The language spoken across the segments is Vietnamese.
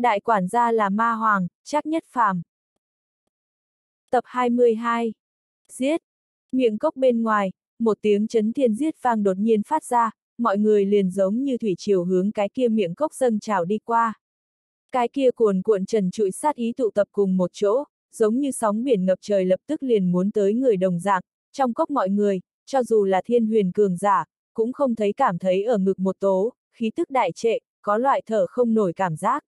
Đại quản gia là ma hoàng, chắc nhất phàm. Tập 22 Giết! Miệng cốc bên ngoài, một tiếng chấn thiên giết vang đột nhiên phát ra, mọi người liền giống như thủy triều hướng cái kia miệng cốc dâng trào đi qua. Cái kia cuồn cuộn trần trụi sát ý tụ tập cùng một chỗ, giống như sóng biển ngập trời lập tức liền muốn tới người đồng dạng, trong cốc mọi người, cho dù là thiên huyền cường giả, cũng không thấy cảm thấy ở ngực một tố, khí tức đại trệ, có loại thở không nổi cảm giác.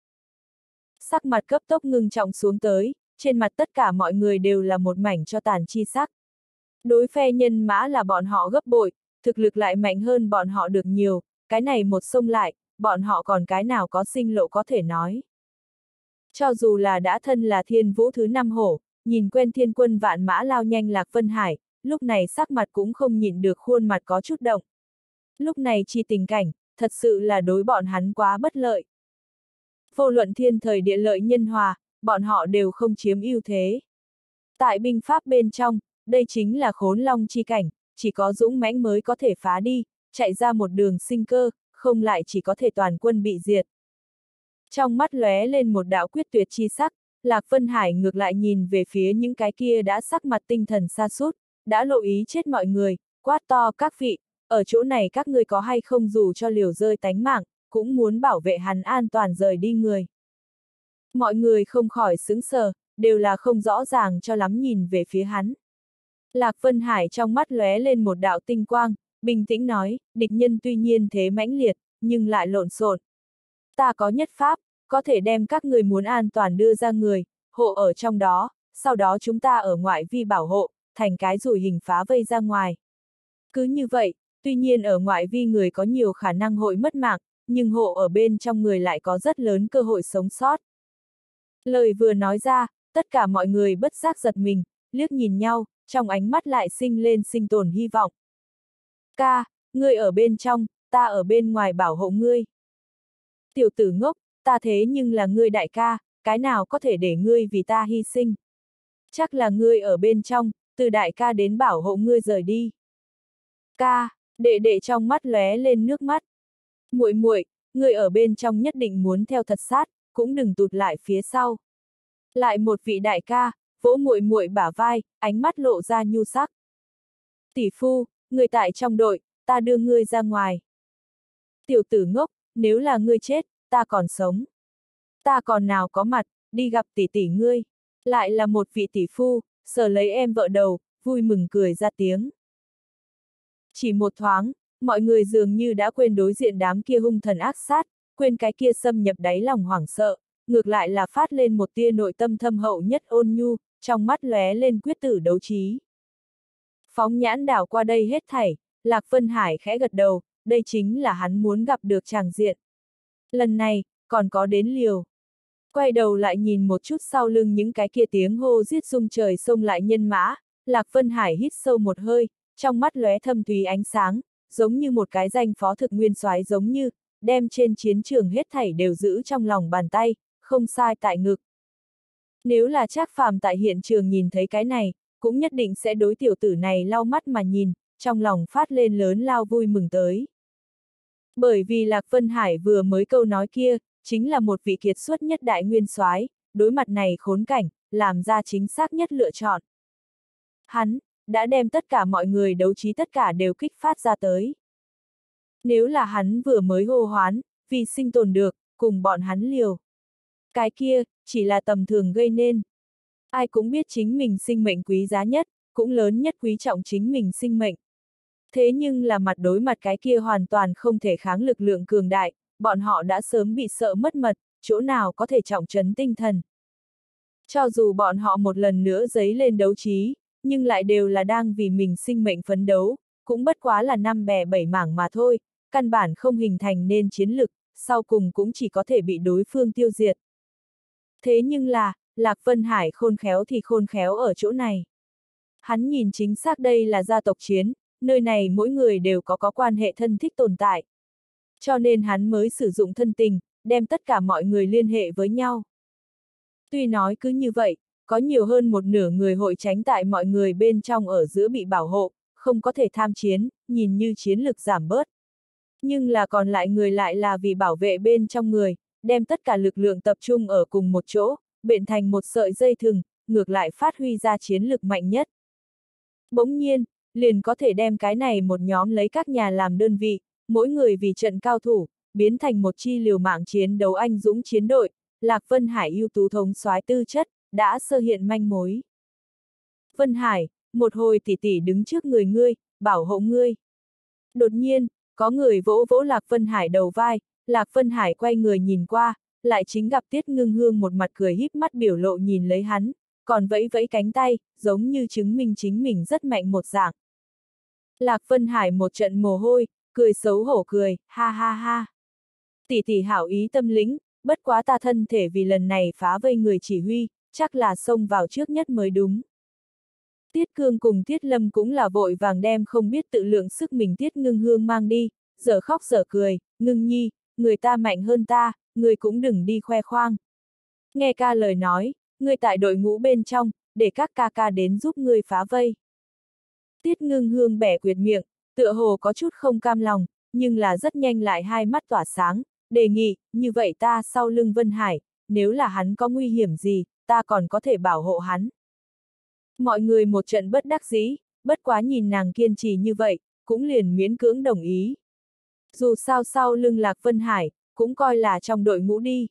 Sắc mặt cấp tốc ngưng trọng xuống tới, trên mặt tất cả mọi người đều là một mảnh cho tàn chi sắc. Đối phe nhân mã là bọn họ gấp bội, thực lực lại mạnh hơn bọn họ được nhiều, cái này một sông lại, bọn họ còn cái nào có sinh lộ có thể nói. Cho dù là đã thân là thiên vũ thứ năm hổ, nhìn quen thiên quân vạn mã lao nhanh lạc vân hải, lúc này sắc mặt cũng không nhìn được khuôn mặt có chút động. Lúc này chi tình cảnh, thật sự là đối bọn hắn quá bất lợi. Vô luận thiên thời địa lợi nhân hòa, bọn họ đều không chiếm ưu thế. Tại binh pháp bên trong, đây chính là khốn long chi cảnh, chỉ có dũng mãnh mới có thể phá đi, chạy ra một đường sinh cơ, không lại chỉ có thể toàn quân bị diệt. Trong mắt lóe lên một đạo quyết tuyệt chi sắc, Lạc Vân Hải ngược lại nhìn về phía những cái kia đã sắc mặt tinh thần xa sút đã lộ ý chết mọi người, quát to các vị, ở chỗ này các ngươi có hay không dù cho liều rơi tánh mạng, cũng muốn bảo vệ hắn an toàn rời đi người. Mọi người không khỏi sững sờ, đều là không rõ ràng cho lắm nhìn về phía hắn. Lạc Vân Hải trong mắt lóe lên một đạo tinh quang, bình tĩnh nói, địch nhân tuy nhiên thế mãnh liệt, nhưng lại lộn xộn. Ta có nhất pháp, có thể đem các người muốn an toàn đưa ra người, hộ ở trong đó, sau đó chúng ta ở ngoại vi bảo hộ, thành cái rủi hình phá vây ra ngoài. Cứ như vậy, tuy nhiên ở ngoại vi người có nhiều khả năng hội mất mạng, nhưng hộ ở bên trong người lại có rất lớn cơ hội sống sót. Lời vừa nói ra, tất cả mọi người bất giác giật mình, liếc nhìn nhau, trong ánh mắt lại sinh lên sinh tồn hy vọng. Ca, ngươi ở bên trong, ta ở bên ngoài bảo hộ ngươi. Tiểu tử ngốc, ta thế nhưng là ngươi đại ca, cái nào có thể để ngươi vì ta hy sinh. Chắc là ngươi ở bên trong, từ đại ca đến bảo hộ ngươi rời đi. Ca, đệ đệ trong mắt lóe lên nước mắt. Muội muội, người ở bên trong nhất định muốn theo thật sát, cũng đừng tụt lại phía sau. Lại một vị đại ca, vỗ muội muội bả vai, ánh mắt lộ ra nhu sắc. Tỷ phu, người tại trong đội, ta đưa ngươi ra ngoài. Tiểu tử ngốc, nếu là ngươi chết, ta còn sống. Ta còn nào có mặt, đi gặp tỷ tỷ ngươi. Lại là một vị tỷ phu, sờ lấy em vợ đầu, vui mừng cười ra tiếng. Chỉ một thoáng, mọi người dường như đã quên đối diện đám kia hung thần ác sát, quên cái kia xâm nhập đáy lòng hoảng sợ, ngược lại là phát lên một tia nội tâm thâm hậu nhất ôn nhu, trong mắt lóe lên quyết tử đấu trí. Phóng nhãn đảo qua đây hết thảy, Lạc Vân Hải khẽ gật đầu, đây chính là hắn muốn gặp được chàng diện. Lần này, còn có đến liều. Quay đầu lại nhìn một chút sau lưng những cái kia tiếng hô giết sung trời xông lại nhân mã, Lạc Vân Hải hít sâu một hơi, trong mắt lóe thâm thúy ánh sáng, giống như một cái danh phó thực nguyên soái giống như, đem trên chiến trường hết thảy đều giữ trong lòng bàn tay, không sai tại ngực. Nếu là Trác Phàm tại hiện trường nhìn thấy cái này, cũng nhất định sẽ đối tiểu tử này lau mắt mà nhìn, trong lòng phát lên lớn lao vui mừng tới. Bởi vì Lạc Vân Hải vừa mới câu nói kia, chính là một vị kiệt xuất nhất đại nguyên soái, đối mặt này khốn cảnh, làm ra chính xác nhất lựa chọn. Hắn, đã đem tất cả mọi người đấu trí tất cả đều kích phát ra tới. Nếu là hắn vừa mới hô hoán, vì sinh tồn được, cùng bọn hắn liều. Cái kia, chỉ là tầm thường gây nên. Ai cũng biết chính mình sinh mệnh quý giá nhất, cũng lớn nhất quý trọng chính mình sinh mệnh. Thế nhưng là mặt đối mặt cái kia hoàn toàn không thể kháng lực lượng cường đại, bọn họ đã sớm bị sợ mất mật, chỗ nào có thể trọng trấn tinh thần. Cho dù bọn họ một lần nữa giấy lên đấu trí, nhưng lại đều là đang vì mình sinh mệnh phấn đấu, cũng bất quá là năm bè bảy mảng mà thôi, căn bản không hình thành nên chiến lực, sau cùng cũng chỉ có thể bị đối phương tiêu diệt. Thế nhưng là, Lạc Vân Hải khôn khéo thì khôn khéo ở chỗ này. Hắn nhìn chính xác đây là gia tộc chiến, nơi này mỗi người đều có có quan hệ thân thích tồn tại. Cho nên hắn mới sử dụng thân tình, đem tất cả mọi người liên hệ với nhau. Tuy nói cứ như vậy, có nhiều hơn một nửa người hội tránh tại mọi người bên trong ở giữa bị bảo hộ, không có thể tham chiến, nhìn như chiến lực giảm bớt. Nhưng là còn lại người lại là vì bảo vệ bên trong người, đem tất cả lực lượng tập trung ở cùng một chỗ, bệnh thành một sợi dây thừng, ngược lại phát huy ra chiến lực mạnh nhất. Bỗng nhiên, liền có thể đem cái này một nhóm lấy các nhà làm đơn vị, mỗi người vì trận cao thủ, biến thành một chi liều mạng chiến đấu anh dũng chiến đội, Lạc Vân Hải ưu tú thống soái tư chất, đã sơ hiện manh mối. Vân Hải, một hồi tỷ tỷ đứng trước người ngươi, bảo hộ ngươi. Đột nhiên, có người vỗ vỗ Lạc Vân Hải đầu vai, Lạc Vân Hải quay người nhìn qua, lại chính gặp Tiết Ngưng Hương một mặt cười híp mắt biểu lộ nhìn lấy hắn, còn vẫy vẫy cánh tay, giống như chứng minh chính mình rất mạnh một dạng. Lạc Vân Hải một trận mồ hôi, cười xấu hổ cười, ha ha ha. Tỷ tỷ hảo ý tâm lĩnh, bất quá ta thân thể vì lần này phá vây người chỉ huy, chắc là xông vào trước nhất mới đúng. Tiết Cương cùng Tiết Lâm cũng là vội vàng đem không biết tự lượng sức mình Tiết Ngưng Hương mang đi, giờ khóc giờ cười, ngưng nhi, người ta mạnh hơn ta, người cũng đừng đi khoe khoang. Nghe ca lời nói, người tại đội ngũ bên trong, để các ca ca đến giúp người phá vây. Tiết ngưng hương bẻ quyệt miệng, tựa hồ có chút không cam lòng, nhưng là rất nhanh lại hai mắt tỏa sáng, đề nghị, như vậy ta sau lưng Vân Hải, nếu là hắn có nguy hiểm gì, ta còn có thể bảo hộ hắn. Mọi người một trận bất đắc dĩ, bất quá nhìn nàng kiên trì như vậy, cũng liền miễn cưỡng đồng ý. Dù sao sau lưng Lạc Vân Hải, cũng coi là trong đội ngũ đi.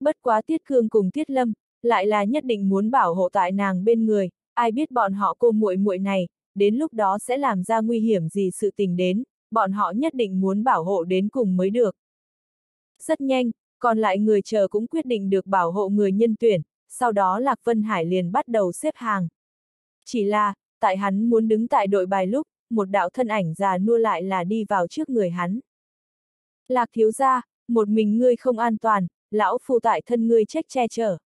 Bất quá Tiết Cương cùng Tiết Lâm, lại là nhất định muốn bảo hộ tại nàng bên người, ai biết bọn họ cô muội muội này, đến lúc đó sẽ làm ra nguy hiểm gì sự tình đến, bọn họ nhất định muốn bảo hộ đến cùng mới được. Rất nhanh, còn lại người chờ cũng quyết định được bảo hộ người nhân tuyển, sau đó Lạc Vân Hải liền bắt đầu xếp hàng. Chỉ là, tại hắn muốn đứng tại đội bài lúc, một đạo thân ảnh già nua lại là đi vào trước người hắn. Lạc thiếu gia, một mình ngươi không an toàn, lão phu tại thân ngươi trách che chở.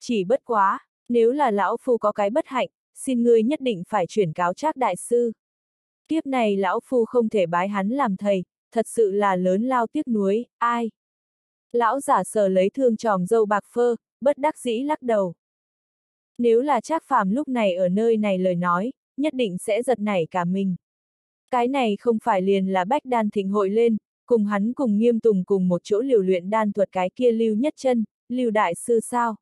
Chỉ bất quá, nếu là lão phu có cái bất hạnh, xin ngươi nhất định phải chuyển cáo trác đại sư. Kiếp này lão phu không thể bái hắn làm thầy, thật sự là lớn lao tiếc nuối, ai? Lão giả sờ lấy thương tròm dâu bạc phơ, bất đắc dĩ lắc đầu. Nếu là trác phàm lúc này ở nơi này lời nói, nhất định sẽ giật nảy cả mình. Cái này không phải liền là bách đan thịnh hội lên, cùng hắn cùng nghiêm tùng cùng một chỗ liều luyện đan thuật cái kia lưu nhất chân, lưu đại sư sao?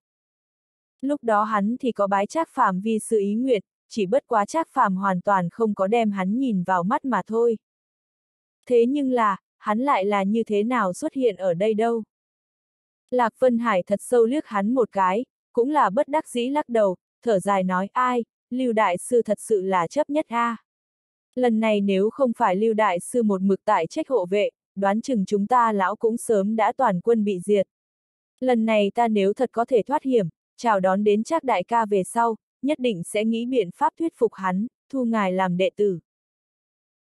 Lúc đó hắn thì có bái trác phàm vì sự ý nguyện, chỉ bất quá trác phàm hoàn toàn không có đem hắn nhìn vào mắt mà thôi. Thế nhưng là, hắn lại là như thế nào xuất hiện ở đây đâu? Lạc Vân Hải thật sâu liếc hắn một cái, cũng là bất đắc dĩ lắc đầu, thở dài nói ai, Lưu Đại Sư thật sự là chấp nhất a. Lần này nếu không phải Lưu Đại Sư một mực tại trách hộ vệ, đoán chừng chúng ta lão cũng sớm đã toàn quân bị diệt. Lần này ta nếu thật có thể thoát hiểm, chào đón đến chắc đại ca về sau, nhất định sẽ nghĩ biện pháp thuyết phục hắn, thu ngài làm đệ tử.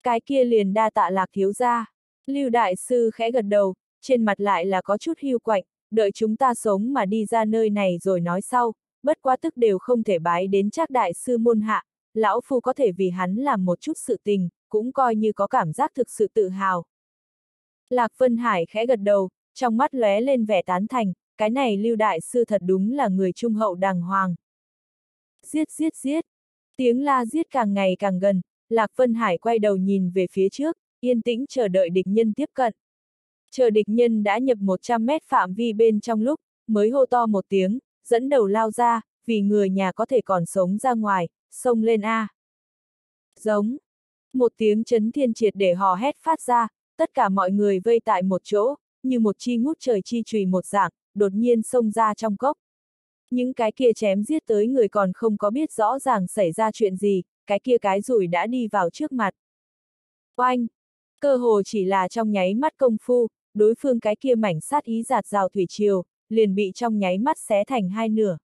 Cái kia liền đa tạ lạc thiếu gia. Lưu đại sư khẽ gật đầu, trên mặt lại là có chút hiu quạnh, đợi chúng ta sống mà đi ra nơi này rồi nói sau, bất quá tức đều không thể bái đến trác đại sư môn hạ, lão phu có thể vì hắn làm một chút sự tình, cũng coi như có cảm giác thực sự tự hào. Lạc Vân Hải khẽ gật đầu, trong mắt lóe lên vẻ tán thành, cái này lưu đại sư thật đúng là người trung hậu đàng hoàng. Giết giết giết, tiếng la giết càng ngày càng gần, Lạc Vân Hải quay đầu nhìn về phía trước, yên tĩnh chờ đợi địch nhân tiếp cận. Chờ địch nhân đã nhập 100 mét phạm vi bên trong lúc, mới hô to một tiếng, dẫn đầu lao ra, vì người nhà có thể còn sống ra ngoài, xông lên A. Giống. Một tiếng chấn thiên triệt để hò hét phát ra, tất cả mọi người vây tại một chỗ, như một chi ngút trời chi trùy một dạng, đột nhiên xông ra trong cốc. Những cái kia chém giết tới người còn không có biết rõ ràng xảy ra chuyện gì, cái kia cái rủi đã đi vào trước mặt. Oanh! Cơ hồ chỉ là trong nháy mắt công phu, đối phương cái kia mảnh sát ý giạt rào thủy triều, liền bị trong nháy mắt xé thành hai nửa.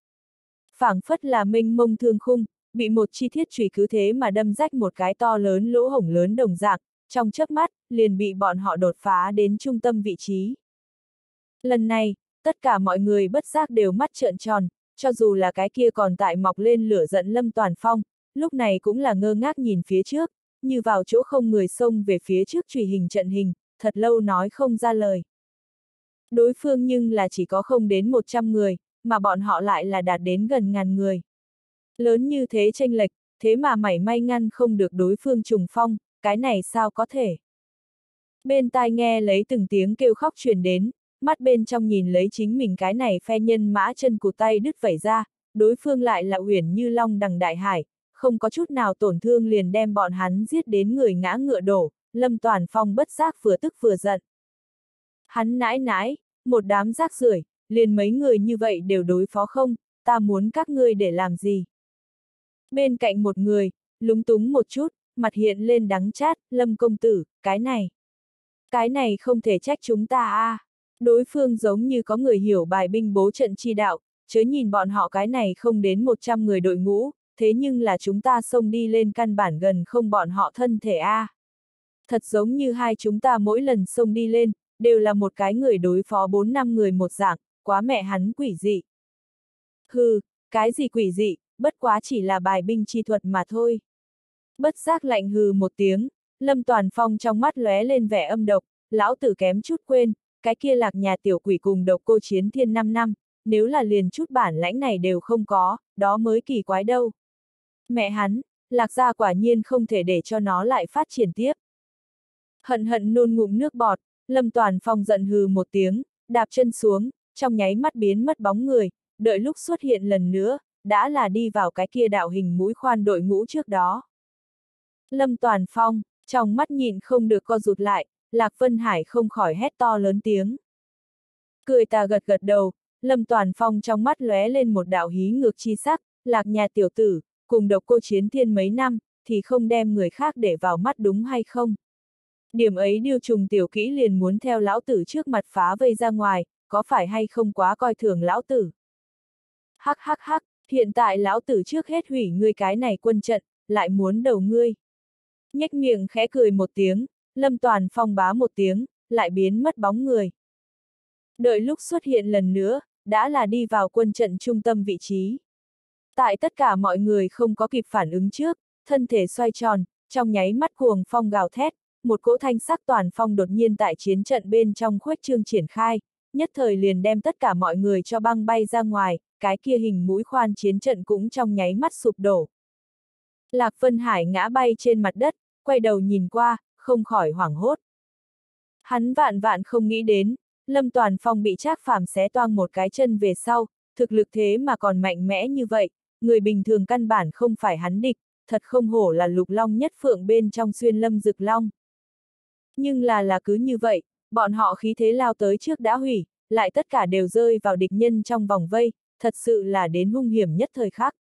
phảng phất là minh mông thương khung, bị một chi thiết chùy cứ thế mà đâm rách một cái to lớn lỗ hổng lớn đồng dạng, trong chớp mắt, liền bị bọn họ đột phá đến trung tâm vị trí. Lần này, tất cả mọi người bất giác đều mắt trợn tròn, cho dù là cái kia còn tại mọc lên lửa giận lâm toàn phong, lúc này cũng là ngơ ngác nhìn phía trước, như vào chỗ không người xông về phía trước trùy hình trận hình, thật lâu nói không ra lời. Đối phương nhưng là chỉ có không đến 100 người, mà bọn họ lại là đạt đến gần ngàn người. Lớn như thế tranh lệch, thế mà mảy may ngăn không được đối phương trùng phong, cái này sao có thể. Bên tai nghe lấy từng tiếng kêu khóc truyền đến, mắt bên trong nhìn lấy chính mình cái này phe nhân mã chân cụt tay đứt vẩy ra, đối phương lại là uyển như long đằng đại hải, không có chút nào tổn thương liền đem bọn hắn giết đến người ngã ngựa đổ, Lâm Toàn Phong bất giác vừa tức vừa giận. Hắn nãi nãi, một đám rác rưởi, liền mấy người như vậy đều đối phó không, ta muốn các ngươi để làm gì? Bên cạnh một người, lúng túng một chút, mặt hiện lên đắng chát, Lâm công tử, cái này. Cái này không thể trách chúng ta a. À. Đối phương giống như có người hiểu bài binh bố trận chi đạo, chớ nhìn bọn họ cái này không đến 100 người đội ngũ, thế nhưng là chúng ta xông đi lên căn bản gần không bọn họ thân thể a. À. Thật giống như hai chúng ta mỗi lần xông đi lên, đều là một cái người đối phó bốn năm người một dạng, quá mẹ hắn quỷ dị. Hừ, cái gì quỷ dị, bất quá chỉ là bài binh chi thuật mà thôi. Bất giác lạnh hừ một tiếng, Lâm Toàn Phong trong mắt lóe lên vẻ âm độc, lão tử kém chút quên, cái kia lạc nhà tiểu quỷ cùng độc cô chiến thiên 5 năm, nếu là liền chút bản lãnh này đều không có, đó mới kỳ quái đâu. Mẹ hắn, lạc gia quả nhiên không thể để cho nó lại phát triển tiếp. Hận hận nôn ngụm nước bọt, Lâm Toàn Phong giận hừ một tiếng, đạp chân xuống, trong nháy mắt biến mất bóng người, đợi lúc xuất hiện lần nữa, đã là đi vào cái kia đạo hình mũi khoan đội ngũ trước đó. Lâm Toàn Phong, trong mắt nhịn không được co rụt lại, Lạc Vân Hải không khỏi hét to lớn tiếng. Cười ta gật gật đầu, Lâm Toàn Phong trong mắt lóe lên một đạo hí ngược chi sắc, Lạc nhà tiểu tử, cùng độc cô chiến thiên mấy năm, thì không đem người khác để vào mắt đúng hay không? Điểm ấy điêu trùng tiểu kỹ liền muốn theo lão tử trước mặt phá vây ra ngoài, có phải hay không quá coi thường lão tử? Hắc hắc hắc, hiện tại lão tử trước hết hủy ngươi cái này quân trận, lại muốn đầu ngươi. Nhếch miệng khẽ cười một tiếng, Lâm Toàn Phong bá một tiếng, lại biến mất bóng người. Đợi lúc xuất hiện lần nữa, đã là đi vào quân trận trung tâm vị trí. Tại tất cả mọi người không có kịp phản ứng trước, thân thể xoay tròn, trong nháy mắt cuồng phong gào thét, một cỗ thanh sắc toàn phong đột nhiên tại chiến trận bên trong khuếch trương triển khai, nhất thời liền đem tất cả mọi người cho băng bay ra ngoài, cái kia hình mũi khoan chiến trận cũng trong nháy mắt sụp đổ. Lạc Vân Hải ngã bay trên mặt đất, quay đầu nhìn qua, không khỏi hoảng hốt. Hắn vạn vạn không nghĩ đến, Lâm Toàn Phong bị Trác Phàm xé toang một cái chân về sau, thực lực thế mà còn mạnh mẽ như vậy, người bình thường căn bản không phải hắn địch, thật không hổ là lục long nhất phượng bên trong xuyên lâm rực long. Nhưng là là cứ như vậy, bọn họ khí thế lao tới trước đã hủy, lại tất cả đều rơi vào địch nhân trong vòng vây, thật sự là đến hung hiểm nhất thời khắc.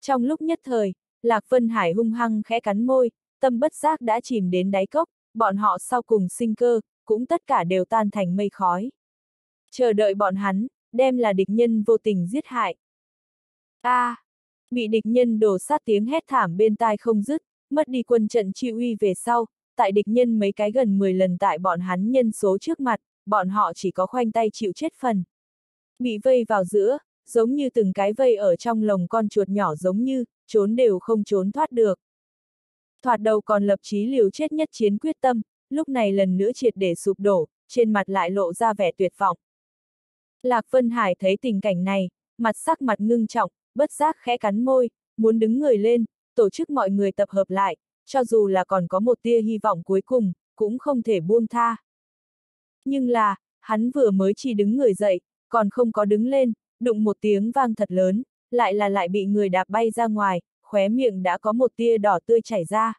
Trong lúc nhất thời, Lạc Vân Hải hung hăng khẽ cắn môi, tâm bất giác đã chìm đến đáy cốc, bọn họ sau cùng sinh cơ, cũng tất cả đều tan thành mây khói. Chờ đợi bọn hắn, đem là địch nhân vô tình giết hại. A, à, bị địch nhân đổ sát tiếng hét thảm bên tai không dứt, mất đi quân trận chi uy về sau, tại địch nhân mấy cái gần 10 lần tại bọn hắn nhân số trước mặt, bọn họ chỉ có khoanh tay chịu chết phần. Bị vây vào giữa, giống như từng cái vây ở trong lồng con chuột nhỏ giống như, trốn đều không trốn thoát được. Thoạt đầu còn lập chí liều chết nhất chiến quyết tâm, lúc này lần nữa triệt để sụp đổ, trên mặt lại lộ ra vẻ tuyệt vọng. Lạc Vân Hải thấy tình cảnh này, mặt sắc mặt ngưng trọng, bất giác khẽ cắn môi, muốn đứng người lên, tổ chức mọi người tập hợp lại, cho dù là còn có một tia hy vọng cuối cùng, cũng không thể buông tha. Nhưng là, hắn vừa mới chỉ đứng người dậy, còn không có đứng lên, đụng một tiếng vang thật lớn, lại là lại bị người đạp bay ra ngoài, khóe miệng đã có một tia đỏ tươi chảy ra.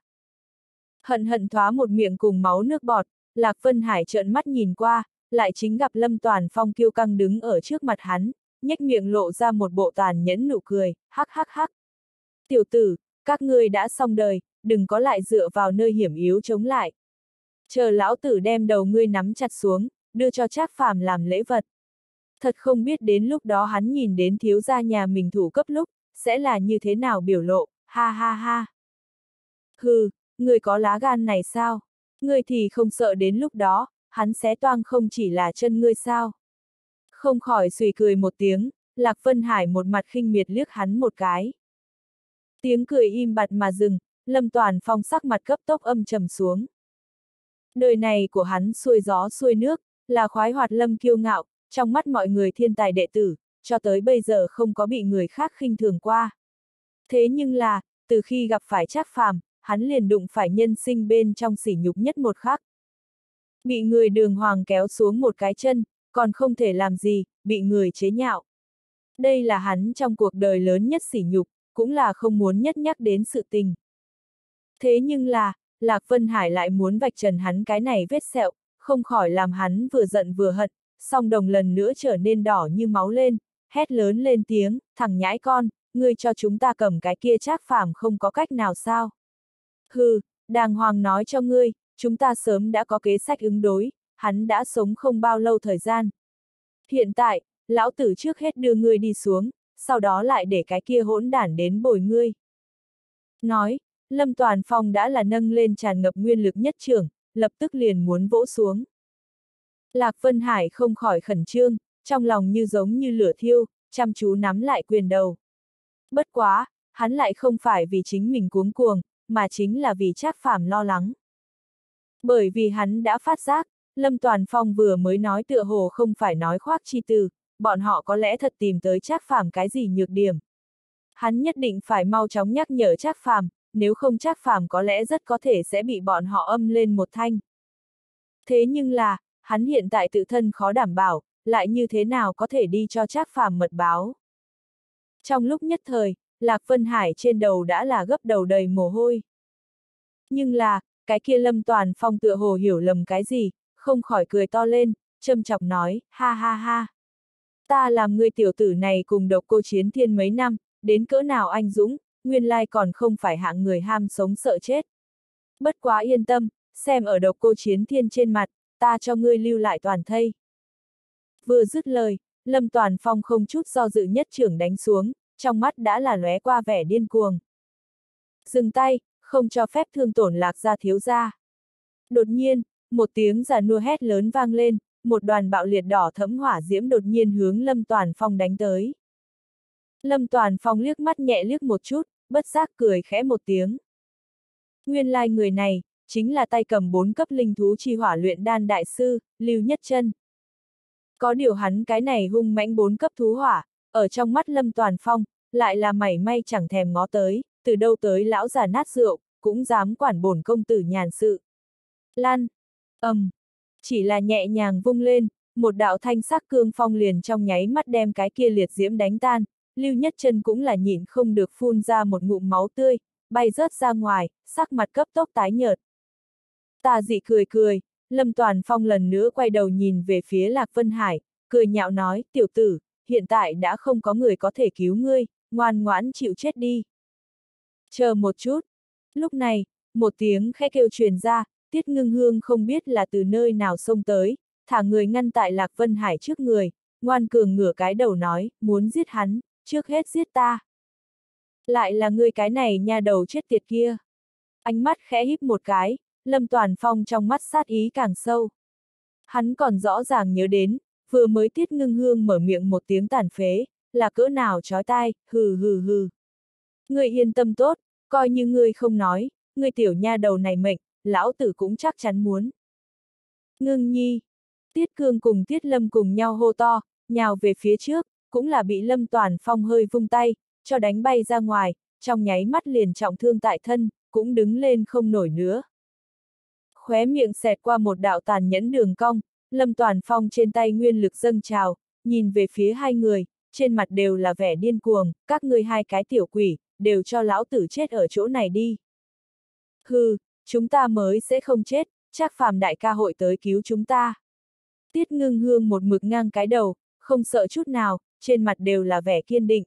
Hận hận thoá một miệng cùng máu nước bọt, Lạc Vân Hải trợn mắt nhìn qua, lại chính gặp Lâm Toàn Phong kiêu căng đứng ở trước mặt hắn, nhếch miệng lộ ra một bộ tàn nhẫn nụ cười, hắc hắc hắc. Tiểu tử, các ngươi đã xong đời, đừng có lại dựa vào nơi hiểm yếu chống lại. Chờ lão tử đem đầu ngươi nắm chặt xuống, đưa cho Trác Phàm làm lễ vật. Thật không biết đến lúc đó hắn nhìn đến thiếu gia nhà mình thủ cấp lúc, sẽ là như thế nào biểu lộ, ha ha ha. Hừ, người có lá gan này sao? Ngươi thì không sợ đến lúc đó, hắn xé toang không chỉ là chân ngươi sao? Không khỏi suy cười một tiếng, Lạc Vân Hải một mặt khinh miệt liếc hắn một cái. Tiếng cười im bặt mà dừng, Lâm Toàn Phong sắc mặt cấp tốc âm trầm xuống. Đời này của hắn xuôi gió xuôi nước, là khoái hoạt lâm kiêu ngạo, trong mắt mọi người thiên tài đệ tử, cho tới bây giờ không có bị người khác khinh thường qua. Thế nhưng là, từ khi gặp phải Trác Phàm, hắn liền đụng phải nhân sinh bên trong sỉ nhục nhất một khắc. Bị người đường hoàng kéo xuống một cái chân, còn không thể làm gì, bị người chế nhạo. Đây là hắn trong cuộc đời lớn nhất sỉ nhục, cũng là không muốn nhất nhắc đến sự tình. Thế nhưng là, Lạc Vân Hải lại muốn vạch trần hắn cái này vết sẹo, không khỏi làm hắn vừa giận vừa hận, song đồng lần nữa trở nên đỏ như máu lên, hét lớn lên tiếng, thằng nhãi con, ngươi cho chúng ta cầm cái kia trác phàm không có cách nào sao? Hừ, đàng hoàng nói cho ngươi, chúng ta sớm đã có kế sách ứng đối, hắn đã sống không bao lâu thời gian. Hiện tại, lão tử trước hết đưa ngươi đi xuống, sau đó lại để cái kia hỗn đản đến bồi ngươi. Nói, Lâm Toàn Phong đã là nâng lên tràn ngập nguyên lực nhất trưởng, lập tức liền muốn vỗ xuống. Lạc Vân Hải không khỏi khẩn trương, trong lòng như giống như lửa thiêu, chăm chú nắm lại quyền đầu. Bất quá, hắn lại không phải vì chính mình cuống cuồng, mà chính là vì Trác Phàm lo lắng. Bởi vì hắn đã phát giác, Lâm Toàn Phong vừa mới nói tựa hồ không phải nói khoác chi từ, bọn họ có lẽ thật tìm tới Trác Phàm cái gì nhược điểm. Hắn nhất định phải mau chóng nhắc nhở Trác Phàm, nếu không Trác Phàm có lẽ rất có thể sẽ bị bọn họ âm lên một thanh. Thế nhưng là, hắn hiện tại tự thân khó đảm bảo, lại như thế nào có thể đi cho Trác Phàm mật báo. Trong lúc nhất thời, Lạc Vân Hải trên đầu đã là gấp đầu đầy mồ hôi. Nhưng là, cái kia Lâm Toàn Phong tựa hồ hiểu lầm cái gì, không khỏi cười to lên, châm chọc nói, ha ha ha. Ta làm người tiểu tử này cùng độc cô chiến thiên mấy năm, đến cỡ nào anh Dũng, nguyên lai còn không phải hạng người ham sống sợ chết. Bất quá yên tâm, xem ở độc cô chiến thiên trên mặt, ta cho ngươi lưu lại toàn thây. Vừa dứt lời, Lâm Toàn Phong không chút do dự nhất trưởng đánh xuống, trong mắt đã là lóe qua vẻ điên cuồng. Dừng tay, không cho phép thương tổn lạc ra thiếu ra. Đột nhiên, một tiếng giả nua hét lớn vang lên, một đoàn bạo liệt đỏ thẫm hỏa diễm đột nhiên hướng Lâm Toàn Phong đánh tới. Lâm Toàn Phong liếc mắt nhẹ liếc một chút, bất giác cười khẽ một tiếng. Nguyên lai like người này, chính là tay cầm bốn cấp linh thú chi hỏa luyện đan đại sư, Lưu Nhất Chân. Có điều hắn cái này hung mãnh bốn cấp thú hỏa, ở trong mắt Lâm Toàn Phong, lại là mảy may chẳng thèm ngó tới, từ đâu tới lão già nát rượu, cũng dám quản bổn công tử nhàn sự. Lan, ầm, um, chỉ là nhẹ nhàng vung lên, một đạo thanh sắc cương phong liền trong nháy mắt đem cái kia liệt diễm đánh tan, Lưu Nhất Trân cũng là nhịn không được phun ra một ngụm máu tươi, bay rớt ra ngoài, sắc mặt cấp tốc tái nhợt. Tà dị cười cười, Lâm Toàn Phong lần nữa quay đầu nhìn về phía Lạc Vân Hải, cười nhạo nói, tiểu tử, hiện tại đã không có người có thể cứu ngươi, ngoan ngoãn chịu chết đi. Chờ một chút. Lúc này, một tiếng khẽ kêu truyền ra, Tiết Ngưng Hương không biết là từ nơi nào xông tới, thả người ngăn tại Lạc Vân Hải trước người, ngoan cường ngửa cái đầu nói, muốn giết hắn, trước hết giết ta. Lại là ngươi cái này nha đầu chết tiệt kia. Ánh mắt khẽ híp một cái, Lâm Toàn Phong trong mắt sát ý càng sâu. Hắn còn rõ ràng nhớ đến, vừa mới tiết ngưng hương mở miệng một tiếng tàn phế, là cỡ nào chói tai, hừ hừ hừ. Ngươi yên tâm tốt, coi như ngươi không nói, ngươi tiểu nha đầu này mệnh, lão tử cũng chắc chắn muốn. Ngưng nhi. Tiết cương cùng tiết lâm cùng nhau hô to, nhào về phía trước, cũng là bị lâm toàn phong hơi vung tay, cho đánh bay ra ngoài, trong nháy mắt liền trọng thương tại thân, cũng đứng lên không nổi nữa. Khóe miệng xẹt qua một đạo tàn nhẫn đường cong, lâm toàn phong trên tay nguyên lực dâng trào, nhìn về phía hai người, trên mặt đều là vẻ điên cuồng, các ngươi hai cái tiểu quỷ, đều cho lão tử chết ở chỗ này đi. Hừ, chúng ta mới sẽ không chết, chắc phàm đại ca hội tới cứu chúng ta. Tiết ngưng hương một mực ngang cái đầu, không sợ chút nào, trên mặt đều là vẻ kiên định.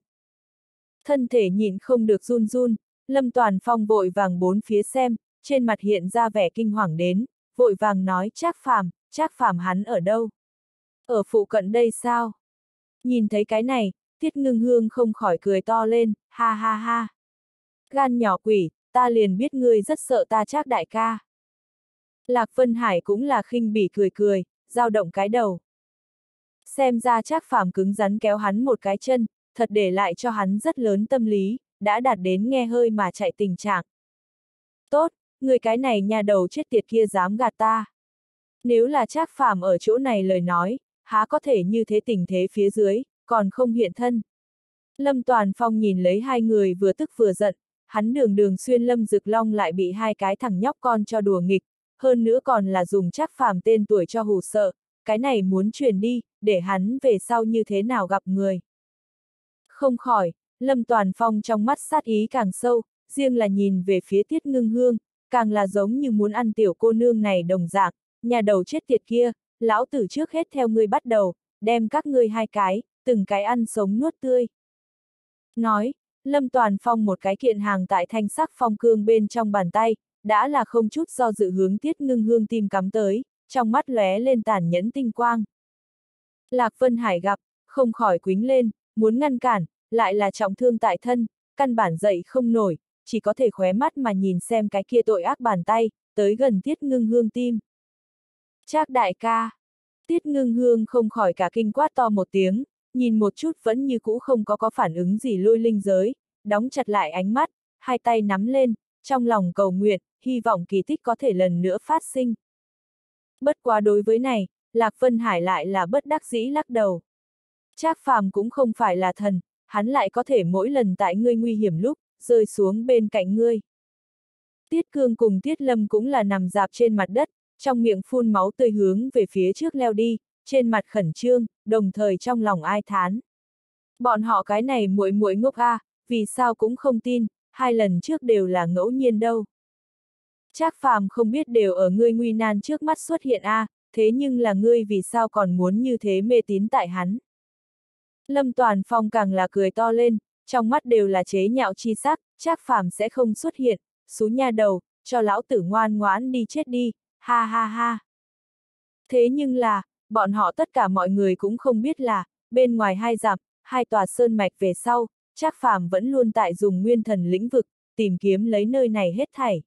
Thân thể nhìn không được run run, Lâm Toàn Phong vội vàng bốn phía xem, trên mặt hiện ra vẻ kinh hoàng đến, vội vàng nói trác phàm, trác phàm hắn ở đâu? Ở phụ cận đây sao? Nhìn thấy cái này, Tiết Ngưng Hương không khỏi cười to lên, ha ha ha. Gan nhỏ quỷ, ta liền biết ngươi rất sợ ta trác đại ca. Lạc Vân Hải cũng là khinh bỉ cười cười, dao động cái đầu. Xem ra chắc phàm cứng rắn kéo hắn một cái chân, thật để lại cho hắn rất lớn tâm lý, đã đạt đến nghe hơi mà chạy tình trạng. Tốt, người cái này nhà đầu chết tiệt kia dám gạt ta. Nếu là chắc phàm ở chỗ này lời nói, há có thể như thế tình thế phía dưới, còn không hiện thân. Lâm Toàn Phong nhìn lấy hai người vừa tức vừa giận, hắn đường đường xuyên Lâm Dực Long lại bị hai cái thằng nhóc con cho đùa nghịch, hơn nữa còn là dùng chắc phàm tên tuổi cho hù sợ, cái này muốn truyền đi, để hắn về sau như thế nào gặp người. Không khỏi, Lâm Toàn Phong trong mắt sát ý càng sâu, riêng là nhìn về phía tiết ngưng hương, càng là giống như muốn ăn tiểu cô nương này đồng dạng, nhà đầu chết tiệt kia, lão tử trước hết theo ngươi bắt đầu, đem các ngươi hai cái, từng cái ăn sống nuốt tươi. Nói, Lâm Toàn Phong một cái kiện hàng tại thanh sắc phong cương bên trong bàn tay, đã là không chút do dự hướng tiết ngưng hương tim cắm tới, trong mắt lóe lên tàn nhẫn tinh quang. Lạc Vân Hải gặp, không khỏi quính lên, muốn ngăn cản, lại là trọng thương tại thân, căn bản dậy không nổi, chỉ có thể khóe mắt mà nhìn xem cái kia tội ác bàn tay, tới gần tiết ngưng hương tim. Trác đại ca. Tiết ngưng hương không khỏi cả kinh quát to một tiếng, nhìn một chút vẫn như cũ không có có phản ứng gì lôi linh giới, đóng chặt lại ánh mắt, hai tay nắm lên, trong lòng cầu nguyện, hy vọng kỳ tích có thể lần nữa phát sinh. Bất quá đối với này, Lạc Vân Hải lại là bất đắc dĩ lắc đầu. Trác phàm cũng không phải là thần, hắn lại có thể mỗi lần tại ngươi nguy hiểm lúc, rơi xuống bên cạnh ngươi. Tiết Cương cùng Tiết Lâm cũng là nằm dạp trên mặt đất, trong miệng phun máu tươi hướng về phía trước leo đi, trên mặt khẩn trương, đồng thời trong lòng ai thán. Bọn họ cái này muội muội ngốc a, à, vì sao cũng không tin, hai lần trước đều là ngẫu nhiên đâu. Trác phàm không biết đều ở ngươi nguy nan trước mắt xuất hiện a, à, thế nhưng là ngươi vì sao còn muốn như thế mê tín tại hắn. Lâm Toàn Phong càng là cười to lên, trong mắt đều là chế nhạo chi sắc, Trác phàm sẽ không xuất hiện, xú nha đầu, cho lão tử ngoan ngoãn đi chết đi, ha ha ha. Thế nhưng là, bọn họ tất cả mọi người cũng không biết là, bên ngoài hai dặm, hai tòa sơn mạch về sau, Trác Phàm vẫn luôn tại dùng nguyên thần lĩnh vực, tìm kiếm lấy nơi này hết thảy.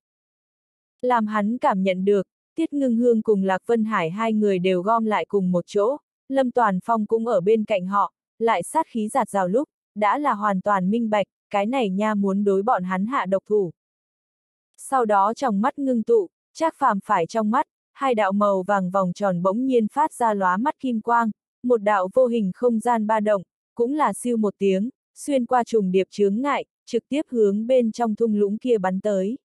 Làm hắn cảm nhận được, Tiết Ngưng Hương cùng Lạc Vân Hải hai người đều gom lại cùng một chỗ, Lâm Toàn Phong cũng ở bên cạnh họ, lại sát khí giạt rào lúc, đã là hoàn toàn minh bạch, cái này nha muốn đối bọn hắn hạ độc thủ. Sau đó trong mắt ngưng tụ, Trác Phàm phải trong mắt, hai đạo màu vàng vòng tròn bỗng nhiên phát ra lóa mắt kim quang, một đạo vô hình không gian ba động, cũng là siêu một tiếng, xuyên qua trùng điệp chướng ngại, trực tiếp hướng bên trong thung lũng kia bắn tới.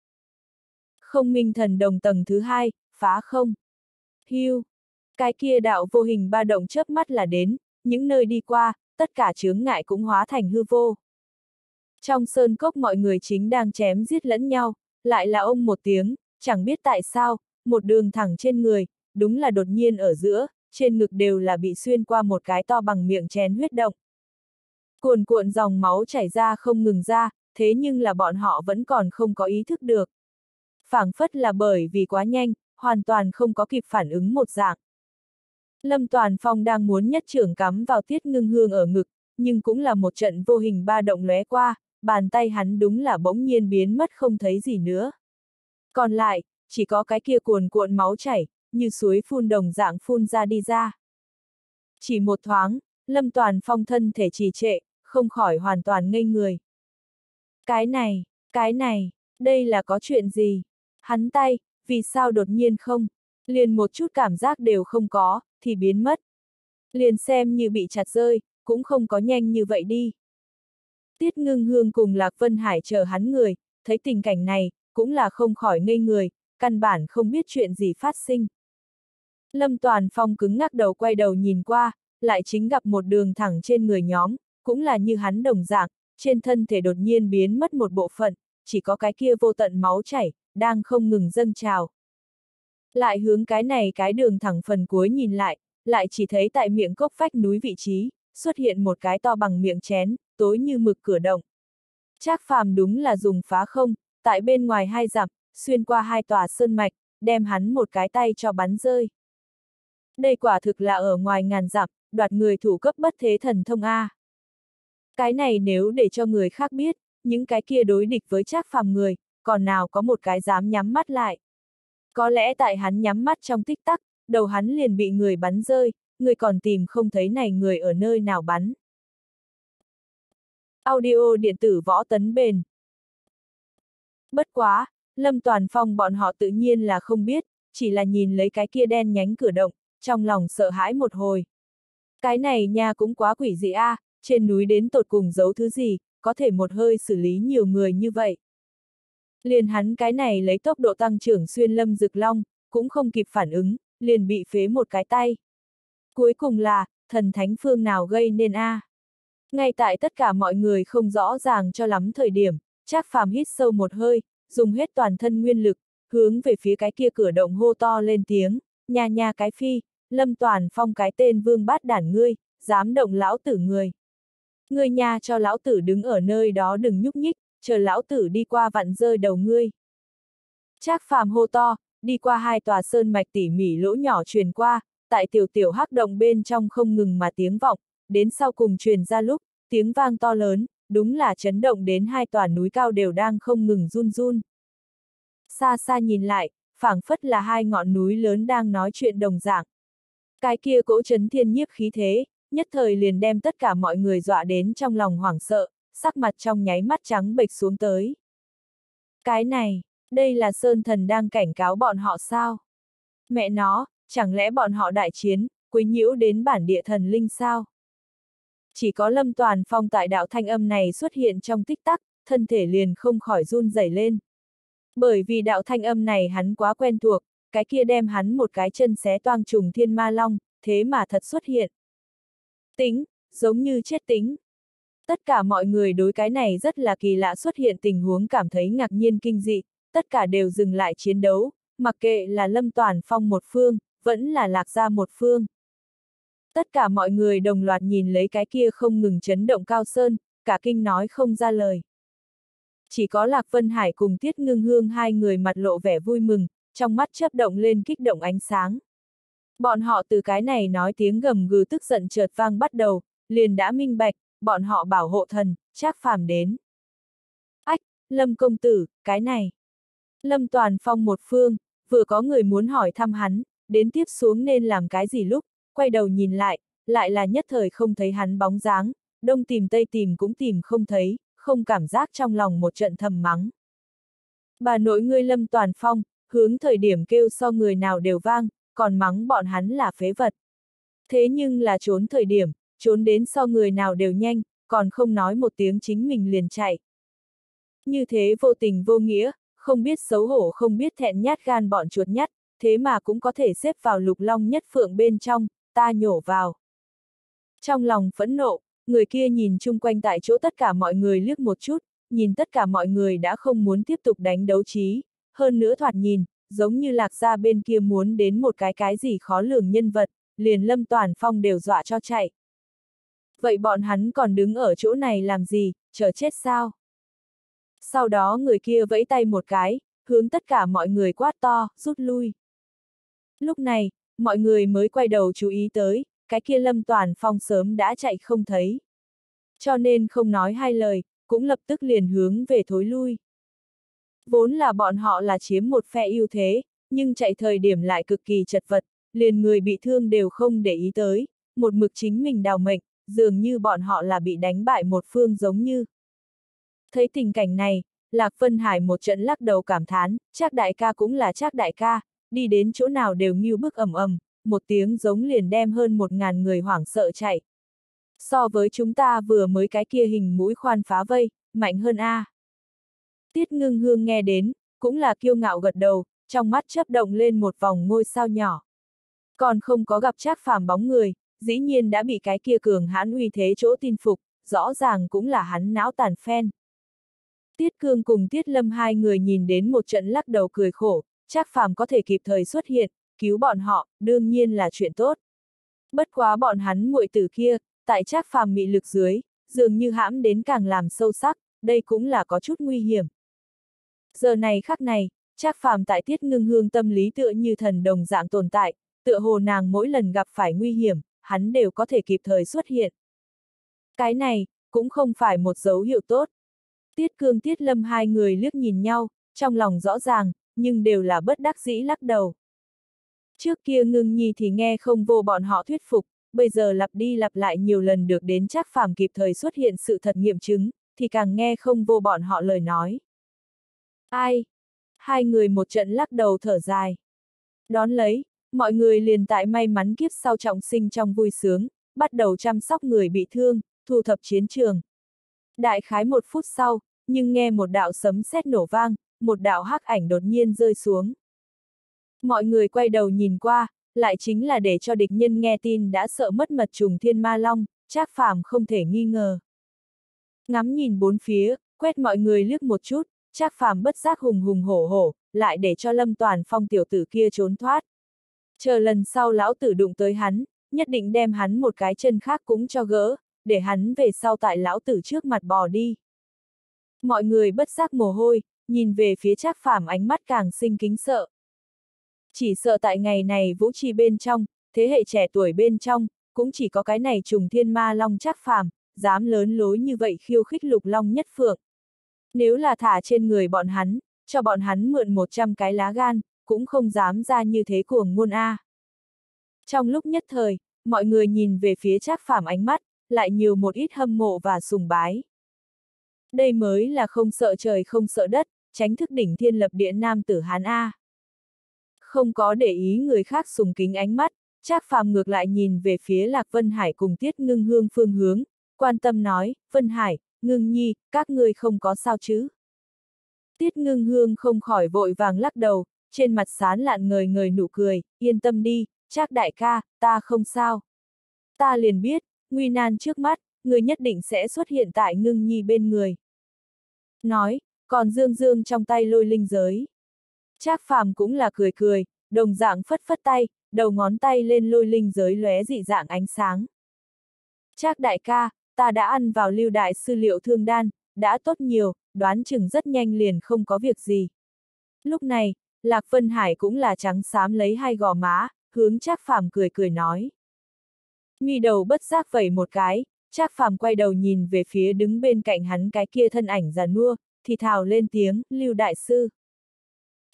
Không minh thần đồng tầng thứ hai, phá không. Hưu. Cái kia đạo vô hình ba động chớp mắt là đến, những nơi đi qua, tất cả chướng ngại cũng hóa thành hư vô. Trong sơn cốc mọi người chính đang chém giết lẫn nhau, lại là ông một tiếng, chẳng biết tại sao, một đường thẳng trên người, đúng là đột nhiên ở giữa, trên ngực đều là bị xuyên qua một cái to bằng miệng chén huyết động. Cuồn cuộn dòng máu chảy ra không ngừng ra, thế nhưng là bọn họ vẫn còn không có ý thức được. phảng phất là bởi vì quá nhanh, hoàn toàn không có kịp phản ứng một dạng. Lâm Toàn Phong đang muốn nhất trưởng cắm vào tiết ngưng hương ở ngực, nhưng cũng là một trận vô hình ba động lóe qua, bàn tay hắn đúng là bỗng nhiên biến mất không thấy gì nữa. Còn lại, chỉ có cái kia cuồn cuộn máu chảy, như suối phun đồng dạng phun ra đi ra. Chỉ một thoáng, Lâm Toàn Phong thân thể trì trệ, không khỏi hoàn toàn ngây người. Cái này, cái này, đây là có chuyện gì? Hắn tay, vì sao đột nhiên không? Liền một chút cảm giác đều không có, thì biến mất. Liền xem như bị chặt rơi, cũng không có nhanh như vậy đi. Tiết ngưng hương cùng Lạc Vân Hải chờ hắn người, thấy tình cảnh này, cũng là không khỏi ngây người, căn bản không biết chuyện gì phát sinh. Lâm Toàn Phong cứng ngắc đầu quay đầu nhìn qua, lại chính gặp một đường thẳng trên người nhóm, cũng là như hắn đồng dạng, trên thân thể đột nhiên biến mất một bộ phận, chỉ có cái kia vô tận máu chảy, đang không ngừng dâng trào. Lại hướng cái này cái đường thẳng phần cuối nhìn lại, lại chỉ thấy tại miệng cốc phách núi vị trí, xuất hiện một cái to bằng miệng chén, tối như mực cửa động. Trác phàm đúng là dùng phá không, tại bên ngoài hai dặm, xuyên qua hai tòa sơn mạch, đem hắn một cái tay cho bắn rơi. Đây quả thực là ở ngoài ngàn dặm, đoạt người thủ cấp bất thế thần thông A. Cái này nếu để cho người khác biết, những cái kia đối địch với trác phàm người, còn nào có một cái dám nhắm mắt lại. Có lẽ tại hắn nhắm mắt trong tích tắc, đầu hắn liền bị người bắn rơi, người còn tìm không thấy này người ở nơi nào bắn. Audio điện tử võ tấn bền. Bất quá, Lâm Toàn Phong bọn họ tự nhiên là không biết, chỉ là nhìn lấy cái kia đen nhánh cửa động, trong lòng sợ hãi một hồi. Cái này nha cũng quá quỷ dị a, à, trên núi đến tột cùng giấu thứ gì, có thể một hơi xử lý nhiều người như vậy. Liền hắn cái này lấy tốc độ tăng trưởng xuyên lâm rực long, cũng không kịp phản ứng, liền bị phế một cái tay. Cuối cùng là, thần thánh phương nào gây nên a? Ngay tại tất cả mọi người không rõ ràng cho lắm thời điểm, Trác Phàm hít sâu một hơi, dùng hết toàn thân nguyên lực, hướng về phía cái kia cửa động hô to lên tiếng, nha nha cái phi, lâm toàn phong cái tên vương bát đản ngươi, dám động lão tử người. Ngươi nha cho lão tử đứng ở nơi đó đừng nhúc nhích, chờ lão tử đi qua vặn rơi đầu ngươi. Trác phàm hô to, đi qua hai tòa sơn mạch tỉ mỉ lỗ nhỏ truyền qua, tại tiểu tiểu hắc động bên trong không ngừng mà tiếng vọng, đến sau cùng truyền ra lúc, tiếng vang to lớn, đúng là chấn động đến hai tòa núi cao đều đang không ngừng run run. Xa xa nhìn lại, phảng phất là hai ngọn núi lớn đang nói chuyện đồng dạng. Cái kia cỗ chấn thiên nhiếp khí thế, nhất thời liền đem tất cả mọi người dọa đến trong lòng hoảng sợ, sắc mặt trong nháy mắt trắng bệch xuống tới. Cái này, đây là Sơn Thần đang cảnh cáo bọn họ sao? Mẹ nó, chẳng lẽ bọn họ đại chiến, quấy nhiễu đến bản địa thần linh sao? Chỉ có Lâm Toàn Phong tại đạo thanh âm này xuất hiện trong tích tắc, thân thể liền không khỏi run rẩy lên. Bởi vì đạo thanh âm này hắn quá quen thuộc, cái kia đem hắn một cái chân xé toang trùng thiên ma long, thế mà thật xuất hiện. Tính, giống như chết tính. Tất cả mọi người đối cái này rất là kỳ lạ xuất hiện tình huống cảm thấy ngạc nhiên kinh dị, tất cả đều dừng lại chiến đấu, mặc kệ là Lâm Toàn Phong một phương, vẫn là Lạc Gia một phương. Tất cả mọi người đồng loạt nhìn lấy cái kia không ngừng chấn động cao sơn, cả kinh nói không ra lời. Chỉ có Lạc Vân Hải cùng Tiết Ngưng Hương hai người mặt lộ vẻ vui mừng, trong mắt chớp động lên kích động ánh sáng. Bọn họ từ cái này nói tiếng gầm gừ tức giận chợt vang bắt đầu, liền đã minh bạch, bọn họ bảo hộ thần, chắc phàm đến. Ách, Lâm công tử, cái này. Lâm Toàn Phong một phương, vừa có người muốn hỏi thăm hắn, đến tiếp xuống nên làm cái gì lúc, quay đầu nhìn lại, lại là nhất thời không thấy hắn bóng dáng, đông tìm tây tìm cũng tìm không thấy, không cảm giác trong lòng một trận thầm mắng. Bà nội ngươi Lâm Toàn Phong, hướng thời điểm kêu so người nào đều vang, còn mắng bọn hắn là phế vật. Thế nhưng là trốn thời điểm, trốn đến so người nào đều nhanh, còn không nói một tiếng chính mình liền chạy. Như thế vô tình vô nghĩa, không biết xấu hổ không biết thẹn nhát gan bọn chuột nhát, thế mà cũng có thể xếp vào lục long nhất phượng bên trong, ta nhổ vào. Trong lòng phẫn nộ, người kia nhìn chung quanh tại chỗ tất cả mọi người liếc một chút, nhìn tất cả mọi người đã không muốn tiếp tục đánh đấu trí, hơn nữa thoạt nhìn, giống như lạc ra bên kia muốn đến một cái cái gì khó lường nhân vật, liền lâm toàn phong đều dọa cho chạy. Vậy bọn hắn còn đứng ở chỗ này làm gì, chờ chết sao? Sau đó người kia vẫy tay một cái, hướng tất cả mọi người quát to, rút lui. Lúc này, mọi người mới quay đầu chú ý tới, cái kia lâm toàn phong sớm đã chạy không thấy. Cho nên không nói hai lời, cũng lập tức liền hướng về thối lui. Vốn là bọn họ là chiếm một phe ưu thế, nhưng chạy thời điểm lại cực kỳ chật vật, liền người bị thương đều không để ý tới, một mực chính mình đào mệnh, dường như bọn họ là bị đánh bại một phương giống như. Thấy tình cảnh này, Lạc Vân Hải một trận lắc đầu cảm thán, chắc đại ca cũng là chắc đại ca, đi đến chỗ nào đều như bức ầm ầm, một tiếng giống liền đem hơn một ngàn người hoảng sợ chạy. So với chúng ta vừa mới cái kia hình mũi khoan phá vây, mạnh hơn A. Tiết ngưng hương nghe đến, cũng là kiêu ngạo gật đầu, trong mắt chấp động lên một vòng ngôi sao nhỏ. Còn không có gặp trác phàm bóng người, dĩ nhiên đã bị cái kia cường hãn uy thế chỗ tin phục, rõ ràng cũng là hắn não tàn phen. Tiết cương cùng Tiết lâm hai người nhìn đến một trận lắc đầu cười khổ, trác phàm có thể kịp thời xuất hiện, cứu bọn họ, đương nhiên là chuyện tốt. Bất quá bọn hắn muội tử kia, tại trác phàm mị lực dưới, dường như hãm đến càng làm sâu sắc, đây cũng là có chút nguy hiểm. Giờ này khắc này, Trác phàm tại tiết ngưng hương tâm lý tựa như thần đồng dạng tồn tại, tựa hồ nàng mỗi lần gặp phải nguy hiểm, hắn đều có thể kịp thời xuất hiện. Cái này, cũng không phải một dấu hiệu tốt. Tiết cương tiết lâm hai người liếc nhìn nhau, trong lòng rõ ràng, nhưng đều là bất đắc dĩ lắc đầu. Trước kia ngưng nhi thì nghe không vô bọn họ thuyết phục, bây giờ lặp đi lặp lại nhiều lần được đến chắc phàm kịp thời xuất hiện sự thật nghiệm chứng, thì càng nghe không vô bọn họ lời nói. Ai? Hai người một trận lắc đầu thở dài. Đón lấy, mọi người liền tại may mắn kiếp sau trọng sinh trong vui sướng, bắt đầu chăm sóc người bị thương, thu thập chiến trường. Đại khái một phút sau, nhưng nghe một đạo sấm sét nổ vang, một đạo hắc ảnh đột nhiên rơi xuống. Mọi người quay đầu nhìn qua, lại chính là để cho địch nhân nghe tin đã sợ mất mật trùng thiên ma long, Trác Phàm không thể nghi ngờ. Ngắm nhìn bốn phía, quét mọi người liếc một chút, Trác Phàm bất giác hùng hùng hổ hổ, lại để cho Lâm Toàn Phong tiểu tử kia trốn thoát. Chờ lần sau lão tử đụng tới hắn, nhất định đem hắn một cái chân khác cũng cho gỡ, để hắn về sau tại lão tử trước mặt bò đi. Mọi người bất giác mồ hôi, nhìn về phía Trác Phàm ánh mắt càng sinh kính sợ. Chỉ sợ tại ngày này vũ trì bên trong, thế hệ trẻ tuổi bên trong, cũng chỉ có cái này trùng thiên ma long Trác Phàm, dám lớn lối như vậy khiêu khích lục long nhất phượng. Nếu là thả trên người bọn hắn, cho bọn hắn mượn 100 cái lá gan, cũng không dám ra như thế cuồng ngôn A. Trong lúc nhất thời, mọi người nhìn về phía Trác Phàm ánh mắt, lại nhiều một ít hâm mộ và sùng bái. Đây mới là không sợ trời không sợ đất, tránh thức đỉnh thiên lập địa nam tử Hán A. Không có để ý người khác sùng kính ánh mắt, Trác Phàm ngược lại nhìn về phía Lạc Vân Hải cùng Tiết Ngưng Hương phương hướng, quan tâm nói, Vân Hải, Ngưng Nhi, các ngươi không có sao chứ. Tiết Ngưng Hương không khỏi vội vàng lắc đầu, trên mặt sán lạn người người nụ cười, yên tâm đi, Trác đại ca, ta không sao. Ta liền biết, nguy nan trước mắt, người nhất định sẽ xuất hiện tại Ngưng Nhi bên người. Nói, còn Dương Dương trong tay lôi linh giới. Trác phàm cũng là cười cười, đồng dạng phất phất tay, đầu ngón tay lên lôi linh giới lóe dị dạng ánh sáng. Trác đại ca, ta đã ăn vào lưu đại sư liệu thương đan, đã tốt nhiều, đoán chừng rất nhanh liền không có việc gì. Lúc này, Lạc Vân Hải cũng là trắng xám lấy hai gò má, hướng Trác Phàm cười cười nói. Mi đầu bất giác vẩy một cái, Trác Phàm quay đầu nhìn về phía đứng bên cạnh hắn cái kia thân ảnh già nua, thì thào lên tiếng, Lưu Đại Sư.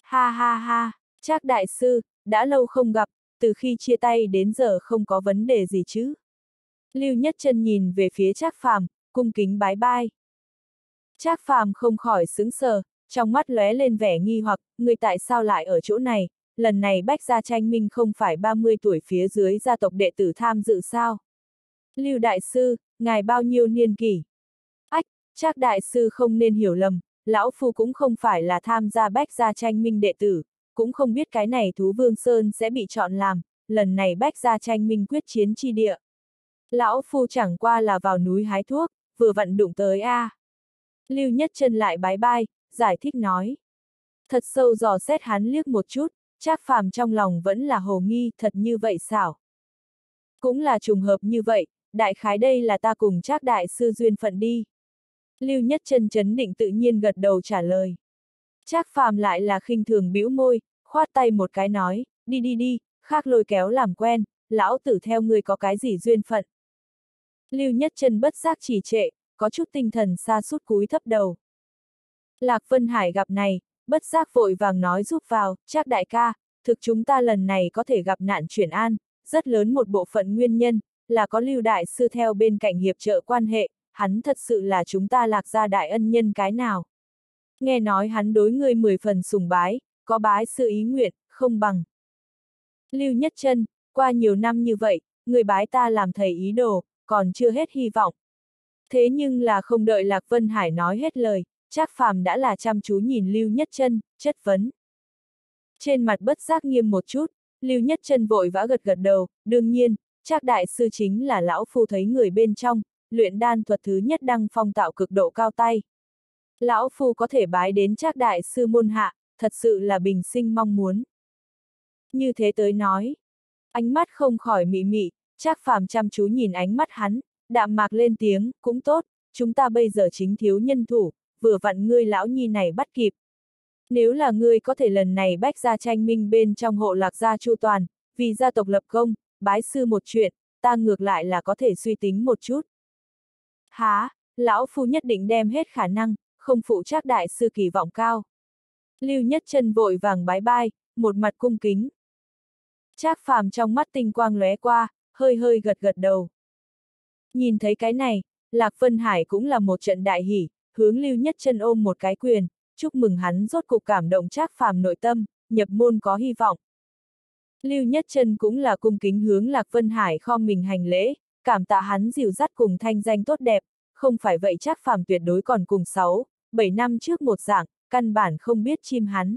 Ha ha ha, Trác Đại Sư, đã lâu không gặp, từ khi chia tay đến giờ không có vấn đề gì chứ. Lưu Nhất Chân nhìn về phía Trác Phàm, cung kính bái bai. Trác Phàm không khỏi sững sờ, trong mắt lóe lên vẻ nghi hoặc, người tại sao lại ở chỗ này, lần này Bách Gia Tranh Minh không phải 30 tuổi phía dưới gia tộc đệ tử tham dự sao? Lưu Đại Sư, ngài bao nhiêu niên kỷ? Ách, chắc Đại Sư không nên hiểu lầm, Lão Phu cũng không phải là tham gia Bách Gia Tranh Minh đệ tử, cũng không biết cái này Thú Vương Sơn sẽ bị chọn làm, lần này Bách Gia Tranh Minh quyết chiến chi địa. Lão Phu chẳng qua là vào núi hái thuốc, vừa vận đụng tới A. À. Lưu Nhất chân lại bái bai, giải thích nói. Thật sâu dò xét hắn liếc một chút, Trác phàm trong lòng vẫn là hồ nghi, thật như vậy xảo. Cũng là trùng hợp như vậy, đại khái đây là ta cùng Trác đại sư duyên phận đi. Lưu Nhất chân chấn định tự nhiên gật đầu trả lời. Trác phàm lại là khinh thường bĩu môi, khoát tay một cái nói, đi đi đi, khác lôi kéo làm quen, lão tử theo người có cái gì duyên phận. Lưu Nhất chân bất giác chỉ trệ, có chút tinh thần xa suốt cúi thấp đầu. Lạc Vân Hải gặp này, bất giác vội vàng nói giúp vào, chắc đại ca, thực chúng ta lần này có thể gặp nạn chuyển an, rất lớn một bộ phận nguyên nhân, là có lưu đại sư theo bên cạnh hiệp trợ quan hệ, hắn thật sự là chúng ta lạc ra đại ân nhân cái nào. Nghe nói hắn đối ngươi mười phần sùng bái, có bái sư ý nguyện, không bằng. Lưu Nhất chân qua nhiều năm như vậy, người bái ta làm thầy ý đồ, còn chưa hết hy vọng. Thế nhưng là không đợi Lạc Vân Hải nói hết lời, Trác Phàm đã là chăm chú nhìn Lưu Nhất Chân, chất vấn. Trên mặt bất giác nghiêm một chút, Lưu Nhất Chân vội vã gật gật đầu, đương nhiên, Trác đại sư chính là lão phu thấy người bên trong, luyện đan thuật thứ nhất đăng phong tạo cực độ cao tay. Lão phu có thể bái đến Trác đại sư môn hạ, thật sự là bình sinh mong muốn. Như thế tới nói, ánh mắt không khỏi mị mị, Trác Phàm chăm chú nhìn ánh mắt hắn, đạm mạc lên tiếng, cũng tốt, chúng ta bây giờ chính thiếu nhân thủ, vừa vặn ngươi lão nhi này bắt kịp. Nếu là ngươi có thể lần này bách ra tranh minh bên trong hộ lạc gia chu toàn, vì gia tộc lập công, bái sư một chuyện, ta ngược lại là có thể suy tính một chút. Há, lão phu nhất định đem hết khả năng, không phụ trách đại sư kỳ vọng cao. Lưu nhất chân vội vàng bái bai, một mặt cung kính. Trác phàm trong mắt tinh quang lóe qua, hơi hơi gật gật đầu. Nhìn thấy cái này, Lạc Vân Hải cũng là một trận đại hỷ, hướng Lưu Nhất Chân ôm một cái quyền, chúc mừng hắn rốt cục cảm động trác phàm nội tâm, nhập môn có hy vọng. Lưu Nhất Chân cũng là cung kính hướng Lạc Vân Hải kho mình hành lễ, cảm tạ hắn dìu dắt cùng thanh danh tốt đẹp, không phải vậy trác phàm tuyệt đối còn cùng 6, 7 năm trước một dạng, căn bản không biết chim hắn.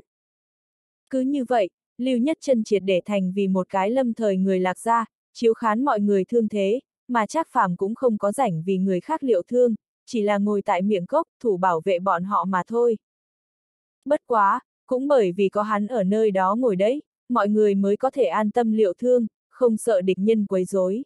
Cứ như vậy, Lưu Nhất Chân triệt để thành vì một cái lâm thời người lạc gia, chiếu khán mọi người thương thế, mà Trác Phàm cũng không có rảnh vì người khác liệu thương, chỉ là ngồi tại miệng cốc, thủ bảo vệ bọn họ mà thôi. Bất quá, cũng bởi vì có hắn ở nơi đó ngồi đấy, mọi người mới có thể an tâm liệu thương, không sợ địch nhân quấy rối.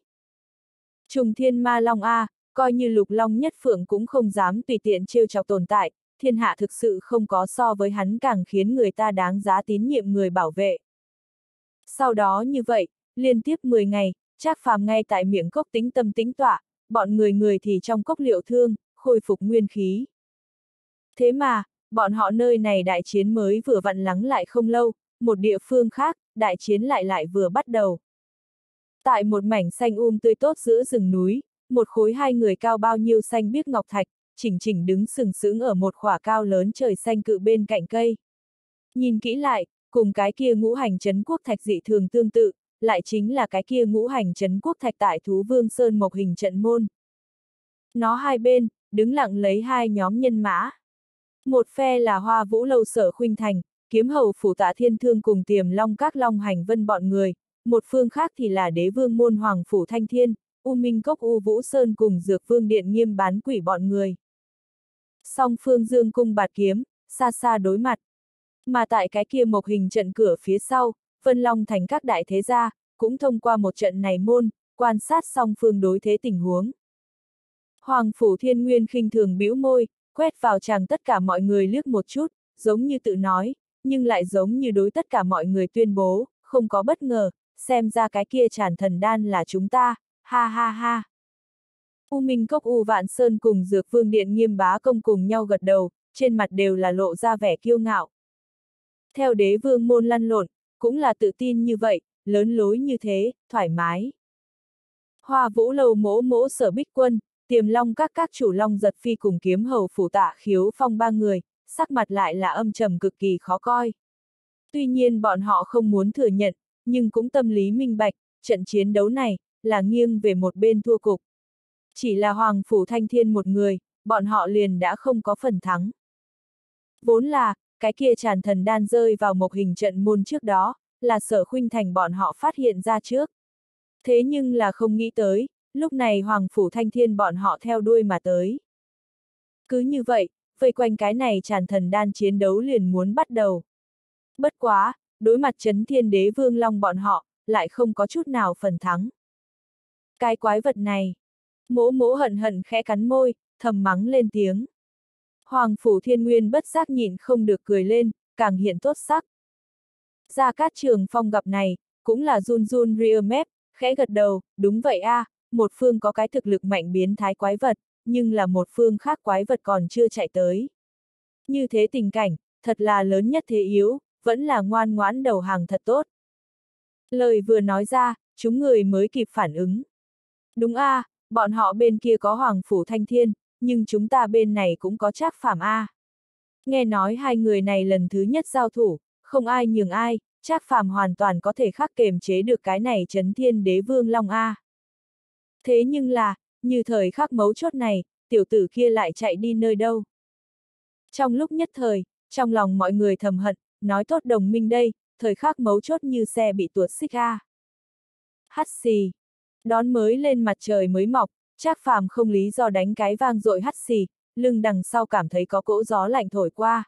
Trùng thiên ma long A, coi như lục long nhất phượng cũng không dám tùy tiện trêu chọc tồn tại, thiên hạ thực sự không có so với hắn càng khiến người ta đáng giá tín nhiệm người bảo vệ. Sau đó như vậy, liên tiếp 10 ngày, Trác Phàm ngay tại miệng cốc tính tâm tính tọa, bọn người người thì trong cốc liệu thương, khôi phục nguyên khí. Thế mà, bọn họ nơi này đại chiến mới vừa vặn lắng lại không lâu, một địa phương khác, đại chiến lại lại vừa bắt đầu. Tại một mảnh xanh um tươi tốt giữa rừng núi, một khối hai người cao bao nhiêu xanh biếc ngọc thạch, chỉnh chỉnh đứng sừng sững ở một khỏa cao lớn trời xanh cự bên cạnh cây. Nhìn kỹ lại, cùng cái kia ngũ hành chấn quốc thạch dị thường tương tự, lại chính là cái kia ngũ hành chấn quốc thạch tại thú vương sơn mộc hình trận môn. Nó hai bên, đứng lặng lấy hai nhóm nhân mã. Một phe là hoa vũ lâu sở khuynh thành, kiếm hầu phủ tạ thiên thương cùng tiềm long các long hành vân bọn người, một phương khác thì là đế vương môn hoàng phủ thanh thiên, U Minh Cốc U Vũ Sơn cùng Dược Vương Điện nghiêm bán quỷ bọn người. Song phương dương cung bạt kiếm, xa xa đối mặt. Mà tại cái kia một hình trận cửa phía sau, Vân Long thành các đại thế gia, cũng thông qua một trận này môn, quan sát song phương đối thế tình huống. Hoàng Phủ Thiên Nguyên khinh thường bĩu môi, quét vào chàng tất cả mọi người liếc một chút, giống như tự nói, nhưng lại giống như đối tất cả mọi người tuyên bố, không có bất ngờ, xem ra cái kia tràn thần đan là chúng ta, ha ha ha. U Minh Cốc U Vạn Sơn cùng Dược Vương Điện nghiêm bá công cùng nhau gật đầu, trên mặt đều là lộ ra vẻ kiêu ngạo. Theo đế vương môn lăn lộn, cũng là tự tin như vậy, lớn lối như thế, thoải mái. Hoa vũ lầu mỗ mỗ sở bích quân, tiềm long các các chủ long giật phi cùng kiếm hầu phủ tạ khiếu phong ba người, sắc mặt lại là âm trầm cực kỳ khó coi. Tuy nhiên bọn họ không muốn thừa nhận, nhưng cũng tâm lý minh bạch, trận chiến đấu này, là nghiêng về một bên thua cục. Chỉ là Hoàng Phủ Thanh Thiên một người, bọn họ liền đã không có phần thắng. Vốn là, cái kia tràn thần đan rơi vào một hình trận môn trước đó, là sở khuynh thành bọn họ phát hiện ra trước. Thế nhưng là không nghĩ tới, lúc này Hoàng Phủ Thanh Thiên bọn họ theo đuôi mà tới. Cứ như vậy, vây quanh cái này tràn thần đan chiến đấu liền muốn bắt đầu. Bất quá, đối mặt chấn thiên đế vương long bọn họ, lại không có chút nào phần thắng. Cái quái vật này, mỗ mỗ hận hận khẽ cắn môi, thầm mắng lên tiếng. Hoàng Phủ Thiên Nguyên bất giác nhịn không được cười lên, càng hiện tốt sắc. ra Cát Trường Phong gặp này, cũng là run run rear mép, khẽ gật đầu, đúng vậy a, à, một phương có cái thực lực mạnh biến thái quái vật, nhưng là một phương khác quái vật còn chưa chạy tới. Như thế tình cảnh, thật là lớn nhất thế yếu, vẫn là ngoan ngoãn đầu hàng thật tốt. Lời vừa nói ra, chúng người mới kịp phản ứng. Đúng a, à, bọn họ bên kia có Hoàng Phủ Thanh Thiên, nhưng chúng ta bên này cũng có Trác phạm A. Nghe nói hai người này lần thứ nhất giao thủ, không ai nhường ai, Trác phạm hoàn toàn có thể khắc kềm chế được cái này chấn thiên đế vương Long A. Thế nhưng là, như thời khắc mấu chốt này, tiểu tử kia lại chạy đi nơi đâu. Trong lúc nhất thời, trong lòng mọi người thầm hận, nói tốt đồng minh đây, thời khắc mấu chốt như xe bị tuột xích A. Hắt xì. Đón mới lên mặt trời mới mọc, Trác Phàm không lý do đánh cái vang dội hắt xì, lưng đằng sau cảm thấy có cỗ gió lạnh thổi qua.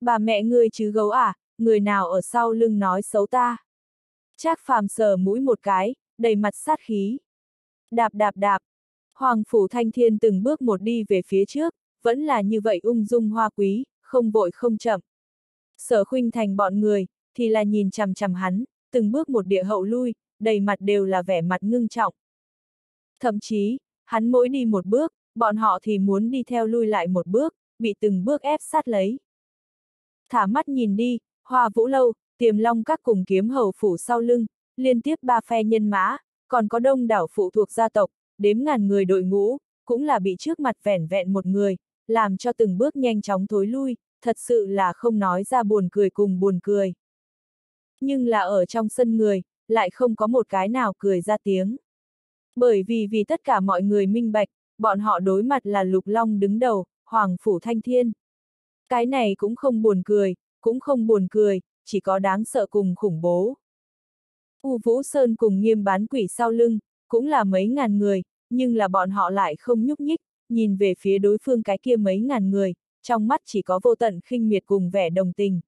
Bà mẹ ngươi chứ gấu à, người nào ở sau lưng nói xấu ta. Trác Phàm sờ mũi một cái, đầy mặt sát khí. Đạp đạp đạp. Hoàng Phủ Thanh Thiên từng bước một đi về phía trước, vẫn là như vậy ung dung hoa quý, không vội không chậm. Sở khuynh thành bọn người, thì là nhìn chằm chằm hắn, từng bước một địa hậu lui, đầy mặt đều là vẻ mặt ngưng trọng. Thậm chí, hắn mỗi đi một bước, bọn họ thì muốn đi theo lui lại một bước, bị từng bước ép sát lấy. Thả mắt nhìn đi, hoa vũ lâu, tiềm long các cùng kiếm hầu phủ sau lưng, liên tiếp ba phe nhân mã, còn có đông đảo phụ thuộc gia tộc, đếm ngàn người đội ngũ, cũng là bị trước mặt vẻn vẹn một người, làm cho từng bước nhanh chóng thối lui, thật sự là không nói ra buồn cười cùng buồn cười. Nhưng là ở trong sân người, lại không có một cái nào cười ra tiếng. Bởi vì vì tất cả mọi người minh bạch, bọn họ đối mặt là Lục Long đứng đầu, Hoàng Phủ Thanh Thiên. Cái này cũng không buồn cười, cũng không buồn cười, chỉ có đáng sợ cùng khủng bố. U Vũ Sơn cùng nghiêm bán quỷ sau lưng, cũng là mấy ngàn người, nhưng là bọn họ lại không nhúc nhích, nhìn về phía đối phương cái kia mấy ngàn người, trong mắt chỉ có vô tận khinh miệt cùng vẻ đồng tình.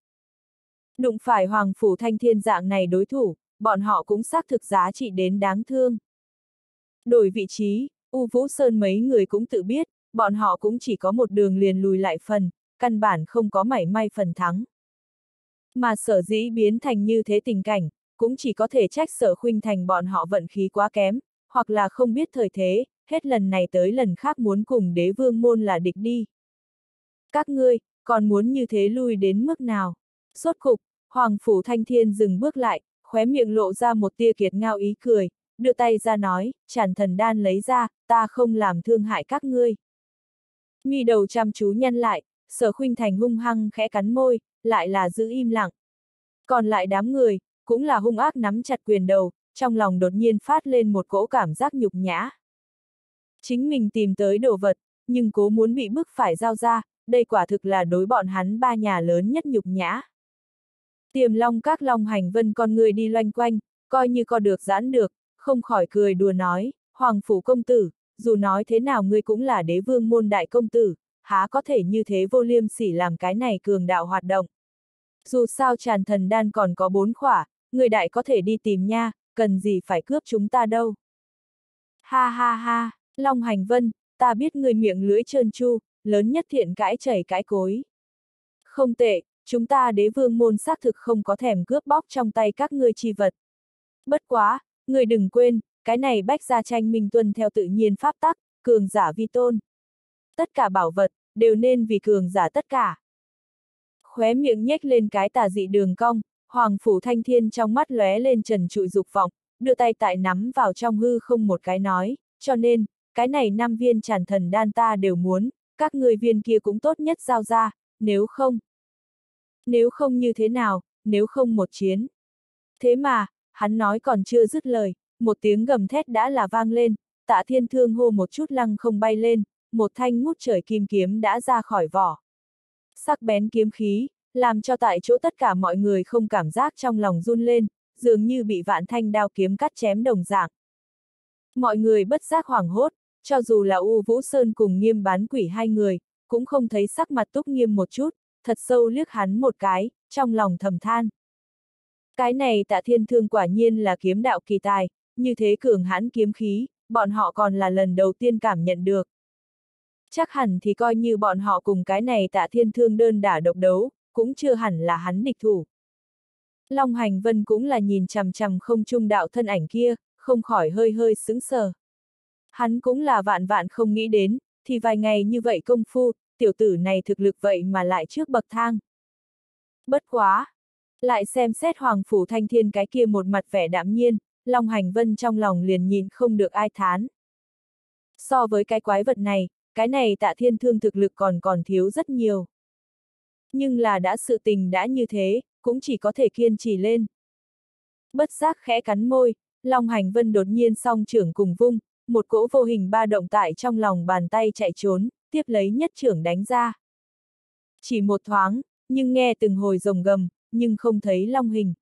Đụng phải Hoàng Phủ Thanh Thiên dạng này đối thủ, bọn họ cũng xác thực giá trị đến đáng thương. Đổi vị trí, U Vũ Sơn mấy người cũng tự biết, bọn họ cũng chỉ có một đường liền lùi lại phần, căn bản không có mảy may phần thắng. Mà sở dĩ biến thành như thế tình cảnh, cũng chỉ có thể trách sở khuynh thành bọn họ vận khí quá kém, hoặc là không biết thời thế, hết lần này tới lần khác muốn cùng đế vương môn là địch đi. Các ngươi, còn muốn như thế lui đến mức nào? Sốt cục, Hoàng Phủ Thanh Thiên dừng bước lại, khóe miệng lộ ra một tia kiệt ngao ý cười, đưa tay ra nói, tràn thần đan lấy ra, ta không làm thương hại các ngươi. Mi đầu chăm chú nhăn lại, sở khuynh thành hung hăng khẽ cắn môi, lại là giữ im lặng. Còn lại đám người, cũng là hung ác nắm chặt quyền đầu, trong lòng đột nhiên phát lên một cỗ cảm giác nhục nhã. Chính mình tìm tới đồ vật, nhưng cố muốn bị bức phải giao ra, đây quả thực là đối bọn hắn ba nhà lớn nhất nhục nhã. Tiềm long các long hành vân con người đi loanh quanh, coi như có được giãn được, không khỏi cười đùa nói, Hoàng Phủ công tử, dù nói thế nào ngươi cũng là đế vương môn đại công tử, há có thể như thế vô liêm sỉ làm cái này cường đạo hoạt động. Dù sao tràn thần đan còn có bốn khỏa, người đại có thể đi tìm nha, cần gì phải cướp chúng ta đâu. Ha ha ha, Long Hành Vân, ta biết người miệng lưỡi trơn chu, lớn nhất thiện cãi chảy cãi cối. Không tệ, chúng ta đế vương môn xác thực không có thèm cướp bóc trong tay các ngươi chi vật. Bất quá, người đừng quên, cái này bách gia tranh minh tuân theo tự nhiên pháp tắc, cường giả vi tôn. Tất cả bảo vật, đều nên vì cường giả tất cả. Khóe miệng nhếch lên cái tà dị đường cong, Hoàng Phủ Thanh Thiên trong mắt lóe lên trần trụi dục vọng, đưa tay tại nắm vào trong hư không một cái nói, cho nên, cái này năm viên tràn thần đan ta đều muốn, các người viên kia cũng tốt nhất giao ra, nếu không. Nếu không như thế nào, nếu không một chiến. Thế mà, hắn nói còn chưa dứt lời, một tiếng gầm thét đã là vang lên, tạ thiên thương hô một chút lăng không bay lên, một thanh ngút trời kim kiếm đã ra khỏi vỏ. Sắc bén kiếm khí, làm cho tại chỗ tất cả mọi người không cảm giác trong lòng run lên, dường như bị vạn thanh đao kiếm cắt chém đồng dạng. Mọi người bất giác hoảng hốt, cho dù là U Vũ Sơn cùng nghiêm bán quỷ hai người, cũng không thấy sắc mặt túc nghiêm một chút, thật sâu liếc hắn một cái, trong lòng thầm than. Cái này tạ thiên thương quả nhiên là kiếm đạo kỳ tài, như thế cường hãn kiếm khí, bọn họ còn là lần đầu tiên cảm nhận được. Chắc hẳn thì coi như bọn họ cùng cái này tạ thiên thương đơn đả độc đấu, cũng chưa hẳn là hắn địch thủ. Long Hành Vân cũng là nhìn chằm chằm không trung đạo thân ảnh kia, không khỏi hơi hơi sững sờ. Hắn cũng là vạn vạn không nghĩ đến, thì vài ngày như vậy công phu, tiểu tử này thực lực vậy mà lại trước bậc thang. Bất quá! Lại xem xét Hoàng Phủ Thanh Thiên cái kia một mặt vẻ đạm nhiên, Long Hành Vân trong lòng liền nhìn không được ai thán. So với cái quái vật này, cái này tạ thiên thương thực lực còn còn thiếu rất nhiều. Nhưng là đã sự tình đã như thế, cũng chỉ có thể kiên trì lên. Bất giác khẽ cắn môi, Long Hành Vân đột nhiên song trưởng cùng vung, một cỗ vô hình ba động tại trong lòng bàn tay chạy trốn, tiếp lấy nhất trưởng đánh ra. Chỉ một thoáng, nhưng nghe từng hồi rồng gầm, nhưng không thấy long hình.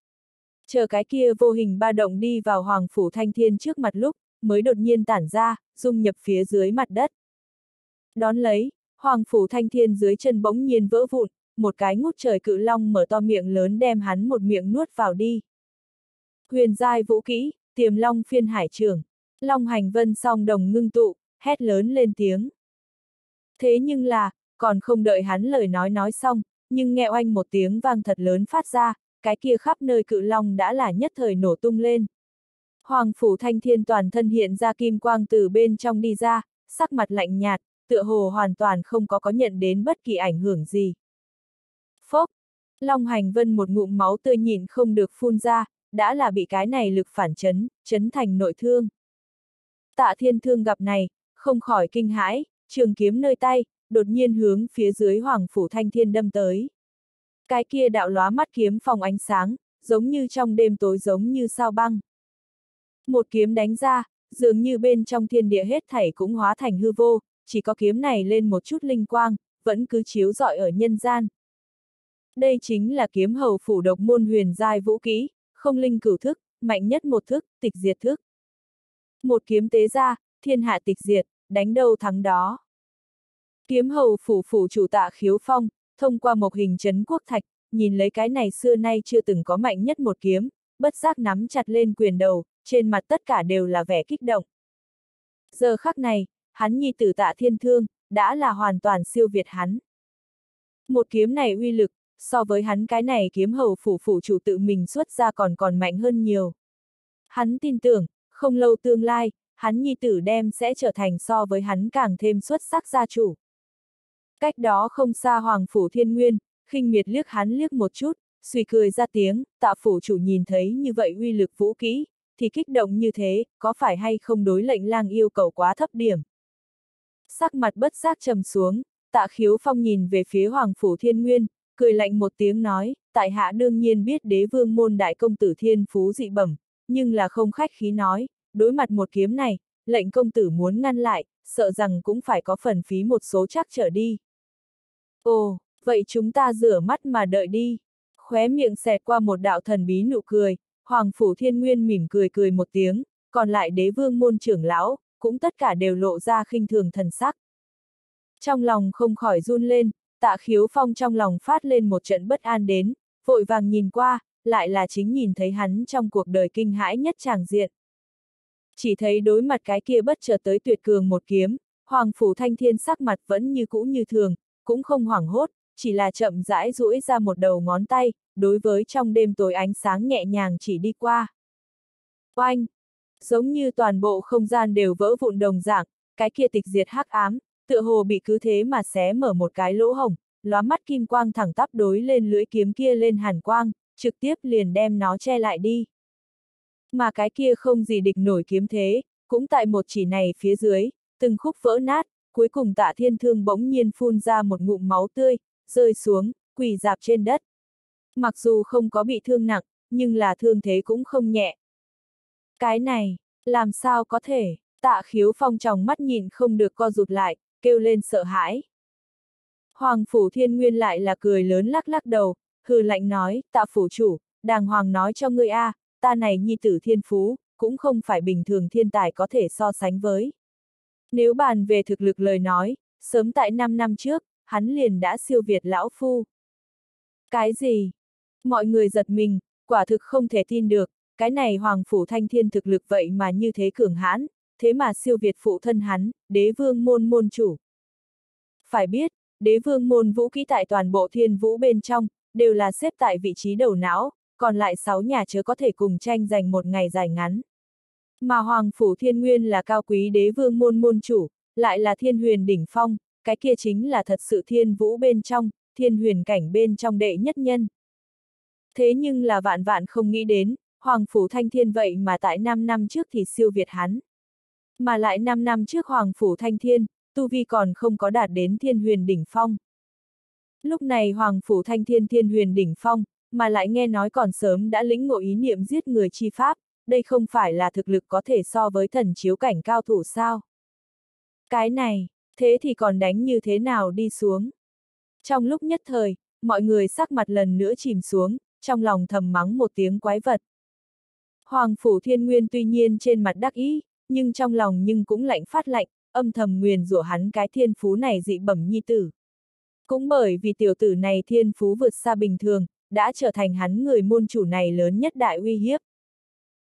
Chờ cái kia vô hình ba động đi vào Hoàng Phủ Thanh Thiên trước mặt lúc, mới đột nhiên tản ra, dung nhập phía dưới mặt đất. Đón lấy, Hoàng Phủ Thanh Thiên dưới chân bỗng nhiên vỡ vụn, một cái ngút trời cự long mở to miệng lớn đem hắn một miệng nuốt vào đi. Huyền giai vũ kỹ, tiềm long phiên hải trường. Long hành vân song đồng ngưng tụ, hét lớn lên tiếng. Thế nhưng là, còn không đợi hắn lời nói nói xong, nhưng nghe oanh một tiếng vang thật lớn phát ra, cái kia khắp nơi cự long đã là nhất thời nổ tung lên. Hoàng phủ thanh thiên toàn thân hiện ra kim quang từ bên trong đi ra, sắc mặt lạnh nhạt, tựa hồ hoàn toàn không có có nhận đến bất kỳ ảnh hưởng gì. Long hành vân một ngụm máu tươi nhìn không được phun ra, đã là bị cái này lực phản chấn, chấn thành nội thương. Tạ thiên thương gặp này, không khỏi kinh hãi, trường kiếm nơi tay, đột nhiên hướng phía dưới hoàng phủ thanh thiên đâm tới. Cái kia đạo lóa mắt kiếm phòng ánh sáng, giống như trong đêm tối giống như sao băng. Một kiếm đánh ra, dường như bên trong thiên địa hết thảy cũng hóa thành hư vô, chỉ có kiếm này lên một chút linh quang, vẫn cứ chiếu rọi ở nhân gian. Đây chính là kiếm hầu phủ độc môn huyền giai vũ kỹ, không linh cửu thức, mạnh nhất một thức, tịch diệt thức. Một kiếm tế ra, thiên hạ tịch diệt, đánh đâu thắng đó. Kiếm hầu phủ phủ chủ tạ khiếu phong, thông qua một hình chấn quốc thạch, nhìn lấy cái này xưa nay chưa từng có mạnh nhất một kiếm, bất giác nắm chặt lên quyền đầu, trên mặt tất cả đều là vẻ kích động. Giờ khắc này, hắn nhi tử tạ thiên thương, đã là hoàn toàn siêu việt hắn. Một kiếm này uy lực, so với hắn cái này kiếm hầu phủ phủ chủ tự mình xuất ra còn còn mạnh hơn nhiều. Hắn tin tưởng, không lâu tương lai, hắn nhi tử đem sẽ trở thành so với hắn càng thêm xuất sắc gia chủ. Cách đó không xa Hoàng Phủ Thiên Nguyên, khinh miệt liếc hắn liếc một chút, suy cười ra tiếng, tạ phủ chủ nhìn thấy như vậy uy lực vũ kỹ, thì kích động như thế, có phải hay không đối lệnh lang yêu cầu quá thấp điểm. Sắc mặt bất giác trầm xuống, tạ khiếu phong nhìn về phía Hoàng Phủ Thiên Nguyên, cười lạnh một tiếng nói, tại hạ đương nhiên biết đế vương môn đại công tử thiên phú dị bẩm, nhưng là không khách khí nói, đối mặt một kiếm này, lệnh công tử muốn ngăn lại, sợ rằng cũng phải có phần phí một số chắc trở đi. Ồ, vậy chúng ta rửa mắt mà đợi đi. Khóe miệng xẹt qua một đạo thần bí nụ cười, Hoàng Phủ Thiên Nguyên mỉm cười cười một tiếng, còn lại đế vương môn trưởng lão, cũng tất cả đều lộ ra khinh thường thần sắc. Trong lòng không khỏi run lên, tạ khiếu phong trong lòng phát lên một trận bất an đến, vội vàng nhìn qua, lại là chính nhìn thấy hắn trong cuộc đời kinh hãi nhất tràng diện. Chỉ thấy đối mặt cái kia bất chợt tới tuyệt cường một kiếm, Hoàng Phủ Thanh Thiên sắc mặt vẫn như cũ như thường, cũng không hoảng hốt, chỉ là chậm rãi duỗi ra một đầu ngón tay, đối với trong đêm tối ánh sáng nhẹ nhàng chỉ đi qua. Oanh! Giống như toàn bộ không gian đều vỡ vụn đồng dạng, cái kia tịch diệt hắc ám, tựa hồ bị cứ thế mà xé mở một cái lỗ hồng, lóa mắt kim quang thẳng tắp đối lên lưỡi kiếm kia lên hàn quang, trực tiếp liền đem nó che lại đi. Mà cái kia không gì địch nổi kiếm thế, cũng tại một chỉ này phía dưới, từng khúc vỡ nát, cuối cùng tạ thiên thương bỗng nhiên phun ra một ngụm máu tươi, rơi xuống, quỳ dạp trên đất. Mặc dù không có bị thương nặng, nhưng là thương thế cũng không nhẹ. Cái này, làm sao có thể, tạ khiếu phong trong mắt nhìn không được co rụt lại, kêu lên sợ hãi. Hoàng phủ thiên nguyên lại là cười lớn lắc lắc đầu, hừ lạnh nói, tạ phủ chủ, đàng hoàng nói cho ngươi a, ta này nhi tử thiên phú, cũng không phải bình thường thiên tài có thể so sánh với. Nếu bàn về thực lực lời nói, sớm tại 5 năm trước, hắn liền đã siêu việt lão phu. Cái gì? Mọi người giật mình, quả thực không thể tin được, cái này Hoàng Phủ Thanh Thiên thực lực vậy mà như thế cường hãn, thế mà siêu việt phụ thân hắn, đế vương môn môn chủ. Phải biết, đế vương môn vũ kỹ tại toàn bộ thiên vũ bên trong, đều là xếp tại vị trí đầu não, còn lại sáu nhà chớ có thể cùng tranh giành một ngày dài ngắn. Mà Hoàng Phủ Thiên Nguyên là cao quý đế vương môn môn chủ, lại là thiên huyền đỉnh phong, cái kia chính là thật sự thiên vũ bên trong, thiên huyền cảnh bên trong đệ nhất nhân. Thế nhưng là vạn vạn không nghĩ đến, Hoàng Phủ Thanh Thiên vậy mà tại 5 năm trước thì siêu việt hắn. Mà lại 5 năm trước Hoàng Phủ Thanh Thiên, Tu Vi còn không có đạt đến thiên huyền đỉnh phong. Lúc này Hoàng Phủ Thanh Thiên thiên huyền đỉnh phong, mà lại nghe nói còn sớm đã lĩnh ngộ ý niệm giết người chi pháp, đây không phải là thực lực có thể so với thần chiếu cảnh cao thủ sao. Cái này, thế thì còn đánh như thế nào đi xuống? Trong lúc nhất thời, mọi người sắc mặt lần nữa chìm xuống, trong lòng thầm mắng một tiếng quái vật. Hoàng Phủ Thiên Nguyên tuy nhiên trên mặt đắc ý, nhưng trong lòng nhưng cũng lạnh phát lạnh, âm thầm nguyền rủa hắn cái thiên phú này dị bẩm nhi tử. Cũng bởi vì tiểu tử này thiên phú vượt xa bình thường, đã trở thành hắn người môn chủ này lớn nhất đại uy hiếp.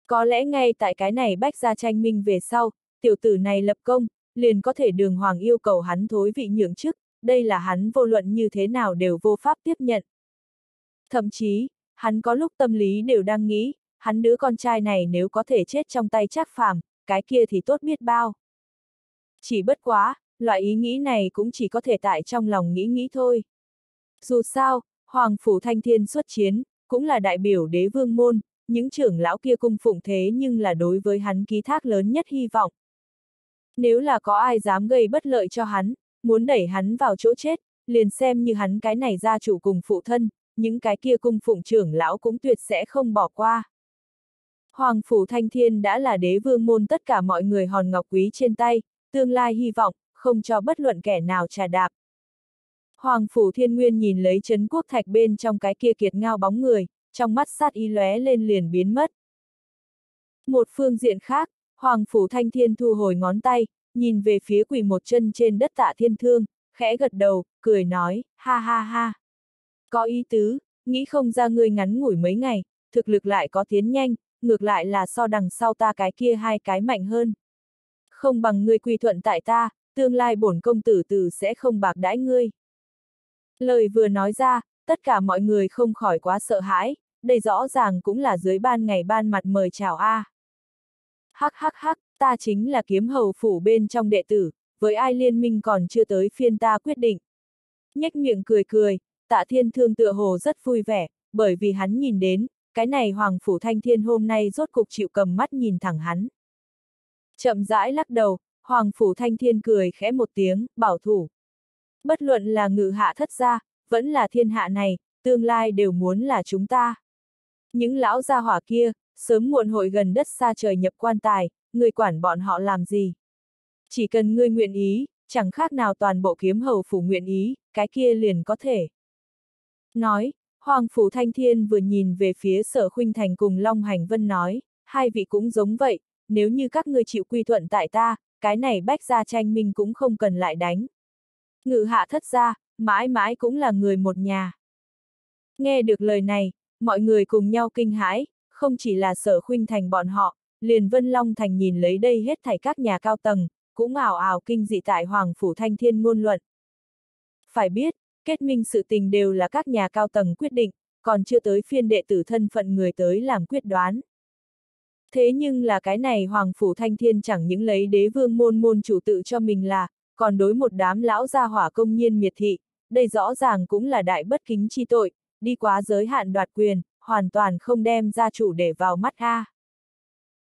Có lẽ ngay tại cái này bách ra tranh minh về sau, tiểu tử này lập công, liền có thể đường hoàng yêu cầu hắn thối vị nhượng chức, đây là hắn vô luận như thế nào đều vô pháp tiếp nhận. Thậm chí, hắn có lúc tâm lý đều đang nghĩ, hắn đứa con trai này nếu có thể chết trong tay chắc phàm, cái kia thì tốt biết bao. Chỉ bất quá, loại ý nghĩ này cũng chỉ có thể tại trong lòng nghĩ nghĩ thôi. Dù sao, Hoàng Phủ Thanh Thiên xuất chiến, cũng là đại biểu đế vương môn, những trưởng lão kia cung phụng thế nhưng là đối với hắn ký thác lớn nhất hy vọng. Nếu là có ai dám gây bất lợi cho hắn, muốn đẩy hắn vào chỗ chết, liền xem như hắn cái này gia chủ cùng phụ thân, những cái kia cung phụng trưởng lão cũng tuyệt sẽ không bỏ qua. Hoàng Phủ Thanh Thiên đã là đế vương môn tất cả mọi người hòn ngọc quý trên tay, tương lai hy vọng, không cho bất luận kẻ nào trà đạp. Hoàng Phủ Thiên Nguyên nhìn lấy chấn Quốc Thạch bên trong cái kia kiệt ngao bóng người, trong mắt sát ý lóe lên liền biến mất. Một phương diện khác, Hoàng Phủ Thanh Thiên thu hồi ngón tay, nhìn về phía quỳ một chân trên đất tạ thiên thương, khẽ gật đầu, cười nói, ha ha ha. Có ý tứ, nghĩ không ra ngươi ngắn ngủi mấy ngày, thực lực lại có tiến nhanh, ngược lại là so đằng sau ta cái kia hai cái mạnh hơn. Không bằng ngươi quy thuận tại ta, tương lai bổn công tử tử sẽ không bạc đãi ngươi. Lời vừa nói ra, tất cả mọi người không khỏi quá sợ hãi, đây rõ ràng cũng là dưới ban ngày ban mặt mời chào a. Hắc hắc hắc, ta chính là kiếm hầu phủ bên trong đệ tử, với ai liên minh còn chưa tới phiên ta quyết định. Nhếch miệng cười cười, tạ thiên thương tựa hồ rất vui vẻ, bởi vì hắn nhìn đến, cái này Hoàng Phủ Thanh Thiên hôm nay rốt cục chịu cầm mắt nhìn thẳng hắn. Chậm rãi lắc đầu, Hoàng Phủ Thanh Thiên cười khẽ một tiếng, bảo thủ. Bất luận là ngự hạ thất gia, vẫn là thiên hạ này, tương lai đều muốn là chúng ta. Những lão gia hỏa kia, sớm muộn hội gần đất xa trời nhập quan tài, người quản bọn họ làm gì? Chỉ cần ngươi nguyện ý, chẳng khác nào toàn bộ kiếm hầu phủ nguyện ý, cái kia liền có thể. Nói, Hoàng Phủ Thanh Thiên vừa nhìn về phía sở khuynh thành cùng Long Hành Vân nói, hai vị cũng giống vậy, nếu như các ngươi chịu quy thuận tại ta, cái này bách gia tranh minh cũng không cần lại đánh. Ngự hạ thất gia, mãi mãi cũng là người một nhà. Nghe được lời này, mọi người cùng nhau kinh hãi, không chỉ là sở khuynh thành bọn họ, liền Vân Long Thành nhìn lấy đây hết thảy các nhà cao tầng, cũng ảo ảo kinh dị tại Hoàng Phủ Thanh Thiên ngôn luận. Phải biết, kết minh sự tình đều là các nhà cao tầng quyết định, còn chưa tới phiên đệ tử thân phận người tới làm quyết đoán. Thế nhưng là cái này Hoàng Phủ Thanh Thiên chẳng những lấy đế vương môn môn chủ tự cho mình là, còn đối một đám lão gia hỏa công nhiên miệt thị, đây rõ ràng cũng là đại bất kính chi tội, đi quá giới hạn đoạt quyền, hoàn toàn không đem gia chủ để vào mắt ha.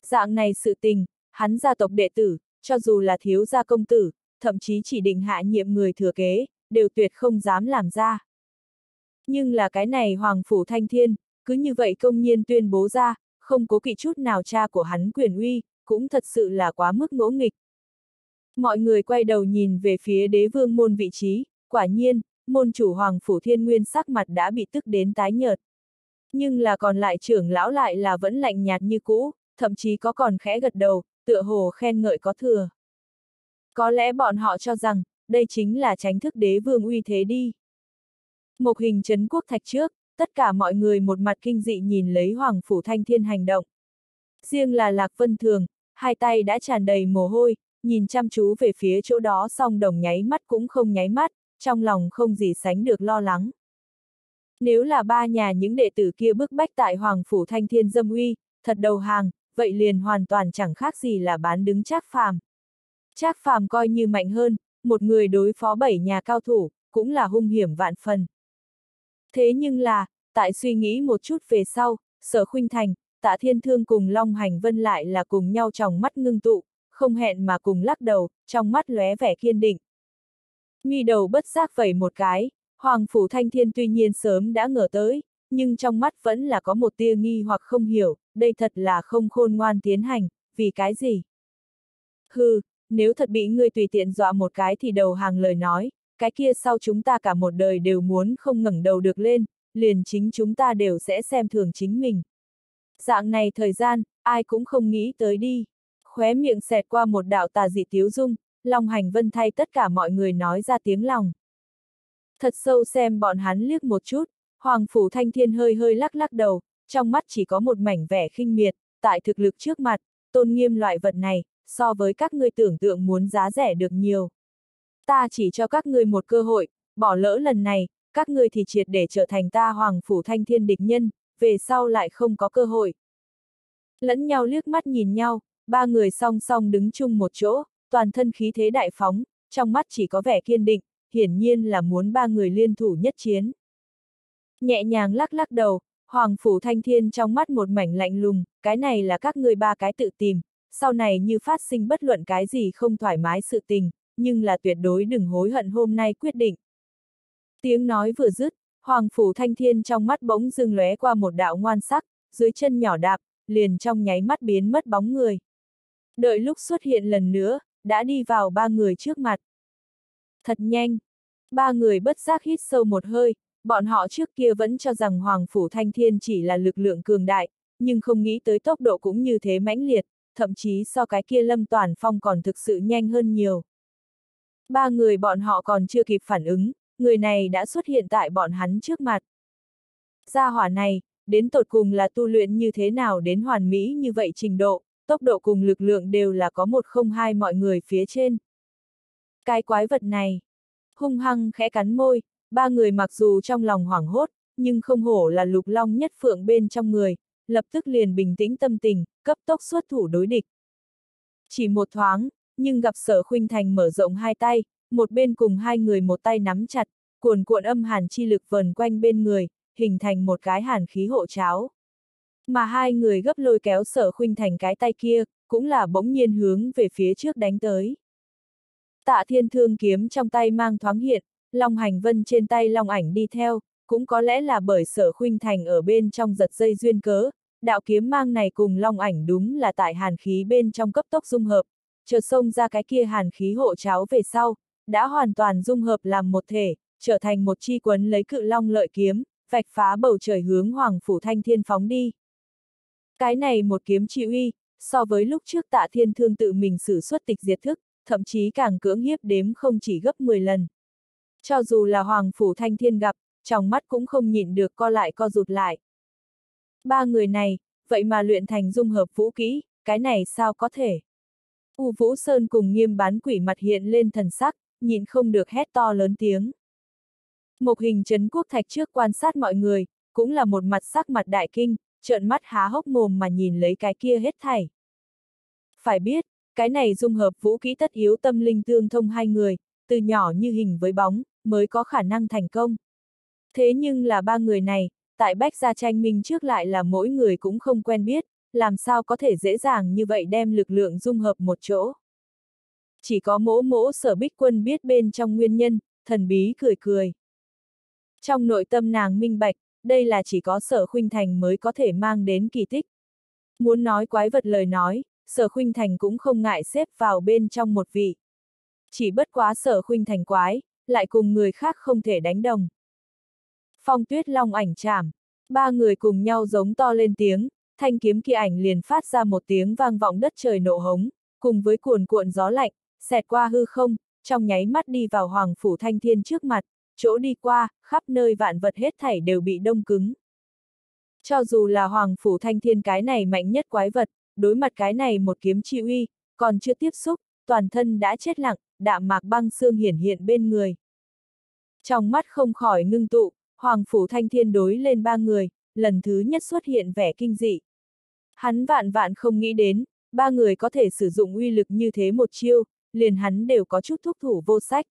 Dạng này sự tình, hắn gia tộc đệ tử, cho dù là thiếu gia công tử, thậm chí chỉ định hạ nhiệm người thừa kế, đều tuyệt không dám làm ra. Nhưng là cái này Hoàng Phủ Thanh Thiên, cứ như vậy công nhiên tuyên bố ra, không cố kỵ chút nào cha của hắn quyền uy, cũng thật sự là quá mức ngỗ nghịch. Mọi người quay đầu nhìn về phía đế vương môn vị trí, quả nhiên, môn chủ Hoàng Phủ Thiên Nguyên sắc mặt đã bị tức đến tái nhợt. Nhưng là còn lại trưởng lão lại là vẫn lạnh nhạt như cũ, thậm chí có còn khẽ gật đầu, tựa hồ khen ngợi có thừa. Có lẽ bọn họ cho rằng, đây chính là tránh thức đế vương uy thế đi. Một hình chấn quốc thạch trước, tất cả mọi người một mặt kinh dị nhìn lấy Hoàng Phủ Thanh Thiên hành động. Riêng là Lạc Vân Thường, hai tay đã tràn đầy mồ hôi, nhìn chăm chú về phía chỗ đó song đồng nháy mắt cũng không nháy mắt, trong lòng không gì sánh được lo lắng. Nếu là ba nhà những đệ tử kia bức bách tại Hoàng Phủ Thanh Thiên dâm uy, thật đầu hàng, vậy liền hoàn toàn chẳng khác gì là bán đứng Trác Phàm. Trác Phàm coi như mạnh hơn, một người đối phó bảy nhà cao thủ, cũng là hung hiểm vạn phần. Thế nhưng là, tại suy nghĩ một chút về sau, sở khuynh thành, tạ thiên thương cùng Long Hành Vân lại là cùng nhau trong mắt ngưng tụ, không hẹn mà cùng lắc đầu, trong mắt lóe vẻ kiên định. Mi đầu bất giác vẩy một cái, Hoàng Phủ Thanh Thiên tuy nhiên sớm đã ngờ tới, nhưng trong mắt vẫn là có một tia nghi hoặc không hiểu, đây thật là không khôn ngoan tiến hành, vì cái gì? Hừ, nếu thật bị ngươi tùy tiện dọa một cái thì đầu hàng lời nói, cái kia sau chúng ta cả một đời đều muốn không ngẩng đầu được lên, liền chính chúng ta đều sẽ xem thường chính mình. Dạng này thời gian, ai cũng không nghĩ tới đi. Khóe miệng xẹt qua một đạo tà dị tiếu dung, Long Hành Vân thay tất cả mọi người nói ra tiếng lòng. Thật sâu xem bọn hắn liếc một chút, Hoàng Phủ Thanh Thiên hơi hơi lắc lắc đầu, trong mắt chỉ có một mảnh vẻ khinh miệt, tại thực lực trước mặt, tôn nghiêm loại vật này, so với các ngươi tưởng tượng muốn giá rẻ được nhiều. Ta chỉ cho các ngươi một cơ hội, bỏ lỡ lần này, các ngươi thì triệt để trở thành ta Hoàng Phủ Thanh Thiên địch nhân, về sau lại không có cơ hội. Lẫn nhau liếc mắt nhìn nhau, ba người song song đứng chung một chỗ, toàn thân khí thế đại phóng, trong mắt chỉ có vẻ kiên định, hiển nhiên là muốn ba người liên thủ nhất chiến. Nhẹ nhàng lắc lắc đầu, Hoàng Phủ Thanh Thiên trong mắt một mảnh lạnh lùng, cái này là các người ba cái tự tìm, sau này như phát sinh bất luận cái gì không thoải mái sự tình, nhưng là tuyệt đối đừng hối hận hôm nay quyết định. Tiếng nói vừa dứt, Hoàng Phủ Thanh Thiên trong mắt bỗng dưng lóe qua một đạo ngoan sắc, dưới chân nhỏ đạp, liền trong nháy mắt biến mất bóng người. Đợi lúc xuất hiện lần nữa, đã đi vào ba người trước mặt. Thật nhanh! Ba người bất giác hít sâu một hơi, bọn họ trước kia vẫn cho rằng Hoàng Phủ Thanh Thiên chỉ là lực lượng cường đại, nhưng không nghĩ tới tốc độ cũng như thế mãnh liệt, thậm chí so cái kia Lâm Toàn Phong còn thực sự nhanh hơn nhiều. Ba người bọn họ còn chưa kịp phản ứng, người này đã xuất hiện tại bọn hắn trước mặt. Gia hỏa này, đến tột cùng là tu luyện như thế nào đến hoàn mỹ như vậy trình độ, tốc độ cùng lực lượng đều là có một không hai mọi người phía trên. Cái quái vật này, hung hăng khẽ cắn môi, ba người mặc dù trong lòng hoảng hốt, nhưng không hổ là lục long nhất phượng bên trong người, lập tức liền bình tĩnh tâm tình, cấp tốc xuất thủ đối địch. Chỉ một thoáng, nhưng gặp sở khuynh thành mở rộng hai tay, một bên cùng hai người một tay nắm chặt, cuồn cuộn âm hàn chi lực vần quanh bên người, hình thành một cái hàn khí hộ cháo. Mà hai người gấp lôi kéo sở khuynh thành cái tay kia, cũng là bỗng nhiên hướng về phía trước đánh tới. Tạ thiên thương kiếm trong tay mang thoáng hiện, Long hành vân trên tay Long ảnh đi theo, cũng có lẽ là bởi sở khuynh thành ở bên trong giật dây duyên cớ, đạo kiếm mang này cùng Long ảnh đúng là tại hàn khí bên trong cấp tốc dung hợp, chợt xông ra cái kia hàn khí hộ cháo về sau, đã hoàn toàn dung hợp làm một thể, trở thành một chi quấn lấy cự long lợi kiếm, vạch phá bầu trời hướng Hoàng Phủ Thanh Thiên phóng đi. Cái này một kiếm trị uy, so với lúc trước tạ thiên thương tự mình sử xuất tịch diệt thức, thậm chí càng cưỡng hiếp đếm không chỉ gấp 10 lần. Cho dù là Hoàng Phủ Thanh Thiên gặp, trong mắt cũng không nhịn được co lại co rụt lại. Ba người này, vậy mà luyện thành dung hợp vũ kỹ, cái này sao có thể? U Vũ Sơn cùng nghiêm bán quỷ mặt hiện lên thần sắc, nhìn không được hét to lớn tiếng. Một hình chấn quốc thạch trước quan sát mọi người, cũng là một mặt sắc mặt đại kinh, trợn mắt há hốc mồm mà nhìn lấy cái kia hết thảy. Phải biết, cái này dung hợp vũ kỹ tất yếu tâm linh tương thông hai người, từ nhỏ như hình với bóng, mới có khả năng thành công. Thế nhưng là ba người này, tại Bách Gia tranh minh trước lại là mỗi người cũng không quen biết, làm sao có thể dễ dàng như vậy đem lực lượng dung hợp một chỗ. Chỉ có mỗ mỗ sở bích quân biết bên trong nguyên nhân, thần bí cười cười. Trong nội tâm nàng minh bạch, đây là chỉ có sở khuynh thành mới có thể mang đến kỳ tích. Muốn nói quái vật lời nói, sở khuynh thành cũng không ngại xếp vào bên trong một vị. Chỉ bất quá sở khuynh thành quái, lại cùng người khác không thể đánh đồng. Phong tuyết long ảnh chạm ba người cùng nhau giống to lên tiếng, thanh kiếm kia ảnh liền phát ra một tiếng vang vọng đất trời nổ hống, cùng với cuồn cuộn gió lạnh, xẹt qua hư không, trong nháy mắt đi vào hoàng phủ thanh thiên trước mặt, chỗ đi qua, khắp nơi vạn vật hết thảy đều bị đông cứng. Cho dù là hoàng phủ thanh thiên cái này mạnh nhất quái vật, đối mặt cái này một kiếm chi uy, còn chưa tiếp xúc, toàn thân đã chết lặng, đạm mạc băng xương hiển hiện bên người. Trong mắt không khỏi ngưng tụ, hoàng phủ thanh thiên đối lên ba người, lần thứ nhất xuất hiện vẻ kinh dị. Hắn vạn vạn không nghĩ đến, ba người có thể sử dụng uy lực như thế một chiêu, liền hắn đều có chút thúc thủ vô sách.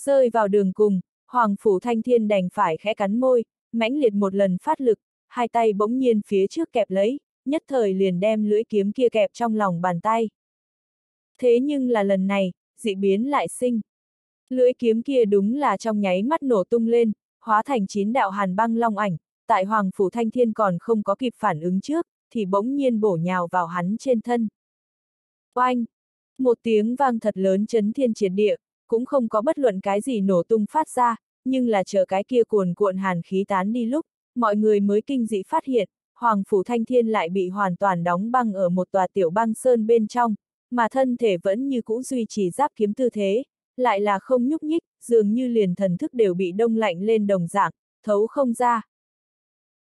Rơi vào đường cùng, Hoàng Phủ Thanh Thiên đành phải khẽ cắn môi, mãnh liệt một lần phát lực, hai tay bỗng nhiên phía trước kẹp lấy, nhất thời liền đem lưỡi kiếm kia kẹp trong lòng bàn tay. Thế nhưng là lần này, dị biến lại sinh. Lưỡi kiếm kia đúng là trong nháy mắt nổ tung lên, hóa thành chín đạo hàn băng long ảnh, tại Hoàng Phủ Thanh Thiên còn không có kịp phản ứng trước, thì bỗng nhiên bổ nhào vào hắn trên thân. Oanh! Một tiếng vang thật lớn chấn thiên triệt địa, cũng không có bất luận cái gì nổ tung phát ra, nhưng là chờ cái kia cuồn cuộn hàn khí tán đi lúc, mọi người mới kinh dị phát hiện, Hoàng Phủ Thanh Thiên lại bị hoàn toàn đóng băng ở một tòa tiểu băng sơn bên trong, mà thân thể vẫn như cũ duy trì giáp kiếm tư thế, lại là không nhúc nhích, dường như liền thần thức đều bị đông lạnh lên đồng dạng, thấu không ra.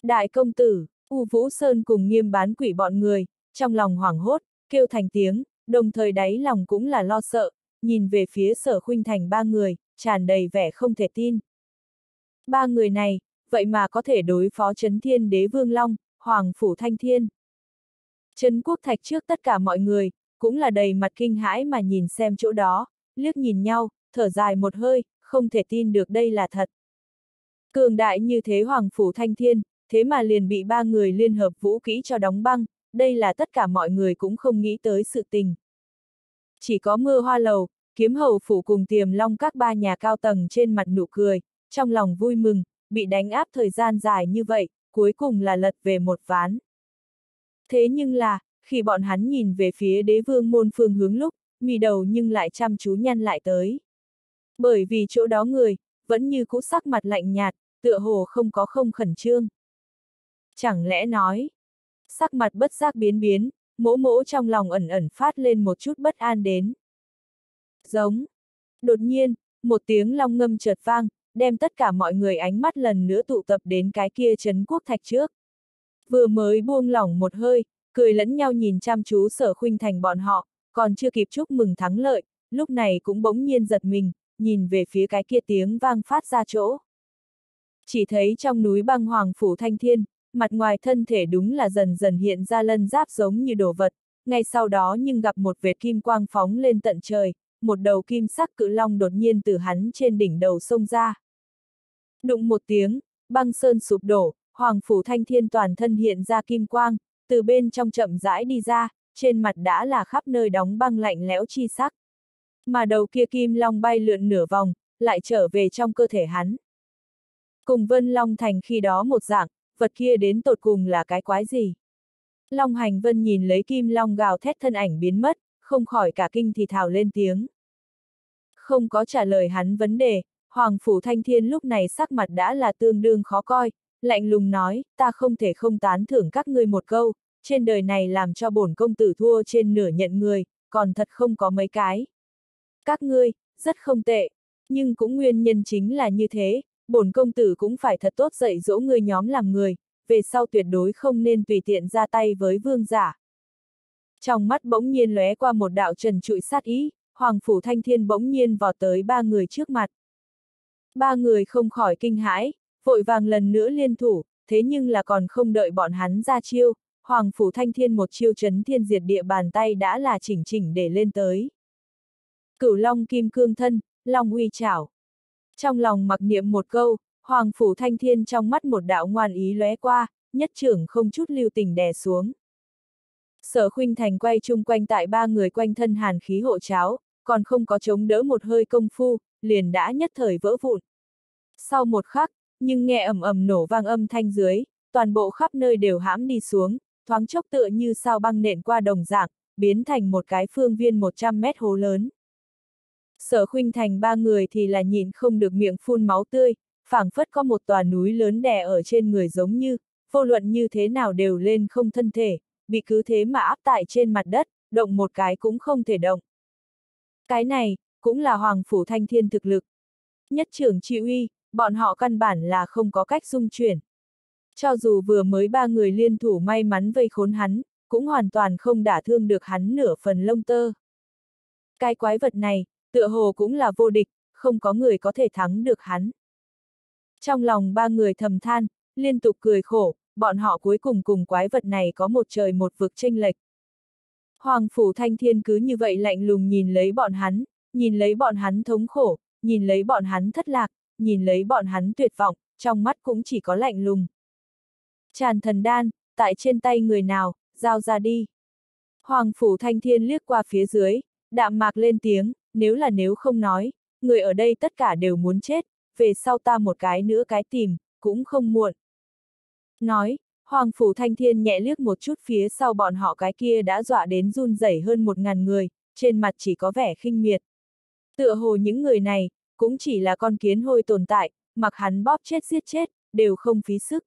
Đại công tử, U Vũ Sơn cùng nghiêm bán quỷ bọn người, trong lòng hoảng hốt, kêu thành tiếng, đồng thời đáy lòng cũng là lo sợ, nhìn về phía sở khuynh thành ba người, tràn đầy vẻ không thể tin. Ba người này, vậy mà có thể đối phó chấn thiên đế vương long, hoàng phủ thanh thiên. Trấn quốc thạch trước tất cả mọi người, cũng là đầy mặt kinh hãi mà nhìn xem chỗ đó, liếc nhìn nhau, thở dài một hơi, không thể tin được đây là thật. Cường đại như thế hoàng phủ thanh thiên, thế mà liền bị ba người liên hợp vũ kỹ cho đóng băng, đây là tất cả mọi người cũng không nghĩ tới sự tình. Chỉ có mưa hoa lầu, kiếm hầu phủ cùng tiềm long các ba nhà cao tầng trên mặt nụ cười, trong lòng vui mừng, bị đánh áp thời gian dài như vậy, cuối cùng là lật về một ván. Thế nhưng là, khi bọn hắn nhìn về phía đế vương môn phương hướng lúc, mì đầu nhưng lại chăm chú nhăn lại tới. Bởi vì chỗ đó người, vẫn như cũ sắc mặt lạnh nhạt, tựa hồ không có không khẩn trương. Chẳng lẽ nói, sắc mặt bất giác biến biến, mỗ mỗ trong lòng ẩn ẩn phát lên một chút bất an đến. Giống. Đột nhiên, một tiếng long ngâm chợt vang, đem tất cả mọi người ánh mắt lần nữa tụ tập đến cái kia trấn quốc thạch trước. Vừa mới buông lỏng một hơi, cười lẫn nhau nhìn chăm chú sở khuynh thành bọn họ, còn chưa kịp chúc mừng thắng lợi, lúc này cũng bỗng nhiên giật mình, nhìn về phía cái kia tiếng vang phát ra chỗ. Chỉ thấy trong núi băng hoàng phủ thanh thiên, mặt ngoài thân thể đúng là dần dần hiện ra lân giáp giống như đồ vật, ngay sau đó nhưng gặp một vệt kim quang phóng lên tận trời, một đầu kim sắc cự long đột nhiên từ hắn trên đỉnh đầu sông ra. Đụng một tiếng, băng sơn sụp đổ, hoàng phủ thanh thiên toàn thân hiện ra kim quang, từ bên trong chậm rãi đi ra, trên mặt đã là khắp nơi đóng băng lạnh lẽo chi sắc. Mà đầu kia kim long bay lượn nửa vòng, lại trở về trong cơ thể hắn. Cùng Vân Long Thành khi đó một dạng, vật kia đến tột cùng là cái quái gì? Long Hành Vân nhìn lấy kim long gào thét thân ảnh biến mất, không khỏi cả kinh thì thào lên tiếng. Không có trả lời hắn vấn đề, Hoàng Phủ Thanh Thiên lúc này sắc mặt đã là tương đương khó coi, lạnh lùng nói, ta không thể không tán thưởng các ngươi một câu, trên đời này làm cho bổn công tử thua trên nửa nhận người, còn thật không có mấy cái. Các ngươi, rất không tệ, nhưng cũng nguyên nhân chính là như thế, bổn công tử cũng phải thật tốt dạy dỗ người nhóm làm người, về sau tuyệt đối không nên tùy tiện ra tay với vương giả. Trong mắt bỗng nhiên lóe qua một đạo trần trụi sát ý, Hoàng Phủ Thanh Thiên bỗng nhiên vọt tới ba người trước mặt. Ba người không khỏi kinh hãi, vội vàng lần nữa liên thủ, thế nhưng là còn không đợi bọn hắn ra chiêu, Hoàng Phủ Thanh Thiên một chiêu chấn thiên diệt địa bàn tay đã là chỉnh chỉnh để lên tới. Cửu Long Kim Cương Thân, Long uy chảo. Trong lòng mặc niệm một câu, Hoàng Phủ Thanh Thiên trong mắt một đạo ngoan ý lóe qua, nhất trưởng không chút lưu tình đè xuống. Sở Khuynh Thành quay chung quanh tại ba người quanh thân hàn khí hộ cháo, còn không có chống đỡ một hơi công phu, liền đã nhất thời vỡ vụn. Sau một khắc, nhưng nghe ầm ầm nổ vang âm thanh dưới, toàn bộ khắp nơi đều hãm đi xuống, thoáng chốc tựa như sao băng nện qua đồng dạng, biến thành một cái phương viên 100 mét hố lớn. Sở khuynh thành ba người thì là nhịn không được miệng phun máu tươi, phảng phất có một tòa núi lớn đè ở trên người giống như, vô luận như thế nào đều lên không thân thể, bị cứ thế mà áp tại trên mặt đất, động một cái cũng không thể động. Cái này, cũng là Hoàng Phủ Thanh Thiên thực lực. Nhất trưởng trị uy, bọn họ căn bản là không có cách dung chuyển. Cho dù vừa mới ba người liên thủ may mắn vây khốn hắn, cũng hoàn toàn không đả thương được hắn nửa phần lông tơ. Cái quái vật này, tựa hồ cũng là vô địch, không có người có thể thắng được hắn. Trong lòng ba người thầm than, liên tục cười khổ, bọn họ cuối cùng cùng quái vật này có một trời một vực tranh lệch. Hoàng Phủ Thanh Thiên cứ như vậy lạnh lùng nhìn lấy bọn hắn, nhìn lấy bọn hắn thống khổ, nhìn lấy bọn hắn thất lạc, nhìn lấy bọn hắn tuyệt vọng, trong mắt cũng chỉ có lạnh lùng. Tràn thần đan, tại trên tay người nào, giao ra đi. Hoàng Phủ Thanh Thiên liếc qua phía dưới, đạm mạc lên tiếng, nếu là nếu không nói, người ở đây tất cả đều muốn chết, về sau ta một cái nữa cái tìm, cũng không muộn. Nói, Hoàng Phủ Thanh Thiên nhẹ liếc một chút phía sau bọn họ cái kia đã dọa đến run rẩy hơn một ngàn người, trên mặt chỉ có vẻ khinh miệt. Tựa hồ những người này, cũng chỉ là con kiến hôi tồn tại, mặc hắn bóp chết giết chết, đều không phí sức.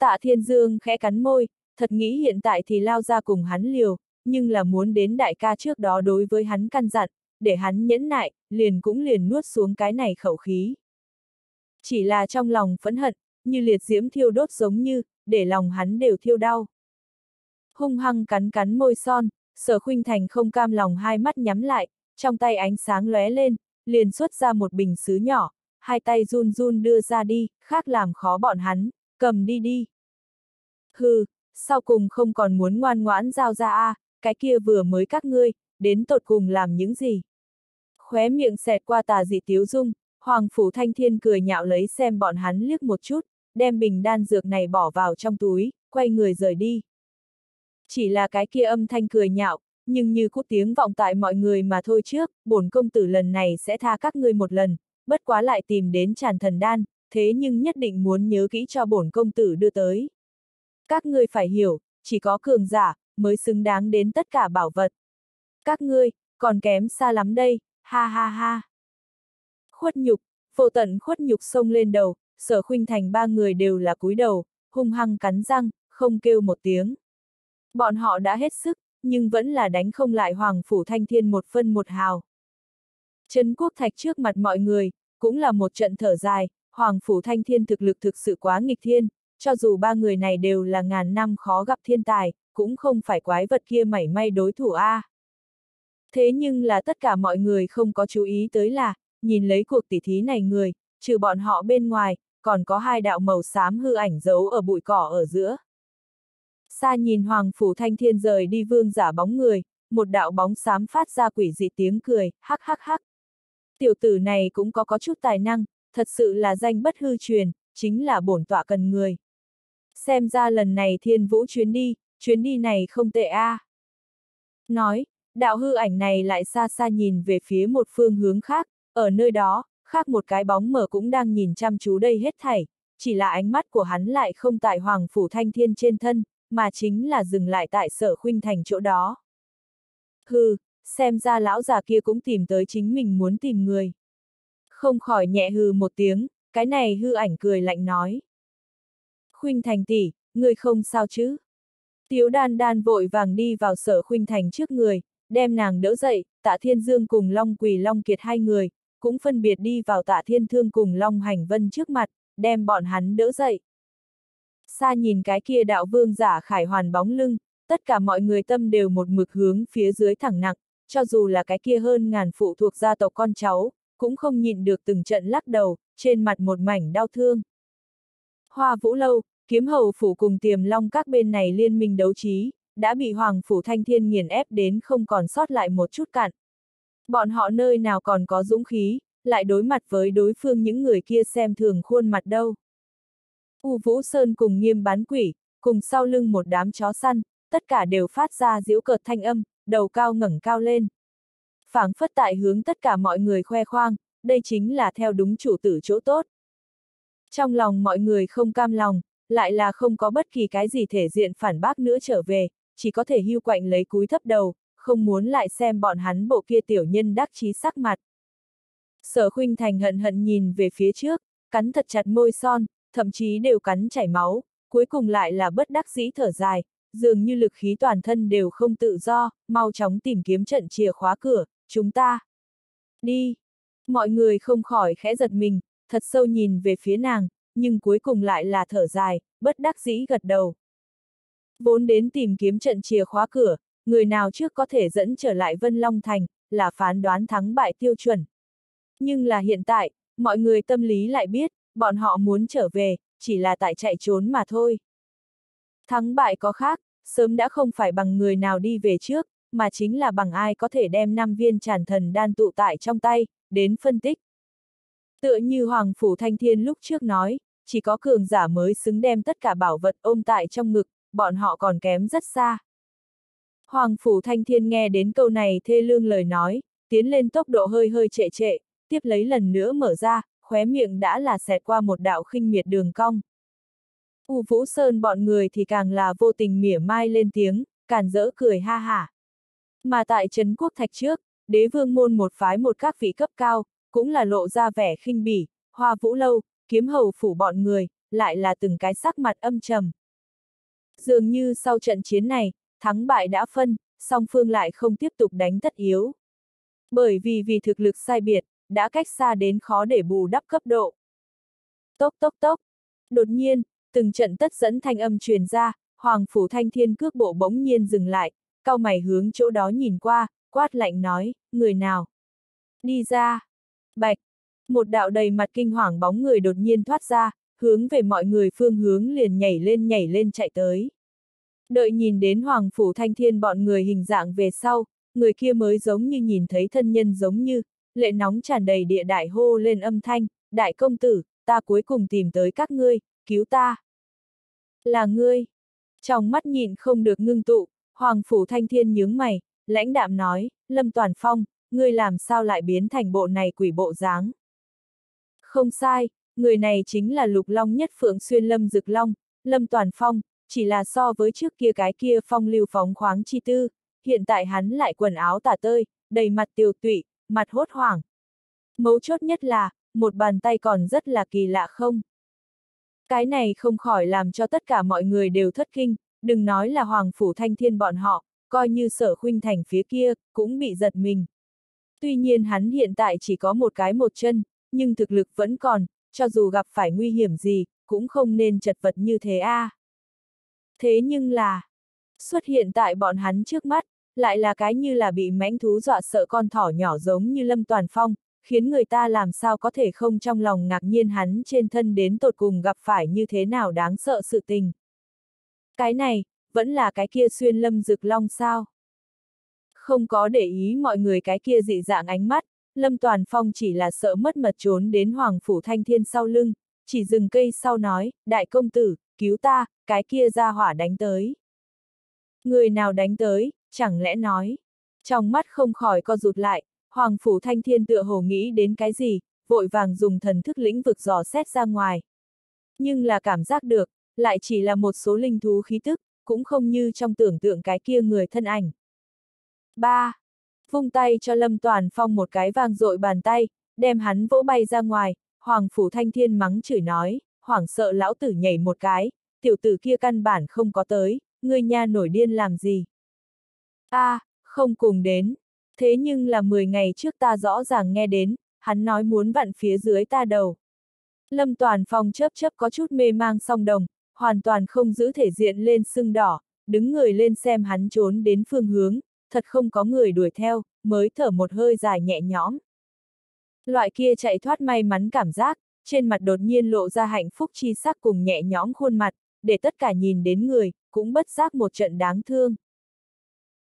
Tạ Thiên Dương khẽ cắn môi, thật nghĩ hiện tại thì lao ra cùng hắn liều, nhưng là muốn đến đại ca trước đó đối với hắn căn dặn, để hắn nhẫn nại, liền cũng liền nuốt xuống cái này khẩu khí. Chỉ là trong lòng phẫn hận, như liệt diễm thiêu đốt giống như, để lòng hắn đều thiêu đau. Hung hăng cắn cắn môi son, sở khuynh thành không cam lòng hai mắt nhắm lại, trong tay ánh sáng lóe lên, liền xuất ra một bình sứ nhỏ, hai tay run run đưa ra đi, khác làm khó bọn hắn, cầm đi đi. Hừ, sau cùng không còn muốn ngoan ngoãn giao ra a, à, cái kia vừa mới các ngươi, đến tột cùng làm những gì. Khóe miệng xẹt qua tà dị tiếu dung, Hoàng Phủ Thanh Thiên cười nhạo lấy xem bọn hắn liếc một chút, đem bình đan dược này bỏ vào trong túi, quay người rời đi. Chỉ là cái kia âm thanh cười nhạo, nhưng như cút tiếng vọng tại mọi người mà thôi trước, bổn công tử lần này sẽ tha các ngươi một lần, bất quá lại tìm đến tràn thần đan, thế nhưng nhất định muốn nhớ kỹ cho bổn công tử đưa tới. Các ngươi phải hiểu, chỉ có cường giả, mới xứng đáng đến tất cả bảo vật. Các ngươi, còn kém xa lắm đây, ha ha ha. Khuất nhục, vô tận khuất nhục sông lên đầu, sở khuynh thành ba người đều là cúi đầu, hung hăng cắn răng, không kêu một tiếng. Bọn họ đã hết sức, nhưng vẫn là đánh không lại Hoàng Phủ Thanh Thiên một phân một hào. Trấn Quốc Thạch trước mặt mọi người, cũng là một trận thở dài, Hoàng Phủ Thanh Thiên thực lực thực sự quá nghịch thiên, cho dù ba người này đều là ngàn năm khó gặp thiên tài, cũng không phải quái vật kia mảy may đối thủ A. Thế nhưng là tất cả mọi người không có chú ý tới là, nhìn lấy cuộc tỉ thí này người, trừ bọn họ bên ngoài, còn có hai đạo màu xám hư ảnh giấu ở bụi cỏ ở giữa. Xa nhìn Hoàng Phủ Thanh Thiên rời đi vương giả bóng người, một đạo bóng xám phát ra quỷ dị tiếng cười, hắc hắc hắc. Tiểu tử này cũng có có chút tài năng, thật sự là danh bất hư truyền, chính là bổn tọa cần người. Xem ra lần này thiên vũ chuyến đi, chuyến đi này không tệ a. À. Nói, đạo hư ảnh này lại xa xa nhìn về phía một phương hướng khác, ở nơi đó, khác một cái bóng mở cũng đang nhìn chăm chú đây hết thảy, chỉ là ánh mắt của hắn lại không tại Hoàng Phủ Thanh Thiên trên thân, mà chính là dừng lại tại sở khuynh thành chỗ đó. Hừ, xem ra lão già kia cũng tìm tới chính mình muốn tìm người. Không khỏi nhẹ hừ một tiếng, cái này hư ảnh cười lạnh nói. Khuynh thành tỷ, người không sao chứ? Tiếu đan đan vội vàng đi vào sở khuynh thành trước người, đem nàng đỡ dậy, tạ thiên dương cùng Long Quỳ Long Kiệt hai người, cũng phân biệt đi vào tạ thiên thương cùng Long Hành Vân trước mặt, đem bọn hắn đỡ dậy. Xa nhìn cái kia đạo vương giả khải hoàn bóng lưng, tất cả mọi người tâm đều một mực hướng phía dưới thẳng nặng, cho dù là cái kia hơn ngàn phụ thuộc gia tộc con cháu, cũng không nhịn được từng trận lắc đầu, trên mặt một mảnh đau thương. Hoa Vũ Lâu, kiếm hầu phủ cùng tiềm long các bên này liên minh đấu trí, đã bị Hoàng Phủ Thanh Thiên nghiền ép đến không còn sót lại một chút cạn. Bọn họ nơi nào còn có dũng khí, lại đối mặt với đối phương những người kia xem thường khuôn mặt đâu. U Vũ Sơn cùng nghiêm bán quỷ, cùng sau lưng một đám chó săn, tất cả đều phát ra diễu cợt thanh âm, đầu cao ngẩng cao lên phảng phất tại hướng tất cả mọi người khoe khoang, đây chính là theo đúng chủ tử chỗ tốt. Trong lòng mọi người không cam lòng, lại là không có bất kỳ cái gì thể diện phản bác nữa trở về, chỉ có thể hưu quạnh lấy cúi thấp đầu, không muốn lại xem bọn hắn bộ kia tiểu nhân đắc chí sắc mặt. Sở khuynh thành hận hận nhìn về phía trước, cắn thật chặt môi son, thậm chí đều cắn chảy máu, cuối cùng lại là bất đắc dĩ thở dài, dường như lực khí toàn thân đều không tự do, mau chóng tìm kiếm trận chìa khóa cửa, chúng ta. Đi! Mọi người không khỏi khẽ giật mình, thật sâu nhìn về phía nàng, nhưng cuối cùng lại là thở dài, bất đắc dĩ gật đầu. Vốn đến tìm kiếm trận chìa khóa cửa, người nào trước có thể dẫn trở lại Vân Long Thành, là phán đoán thắng bại tiêu chuẩn. Nhưng là hiện tại, mọi người tâm lý lại biết, bọn họ muốn trở về, chỉ là tại chạy trốn mà thôi. Thắng bại có khác, sớm đã không phải bằng người nào đi về trước, mà chính là bằng ai có thể đem năm viên tràn thần đan tụ tại trong tay, đến phân tích. Tựa như Hoàng Phủ Thanh Thiên lúc trước nói, chỉ có cường giả mới xứng đem tất cả bảo vật ôm tại trong ngực, bọn họ còn kém rất xa. Hoàng Phủ Thanh Thiên nghe đến câu này thê lương lời nói, tiến lên tốc độ hơi hơi trệ trệ, tiếp lấy lần nữa mở ra, khóe miệng đã là xẹt qua một đạo khinh miệt đường cong. U Vũ Sơn bọn người thì càng là vô tình mỉa mai lên tiếng, càn rỡ cười ha hả. Mà tại Trấn Quốc Thạch trước, đế vương môn một phái một các vị cấp cao, cũng là lộ ra vẻ khinh bỉ, hoa vũ lâu, kiếm hầu phủ bọn người, lại là từng cái sắc mặt âm trầm. Dường như sau trận chiến này, thắng bại đã phân, song phương lại không tiếp tục đánh tất yếu. Bởi vì vì thực lực sai biệt, đã cách xa đến khó để bù đắp cấp độ. Tốc tốc tốc. Đột nhiên, từng trận tất dẫn thanh âm truyền ra, Hoàng Phủ Thanh Thiên cước bộ bỗng nhiên dừng lại, cao mày hướng chỗ đó nhìn qua, quát lạnh nói, người nào? Đi ra. Bạch. Một đạo đầy mặt kinh hoàng bóng người đột nhiên thoát ra, hướng về mọi người phương hướng liền nhảy lên nhảy lên chạy tới. Đợi nhìn đến Hoàng Phủ Thanh Thiên bọn người hình dạng về sau, người kia mới giống như nhìn thấy thân nhân giống như, lệ nóng tràn đầy địa đại hô lên âm thanh, đại công tử, ta cuối cùng tìm tới các ngươi, cứu ta. Là ngươi. Trong mắt nhìn không được ngưng tụ, Hoàng Phủ Thanh Thiên nhướng mày, lãnh đạm nói, Lâm Toàn Phong, ngươi làm sao lại biến thành bộ này quỷ bộ dáng. Không sai, người này chính là lục long nhất phượng xuyên Lâm Dực Long, Lâm Toàn Phong, chỉ là so với trước kia cái kia phong lưu phóng khoáng chi tư, hiện tại hắn lại quần áo tả tơi, đầy mặt tiêu tụy, mặt hốt hoảng. Mấu chốt nhất là, một bàn tay còn rất là kỳ lạ không? Cái này không khỏi làm cho tất cả mọi người đều thất kinh, đừng nói là Hoàng Phủ Thanh Thiên bọn họ, coi như sở khuynh thành phía kia, cũng bị giật mình. Tuy nhiên hắn hiện tại chỉ có một cái một chân, nhưng thực lực vẫn còn, cho dù gặp phải nguy hiểm gì, cũng không nên chật vật như thế a. À. Thế nhưng là, xuất hiện tại bọn hắn trước mắt, lại là cái như là bị mãnh thú dọa sợ con thỏ nhỏ giống như Lâm Toàn Phong, khiến người ta làm sao có thể không trong lòng ngạc nhiên hắn trên thân đến tột cùng gặp phải như thế nào đáng sợ sự tình. Cái này, vẫn là cái kia xuyên lâm rực long sao? Không có để ý mọi người cái kia dị dạng ánh mắt, Lâm Toàn Phong chỉ là sợ mất mật trốn đến Hoàng Phủ Thanh Thiên sau lưng, chỉ dừng cây sau nói, đại công tử, cứu ta, cái kia ra hỏa đánh tới. Người nào đánh tới, chẳng lẽ nói. Trong mắt không khỏi co rụt lại, Hoàng Phủ Thanh Thiên tựa hồ nghĩ đến cái gì, vội vàng dùng thần thức lĩnh vực dò xét ra ngoài. Nhưng là cảm giác được, lại chỉ là một số linh thú khí tức, cũng không như trong tưởng tượng cái kia người thân ảnh. 3. Vung tay cho Lâm Toàn Phong một cái vang dội bàn tay, đem hắn vỗ bay ra ngoài, Hoàng Phủ Thanh Thiên mắng chửi nói, hoảng sợ lão tử nhảy một cái, tiểu tử kia căn bản không có tới, người nha nổi điên làm gì. a à, không cùng đến. Thế nhưng là 10 ngày trước ta rõ ràng nghe đến, hắn nói muốn vặn phía dưới ta đầu. Lâm Toàn Phong chớp chớp có chút mê mang song đồng, hoàn toàn không giữ thể diện lên sưng đỏ, đứng người lên xem hắn trốn đến phương hướng, thật không có người đuổi theo, mới thở một hơi dài nhẹ nhõm. Loại kia chạy thoát may mắn cảm giác, trên mặt đột nhiên lộ ra hạnh phúc chi sắc cùng nhẹ nhõm khuôn mặt, để tất cả nhìn đến người, cũng bất giác một trận đáng thương.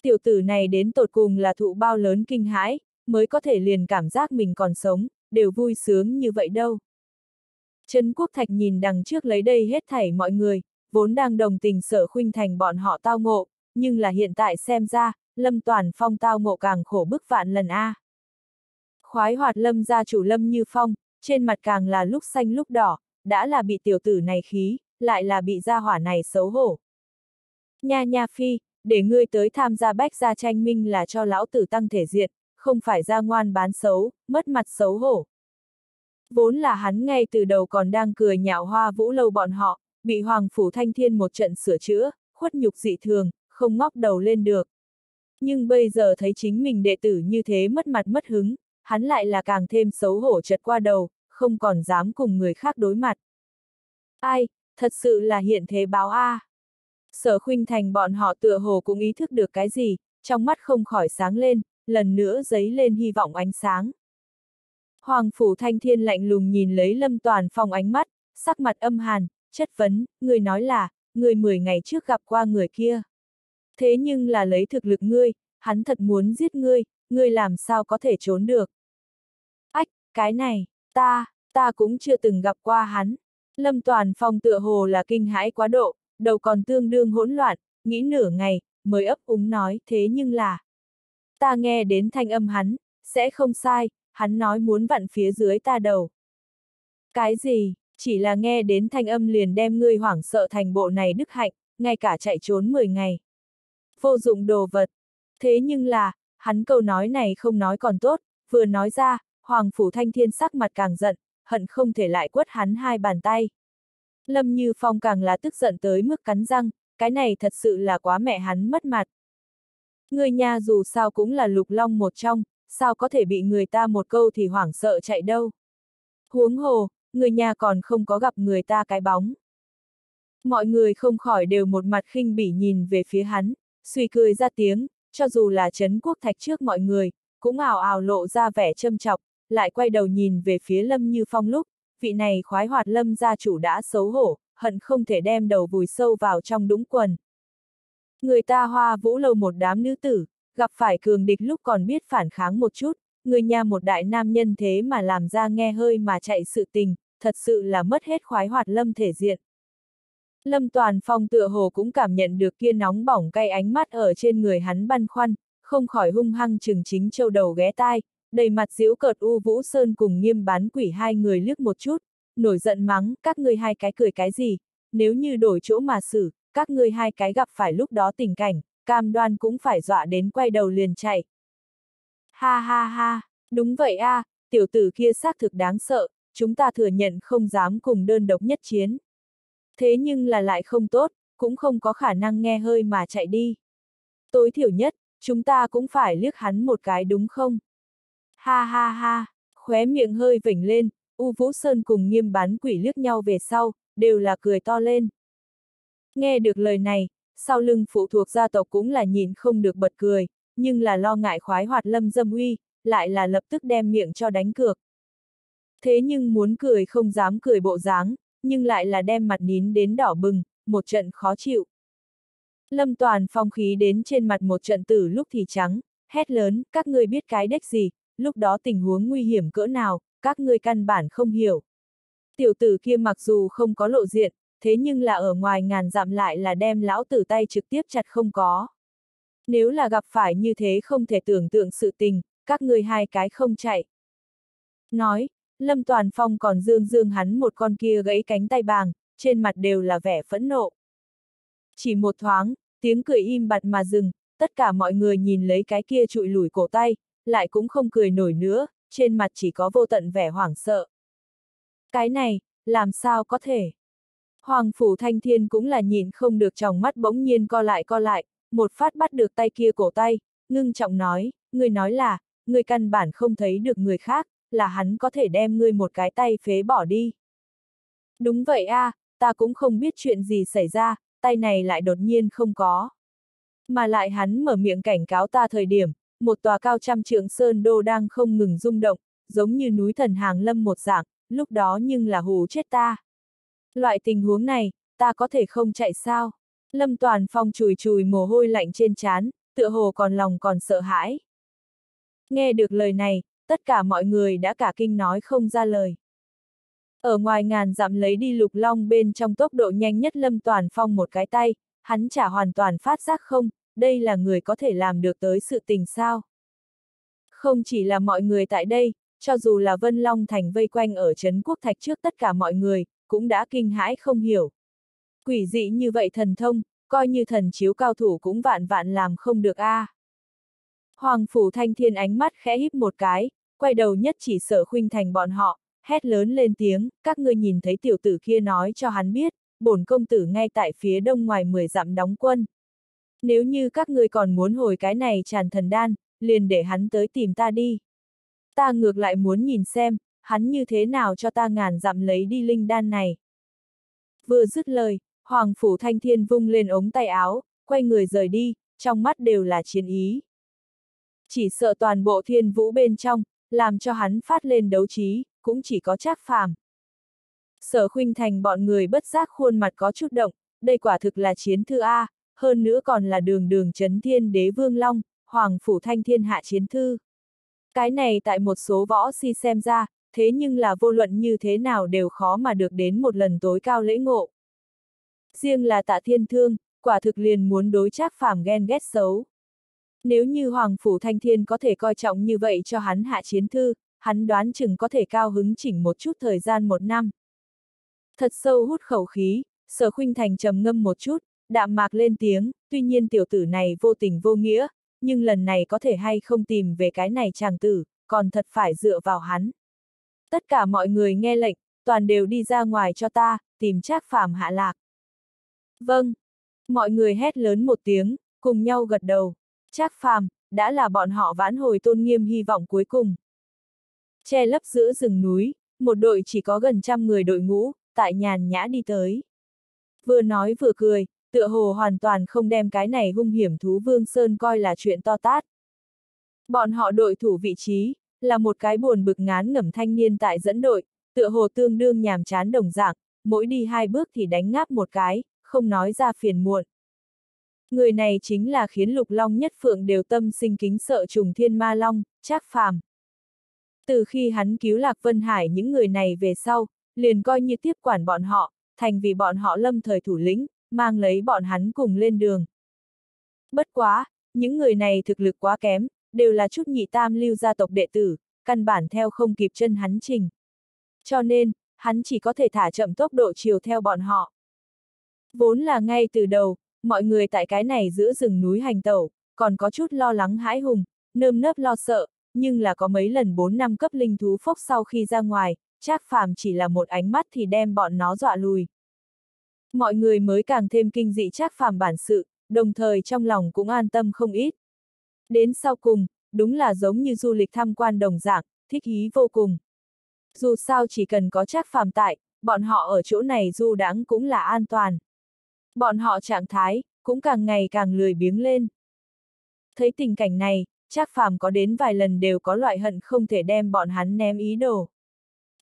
Tiểu tử này đến tột cùng là thụ bao lớn kinh hãi, mới có thể liền cảm giác mình còn sống, đều vui sướng như vậy đâu. Trấn Quốc Thạch nhìn đằng trước lấy đây hết thảy mọi người, vốn đang đồng tình sở khuynh thành bọn họ tao ngộ, nhưng là hiện tại xem ra, Lâm Toàn Phong tao ngộ càng khổ bức vạn lần A. Khoái hoạt Lâm gia chủ Lâm Như Phong, trên mặt càng là lúc xanh lúc đỏ, đã là bị tiểu tử này khí, lại là bị gia hỏa này xấu hổ. Nha nha phi, để ngươi tới tham gia bách gia tranh minh là cho lão tử tăng thể diện, không phải ra ngoan bán xấu, mất mặt xấu hổ. Vốn là hắn ngay từ đầu còn đang cười nhạo hoa vũ lâu bọn họ, bị Hoàng Phủ Thanh Thiên một trận sửa chữa, khuất nhục dị thường, không ngóc đầu lên được. Nhưng bây giờ thấy chính mình đệ tử như thế mất mặt mất hứng, hắn lại là càng thêm xấu hổ chật qua đầu, không còn dám cùng người khác đối mặt. Ai, thật sự là hiện thế báo A. À. Sở khuynh thành bọn họ tựa hồ cũng ý thức được cái gì, trong mắt không khỏi sáng lên, lần nữa giấy lên hy vọng ánh sáng. Hoàng Phủ Thanh Thiên lạnh lùng nhìn lấy Lâm Toàn Phong ánh mắt, sắc mặt âm hàn, chất vấn, người nói là, người 10 ngày trước gặp qua người kia. Thế nhưng là lấy thực lực ngươi, hắn thật muốn giết ngươi, ngươi làm sao có thể trốn được. Ách, cái này, ta, ta cũng chưa từng gặp qua hắn. Lâm Toàn Phong tựa hồ là kinh hãi quá độ, đầu còn tương đương hỗn loạn, nghĩ nửa ngày, mới ấp úng nói thế nhưng là. Ta nghe đến thanh âm hắn, sẽ không sai, hắn nói muốn vặn phía dưới ta đầu. Cái gì, chỉ là nghe đến thanh âm liền đem ngươi hoảng sợ thành bộ này đức hạnh, ngay cả chạy trốn 10 ngày. Vô dụng đồ vật. Thế nhưng là, hắn câu nói này không nói còn tốt, vừa nói ra, Hoàng Phủ Thanh Thiên sắc mặt càng giận, hận không thể lại quất hắn hai bàn tay. Lâm Như Phong càng là tức giận tới mức cắn răng, cái này thật sự là quá mẹ hắn mất mặt. Người nhà dù sao cũng là lục long một trong, sao có thể bị người ta một câu thì hoảng sợ chạy đâu. Huống hồ, người nhà còn không có gặp người ta cái bóng. Mọi người không khỏi đều một mặt khinh bỉ nhìn về phía hắn, suy cười ra tiếng, cho dù là Trấn Quốc Thạch trước mọi người, cũng ảo ảo lộ ra vẻ châm chọc, lại quay đầu nhìn về phía Lâm Như Phong lúc, vị này khoái hoạt Lâm gia chủ đã xấu hổ, hận không thể đem đầu vùi sâu vào trong đũng quần. Người ta hoa vũ lâu một đám nữ tử, gặp phải cường địch lúc còn biết phản kháng một chút, người nhà một đại nam nhân thế mà làm ra nghe hơi mà chạy sự tình, thật sự là mất hết khoái hoạt lâm thể diện. Lâm Toàn Phong tựa hồ cũng cảm nhận được kia nóng bỏng cay ánh mắt ở trên người hắn băn khoăn, không khỏi hung hăng chừng chính châu đầu ghé tai, đầy mặt diễu cợt U Vũ Sơn cùng nghiêm bán quỷ hai người liếc một chút, nổi giận mắng, các ngươi hai cái cười cái gì, nếu như đổi chỗ mà xử, các ngươi hai cái gặp phải lúc đó tình cảnh, cam đoan cũng phải dọa đến quay đầu liền chạy. Ha ha ha, đúng vậy a, à, tiểu tử kia xác thực đáng sợ, chúng ta thừa nhận không dám cùng đơn độc nhất chiến. Thế nhưng là lại không tốt, cũng không có khả năng nghe hơi mà chạy đi. Tối thiểu nhất, chúng ta cũng phải liếc hắn một cái đúng không? Ha ha ha, khóe miệng hơi vểnh lên, U Vũ Sơn cùng nghiêm bán quỷ liếc nhau về sau, đều là cười to lên. Nghe được lời này, sau lưng phụ thuộc gia tộc cũng là nhìn không được bật cười, nhưng là lo ngại khoái hoạt lâm dâm uy, lại là lập tức đem miệng cho đánh cược. Thế nhưng muốn cười không dám cười bộ dáng, nhưng lại là đem mặt nín đến đỏ bừng, một trận khó chịu. Lâm Toàn phong khí đến trên mặt một trận tử lúc thì trắng, hét lớn, các ngươi biết cái đếch gì, lúc đó tình huống nguy hiểm cỡ nào, các ngươi căn bản không hiểu. Tiểu tử kia mặc dù không có lộ diện, thế nhưng là ở ngoài ngàn dặm lại là đem lão tử tay trực tiếp chặt không có. Nếu là gặp phải như thế không thể tưởng tượng sự tình, các ngươi hai cái không chạy. Nói, Lâm Toàn Phong còn dương dương hắn một con kia gãy cánh tay bàng, trên mặt đều là vẻ phẫn nộ. Chỉ một thoáng, tiếng cười im bặt mà dừng, tất cả mọi người nhìn lấy cái kia trụi lùi cổ tay, lại cũng không cười nổi nữa, trên mặt chỉ có vô tận vẻ hoảng sợ. Cái này, làm sao có thể? Hoàng Phủ Thanh Thiên cũng là nhìn không được trong mắt bỗng nhiên co lại co lại, một phát bắt được tay kia cổ tay, ngưng trọng nói, người nói là, người căn bản không thấy được người khác, là hắn có thể đem ngươi một cái tay phế bỏ đi. Đúng vậy a, à, ta cũng không biết chuyện gì xảy ra, tay này lại đột nhiên không có. Mà lại hắn mở miệng cảnh cáo ta thời điểm, một tòa cao trăm trượng sơn đô đang không ngừng rung động, giống như núi thần hàng lâm một dạng, lúc đó nhưng là hù chết ta. Loại tình huống này, ta có thể không chạy sao? Lâm Toàn Phong chùi chùi mồ hôi lạnh trên trán, tựa hồ còn lòng còn sợ hãi. Nghe được lời này, tất cả mọi người đã cả kinh nói không ra lời. Ở ngoài ngàn dặm lấy đi lục long bên trong tốc độ nhanh nhất Lâm Toàn Phong một cái tay, hắn chả hoàn toàn phát giác không, đây là người có thể làm được tới sự tình sao. Không chỉ là mọi người tại đây, cho dù là Vân Long Thành vây quanh ở Trấn Quốc Thạch trước tất cả mọi người, cũng đã kinh hãi không hiểu. Quỷ dị như vậy thần thông, coi như thần chiếu cao thủ cũng vạn vạn làm không được a. À. Hoàng Phủ Thanh Thiên ánh mắt khẽ híp một cái, quay đầu nhất chỉ sợ khuynh thành bọn họ, hét lớn lên tiếng, các ngươi nhìn thấy tiểu tử kia nói cho hắn biết, bổn công tử ngay tại phía đông ngoài 10 dặm đóng quân. Nếu như các ngươi còn muốn hồi cái này tràn thần đan, liền để hắn tới tìm ta đi. Ta ngược lại muốn nhìn xem, hắn như thế nào cho ta ngàn dặm lấy đi linh đan này. Vừa dứt lời, Hoàng Phủ Thanh Thiên vung lên ống tay áo, quay người rời đi, trong mắt đều là chiến ý. Chỉ sợ toàn bộ thiên vũ bên trong, làm cho hắn phát lên đấu trí, cũng chỉ có trác phàm. Sở khuynh thành bọn người bất giác khuôn mặt có chút động, đây quả thực là chiến thư A, hơn nữa còn là đường đường chấn thiên đế vương long, hoàng phủ thanh thiên hạ chiến thư. Cái này tại một số võ si xem ra, thế nhưng là vô luận như thế nào đều khó mà được đến một lần tối cao lễ ngộ. Riêng là tạ thiên thương, quả thực liền muốn đối trác phàm ghen ghét xấu. Nếu như Hoàng Phủ Thanh Thiên có thể coi trọng như vậy cho hắn hạ chiến thư, hắn đoán chừng có thể cao hứng chỉnh một chút thời gian một năm. Thật sâu hút khẩu khí, sở khuynh thành trầm ngâm một chút, đạm mạc lên tiếng, tuy nhiên tiểu tử này vô tình vô nghĩa, nhưng lần này có thể hay không tìm về cái này chàng tử, còn thật phải dựa vào hắn. Tất cả mọi người nghe lệnh, toàn đều đi ra ngoài cho ta, tìm trác phàm hạ lạc. Vâng. Mọi người hét lớn một tiếng, cùng nhau gật đầu. Trác phàm, đã là bọn họ vãn hồi tôn nghiêm hy vọng cuối cùng. Che lấp giữa rừng núi, một đội chỉ có gần trăm người đội ngũ, tại nhàn nhã đi tới. Vừa nói vừa cười, tựa hồ hoàn toàn không đem cái này hung hiểm thú Vương Sơn coi là chuyện to tát. Bọn họ đội thủ vị trí, là một cái buồn bực ngán ngẩm thanh niên tại dẫn đội, tựa hồ tương đương nhàm chán đồng dạng, mỗi đi hai bước thì đánh ngáp một cái, không nói ra phiền muộn. Người này chính là khiến lục long nhất phượng đều tâm sinh kính sợ trùng thiên ma long, trác phàm. Từ khi hắn cứu Lạc Vân Hải những người này về sau, liền coi như tiếp quản bọn họ, thành vì bọn họ lâm thời thủ lĩnh, mang lấy bọn hắn cùng lên đường. Bất quá, những người này thực lực quá kém, đều là chút nhị tam lưu gia tộc đệ tử, căn bản theo không kịp chân hắn trình. Cho nên, hắn chỉ có thể thả chậm tốc độ chiều theo bọn họ. Vốn là ngay từ đầu, mọi người tại cái này giữa rừng núi hành tẩu, còn có chút lo lắng hãi hùng, nơm nớp lo sợ, nhưng là có mấy lần 4 năm cấp linh thú phốc sau khi ra ngoài, Trác Phàm chỉ là một ánh mắt thì đem bọn nó dọa lùi. Mọi người mới càng thêm kinh dị Trác Phàm bản sự, đồng thời trong lòng cũng an tâm không ít. Đến sau cùng, đúng là giống như du lịch tham quan đồng dạng, thích ý vô cùng. Dù sao chỉ cần có Trác Phàm tại, bọn họ ở chỗ này du đãng cũng là an toàn. Bọn họ trạng thái, cũng càng ngày càng lười biếng lên. Thấy tình cảnh này, Trác Phàm có đến vài lần đều có loại hận không thể đem bọn hắn ném ý đồ.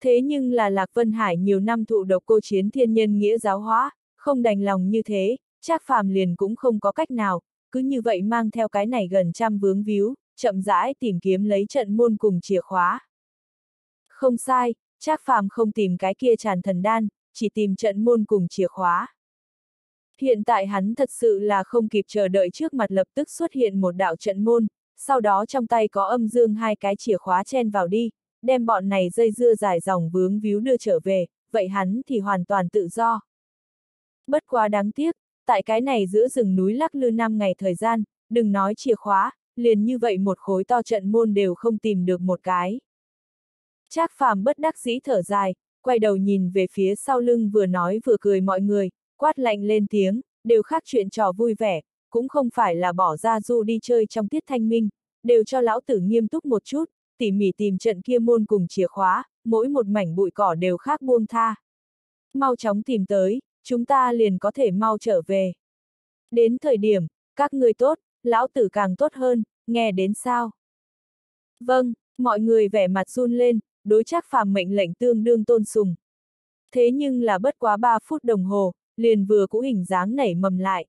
Thế nhưng là Lạc Vân Hải nhiều năm thụ độc cô chiến thiên nhân nghĩa giáo hóa, không đành lòng như thế, Trác Phàm liền cũng không có cách nào, cứ như vậy mang theo cái này gần trăm vướng víu, chậm rãi tìm kiếm lấy trận môn cùng chìa khóa. Không sai, Trác Phàm không tìm cái kia tràn thần đan, chỉ tìm trận môn cùng chìa khóa. Hiện tại hắn thật sự là không kịp chờ đợi trước mặt lập tức xuất hiện một đạo trận môn, sau đó trong tay có âm dương hai cái chìa khóa chen vào đi, đem bọn này dây dưa dài dòng vướng víu đưa trở về, vậy hắn thì hoàn toàn tự do. Bất quá đáng tiếc, tại cái này giữa rừng núi lắc lư năm ngày thời gian, đừng nói chìa khóa, liền như vậy một khối to trận môn đều không tìm được một cái. Trác phàm bất đắc dĩ thở dài, quay đầu nhìn về phía sau lưng vừa nói vừa cười mọi người, quát lạnh lên tiếng, đều khác chuyện trò vui vẻ, cũng không phải là bỏ ra du đi chơi trong tiết thanh minh, đều cho lão tử nghiêm túc một chút, tỉ mỉ tìm trận kia môn cùng chìa khóa, mỗi một mảnh bụi cỏ đều khác buông tha. Mau chóng tìm tới, chúng ta liền có thể mau trở về. Đến thời điểm, các người tốt, lão tử càng tốt hơn, nghe đến sao? Vâng, mọi người vẻ mặt run lên, đối chắc phàm mệnh lệnh tương đương tôn sùng. Thế nhưng là bất quá 3 phút đồng hồ, liền vừa cũ hình dáng nảy mầm lại.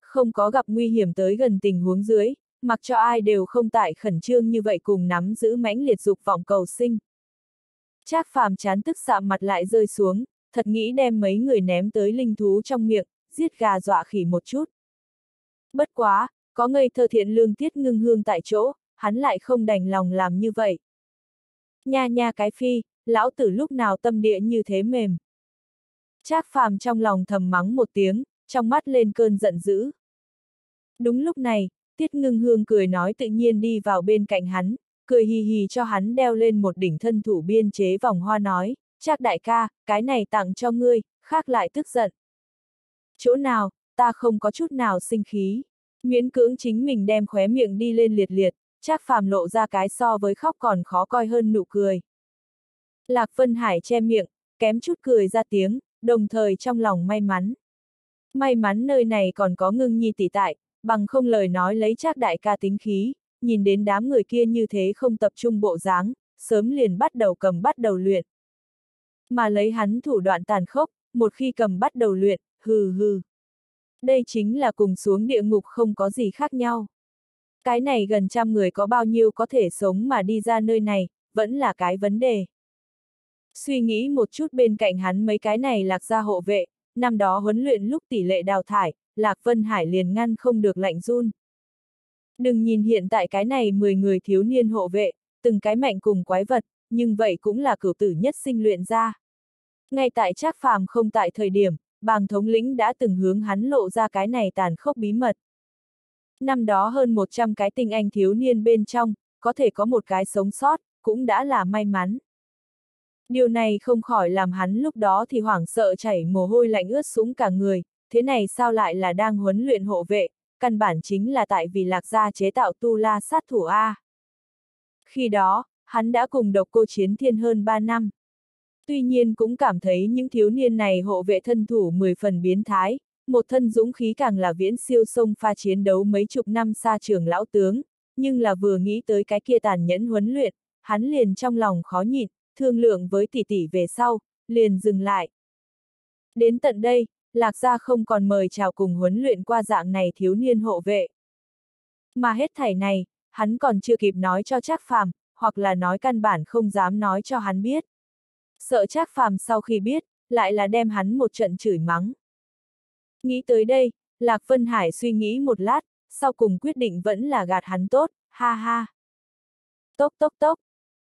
Không có gặp nguy hiểm tới gần tình huống dưới, mặc cho ai đều không tại khẩn trương như vậy cùng nắm giữ mãnh liệt dục vọng cầu sinh. Trác phàm chán tức sạm mặt lại rơi xuống, thật nghĩ đem mấy người ném tới linh thú trong miệng, giết gà dọa khỉ một chút. Bất quá, có ngây thơ thiện lương tiết ngưng hương tại chỗ, hắn lại không đành lòng làm như vậy. Nha nha cái phi, lão tử lúc nào tâm địa như thế mềm. Trác phàm trong lòng thầm mắng một tiếng, trong mắt lên cơn giận dữ. Đúng lúc này, Tiết ngưng hương cười nói tự nhiên đi vào bên cạnh hắn, cười hì hì cho hắn đeo lên một đỉnh thân thủ biên chế vòng hoa nói, Trác đại ca, cái này tặng cho ngươi, khác lại tức giận. Chỗ nào, ta không có chút nào sinh khí. Miễn cưỡng chính mình đem khóe miệng đi lên liệt liệt, Trác phàm lộ ra cái so với khóc còn khó coi hơn nụ cười. Lạc Vân Hải che miệng, kém chút cười ra tiếng, đồng thời trong lòng may mắn. May mắn nơi này còn có ngưng nhi tỷ tại, bằng không lời nói lấy Trác đại ca tính khí, nhìn đến đám người kia như thế không tập trung bộ dáng, sớm liền bắt đầu cầm bắt đầu luyện. Mà lấy hắn thủ đoạn tàn khốc, một khi cầm bắt đầu luyện, hừ hừ. Đây chính là cùng xuống địa ngục không có gì khác nhau. Cái này gần trăm người có bao nhiêu có thể sống mà đi ra nơi này, vẫn là cái vấn đề. Suy nghĩ một chút bên cạnh hắn mấy cái này lạc ra hộ vệ, năm đó huấn luyện lúc tỷ lệ đào thải, Lạc Vân Hải liền ngăn không được lạnh run. Đừng nhìn hiện tại cái này 10 người thiếu niên hộ vệ, từng cái mạnh cùng quái vật, nhưng vậy cũng là cửu tử nhất sinh luyện ra. Ngay tại Trác Phàm không tại thời điểm, bàng thống lĩnh đã từng hướng hắn lộ ra cái này tàn khốc bí mật. Năm đó hơn 100 cái tinh anh thiếu niên bên trong, có thể có một cái sống sót, cũng đã là may mắn. Điều này không khỏi làm hắn lúc đó thì hoảng sợ chảy mồ hôi lạnh ướt sũng cả người, thế này sao lại là đang huấn luyện hộ vệ, căn bản chính là tại vì lạc gia chế tạo tu la sát thủ A. Khi đó, hắn đã cùng độc cô chiến thiên hơn 3 năm. Tuy nhiên cũng cảm thấy những thiếu niên này hộ vệ thân thủ 10 phần biến thái, một thân dũng khí càng là viễn siêu sông pha chiến đấu mấy chục năm xa trường lão tướng, nhưng là vừa nghĩ tới cái kia tàn nhẫn huấn luyện, hắn liền trong lòng khó nhịn, thương lượng với tỷ tỷ về sau, liền dừng lại. Đến tận đây, Lạc Gia không còn mời chào cùng huấn luyện qua dạng này thiếu niên hộ vệ. Mà hết thảy này, hắn còn chưa kịp nói cho Trác Phàm, hoặc là nói căn bản không dám nói cho hắn biết. Sợ Trác Phàm sau khi biết, lại là đem hắn một trận chửi mắng. Nghĩ tới đây, Lạc Vân Hải suy nghĩ một lát, sau cùng quyết định vẫn là gạt hắn tốt, ha ha. Tốc tốc tốc.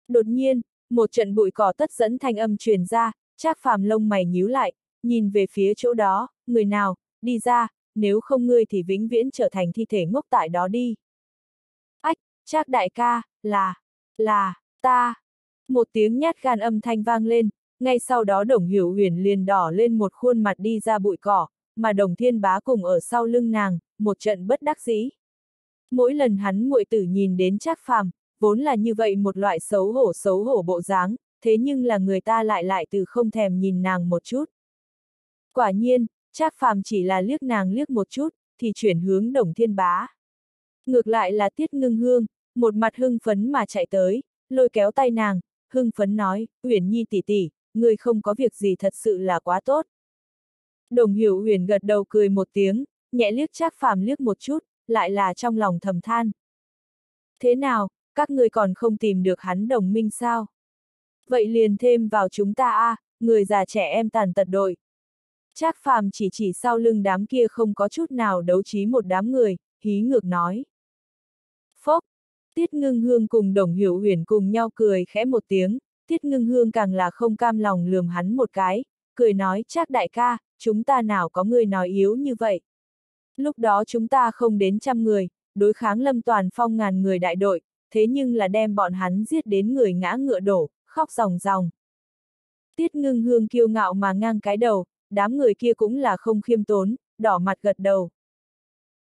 Đột nhiên, một trận bụi cỏ tất dẫn thanh âm truyền ra, Trác Phàm lông mày nhíu lại, nhìn về phía chỗ đó, người nào, đi ra, nếu không ngươi thì vĩnh viễn trở thành thi thể ngốc tại đó đi. Ách, Trác đại ca, là, là, ta. Một tiếng nhát gan âm thanh vang lên, ngay sau đó đồng hiểu huyền liền đỏ lên một khuôn mặt đi ra bụi cỏ, mà đồng thiên bá cùng ở sau lưng nàng, một trận bất đắc dĩ. Mỗi lần hắn muội tử nhìn đến Trác Phàm, vốn là như vậy một loại xấu hổ xấu hổ bộ dáng, thế nhưng là người ta lại lại từ không thèm nhìn nàng một chút. Quả nhiên, Trác Phàm chỉ là liếc nàng liếc một chút, thì chuyển hướng Đồng Thiên Bá. Ngược lại là Tiết Ngưng Hương, một mặt hưng phấn mà chạy tới, lôi kéo tay nàng, hưng phấn nói, Uyển Nhi tỷ tỷ, người không có việc gì thật sự là quá tốt. Đồng Hiểu Uyển gật đầu cười một tiếng, nhẹ liếc Trác Phàm liếc một chút, lại là trong lòng thầm than. Thế nào, các người còn không tìm được hắn đồng minh sao? Vậy liền thêm vào chúng ta a, à, người già trẻ em tàn tật đội. Trác phàm chỉ chỉ sau lưng đám kia không có chút nào đấu trí một đám người, hí ngược nói. Phốc! Tiết ngưng hương cùng đồng hiểu huyền cùng nhau cười khẽ một tiếng, tiết ngưng hương càng là không cam lòng lườm hắn một cái, cười nói Trác đại ca, chúng ta nào có người nói yếu như vậy. Lúc đó chúng ta không đến trăm người, đối kháng lâm toàn phong ngàn người đại đội, thế nhưng là đem bọn hắn giết đến người ngã ngựa đổ, khóc ròng ròng. Tiết ngưng hương kiêu ngạo mà ngang cái đầu, đám người kia cũng là không khiêm tốn, đỏ mặt gật đầu.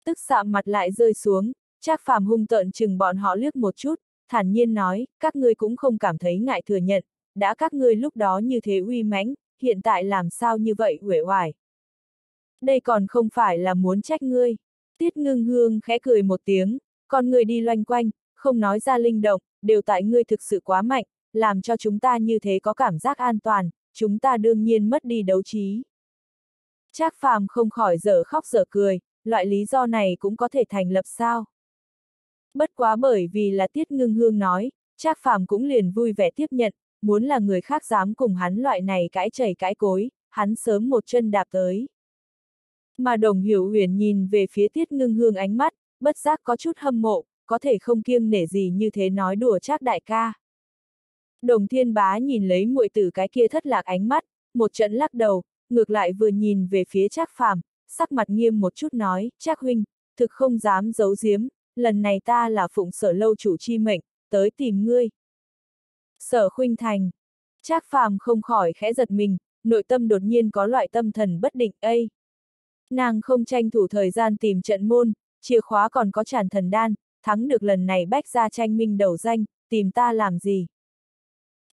Tức sạm mặt lại rơi xuống, Trác phàm hung tợn chừng bọn họ liếc một chút, thản nhiên nói, các ngươi cũng không cảm thấy ngại thừa nhận, đã các ngươi lúc đó như thế uy mãnh, hiện tại làm sao như vậy uể oải. Đây còn không phải là muốn trách ngươi. Tiết ngưng hương khẽ cười một tiếng, con người đi loanh quanh, không nói ra linh động, đều tại ngươi thực sự quá mạnh, làm cho chúng ta như thế có cảm giác an toàn, chúng ta đương nhiên mất đi đấu trí. Trác phàm không khỏi dở khóc dở cười, loại lý do này cũng có thể thành lập sao. Bất quá bởi vì là tiết ngưng hương nói, Trác phàm cũng liền vui vẻ tiếp nhận, muốn là người khác dám cùng hắn loại này cãi chảy cãi cối, hắn sớm một chân đạp tới. Mà đồng hiểu huyền nhìn về phía tiết ngưng hương ánh mắt, bất giác có chút hâm mộ, có thể không kiêng nể gì như thế nói đùa Trác đại ca. Đồng thiên bá nhìn lấy muội tử cái kia thất lạc ánh mắt, một trận lắc đầu, ngược lại vừa nhìn về phía Trác phàm, sắc mặt nghiêm một chút nói, Trác huynh, thực không dám giấu giếm, lần này ta là phụng sở lâu chủ chi mệnh, tới tìm ngươi. Sở khuynh thành. Trác phàm không khỏi khẽ giật mình, nội tâm đột nhiên có loại tâm thần bất định, ấy. Nàng không tranh thủ thời gian tìm trận môn, chìa khóa còn có tràn thần đan, thắng được lần này bách ra tranh minh đầu danh, tìm ta làm gì?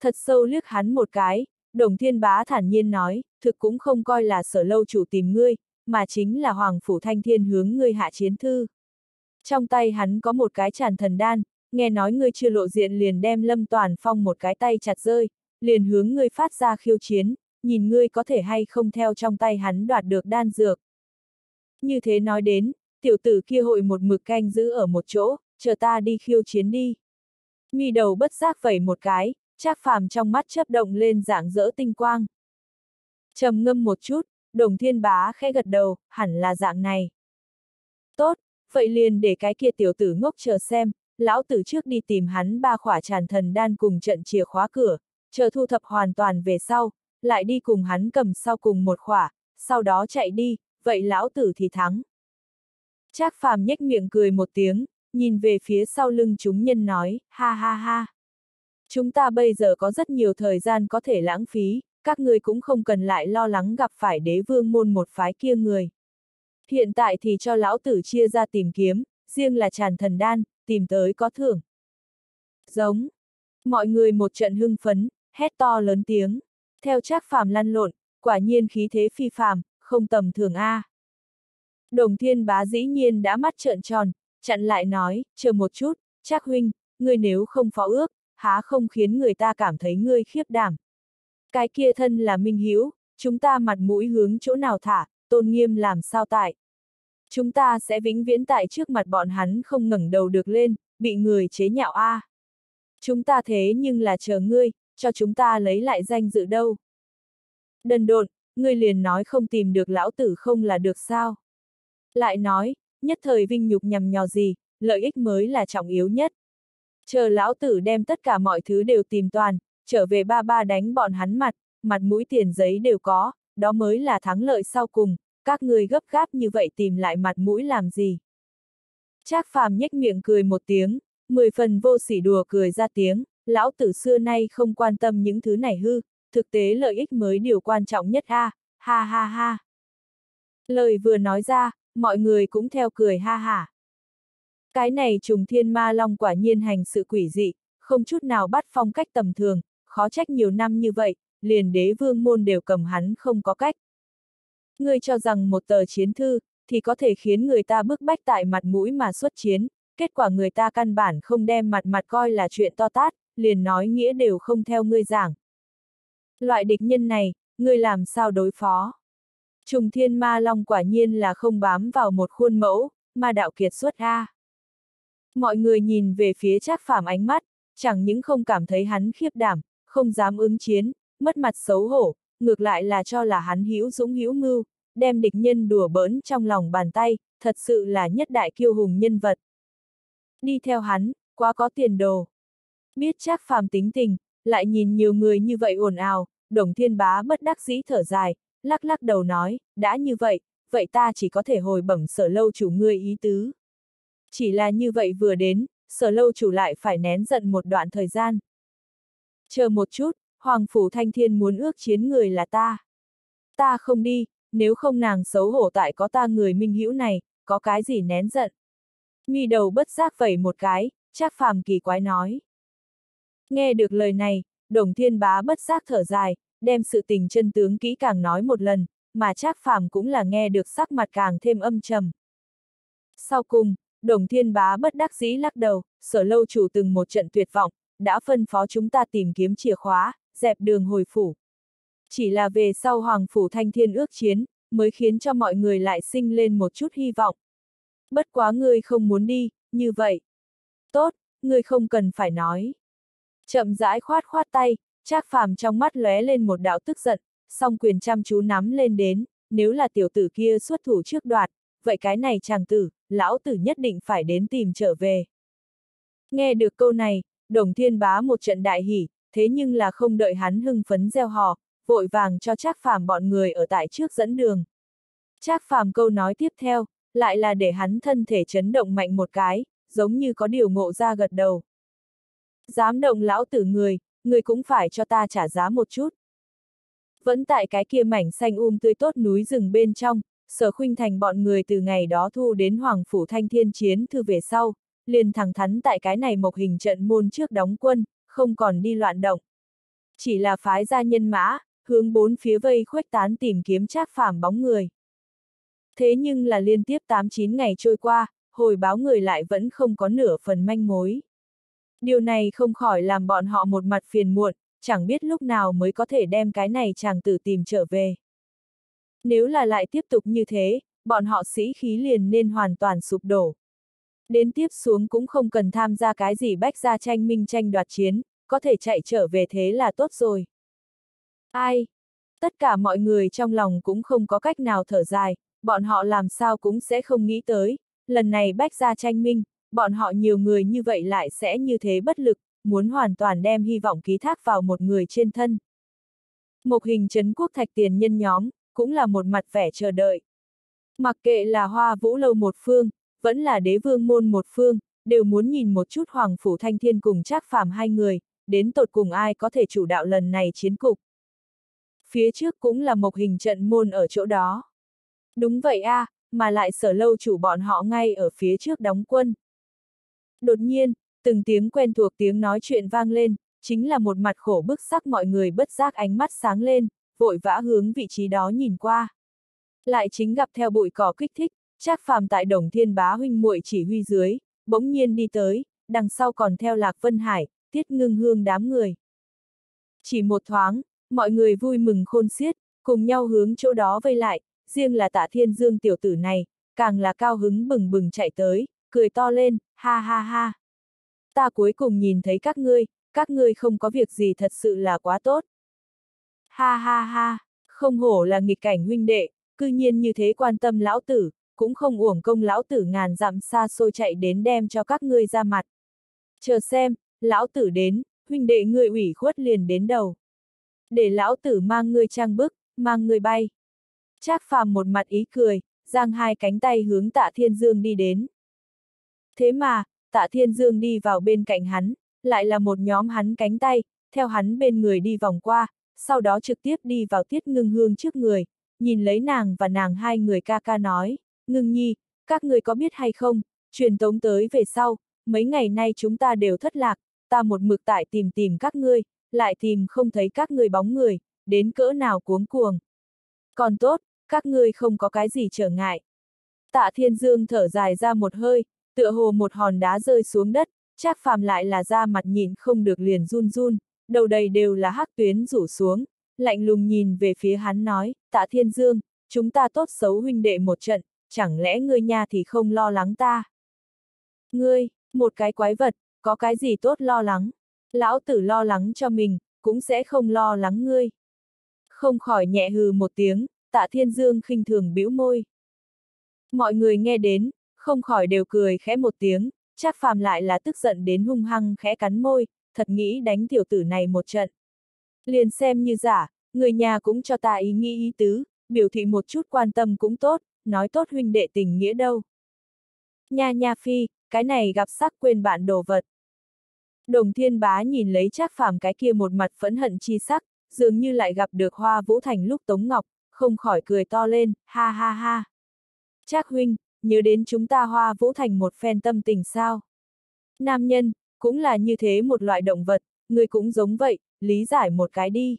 Thật sâu liếc hắn một cái, đồng thiên bá thản nhiên nói, thực cũng không coi là sở lâu chủ tìm ngươi, mà chính là Hoàng Phủ Thanh Thiên hướng ngươi hạ chiến thư. Trong tay hắn có một cái tràn thần đan, nghe nói ngươi chưa lộ diện liền đem Lâm Toàn Phong một cái tay chặt rơi, liền hướng ngươi phát ra khiêu chiến, nhìn ngươi có thể hay không theo trong tay hắn đoạt được đan dược. Như thế nói đến, tiểu tử kia hội một mực canh giữ ở một chỗ, chờ ta đi khiêu chiến đi. Mi đầu bất giác vẩy một cái, Trác phàm trong mắt chớp động lên dạng dỡ tinh quang. trầm ngâm một chút, đồng thiên bá khẽ gật đầu, hẳn là dạng này. Tốt, vậy liền để cái kia tiểu tử ngốc chờ xem, lão tử trước đi tìm hắn ba khỏa tràn thần đan cùng trận chìa khóa cửa, chờ thu thập hoàn toàn về sau, lại đi cùng hắn cầm sau cùng một khỏa, sau đó chạy đi, vậy lão tử thì thắng. Trác phàm nhếch miệng cười một tiếng, nhìn về phía sau lưng chúng nhân nói, ha ha ha. Chúng ta bây giờ có rất nhiều thời gian có thể lãng phí, các người cũng không cần lại lo lắng gặp phải đế vương môn một phái kia người. Hiện tại thì cho lão tử chia ra tìm kiếm, riêng là tràn thần đan, tìm tới có thưởng. Giống. Mọi người một trận hưng phấn, hét to lớn tiếng. Theo trác phàm lăn lộn, quả nhiên khí thế phi phàm, không tầm thường A. Đồng thiên bá dĩ nhiên đã mắt trợn tròn, chặn lại nói, chờ một chút, trác huynh, ngươi nếu không phó ước, há không khiến người ta cảm thấy ngươi khiếp đảm. Cái kia thân là minh hiếu, chúng ta mặt mũi hướng chỗ nào thả, tôn nghiêm làm sao tại. Chúng ta sẽ vĩnh viễn tại trước mặt bọn hắn không ngẩng đầu được lên, bị người chế nhạo a. À. Chúng ta thế nhưng là chờ ngươi, cho chúng ta lấy lại danh dự đâu. Đần độn, ngươi liền nói không tìm được lão tử không là được sao. Lại nói, nhất thời vinh nhục nhằm nhò gì, lợi ích mới là trọng yếu nhất. Chờ lão tử đem tất cả mọi thứ đều tìm toàn, trở về ba ba đánh bọn hắn mặt, mặt mũi tiền giấy đều có, đó mới là thắng lợi sau cùng, các người gấp gáp như vậy tìm lại mặt mũi làm gì. Trác phàm nhếch miệng cười một tiếng, Mười phần vô sỉ đùa cười ra tiếng, lão tử xưa nay không quan tâm những thứ này hư, thực tế lợi ích mới điều quan trọng nhất ha, ha ha ha. Lời vừa nói ra, mọi người cũng theo cười ha ha. Cái này trùng thiên ma long quả nhiên hành sự quỷ dị, không chút nào bắt phong cách tầm thường, khó trách nhiều năm như vậy, liền đế vương môn đều cầm hắn không có cách. Ngươi cho rằng một tờ chiến thư, thì có thể khiến người ta bức bách tại mặt mũi mà xuất chiến, kết quả người ta căn bản không đem mặt mặt coi là chuyện to tát, liền nói nghĩa đều không theo ngươi giảng. Loại địch nhân này, ngươi làm sao đối phó? Trùng thiên ma long quả nhiên là không bám vào một khuôn mẫu, mà đạo kiệt xuất A. Mọi người nhìn về phía trác phàm ánh mắt, chẳng những không cảm thấy hắn khiếp đảm, không dám ứng chiến, mất mặt xấu hổ, ngược lại là cho là hắn hữu dũng hữu mưu, đem địch nhân đùa bỡn trong lòng bàn tay, thật sự là nhất đại kiêu hùng nhân vật. Đi theo hắn, quá có tiền đồ. Biết chắc phàm tính tình, lại nhìn nhiều người như vậy ồn ào, đồng thiên bá bất đắc dĩ thở dài, lắc lắc đầu nói, đã như vậy, vậy ta chỉ có thể hồi bẩm sở lâu chủ ngươi ý tứ. Chỉ là như vậy vừa đến, sở lâu chủ lại phải nén giận một đoạn thời gian. Chờ một chút, Hoàng Phủ Thanh Thiên muốn ước chiến người là ta. Ta không đi, nếu không nàng xấu hổ tại có ta người minh hữu này, có cái gì nén giận. Mi đầu bất giác vẩy một cái, Trác phàm kỳ quái nói. Nghe được lời này, đồng thiên bá bất giác thở dài, đem sự tình chân tướng kỹ càng nói một lần, mà Trác phàm cũng là nghe được sắc mặt càng thêm âm trầm. Sau cùng, đồng thiên bá bất đắc dĩ lắc đầu, sở lâu chủ từng một trận tuyệt vọng, đã phân phó chúng ta tìm kiếm chìa khóa, dẹp đường hồi phủ. Chỉ là về sau Hoàng Phủ Thanh Thiên ước chiến, mới khiến cho mọi người lại sinh lên một chút hy vọng. Bất quá ngươi không muốn đi, như vậy. Tốt, ngươi không cần phải nói. Chậm rãi khoát khoát tay, Trác Phàm trong mắt lóe lên một đạo tức giận, song quyền chăm chú nắm lên đến, nếu là tiểu tử kia xuất thủ trước đoạt, vậy cái này chàng tử, lão tử nhất định phải đến tìm trở về. Nghe được câu này, đồng thiên bá một trận đại hỉ, thế nhưng là không đợi hắn hưng phấn gieo hò, vội vàng cho Trác Phàm bọn người ở tại trước dẫn đường. Trác Phàm câu nói tiếp theo, lại là để hắn thân thể chấn động mạnh một cái, giống như có điều ngộ ra gật đầu. Dám động lão tử người, người cũng phải cho ta trả giá một chút. Vẫn tại cái kia mảnh xanh um tươi tốt núi rừng bên trong, sở khuynh thành bọn người từ ngày đó thu đến Hoàng Phủ Thanh Thiên Chiến thư về sau, liền thẳng thắn tại cái này mộc hình trận môn trước đóng quân, không còn đi loạn động. Chỉ là phái gia nhân mã, hướng bốn phía vây khuếch tán tìm kiếm trác phàm bóng người. Thế nhưng là liên tiếp 8-9 ngày trôi qua, hồi báo người lại vẫn không có nửa phần manh mối. Điều này không khỏi làm bọn họ một mặt phiền muộn, chẳng biết lúc nào mới có thể đem cái này chàng tử tìm trở về. Nếu là lại tiếp tục như thế, bọn họ sĩ khí liền nên hoàn toàn sụp đổ. Đến tiếp xuống cũng không cần tham gia cái gì bách gia tranh minh tranh đoạt chiến, có thể chạy trở về thế là tốt rồi. Ai? Tất cả mọi người trong lòng cũng không có cách nào thở dài, bọn họ làm sao cũng sẽ không nghĩ tới, lần này bách gia tranh minh, bọn họ nhiều người như vậy lại sẽ như thế bất lực, muốn hoàn toàn đem hy vọng ký thác vào một người trên thân. Một hình chấn quốc thạch tiền nhân nhóm, cũng là một mặt vẻ chờ đợi. Mặc kệ là hoa vũ lâu một phương, vẫn là đế vương môn một phương, đều muốn nhìn một chút Hoàng Phủ Thanh Thiên cùng Trác Phàm hai người, đến tột cùng ai có thể chủ đạo lần này chiến cục. Phía trước cũng là một hình trận môn ở chỗ đó. Đúng vậy a, à, mà lại sở lâu chủ bọn họ ngay ở phía trước đóng quân. Đột nhiên, từng tiếng quen thuộc tiếng nói chuyện vang lên, chính là một mặt khổ bức sắc mọi người bất giác ánh mắt sáng lên, vội vã hướng vị trí đó nhìn qua. Lại chính gặp theo bụi cỏ kích thích, Trác phàm tại đồng thiên bá huynh muội chỉ huy dưới, bỗng nhiên đi tới, đằng sau còn theo Lạc Vân Hải, tiết ngưng hương đám người. Chỉ một thoáng, mọi người vui mừng khôn xiết, cùng nhau hướng chỗ đó vây lại, riêng là tạ thiên dương tiểu tử này, càng là cao hứng bừng bừng chạy tới, cười to lên, ha ha ha. Ta cuối cùng nhìn thấy các ngươi, các ngươi không có việc gì thật sự là quá tốt. Ha ha ha, không hổ là nghịch cảnh huynh đệ, cư nhiên như thế quan tâm lão tử, cũng không uổng công lão tử ngàn dặm xa xôi chạy đến đem cho các ngươi ra mặt. Chờ xem, lão tử đến, huynh đệ ngươi ủy khuất liền đến đầu. Để lão tử mang ngươi trang bức, mang ngươi bay. Trác phàm một mặt ý cười, giang hai cánh tay hướng tạ thiên dương đi đến. Thế mà, tạ thiên dương đi vào bên cạnh hắn, lại là một nhóm hắn cánh tay, theo hắn bên người đi vòng qua, sau đó trực tiếp đi vào tiết ngưng hương trước người, nhìn lấy nàng và nàng hai người ca ca nói, ngưng nhi, các người có biết hay không, truyền tống tới về sau, mấy ngày nay chúng ta đều thất lạc, ta một mực tại tìm tìm các ngươi, lại tìm không thấy các người bóng người, đến cỡ nào cuống cuồng. Còn tốt, các ngươi không có cái gì trở ngại. Tạ Thiên Dương thở dài ra một hơi, tựa hồ một hòn đá rơi xuống đất, chắc phàm lại là da mặt nhìn không được liền run run, đầu đầy đều là hắc tuyến rủ xuống, lạnh lùng nhìn về phía hắn nói, Tạ Thiên Dương, chúng ta tốt xấu huynh đệ một trận, chẳng lẽ ngươi nha thì không lo lắng ta? Ngươi, một cái quái vật, có cái gì tốt lo lắng? Lão tử lo lắng cho mình, cũng sẽ không lo lắng ngươi. Không khỏi nhẹ hừ một tiếng, tạ thiên dương khinh thường bĩu môi. Mọi người nghe đến, không khỏi đều cười khẽ một tiếng, chắc phàm lại là tức giận đến hung hăng khẽ cắn môi, thật nghĩ đánh tiểu tử này một trận. Liền xem như giả, người nhà cũng cho ta ý nghĩ ý tứ, biểu thị một chút quan tâm cũng tốt, nói tốt huynh đệ tình nghĩa đâu. Nha nha phi, cái này gặp sắc quên bạn đồ vật. Đồng thiên bá nhìn lấy trác phàm cái kia một mặt phẫn hận chi sắc, dường như lại gặp được hoa vũ thành lúc Tống Ngọc, không khỏi cười to lên, ha ha ha. Trác huynh, nhớ đến chúng ta hoa vũ thành một phen tâm tình sao. Nam nhân, cũng là như thế một loại động vật, người cũng giống vậy, lý giải một cái đi.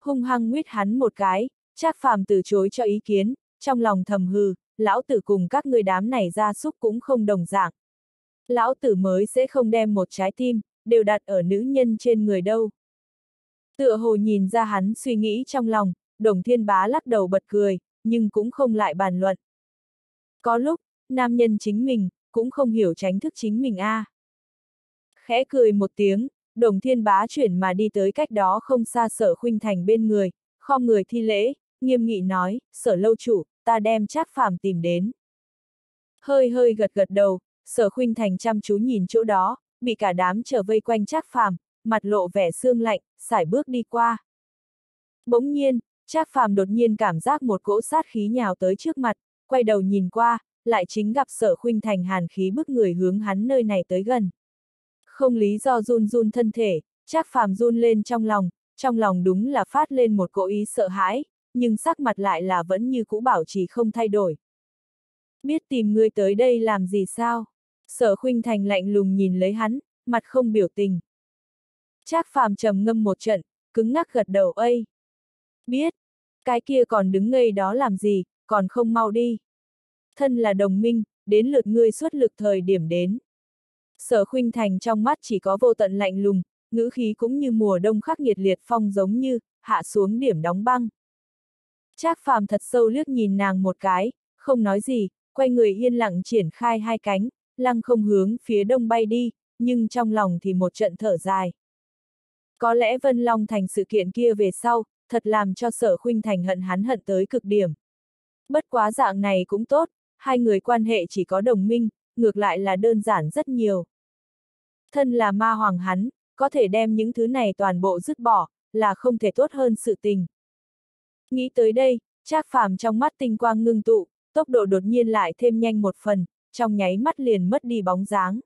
Hung hăng nguyết hắn một cái, Trác phàm từ chối cho ý kiến, trong lòng thầm hừ, lão tử cùng các người đám này ra súc cũng không đồng dạng. Lão tử mới sẽ không đem một trái tim, đều đặt ở nữ nhân trên người đâu. Tựa hồ nhìn ra hắn suy nghĩ trong lòng, đồng thiên bá lắc đầu bật cười, nhưng cũng không lại bàn luận. Có lúc, nam nhân chính mình, cũng không hiểu tránh thức chính mình a. À. Khẽ cười một tiếng, đồng thiên bá chuyển mà đi tới cách đó không xa sở khuynh thành bên người, khom người thi lễ, nghiêm nghị nói, sở lâu chủ, ta đem trác phàm tìm đến. Hơi hơi gật gật đầu, sở khuynh thành chăm chú nhìn chỗ đó, bị cả đám trở vây quanh trác phàm, mặt lộ vẻ xương lạnh, sải bước đi qua. Bỗng nhiên, trác phàm đột nhiên cảm giác một cỗ sát khí nhào tới trước mặt, quay đầu nhìn qua, lại chính gặp sở khuynh thành hàn khí bức người hướng hắn nơi này tới gần. Không lý do run run thân thể, trác phàm run lên trong lòng, trong lòng đúng là phát lên một cỗ ý sợ hãi, nhưng sắc mặt lại là vẫn như cũ bảo trì không thay đổi. Biết tìm ngươi tới đây làm gì sao? Sở khuynh thành lạnh lùng nhìn lấy hắn, mặt không biểu tình. Trác phàm trầm ngâm một trận, cứng ngắc gật đầu ây. Biết, cái kia còn đứng ngây đó làm gì, còn không mau đi. Thân là đồng minh, đến lượt ngươi xuất lực thời điểm đến. Sở khuynh thành trong mắt chỉ có vô tận lạnh lùng, ngữ khí cũng như mùa đông khắc nghiệt liệt phong giống như, hạ xuống điểm đóng băng. Trác phàm thật sâu liếc nhìn nàng một cái, không nói gì, quay người yên lặng triển khai hai cánh, lăng không hướng phía đông bay đi, nhưng trong lòng thì một trận thở dài. Có lẽ Vân Long thành sự kiện kia về sau, thật làm cho sở khuynh thành hận hắn hận tới cực điểm. Bất quá dạng này cũng tốt, hai người quan hệ chỉ có đồng minh, ngược lại là đơn giản rất nhiều. Thân là ma hoàng hắn, có thể đem những thứ này toàn bộ dứt bỏ, là không thể tốt hơn sự tình. Nghĩ tới đây, Trác Phàm trong mắt tinh quang ngưng tụ, tốc độ đột nhiên lại thêm nhanh một phần, trong nháy mắt liền mất đi bóng dáng.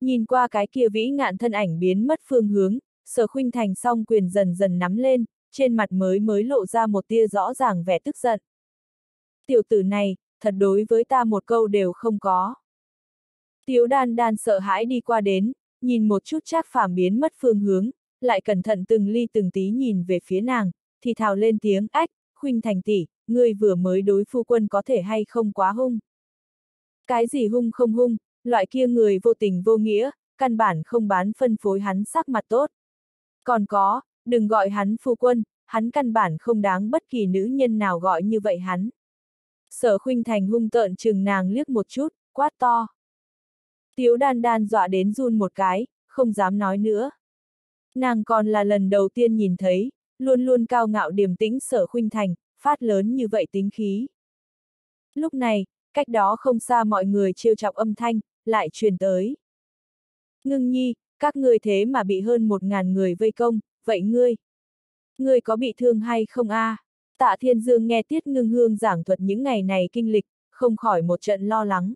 Nhìn qua cái kia vĩ ngạn thân ảnh biến mất phương hướng, sở khuynh thành song quyền dần dần nắm lên, trên mặt mới mới lộ ra một tia rõ ràng vẻ tức giận. Tiểu tử này, thật đối với ta một câu đều không có. Tiếu đan đan sợ hãi đi qua đến, nhìn một chút Trác Phàm biến mất phương hướng, lại cẩn thận từng ly từng tí nhìn về phía nàng, thì thào lên tiếng ách, khuynh thành tỷ, ngươi vừa mới đối phu quân có thể hay không quá hung. Cái gì hung không hung, loại kia người vô tình vô nghĩa, căn bản không bán phân phối hắn sắc mặt tốt. Còn có, đừng gọi hắn phu quân, hắn căn bản không đáng bất kỳ nữ nhân nào gọi như vậy hắn. Sở khuynh thành hung tợn chừng nàng liếc một chút, quát to. Tiếu đan đan dọa đến run một cái, không dám nói nữa. Nàng còn là lần đầu tiên nhìn thấy, luôn luôn cao ngạo điềm tĩnh sở khuynh thành, phát lớn như vậy tính khí. Lúc này, cách đó không xa mọi người trêu chọc âm thanh, lại truyền tới. Ngưng nhi, các ngươi thế mà bị hơn một ngàn người vây công, vậy ngươi? Ngươi có bị thương hay không a? À? Tạ Thiên Dương nghe Tiết Ngưng Hương giảng thuật những ngày này kinh lịch, không khỏi một trận lo lắng.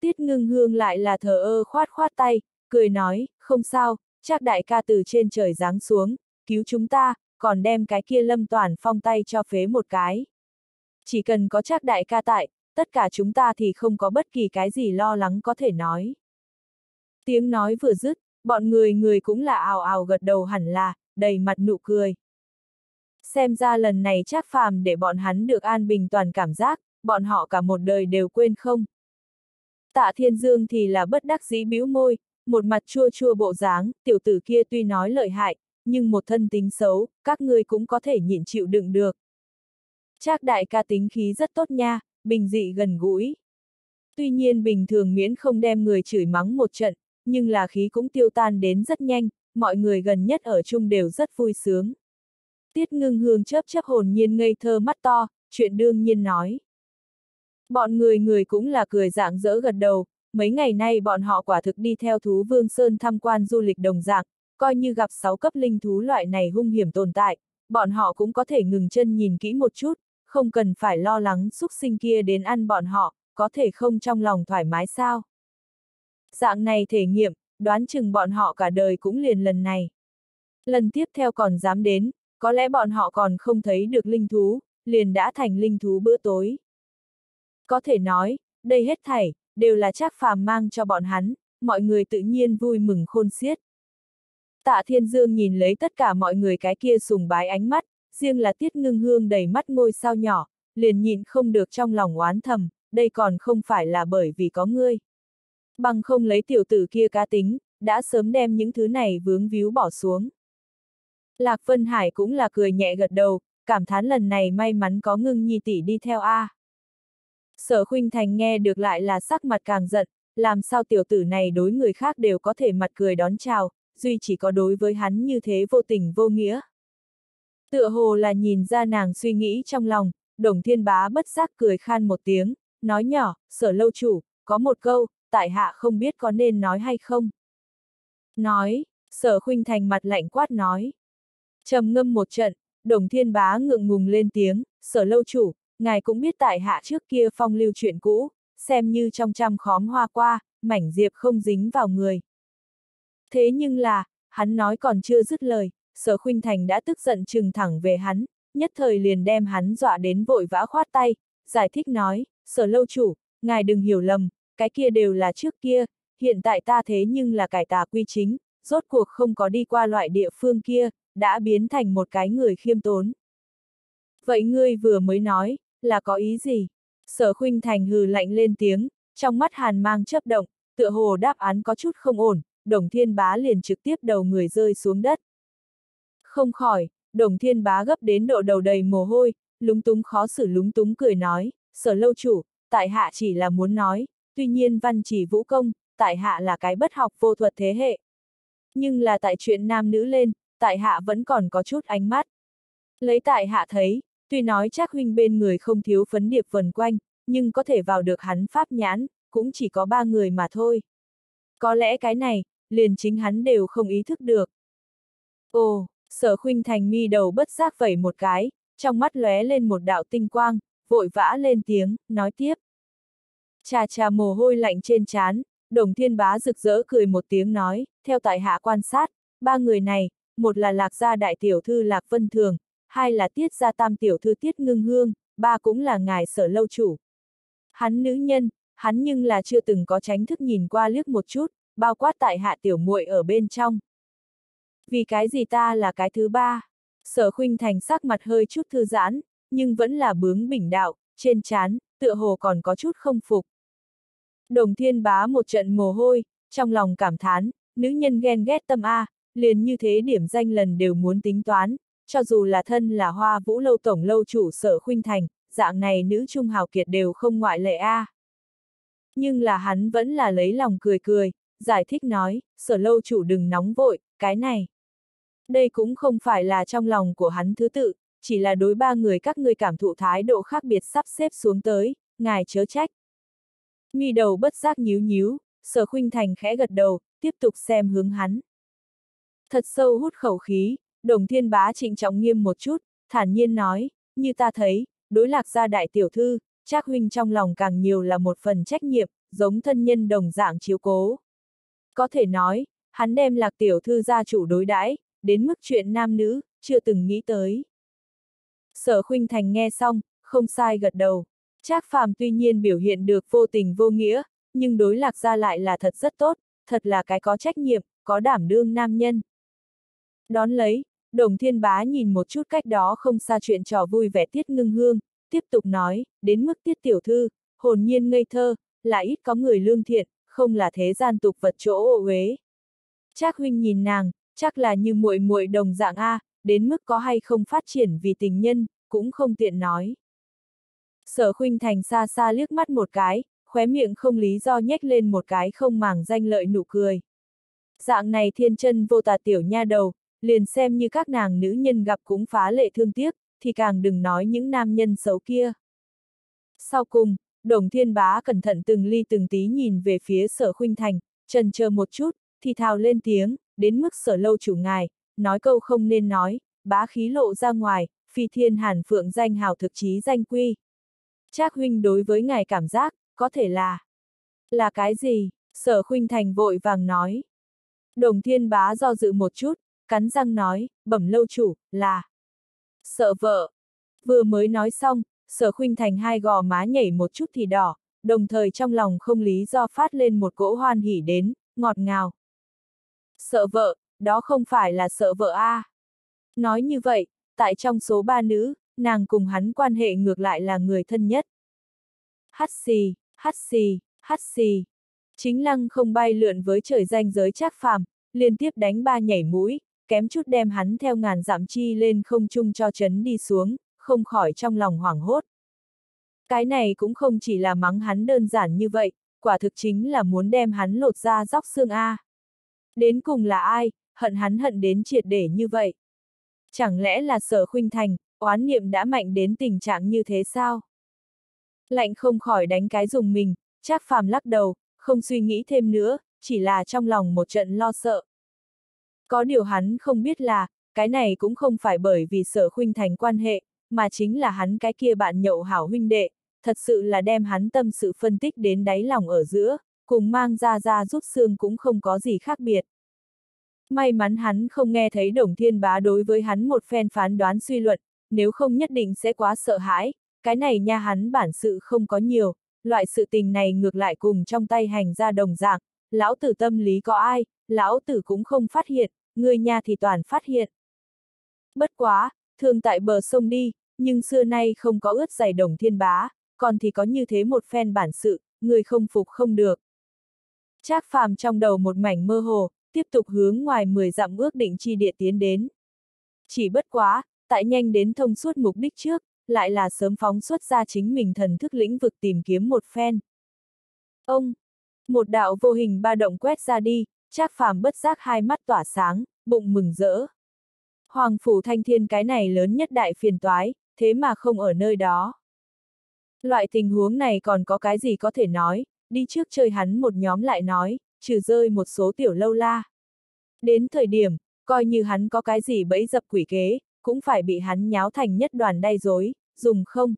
Tiết ngưng hương lại là thờ ơ khoát khoát tay, cười nói, không sao, chắc đại ca từ trên trời giáng xuống, cứu chúng ta, còn đem cái kia lâm toàn phong tay cho phế một cái. Chỉ cần có chắc đại ca tại, tất cả chúng ta thì không có bất kỳ cái gì lo lắng có thể nói. Tiếng nói vừa dứt, bọn người người cũng là ào ào gật đầu hẳn là, đầy mặt nụ cười. Xem ra lần này chắc phàm để bọn hắn được an bình toàn cảm giác, bọn họ cả một đời đều quên không. Tạ Thiên Dương thì là bất đắc dĩ bĩu môi, một mặt chua chua bộ dáng, tiểu tử kia tuy nói lợi hại, nhưng một thân tính xấu, các ngươi cũng có thể nhịn chịu đựng được. Trác đại ca tính khí rất tốt nha, bình dị gần gũi. Tuy nhiên bình thường miễn không đem người chửi mắng một trận, nhưng là khí cũng tiêu tan đến rất nhanh, mọi người gần nhất ở chung đều rất vui sướng. Tiết ngưng hương chớp chớp hồn nhiên ngây thơ mắt to, chuyện đương nhiên nói. Bọn người người cũng là cười dạng dỡ gật đầu, mấy ngày nay bọn họ quả thực đi theo thú vương sơn tham quan du lịch đồng dạng, coi như gặp 6 cấp linh thú loại này hung hiểm tồn tại, bọn họ cũng có thể ngừng chân nhìn kỹ một chút, không cần phải lo lắng xúc sinh kia đến ăn bọn họ, có thể không trong lòng thoải mái sao. Dạng này thể nghiệm, đoán chừng bọn họ cả đời cũng liền lần này. Lần tiếp theo còn dám đến, có lẽ bọn họ còn không thấy được linh thú, liền đã thành linh thú bữa tối. Có thể nói, đây hết thảy, đều là trác phàm mang cho bọn hắn, mọi người tự nhiên vui mừng khôn xiết. Tạ Thiên Dương nhìn lấy tất cả mọi người cái kia sùng bái ánh mắt, riêng là Tiết Ngưng Hương đầy mắt ngôi sao nhỏ, liền nhịn không được trong lòng oán thầm, đây còn không phải là bởi vì có ngươi. Bằng không lấy tiểu tử kia cá tính, đã sớm đem những thứ này vướng víu bỏ xuống. Lạc Vân Hải cũng là cười nhẹ gật đầu, cảm thán lần này may mắn có ngưng nhi tỷ đi theo A. Sở Khuynh Thành nghe được lại là sắc mặt càng giận, làm sao tiểu tử này đối người khác đều có thể mặt cười đón chào, duy chỉ có đối với hắn như thế vô tình vô nghĩa. Tựa hồ là nhìn ra nàng suy nghĩ trong lòng, đồng thiên bá bất giác cười khan một tiếng, nói nhỏ, sở lâu chủ, có một câu, tại hạ không biết có nên nói hay không. Nói, sở khuynh thành mặt lạnh quát nói. trầm ngâm một trận, đồng thiên bá ngượng ngùng lên tiếng, sở lâu chủ, ngài cũng biết tại hạ trước kia phong lưu chuyện cũ, xem như trong trăm khóm hoa qua, mảnh diệp không dính vào người. Thế nhưng là, hắn nói còn chưa dứt lời, sở khuynh thành đã tức giận trừng thẳng về hắn, nhất thời liền đem hắn dọa đến vội vã khoát tay, giải thích nói, sở lâu chủ, ngài đừng hiểu lầm, cái kia đều là trước kia, hiện tại ta thế nhưng là cải tà quy chính, rốt cuộc không có đi qua loại địa phương kia, đã biến thành một cái người khiêm tốn. Vậy ngươi vừa mới nói, là có ý gì? Sở khuynh thành hừ lạnh lên tiếng, trong mắt hàn mang chấp động, tựa hồ đáp án có chút không ổn, đồng thiên bá liền trực tiếp đầu người rơi xuống đất. Không khỏi, đồng thiên bá gấp đến độ đầu đầy mồ hôi, lúng túng khó xử lúng túng cười nói, sở lâu chủ, tại hạ chỉ là muốn nói, tuy nhiên văn chỉ vũ công, tại hạ là cái bất học vô thuật thế hệ. Nhưng là tại chuyện nam nữ lên, tại hạ vẫn còn có chút ánh mắt. Lấy tại hạ thấy, tuy nói chắc huynh bên người không thiếu phấn điệp vần quanh, nhưng có thể vào được hắn pháp nhãn, cũng chỉ có ba người mà thôi. Có lẽ cái này, liền chính hắn đều không ý thức được. Ồ, sở khuynh thành mi đầu bất giác vẩy một cái, trong mắt lóe lên một đạo tinh quang, vội vã lên tiếng, nói tiếp. Chà chà mồ hôi lạnh trên trán, đồng thiên bá rực rỡ cười một tiếng nói, theo tại hạ quan sát, ba người này, một là lạc gia đại tiểu thư lạc vân thường, hai là tiết gia tam tiểu thư tiết ngưng hương, ba cũng là ngài sở lâu chủ. Hắn nữ nhân, hắn nhưng là chưa từng có tránh thức nhìn qua liếc một chút, bao quát tại hạ tiểu muội ở bên trong. Vì cái gì ta là cái thứ ba? Sở khuynh thành sắc mặt hơi chút thư giãn, nhưng vẫn là bướng bỉnh đạo, trên chán, tựa hồ còn có chút không phục. Đồng thiên bá một trận mồ hôi, trong lòng cảm thán, nữ nhân ghen ghét tâm A, liền như thế điểm danh lần đều muốn tính toán, cho dù là thân là hoa vũ lâu tổng lâu chủ sở khuynh thành, dạng này nữ trung hào kiệt đều không ngoại lệ A. Nhưng là hắn vẫn là lấy lòng cười cười, giải thích nói, sở lâu chủ đừng nóng vội, cái này. Đây cũng không phải là trong lòng của hắn thứ tự, chỉ là đối ba người các ngươi cảm thụ thái độ khác biệt sắp xếp xuống tới, ngài chớ trách. Mi đầu bất giác nhíu nhíu, sở khuynh thành khẽ gật đầu, tiếp tục xem hướng hắn. Thật sâu hút khẩu khí, đồng thiên bá trịnh trọng nghiêm một chút, thản nhiên nói, như ta thấy, đối lạc gia đại tiểu thư, chắc huynh trong lòng càng nhiều là một phần trách nhiệm, giống thân nhân đồng dạng chiếu cố. Có thể nói, hắn đem lạc tiểu thư gia chủ đối đãi đến mức chuyện nam nữ, chưa từng nghĩ tới. Sở khuynh thành nghe xong, không sai gật đầu. Trác phàm tuy nhiên biểu hiện được vô tình vô nghĩa, nhưng đối lạc ra lại là thật rất tốt, thật là cái có trách nhiệm, có đảm đương nam nhân. Đón lấy, đồng thiên bá nhìn một chút cách đó không xa chuyện trò vui vẻ tiết ngưng hương, tiếp tục nói, đến mức tiết tiểu thư, hồn nhiên ngây thơ, là ít có người lương thiện, không là thế gian tục vật chỗ ô uế. Trác huynh nhìn nàng, chắc là như muội muội đồng dạng A, đến mức có hay không phát triển vì tình nhân, cũng không tiện nói. Sở khuynh thành xa xa liếc mắt một cái, khóe miệng không lý do nhếch lên một cái không màng danh lợi nụ cười. Dạng này thiên chân vô tà tiểu nha đầu, liền xem như các nàng nữ nhân gặp cũng phá lệ thương tiếc, thì càng đừng nói những nam nhân xấu kia. Sau cùng, đồng thiên bá cẩn thận từng ly từng tí nhìn về phía sở khuynh thành, trần chờ một chút, thì thào lên tiếng, đến mức sở lâu chủ ngài, nói câu không nên nói, bá khí lộ ra ngoài, phi thiên hàn phượng danh hào thực chí danh quy. Trác huynh đối với ngài cảm giác, có thể là... Là cái gì? Sở khuynh thành vội vàng nói. Đồng thiên bá do dự một chút, cắn răng nói, bẩm lâu chủ, là... Sợ vợ. Vừa mới nói xong, sở khuynh thành hai gò má nhảy một chút thì đỏ, đồng thời trong lòng không lý do phát lên một cỗ hoan hỉ đến, ngọt ngào. Sợ vợ, đó không phải là sợ vợ a. À. Nói như vậy, tại trong số ba nữ, nàng cùng hắn quan hệ ngược lại là người thân nhất. Hắt xì, hắt xì, hắt xì. Chính lăng không bay lượn với trời danh giới trác phàm, liên tiếp đánh ba nhảy mũi, kém chút đem hắn theo ngàn dặm chi lên không trung cho chấn đi xuống, không khỏi trong lòng hoảng hốt. Cái này cũng không chỉ là mắng hắn đơn giản như vậy, quả thực chính là muốn đem hắn lột ra róc xương A. Đến cùng là ai, hận hắn hận đến triệt để như vậy? Chẳng lẽ là sở khuynh thành, oán niệm đã mạnh đến tình trạng như thế sao? Lạnh không khỏi đánh cái dùng mình, chắc phàm lắc đầu, không suy nghĩ thêm nữa, chỉ là trong lòng một trận lo sợ. Có điều hắn không biết là, cái này cũng không phải bởi vì sở khuynh thành quan hệ, mà chính là hắn cái kia bạn nhậu hảo huynh đệ, thật sự là đem hắn tâm sự phân tích đến đáy lòng ở giữa, cùng mang ra ra rút xương cũng không có gì khác biệt. May mắn hắn không nghe thấy đồng thiên bá đối với hắn một phen phán đoán suy luận, nếu không nhất định sẽ quá sợ hãi, cái này nha hắn bản sự không có nhiều, loại sự tình này ngược lại cùng trong tay hành ra đồng dạng, lão tử tâm lý có ai, lão tử cũng không phát hiện, người nha thì toàn phát hiện. Bất quá, thường tại bờ sông đi, nhưng xưa nay không có ướt giày đồng thiên bá, còn thì có như thế một phen bản sự, người không phục không được. Trác phàm trong đầu một mảnh mơ hồ, tiếp tục hướng ngoài 10 dặm ước định chi địa tiến đến. Chỉ bất quá, tại nhanh đến thông suốt mục đích trước, lại là sớm phóng xuất ra chính mình thần thức lĩnh vực tìm kiếm một phen. Ông! Một đạo vô hình ba động quét ra đi, Trác phàm bất giác hai mắt tỏa sáng, bụng mừng rỡ. Hoàng phủ thanh thiên cái này lớn nhất đại phiền toái, thế mà không ở nơi đó. Loại tình huống này còn có cái gì có thể nói, đi trước chơi hắn một nhóm lại nói, trừ rơi một số tiểu lâu la. Đến thời điểm, coi như hắn có cái gì bẫy dập quỷ kế, cũng phải bị hắn nháo thành nhất đoàn đay dối, dùng không.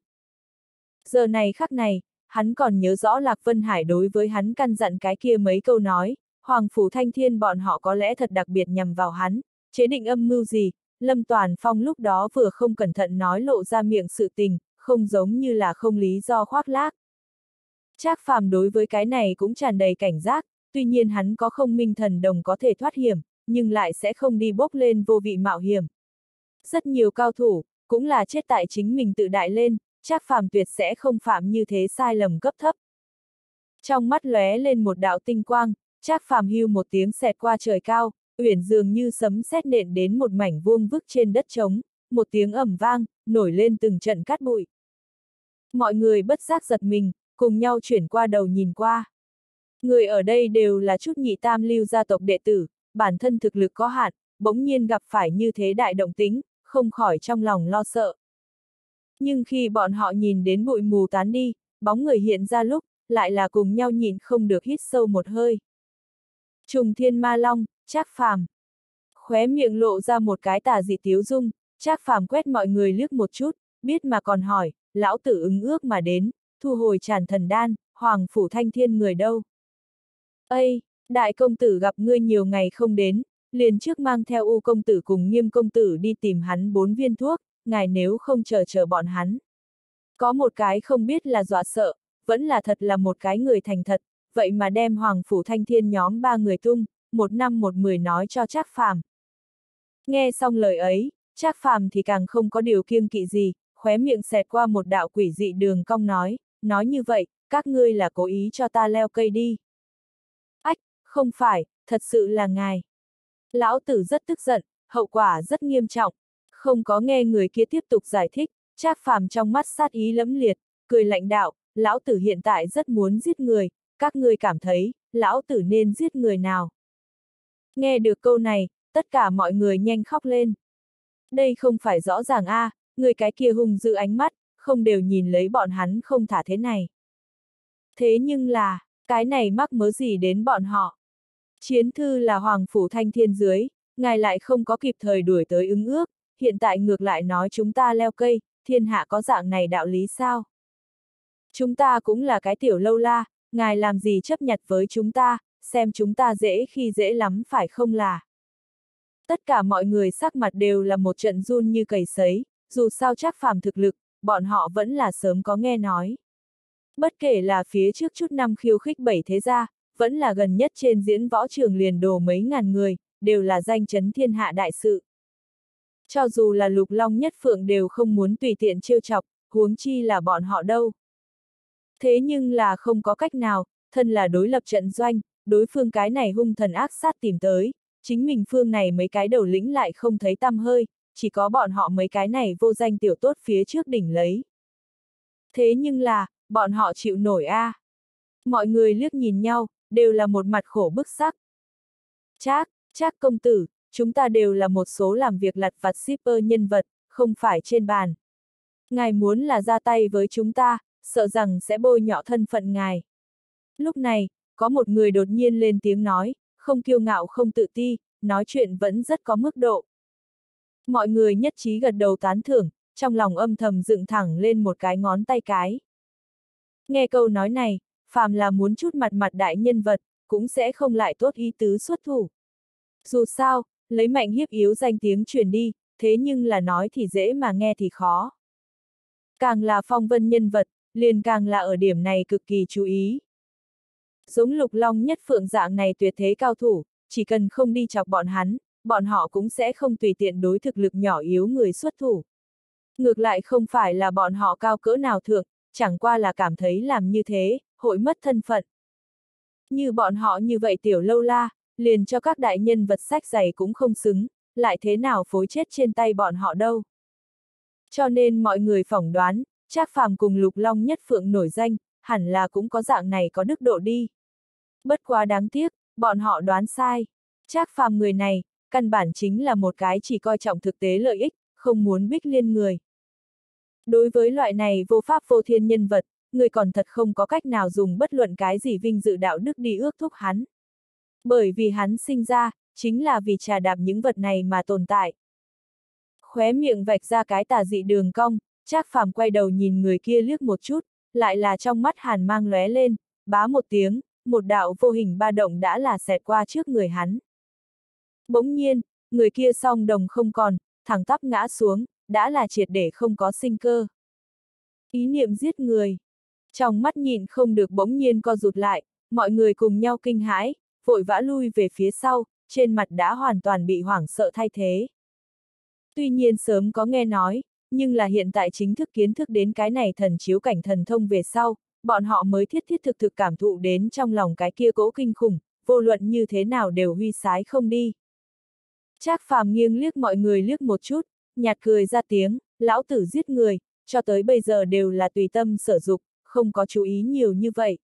Giờ này khắc này, hắn còn nhớ rõ Lạc Vân Hải đối với hắn căn dặn cái kia mấy câu nói, Hoàng Phủ Thanh Thiên bọn họ có lẽ thật đặc biệt nhằm vào hắn, chế định âm mưu gì, Lâm Toàn Phong lúc đó vừa không cẩn thận nói lộ ra miệng sự tình, không giống như là không lý do khoác lác. Trác phàm đối với cái này cũng tràn đầy cảnh giác, tuy nhiên hắn có không minh thần đồng có thể thoát hiểm, nhưng lại sẽ không đi bốc lên vô vị mạo hiểm. Rất nhiều cao thủ, cũng là chết tại chính mình tự đại lên, Trác phàm tuyệt sẽ không phạm như thế sai lầm cấp thấp. Trong mắt lóe lên một đạo tinh quang, Trác phàm hưu một tiếng xẹt qua trời cao, uyển dường như sấm sét nện đến một mảnh vuông vức trên đất trống, một tiếng ầm vang, nổi lên từng trận cát bụi. Mọi người bất giác giật mình, cùng nhau chuyển qua đầu nhìn qua. Người ở đây đều là chút nhị tam lưu gia tộc đệ tử, bản thân thực lực có hạn, bỗng nhiên gặp phải như thế đại động tính, không khỏi trong lòng lo sợ. Nhưng khi bọn họ nhìn đến bụi mù tán đi, bóng người hiện ra lúc, lại là cùng nhau nhìn không được hít sâu một hơi. Trùng thiên ma long, Trác phàm. Khóe miệng lộ ra một cái tà dị tiếu dung, Trác phàm quét mọi người liếc một chút, biết mà còn hỏi, lão tử ứng ước mà đến, thu hồi tràn thần đan, Hoàng Phủ Thanh Thiên người đâu? Ây, đại công tử gặp ngươi nhiều ngày không đến, liền trước mang theo U công tử cùng nghiêm công tử đi tìm hắn bốn viên thuốc, ngài nếu không chờ chờ bọn hắn. Có một cái không biết là dọa sợ, vẫn là thật là một cái người thành thật, vậy mà đem Hoàng Phủ Thanh Thiên nhóm ba người tung, một năm một mười nói cho Trác Phàm. Nghe xong lời ấy, Trác Phàm thì càng không có điều kiêng kỵ gì, khóe miệng xẹt qua một đạo quỷ dị đường cong nói, nói như vậy, các ngươi là cố ý cho ta leo cây đi. Ách, không phải, thật sự là ngài. Lão tử rất tức giận, hậu quả rất nghiêm trọng, không có nghe người kia tiếp tục giải thích, Trác Phàm trong mắt sát ý lẫm liệt, cười lạnh đạo, lão tử hiện tại rất muốn giết người, các ngươi cảm thấy, lão tử nên giết người nào? Nghe được câu này, tất cả mọi người nhanh khóc lên. Đây không phải rõ ràng a, à, người cái kia hùng dữ ánh mắt, không đều nhìn lấy bọn hắn không thả thế này. Thế nhưng là, cái này mắc mớ gì đến bọn họ? Chiến thư là Hoàng Phủ Thanh Thiên dưới, ngài lại không có kịp thời đuổi tới ứng ước, hiện tại ngược lại nói chúng ta leo cây, thiên hạ có dạng này đạo lý sao? Chúng ta cũng là cái tiểu lâu la, ngài làm gì chấp nhặt với chúng ta, xem chúng ta dễ khi dễ lắm phải không là? Tất cả mọi người sắc mặt đều là một trận run như cầy sấy, dù sao chắc phàm thực lực, bọn họ vẫn là sớm có nghe nói. Bất kể là phía trước chút năm khiêu khích bảy thế gia, vẫn là gần nhất trên diễn võ trường liền đồ mấy ngàn người, đều là danh chấn thiên hạ đại sự. Cho dù là lục long nhất phượng đều không muốn tùy tiện trêu chọc, huống chi là bọn họ đâu. Thế nhưng là không có cách nào, thân là đối lập trận doanh, đối phương cái này hung thần ác sát tìm tới, chính mình phương này mấy cái đầu lĩnh lại không thấy tăm hơi, chỉ có bọn họ mấy cái này vô danh tiểu tốt phía trước đỉnh lấy. Thế nhưng là, bọn họ chịu nổi a. À. Mọi người liếc nhìn nhau, đều là một mặt khổ bức sắc. Trác, Trác công tử, chúng ta đều là một số làm việc lặt vặt shipper nhân vật, không phải trên bàn. Ngài muốn là ra tay với chúng ta, sợ rằng sẽ bôi nhọ thân phận ngài. Lúc này, có một người đột nhiên lên tiếng nói, không kiêu ngạo không tự ti, nói chuyện vẫn rất có mức độ. Mọi người nhất trí gật đầu tán thưởng, trong lòng âm thầm dựng thẳng lên một cái ngón tay cái. Nghe câu nói này, phàm là muốn chút mặt mặt đại nhân vật, cũng sẽ không lại tốt ý tứ xuất thủ. Dù sao, lấy mạnh hiếp yếu danh tiếng truyền đi, thế nhưng là nói thì dễ mà nghe thì khó. Càng là phong vân nhân vật, liền càng là ở điểm này cực kỳ chú ý. Giống lục long nhất phượng dạng này tuyệt thế cao thủ, chỉ cần không đi chọc bọn hắn, bọn họ cũng sẽ không tùy tiện đối thực lực nhỏ yếu người xuất thủ. Ngược lại không phải là bọn họ cao cỡ nào thượng, chẳng qua là cảm thấy làm như thế, hội mất thân phận. Như bọn họ như vậy tiểu lâu la, liền cho các đại nhân vật sách giày cũng không xứng, lại thế nào phối chết trên tay bọn họ đâu. Cho nên mọi người phỏng đoán, Trác Phàm cùng Lục Long nhất phượng nổi danh, hẳn là cũng có dạng này có đức độ đi. Bất quá đáng tiếc, bọn họ đoán sai. Trác Phàm người này, căn bản chính là một cái chỉ coi trọng thực tế lợi ích, không muốn bích liên người. Đối với loại này vô pháp vô thiên nhân vật, người còn thật không có cách nào dùng bất luận cái gì vinh dự đạo đức đi ước thúc hắn. Bởi vì hắn sinh ra, chính là vì trà đạp những vật này mà tồn tại. Khóe miệng vạch ra cái tà dị đường cong, Trác Phàm quay đầu nhìn người kia liếc một chút, lại là trong mắt hàn mang lóe lên, bá một tiếng, một đạo vô hình ba động đã là xẹt qua trước người hắn. Bỗng nhiên, người kia song đồng không còn, thẳng tắp ngã xuống, đã là triệt để không có sinh cơ. Ý niệm giết người. Trong mắt nhìn không được bỗng nhiên co rụt lại, mọi người cùng nhau kinh hãi, vội vã lui về phía sau, trên mặt đã hoàn toàn bị hoảng sợ thay thế. Tuy nhiên sớm có nghe nói, nhưng là hiện tại chính thức kiến thức đến cái này thần chiếu cảnh thần thông về sau, bọn họ mới thiết thiết thực thực cảm thụ đến trong lòng cái kia cỗ kinh khủng, vô luận như thế nào đều huy sái không đi. Trác phàm nghiêng liếc mọi người liếc một chút, nhạt cười ra tiếng, lão tử giết người, cho tới bây giờ đều là tùy tâm sở dục, không có chú ý nhiều như vậy.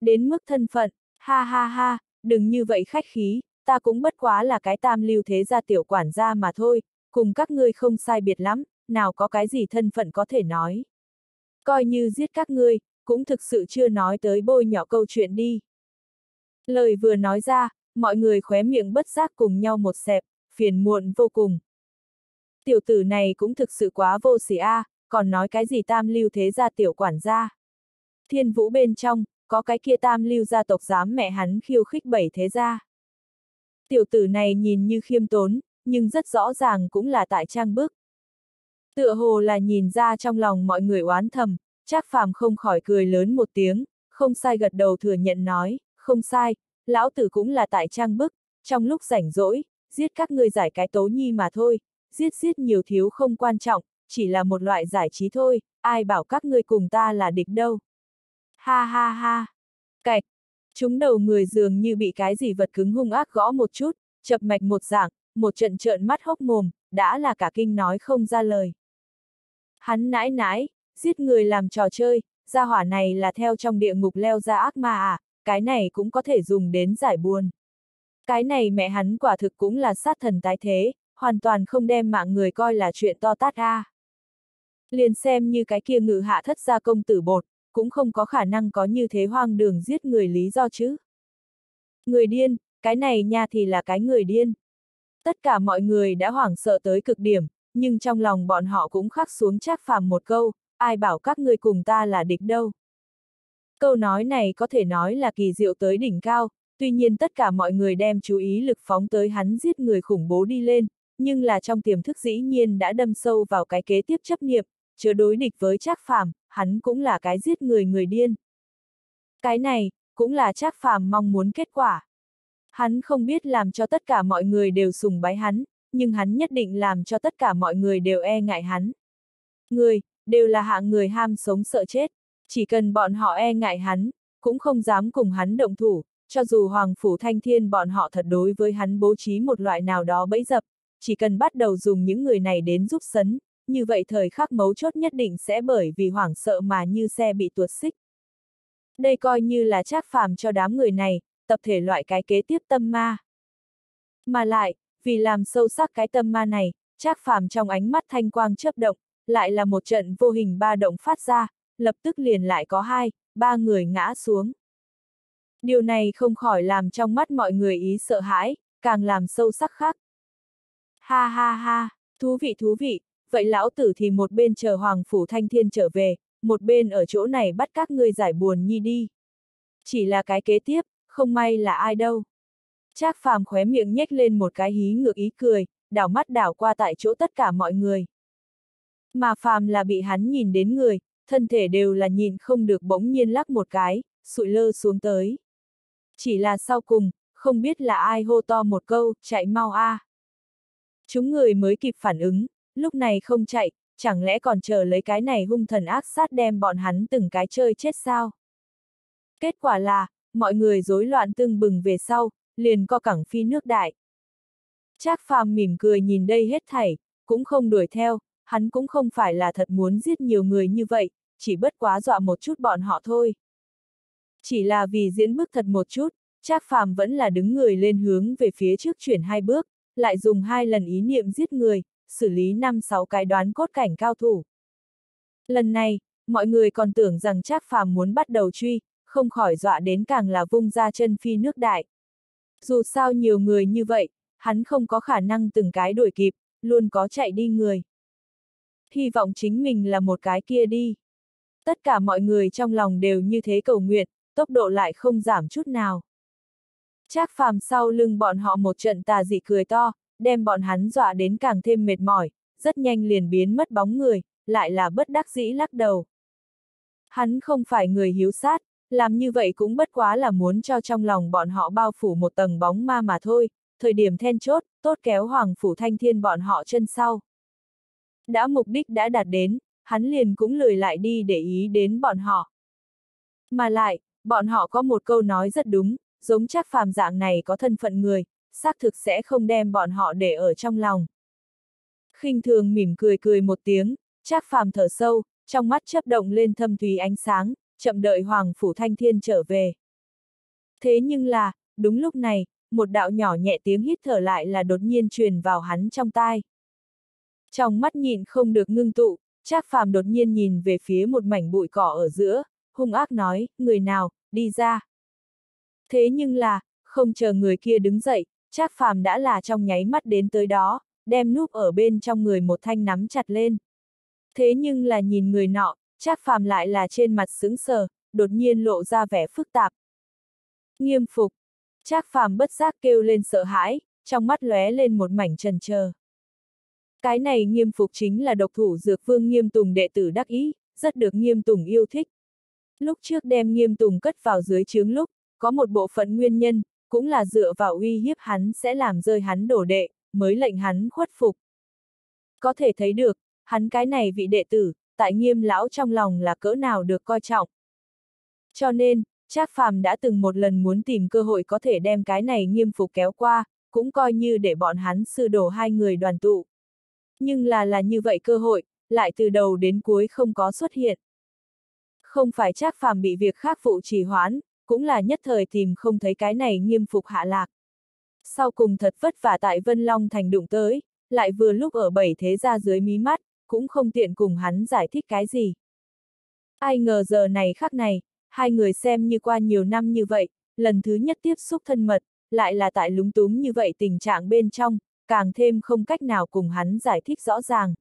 Đến mức thân phận, ha ha ha, đừng như vậy khách khí, ta cũng bất quá là cái tam lưu thế gia tiểu quản gia mà thôi, cùng các ngươi không sai biệt lắm, nào có cái gì thân phận có thể nói. Coi như giết các ngươi, cũng thực sự chưa nói tới bôi nhỏ câu chuyện đi. Lời vừa nói ra, mọi người khóe miệng bất giác cùng nhau một xẹp, phiền muộn vô cùng. Tiểu tử này cũng thực sự quá vô sỉ a, còn nói cái gì tam lưu thế gia tiểu quản gia. Thiên vũ bên trong, có cái kia tam lưu gia tộc dám mẹ hắn khiêu khích bảy thế gia. Tiểu tử này nhìn như khiêm tốn, nhưng rất rõ ràng cũng là tại trang bức. Tựa hồ là nhìn ra trong lòng mọi người oán thầm, Trác Phàm không khỏi cười lớn một tiếng, không sai gật đầu thừa nhận nói, không sai, lão tử cũng là tại trang bức, trong lúc rảnh rỗi, giết các ngươi giải cái tố nhi mà thôi, giết giết nhiều thiếu không quan trọng, chỉ là một loại giải trí thôi, ai bảo các ngươi cùng ta là địch đâu. Ha ha ha. Cạch. Chúng đầu người dường như bị cái gì vật cứng hung ác gõ một chút, chập mạch một dạng, một trận trợn mắt hốc mồm, đã là cả kinh nói không ra lời. Hắn nãi nãi, giết người làm trò chơi, gia hỏa này là theo trong địa ngục leo ra ác ma à, cái này cũng có thể dùng đến giải buồn. Cái này mẹ hắn quả thực cũng là sát thần tái thế, hoàn toàn không đem mạng người coi là chuyện to tát a. À. Liền xem như cái kia ngự hạ thất gia công tử bột, cũng không có khả năng có như thế hoang đường giết người lý do chứ. Người điên, cái này nha thì là cái người điên. Tất cả mọi người đã hoảng sợ tới cực điểm, nhưng trong lòng bọn họ cũng khắc xuống chắc phàm một câu, ai bảo các ngươi cùng ta là địch đâu. Câu nói này có thể nói là kỳ diệu tới đỉnh cao, tuy nhiên tất cả mọi người đem chú ý lực phóng tới hắn giết người khủng bố đi lên, nhưng là trong tiềm thức dĩ nhiên đã đâm sâu vào cái kế tiếp chấp niệm, chứa đối địch với Trác Phàm, hắn cũng là cái giết người người điên. Cái này, cũng là Trác Phàm mong muốn kết quả. Hắn không biết làm cho tất cả mọi người đều sùng bái hắn, nhưng hắn nhất định làm cho tất cả mọi người đều e ngại hắn. Người, đều là hạng người ham sống sợ chết, chỉ cần bọn họ e ngại hắn, cũng không dám cùng hắn động thủ, cho dù Hoàng Phủ Thanh Thiên bọn họ thật đối với hắn bố trí một loại nào đó bẫy dập, chỉ cần bắt đầu dùng những người này đến giúp sấn, như vậy thời khắc mấu chốt nhất định sẽ bởi vì hoảng sợ mà như xe bị tuột xích. Đây coi như là trác phàm cho đám người này, tập thể loại cái kế tiếp tâm ma. Mà lại, vì làm sâu sắc cái tâm ma này, trác phàm trong ánh mắt thanh quang chớp động, lại là một trận vô hình ba động phát ra, lập tức liền lại có hai, ba người ngã xuống. Điều này không khỏi làm trong mắt mọi người ý sợ hãi, càng làm sâu sắc khác. Ha ha ha, thú vị thú vị, vậy lão tử thì một bên chờ Hoàng Phủ Thanh Thiên trở về, một bên ở chỗ này bắt các ngươi giải buồn nhi đi. Chỉ là cái kế tiếp, không may là ai đâu. Trác phàm khóe miệng nhếch lên một cái hí ngược ý cười, đảo mắt đảo qua tại chỗ tất cả mọi người. Mà phàm là bị hắn nhìn đến người, thân thể đều là nhìn không được bỗng nhiên lắc một cái, sụi lơ xuống tới. Chỉ là sau cùng, không biết là ai hô to một câu, chạy mau a. À. Chúng người mới kịp phản ứng, lúc này không chạy, chẳng lẽ còn chờ lấy cái này hung thần ác sát đem bọn hắn từng cái chơi chết sao? Kết quả là, mọi người rối loạn tương bừng về sau, liền co cẳng phi nước đại. Trác phàm mỉm cười nhìn đây hết thảy, cũng không đuổi theo, hắn cũng không phải là thật muốn giết nhiều người như vậy, chỉ bất quá dọa một chút bọn họ thôi. Chỉ là vì diễn bước thật một chút, Trác Phàm vẫn là đứng người lên hướng về phía trước chuyển hai bước, lại dùng hai lần ý niệm giết người, xử lý năm sáu cái đoán cốt cảnh cao thủ. Lần này, mọi người còn tưởng rằng Trác Phàm muốn bắt đầu truy, không khỏi dọa đến càng là vung ra chân phi nước đại. Dù sao nhiều người như vậy, hắn không có khả năng từng cái đuổi kịp, luôn có chạy đi người. Hy vọng chính mình là một cái kia đi. Tất cả mọi người trong lòng đều như thế cầu nguyện, tốc độ lại không giảm chút nào. Trác phàm sau lưng bọn họ một trận tà dị cười to, đem bọn hắn dọa đến càng thêm mệt mỏi, rất nhanh liền biến mất bóng người, lại là bất đắc dĩ lắc đầu. Hắn không phải người hiếu sát, làm như vậy cũng bất quá là muốn cho trong lòng bọn họ bao phủ một tầng bóng ma mà thôi, thời điểm then chốt, tốt kéo Hoàng Phủ Thanh Thiên bọn họ chân sau. Đã mục đích đã đạt đến, hắn liền cũng lười lại đi để ý đến bọn họ. Mà lại, bọn họ có một câu nói rất đúng, giống chắc phàm dạng này có thân phận người, xác thực sẽ không đem bọn họ để ở trong lòng. khinh thường mỉm cười cười một tiếng, chắc phàm thở sâu, trong mắt chấp động lên thâm thúy ánh sáng, chậm đợi Hoàng Phủ Thanh Thiên trở về. Thế nhưng là, đúng lúc này, một đạo nhỏ nhẹ tiếng hít thở lại là đột nhiên truyền vào hắn trong tai. Trong mắt nhìn không được ngưng tụ, Trác Phàm đột nhiên nhìn về phía một mảnh bụi cỏ ở giữa, hung ác nói, người nào, đi ra. Thế nhưng là, không chờ người kia đứng dậy, Trác Phàm đã là trong nháy mắt đến tới đó, đem núp ở bên trong người một thanh nắm chặt lên. Thế nhưng là nhìn người nọ, Trác Phàm lại là trên mặt sững sờ, đột nhiên lộ ra vẻ phức tạp. Nghiêm phục. Trác phàm bất giác kêu lên sợ hãi, trong mắt lóe lên một mảnh trần chờ. Cái này nghiêm phục chính là độc thủ dược vương nghiêm tùng đệ tử đắc ý, rất được nghiêm tùng yêu thích. Lúc trước đem nghiêm tùng cất vào dưới chướng lúc, có một bộ phận nguyên nhân, cũng là dựa vào uy hiếp hắn sẽ làm rơi hắn đổ đệ, mới lệnh hắn khuất phục. Có thể thấy được, hắn cái này vị đệ tử, tại nghiêm lão trong lòng là cỡ nào được coi trọng. Cho nên, Trác Phàm đã từng một lần muốn tìm cơ hội có thể đem cái này nghiêm phục kéo qua, cũng coi như để bọn hắn sư đổ hai người đoàn tụ. Nhưng là là như vậy cơ hội, lại từ đầu đến cuối không có xuất hiện. Không phải Trác Phàm bị việc khác phụ trì hoãn, cũng là nhất thời tìm không thấy cái này nghiêm phục hạ lạc. Sau cùng thật vất vả tại Vân Long Thành đụng tới, lại vừa lúc ở bảy thế gia dưới mí mắt, cũng không tiện cùng hắn giải thích cái gì. Ai ngờ giờ này khắc này, hai người xem như qua nhiều năm như vậy, lần thứ nhất tiếp xúc thân mật, lại là tại lúng túng như vậy tình trạng bên trong, càng thêm không cách nào cùng hắn giải thích rõ ràng.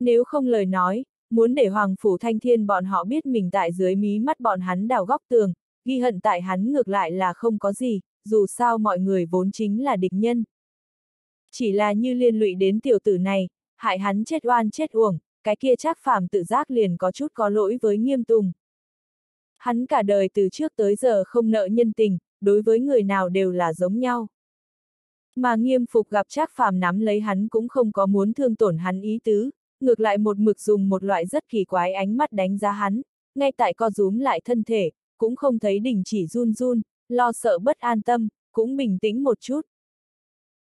Nếu không lời nói, muốn để Hoàng Phủ Thanh Thiên bọn họ biết mình tại dưới mí mắt bọn hắn đào góc tường, ghi hận tại hắn ngược lại là không có gì, dù sao mọi người vốn chính là địch nhân. Chỉ là như liên lụy đến tiểu tử này, hại hắn chết oan chết uổng, cái kia chắc phàm tự giác liền có chút có lỗi với nghiêm tùng. Hắn cả đời từ trước tới giờ không nợ nhân tình, đối với người nào đều là giống nhau. Mà nghiêm phục gặp chắc phàm nắm lấy hắn cũng không có muốn thương tổn hắn ý tứ, ngược lại một mực dùng một loại rất kỳ quái ánh mắt đánh giá hắn, ngay tại co rúm lại thân thể, cũng không thấy đình chỉ run run, lo sợ bất an tâm, cũng bình tĩnh một chút.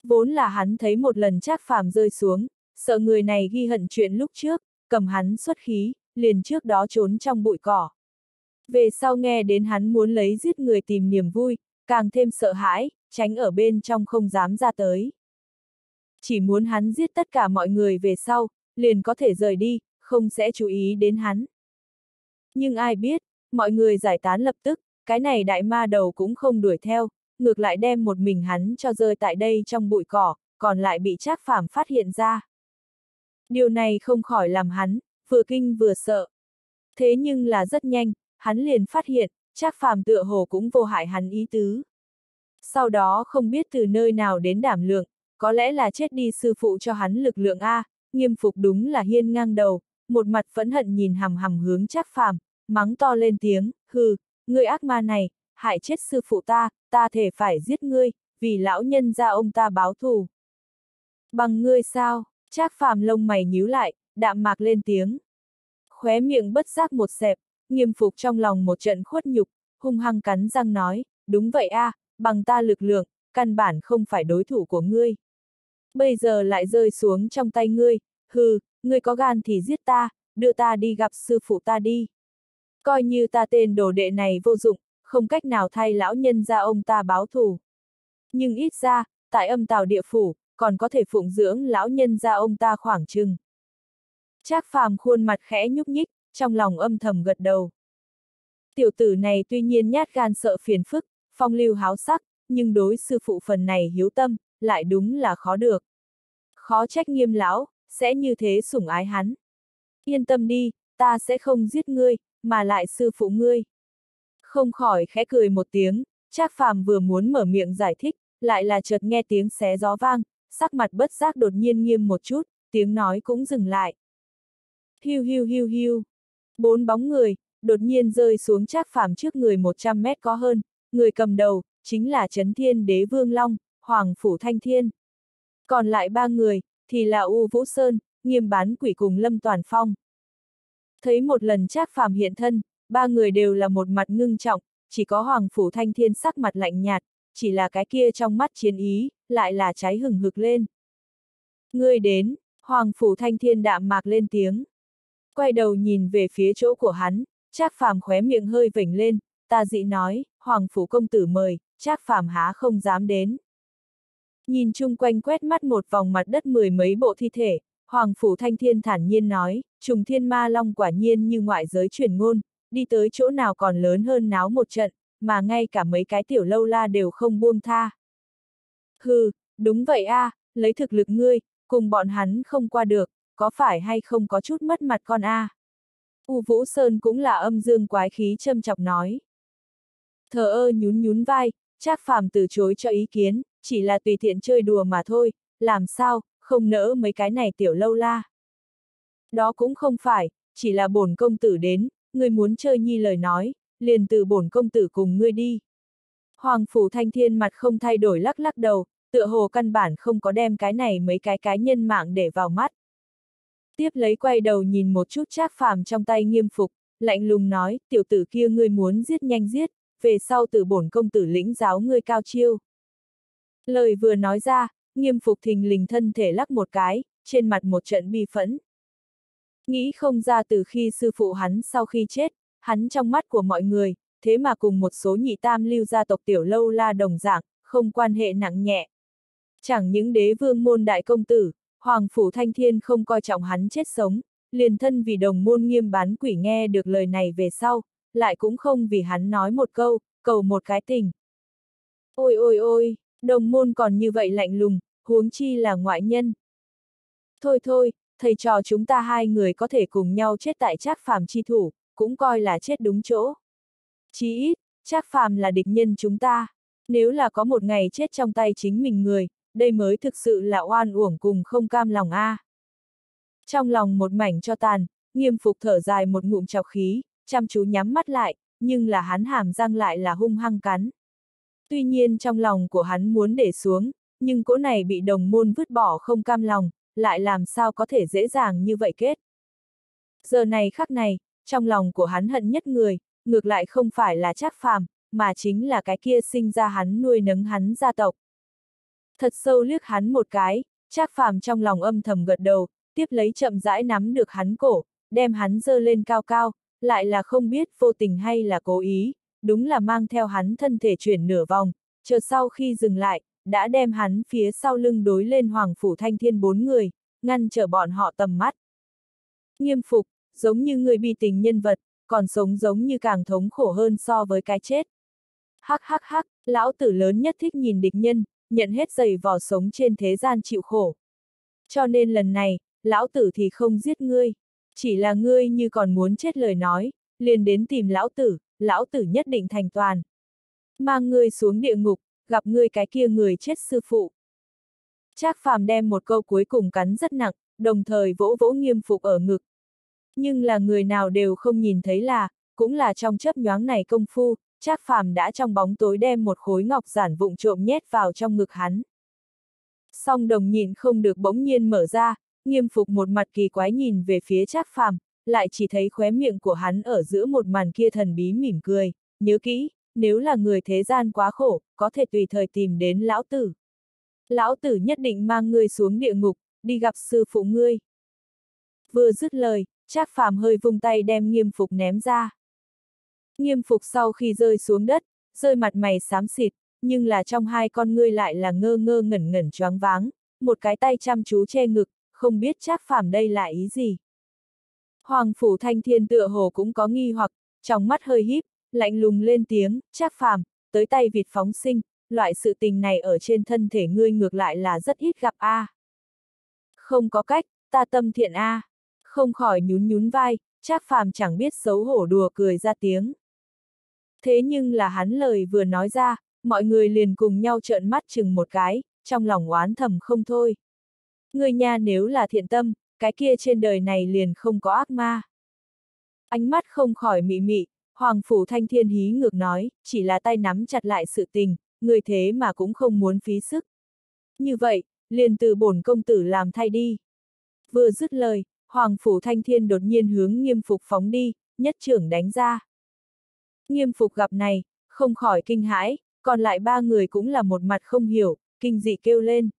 Vốn là hắn thấy một lần chắc phàm rơi xuống, sợ người này ghi hận chuyện lúc trước, cầm hắn xuất khí, liền trước đó trốn trong bụi cỏ. Về sau nghe đến hắn muốn lấy giết người tìm niềm vui, càng thêm sợ hãi, tránh ở bên trong không dám ra tới. Chỉ muốn hắn giết tất cả mọi người về sau, liền có thể rời đi, không sẽ chú ý đến hắn. Nhưng ai biết, mọi người giải tán lập tức, cái này đại ma đầu cũng không đuổi theo, ngược lại đem một mình hắn cho rơi tại đây trong bụi cỏ, còn lại bị Trác Phàm phát hiện ra. Điều này không khỏi làm hắn, vừa kinh vừa sợ. Thế nhưng là rất nhanh, hắn liền phát hiện, Trác Phàm tựa hồ cũng vô hại hắn ý tứ. Sau đó không biết từ nơi nào đến đảm lượng, có lẽ là chết đi sư phụ cho hắn lực lượng A, nghiêm phục đúng là hiên ngang đầu, một mặt phẫn hận nhìn hầm hầm hướng Trác Phàm, mắng to lên tiếng, hừ, ngươi ác ma này, hại chết sư phụ ta, ta thể phải giết ngươi, vì lão nhân ra ông ta báo thù. Bằng ngươi sao, Trác phàm lông mày nhíu lại, đạm mạc lên tiếng. Khóe miệng bất giác một xẹp, nghiêm phục trong lòng một trận khuất nhục, hung hăng cắn răng nói, đúng vậy a, à, bằng ta lực lượng, căn bản không phải đối thủ của ngươi. Bây giờ lại rơi xuống trong tay ngươi, hừ, ngươi có gan thì giết ta, đưa ta đi gặp sư phụ ta đi. Coi như ta tên đồ đệ này vô dụng, không cách nào thay lão nhân ra ông ta báo thù. Nhưng ít ra, tại âm tào địa phủ, còn có thể phụng dưỡng lão nhân ra ông ta khoảng chừng. Trác phàm khuôn mặt khẽ nhúc nhích, trong lòng âm thầm gật đầu. Tiểu tử này tuy nhiên nhát gan sợ phiền phức, phong lưu háo sắc, nhưng đối sư phụ phần này hiếu tâm, lại đúng là khó được. Khó trách nghiêm lão, sẽ như thế sủng ái hắn. Yên tâm đi, ta sẽ không giết ngươi, mà lại sư phụ ngươi. Không khỏi khẽ cười một tiếng, Trác Phàm vừa muốn mở miệng giải thích, lại là chợt nghe tiếng xé gió vang, sắc mặt bất giác đột nhiên nghiêm một chút, tiếng nói cũng dừng lại. Hiu hiu hiu hiu. Bốn bóng người, đột nhiên rơi xuống Trác Phàm trước người 100 mét có hơn, người cầm đầu, chính là Trấn Thiên Đế Vương Long, Hoàng Phủ Thanh Thiên. Còn lại ba người, thì là U Vũ Sơn, Nghiêm Bán Quỷ cùng Lâm Toàn Phong. Thấy một lần Trác Phàm hiện thân, ba người đều là một mặt ngưng trọng, chỉ có Hoàng Phủ Thanh Thiên sắc mặt lạnh nhạt, chỉ là cái kia trong mắt chiến ý, lại là cháy hừng hực lên. Ngươi đến, Hoàng Phủ Thanh Thiên đạm mạc lên tiếng. Quay đầu nhìn về phía chỗ của hắn, Trác Phàm khóe miệng hơi vểnh lên, ta dị nói, Hoàng Phủ công tử mời, Trác Phàm há không dám đến. Nhìn chung quanh quét mắt một vòng mặt đất mười mấy bộ thi thể, Hoàng Phủ Thanh Thiên thản nhiên nói, trùng thiên ma long quả nhiên như ngoại giới truyền ngôn, đi tới chỗ nào còn lớn hơn náo một trận, mà ngay cả mấy cái tiểu lâu la đều không buông tha. Hừ, đúng vậy a, à, lấy thực lực ngươi, cùng bọn hắn không qua được, có phải hay không có chút mất mặt con a? À? U Vũ Sơn cũng là âm dương quái khí châm chọc nói. Thờ ơ nhún nhún vai, Trác Phàm từ chối cho ý kiến, chỉ là tùy tiện chơi đùa mà thôi, làm sao, không nỡ mấy cái này tiểu lâu la. Đó cũng không phải, chỉ là bổn công tử đến, người muốn chơi nhi lời nói, liền từ bổn công tử cùng ngươi đi. Hoàng Phủ Thanh Thiên mặt không thay đổi lắc lắc đầu, tựa hồ căn bản không có đem cái này mấy cái cái nhân mạng để vào mắt. Tiếp lấy quay đầu nhìn một chút trác phàm trong tay nghiêm phục, lạnh lùng nói, tiểu tử kia ngươi muốn giết nhanh giết, về sau từ bổn công tử lĩnh giáo ngươi cao chiêu. Lời vừa nói ra, nghiêm phục thình lình thân thể lắc một cái, trên mặt một trận bi phẫn. Nghĩ không ra từ khi sư phụ hắn sau khi chết, hắn trong mắt của mọi người, thế mà cùng một số nhị tam lưu gia tộc tiểu lâu la đồng dạng, không quan hệ nặng nhẹ. Chẳng những đế vương môn đại công tử, Hoàng Phủ Thanh Thiên không coi trọng hắn chết sống, liền thân vì đồng môn nghiêm bán quỷ nghe được lời này về sau, lại cũng không vì hắn nói một câu, cầu một cái tình. Ôi ôi ôi, đồng môn còn như vậy lạnh lùng, huống chi là ngoại nhân. Thôi thôi, thầy trò chúng ta hai người có thể cùng nhau chết tại trác phàm chi thủ, cũng coi là chết đúng chỗ. Chí ít, trác phàm là địch nhân chúng ta. Nếu là có một ngày chết trong tay chính mình người, đây mới thực sự là oan uổng cùng không cam lòng a. À. Trong lòng một mảnh cho tàn, nghiêm phục thở dài một ngụm chọc khí, chăm chú nhắm mắt lại, nhưng là hắn hàm răng lại là hung hăng cắn. Tuy nhiên trong lòng của hắn muốn để xuống, nhưng cỗ này bị đồng môn vứt bỏ không cam lòng, lại làm sao có thể dễ dàng như vậy kết. Giờ này khắc này, trong lòng của hắn hận nhất người, ngược lại không phải là Trác Phàm, mà chính là cái kia sinh ra hắn nuôi nấng hắn gia tộc. Thật sâu liếc hắn một cái, Trác Phàm trong lòng âm thầm gật đầu, tiếp lấy chậm rãi nắm được hắn cổ, đem hắn dơ lên cao cao, lại là không biết vô tình hay là cố ý, đúng là mang theo hắn thân thể chuyển nửa vòng, chờ sau khi dừng lại, đã đem hắn phía sau lưng đối lên Hoàng Phủ Thanh Thiên bốn người, ngăn trở bọn họ tầm mắt. Nghiêm phục, giống như người bi tình nhân vật, còn sống giống như càng thống khổ hơn so với cái chết. Hắc hắc hắc, lão tử lớn nhất thích nhìn địch nhân, nhận hết giày vò sống trên thế gian chịu khổ. Cho nên lần này, lão tử thì không giết ngươi, chỉ là ngươi như còn muốn chết lời nói, liền đến tìm lão tử, lão tử nhất định thành toàn. Mang ngươi xuống địa ngục, gặp ngươi cái kia người chết sư phụ. Trác phàm đem một câu cuối cùng cắn rất nặng, đồng thời vỗ vỗ nghiêm phục ở ngực. Nhưng là người nào đều không nhìn thấy là, cũng là trong chớp nhoáng này công phu, Trác phàm đã trong bóng tối đem một khối ngọc giản vụng trộm nhét vào trong ngực hắn. Song đồng nhìn không được bỗng nhiên mở ra, nghiêm phục một mặt kỳ quái nhìn về phía Trác phàm, lại chỉ thấy khóe miệng của hắn ở giữa một màn kia thần bí mỉm cười, nhớ kỹ, nếu là người thế gian quá khổ, có thể tùy thời tìm đến lão tử. Lão tử nhất định mang ngươi xuống địa ngục, đi gặp sư phụ ngươi. Vừa dứt lời, Trác phàm hơi vung tay đem nghiêm phục ném ra. Nghiêm phục sau khi rơi xuống đất, rơi mặt mày xám xịt, nhưng là trong hai con ngươi lại là ngơ ngơ ngẩn ngẩn choáng váng, một cái tay chăm chú che ngực, không biết Trác phàm đây là ý gì. Hoàng phủ thanh thiên tựa hồ cũng có nghi hoặc, trong mắt hơi híp, lạnh lùng lên tiếng, Trác phàm, tới tay vịt phóng sinh, loại sự tình này ở trên thân thể ngươi ngược lại là rất ít gặp a. À. Không có cách, ta tâm thiện a. À. Không khỏi nhún nhún vai, Trác phàm chẳng biết xấu hổ đùa cười ra tiếng. Thế nhưng là hắn lời vừa nói ra, mọi người liền cùng nhau trợn mắt chừng một cái, trong lòng oán thầm không thôi. Người nhà nếu là thiện tâm, cái kia trên đời này liền không có ác ma. Ánh mắt không khỏi mị mị, Hoàng Phủ Thanh Thiên hí ngược nói, chỉ là tay nắm chặt lại sự tình, người thế mà cũng không muốn phí sức. Như vậy, liền từ bổn công tử làm thay đi. Vừa dứt lời, Hoàng Phủ Thanh Thiên đột nhiên hướng nghiêm phục phóng đi, nhất trưởng đánh ra. Nghiêm phục gặp này, không khỏi kinh hãi, còn lại ba người cũng là một mặt không hiểu, kinh dị kêu lên.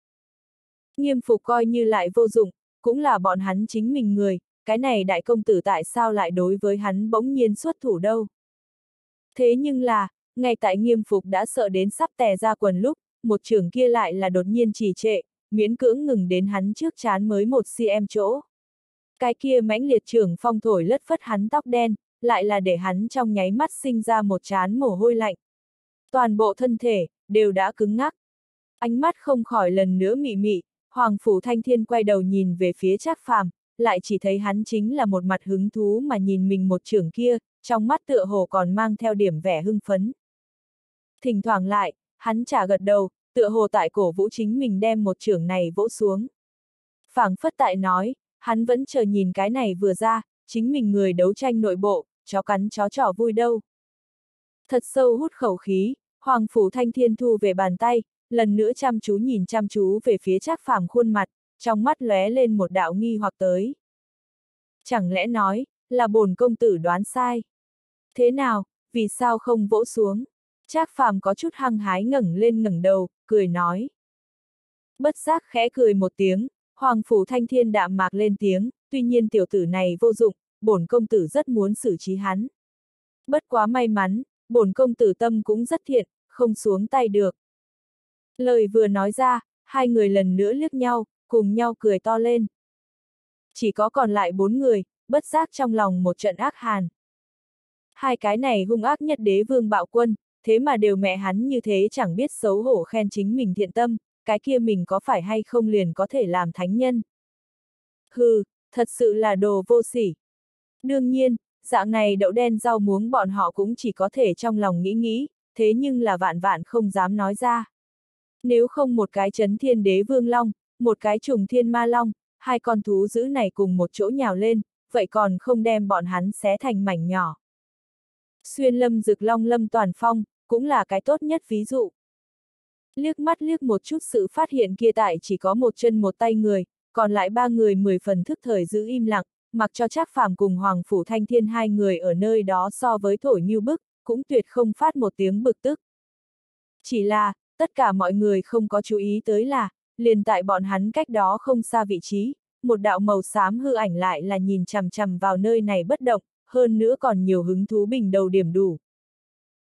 Nghiêm phục coi như lại vô dụng, cũng là bọn hắn chính mình người, cái này đại công tử tại sao lại đối với hắn bỗng nhiên xuất thủ đâu. Thế nhưng là, ngay tại nghiêm phục đã sợ đến sắp tè ra quần lúc, một trưởng kia lại là đột nhiên trì trệ, miễn cưỡng ngừng đến hắn trước chán mới một cm chỗ. Cái kia mãnh liệt trưởng phong thổi lất phất hắn tóc đen, lại là để hắn trong nháy mắt sinh ra một chán mồ hôi lạnh. Toàn bộ thân thể, đều đã cứng ngắc. Ánh mắt không khỏi lần nữa mị mị, Hoàng Phủ Thanh Thiên quay đầu nhìn về phía Trác Phàm, lại chỉ thấy hắn chính là một mặt hứng thú mà nhìn mình một trưởng kia, trong mắt tựa hồ còn mang theo điểm vẻ hưng phấn. Thỉnh thoảng lại, hắn trả gật đầu, tựa hồ tại cổ vũ chính mình đem một trưởng này vỗ xuống. phảng phất tại nói, hắn vẫn chờ nhìn cái này vừa ra, chính mình người đấu tranh nội bộ, chó cắn chó trỏ vui đâu. Thật sâu hút khẩu khí, Hoàng Phủ Thanh Thiên thu về bàn tay, lần nữa chăm chú nhìn chăm chú về phía Trác Phàm khuôn mặt, trong mắt lóe lên một đạo nghi hoặc tới. Chẳng lẽ nói, là bổn công tử đoán sai? Thế nào, vì sao không vỗ xuống? Trác Phàm có chút hăng hái ngẩng lên ngẩng đầu, cười nói. Bất giác khẽ cười một tiếng, Hoàng Phủ Thanh Thiên đạm mạc lên tiếng, tuy nhiên tiểu tử này vô dụng, bổn công tử rất muốn xử trí hắn. Bất quá may mắn, bổn công tử tâm cũng rất thiện, không xuống tay được. Lời vừa nói ra, hai người lần nữa liếc nhau, cùng nhau cười to lên. Chỉ có còn lại bốn người, bất giác trong lòng một trận ác hàn. Hai cái này hung ác nhất đế vương bạo quân, thế mà đều mẹ hắn như thế chẳng biết xấu hổ khen chính mình thiện tâm, cái kia mình có phải hay không liền có thể làm thánh nhân. Hừ, thật sự là đồ vô sỉ. Đương nhiên, dạng này đậu đen rau muống bọn họ cũng chỉ có thể trong lòng nghĩ nghĩ, thế nhưng là vạn vạn không dám nói ra. Nếu không một cái chấn thiên đế vương long, một cái trùng thiên ma long, hai con thú dữ này cùng một chỗ nhào lên, vậy còn không đem bọn hắn xé thành mảnh nhỏ. Xuyên lâm rực long lâm toàn phong, cũng là cái tốt nhất ví dụ. Liếc mắt liếc một chút sự phát hiện kia tại chỉ có một chân một tay người, còn lại ba người mười phần thức thời giữ im lặng, mặc cho Trác Phàm cùng Hoàng Phủ Thanh Thiên hai người ở nơi đó so với thổi như bức, cũng tuyệt không phát một tiếng bực tức. Chỉ là, tất cả mọi người không có chú ý tới là, liền tại bọn hắn cách đó không xa vị trí, một đạo màu xám hư ảnh lại là nhìn chằm chằm vào nơi này bất động, hơn nữa còn nhiều hứng thú bình đầu điểm đủ.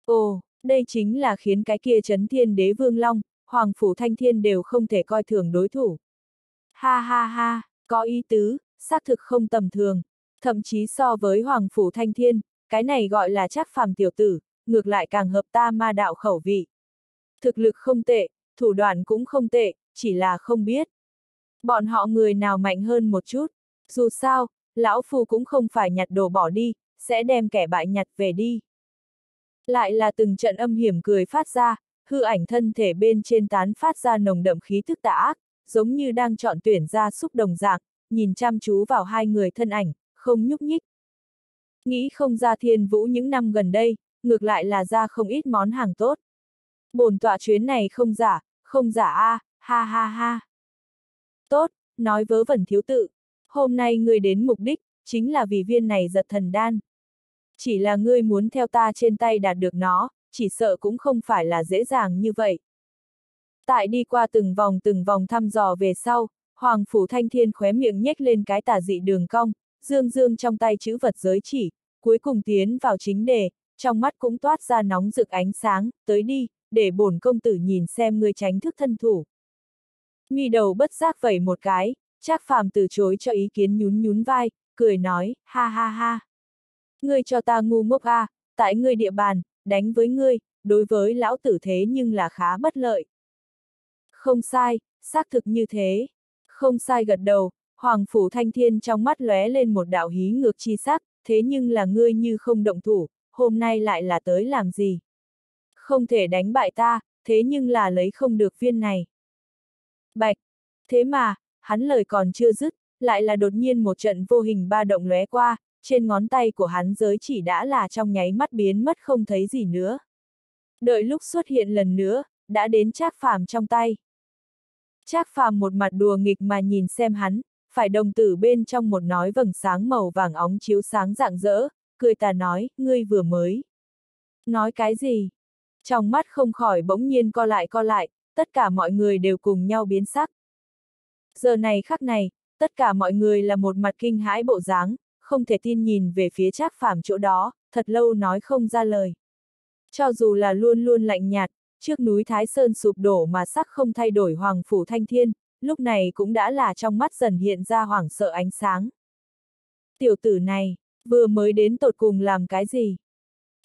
Ồ, đây chính là khiến cái kia chấn thiên đế vương long, hoàng phủ thanh thiên đều không thể coi thường đối thủ. Ha ha ha, có ý tứ, xác thực không tầm thường, thậm chí so với hoàng phủ thanh thiên, cái này gọi là chắc phàm tiểu tử, ngược lại càng hợp ta ma đạo khẩu vị. Thực lực không tệ, thủ đoạn cũng không tệ, chỉ là không biết. Bọn họ người nào mạnh hơn một chút, dù sao, lão phu cũng không phải nhặt đồ bỏ đi, sẽ đem kẻ bại nhặt về đi. Lại là từng trận âm hiểm cười phát ra, hư ảnh thân thể bên trên tán phát ra nồng đậm khí thức tà ác, giống như đang chọn tuyển ra xúc đồng dạng, nhìn chăm chú vào hai người thân ảnh, không nhúc nhích. Nghĩ không ra thiên vũ những năm gần đây, ngược lại là ra không ít món hàng tốt. Bồn tọa chuyến này không giả, không giả a, ha ha ha. Tốt, nói vớ vẩn thiếu tự, hôm nay ngươi đến mục đích, chính là vì viên này giật thần đan. Chỉ là ngươi muốn theo ta trên tay đạt được nó, chỉ sợ cũng không phải là dễ dàng như vậy. Tại đi qua từng vòng từng vòng thăm dò về sau, Hoàng Phủ Thanh Thiên khóe miệng nhếch lên cái tà dị đường cong, dương dương trong tay chữ vật giới chỉ, cuối cùng tiến vào chính đề, trong mắt cũng toát ra nóng rực ánh sáng, tới đi, để bổn công tử nhìn xem ngươi tránh thức thân thủ. Mi đầu bất giác vẩy một cái, Trác Phàm từ chối cho ý kiến nhún nhún vai, cười nói, ha ha ha. Ngươi cho ta ngu ngốc a, à, tại ngươi địa bàn, đánh với ngươi, đối với lão tử thế nhưng là khá bất lợi. Không sai, xác thực như thế. Không sai gật đầu, Hoàng Phủ Thanh Thiên trong mắt lóe lên một đạo hí ngược chi sắc, thế nhưng là ngươi như không động thủ, hôm nay lại là tới làm gì? Không thể đánh bại ta, thế nhưng là lấy không được viên này. Bạch! Thế mà, hắn lời còn chưa dứt, lại là đột nhiên một trận vô hình ba động lóe qua, trên ngón tay của hắn giới chỉ đã là trong nháy mắt biến mất không thấy gì nữa. Đợi lúc xuất hiện lần nữa, đã đến Trác Phàm trong tay. Trác Phàm một mặt đùa nghịch mà nhìn xem hắn, phải đồng tử bên trong một nói vầng sáng màu vàng óng chiếu sáng rạng rỡ, cười tà nói, ngươi vừa mới. Nói cái gì? Trong mắt không khỏi bỗng nhiên co lại co lại, tất cả mọi người đều cùng nhau biến sắc. Giờ này khắc này, tất cả mọi người là một mặt kinh hãi bộ dáng, không thể tin nhìn về phía trác phàm chỗ đó, thật lâu nói không ra lời. Cho dù là luôn luôn lạnh nhạt, trước núi Thái Sơn sụp đổ mà sắc không thay đổi Hoàng Phủ Thanh Thiên, lúc này cũng đã là trong mắt dần hiện ra hoảng sợ ánh sáng. Tiểu tử này, vừa mới đến tột cùng làm cái gì?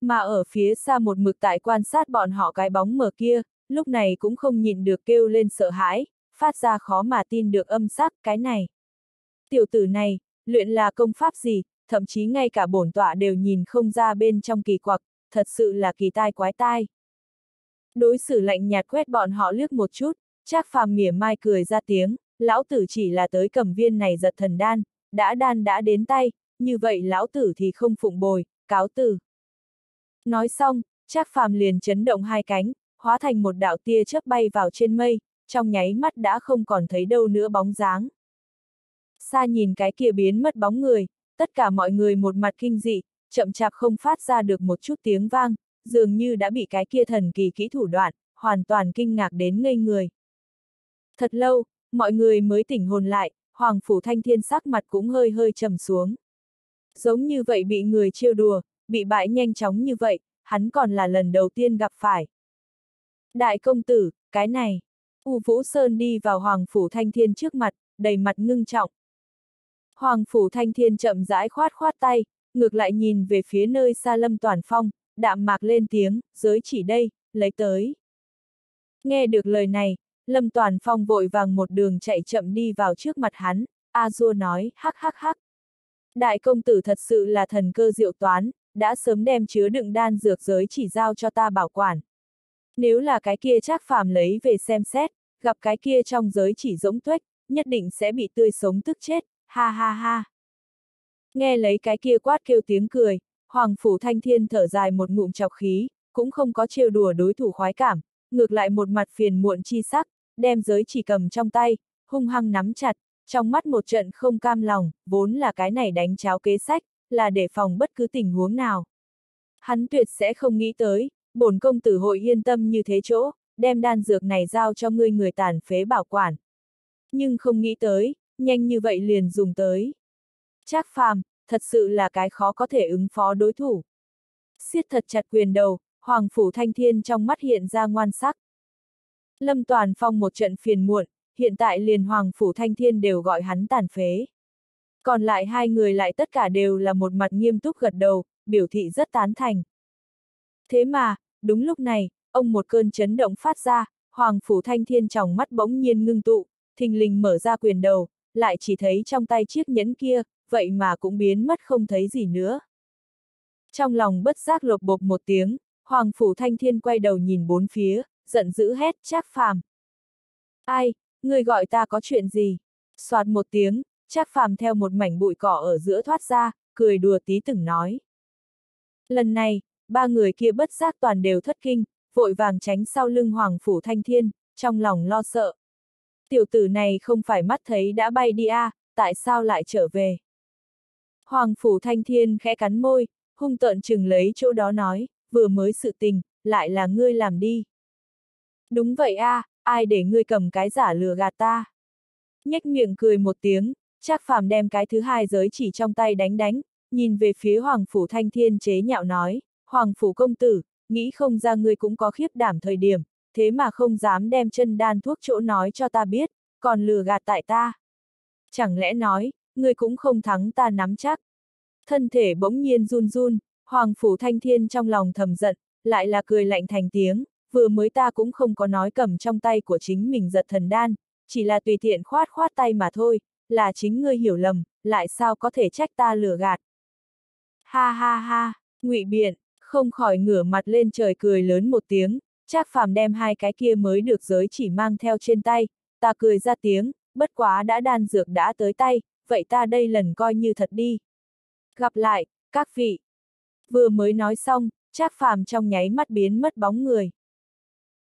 Mà ở phía xa một mực tại quan sát bọn họ cái bóng mờ kia, lúc này cũng không nhìn được kêu lên sợ hãi, phát ra khó mà tin được âm sắc cái này. Tiểu tử này, luyện là công pháp gì, thậm chí ngay cả bổn tọa đều nhìn không ra bên trong kỳ quặc, thật sự là kỳ tai quái tai. Đối xử lạnh nhạt quét bọn họ liếc một chút, Trác phàm mỉa mai cười ra tiếng, lão tử chỉ là tới cầm viên này giật thần đan, đã đan đã đến tay, như vậy lão tử thì không phụng bồi, cáo tử. Nói xong, Trác phàm liền chấn động hai cánh, hóa thành một đạo tia chớp bay vào trên mây, trong nháy mắt đã không còn thấy đâu nữa bóng dáng. Xa nhìn cái kia biến mất bóng người, tất cả mọi người một mặt kinh dị, chậm chạp không phát ra được một chút tiếng vang, dường như đã bị cái kia thần kỳ kỹ thủ đoạn, hoàn toàn kinh ngạc đến ngây người. Thật lâu, mọi người mới tỉnh hồn lại, Hoàng Phủ Thanh Thiên sắc mặt cũng hơi hơi trầm xuống. Giống như vậy bị người trêu đùa, bị bại nhanh chóng như vậy, hắn còn là lần đầu tiên gặp phải. Đại công tử, cái này. U Vũ Sơn đi vào Hoàng Phủ Thanh Thiên trước mặt, đầy mặt ngưng trọng. Hoàng Phủ Thanh Thiên chậm rãi khoát khoát tay, ngược lại nhìn về phía nơi xa lâm toàn phong, đạm mạc lên tiếng, giới chỉ đây, lấy tới. Nghe được lời này, lâm toàn phong vội vàng một đường chạy chậm đi vào trước mặt hắn, A Dua nói, hắc hắc hắc. Đại công tử thật sự là thần cơ diệu toán, đã sớm đem chứa đựng đan dược giới chỉ giao cho ta bảo quản. Nếu là cái kia chắc phàm lấy về xem xét, gặp cái kia trong giới chỉ giống tuếch, nhất định sẽ bị tươi sống tức chết, ha ha ha. Nghe lấy cái kia quát kêu tiếng cười, Hoàng Phủ Thanh Thiên thở dài một ngụm chọc khí, cũng không có trêu đùa đối thủ khoái cảm, ngược lại một mặt phiền muộn chi sắc, đem giới chỉ cầm trong tay, hung hăng nắm chặt, trong mắt một trận không cam lòng, vốn là cái này đánh cháo kế sách, là để phòng bất cứ tình huống nào. Hắn tuyệt sẽ không nghĩ tới, bổn công tử hội yên tâm như thế chỗ, đem đan dược này giao cho ngươi người tàn phế bảo quản. Nhưng không nghĩ tới, nhanh như vậy liền dùng tới. Trác phàm, thật sự là cái khó có thể ứng phó đối thủ. siết thật chặt quyền đầu, Hoàng Phủ Thanh Thiên trong mắt hiện ra ngoan sắc. Lâm Toàn Phong một trận phiền muộn, hiện tại liền Hoàng Phủ Thanh Thiên đều gọi hắn tàn phế. Còn lại hai người lại tất cả đều là một mặt nghiêm túc gật đầu, biểu thị rất tán thành. Thế mà, đúng lúc này, ông một cơn chấn động phát ra, Hoàng Phủ Thanh Thiên trong mắt bỗng nhiên ngưng tụ, thình lình mở ra quyền đầu, lại chỉ thấy trong tay chiếc nhẫn kia, vậy mà cũng biến mất không thấy gì nữa. Trong lòng bất giác lột bột một tiếng, Hoàng Phủ Thanh Thiên quay đầu nhìn bốn phía, giận dữ hét Trác Phàm. Ai, người gọi ta có chuyện gì? Xoạt một tiếng, Trác Phàm theo một mảnh bụi cỏ ở giữa thoát ra, cười đùa tí từng nói. Lần này, ba người kia bất giác toàn đều thất kinh, vội vàng tránh sau lưng Hoàng Phủ Thanh Thiên, trong lòng lo sợ. Tiểu tử này không phải mắt thấy đã bay đi à, tại sao lại trở về? Hoàng Phủ Thanh Thiên khẽ cắn môi, hung tợn chừng lấy chỗ đó nói, vừa mới sự tình, lại là ngươi làm đi. Đúng vậy a, à, ai để ngươi cầm cái giả lừa gạt ta? Nhếch miệng cười một tiếng, Trác phàm đem cái thứ hai giới chỉ trong tay đánh đánh, nhìn về phía Hoàng Phủ Thanh Thiên chế nhạo nói, Hoàng Phủ công tử, nghĩ không ra ngươi cũng có khiếp đảm thời điểm, thế mà không dám đem chân đan thuốc chỗ nói cho ta biết, còn lừa gạt tại ta. Chẳng lẽ nói, ngươi cũng không thắng ta nắm chắc. Thân thể bỗng nhiên run run, Hoàng Phủ Thanh Thiên trong lòng thầm giận, lại là cười lạnh thành tiếng, vừa mới ta cũng không có nói cầm trong tay của chính mình giật thần đan, chỉ là tùy tiện khoát khoát tay mà thôi, là chính ngươi hiểu lầm, lại sao có thể trách ta lừa gạt. Ha ha ha, ngụy biện, không khỏi ngửa mặt lên trời cười lớn một tiếng, Trác phàm đem hai cái kia mới được giới chỉ mang theo trên tay, ta cười ra tiếng, bất quá đã đan dược đã tới tay, vậy ta đây lần coi như thật đi. Gặp lại, các vị. Vừa mới nói xong, Trác phàm trong nháy mắt biến mất bóng người.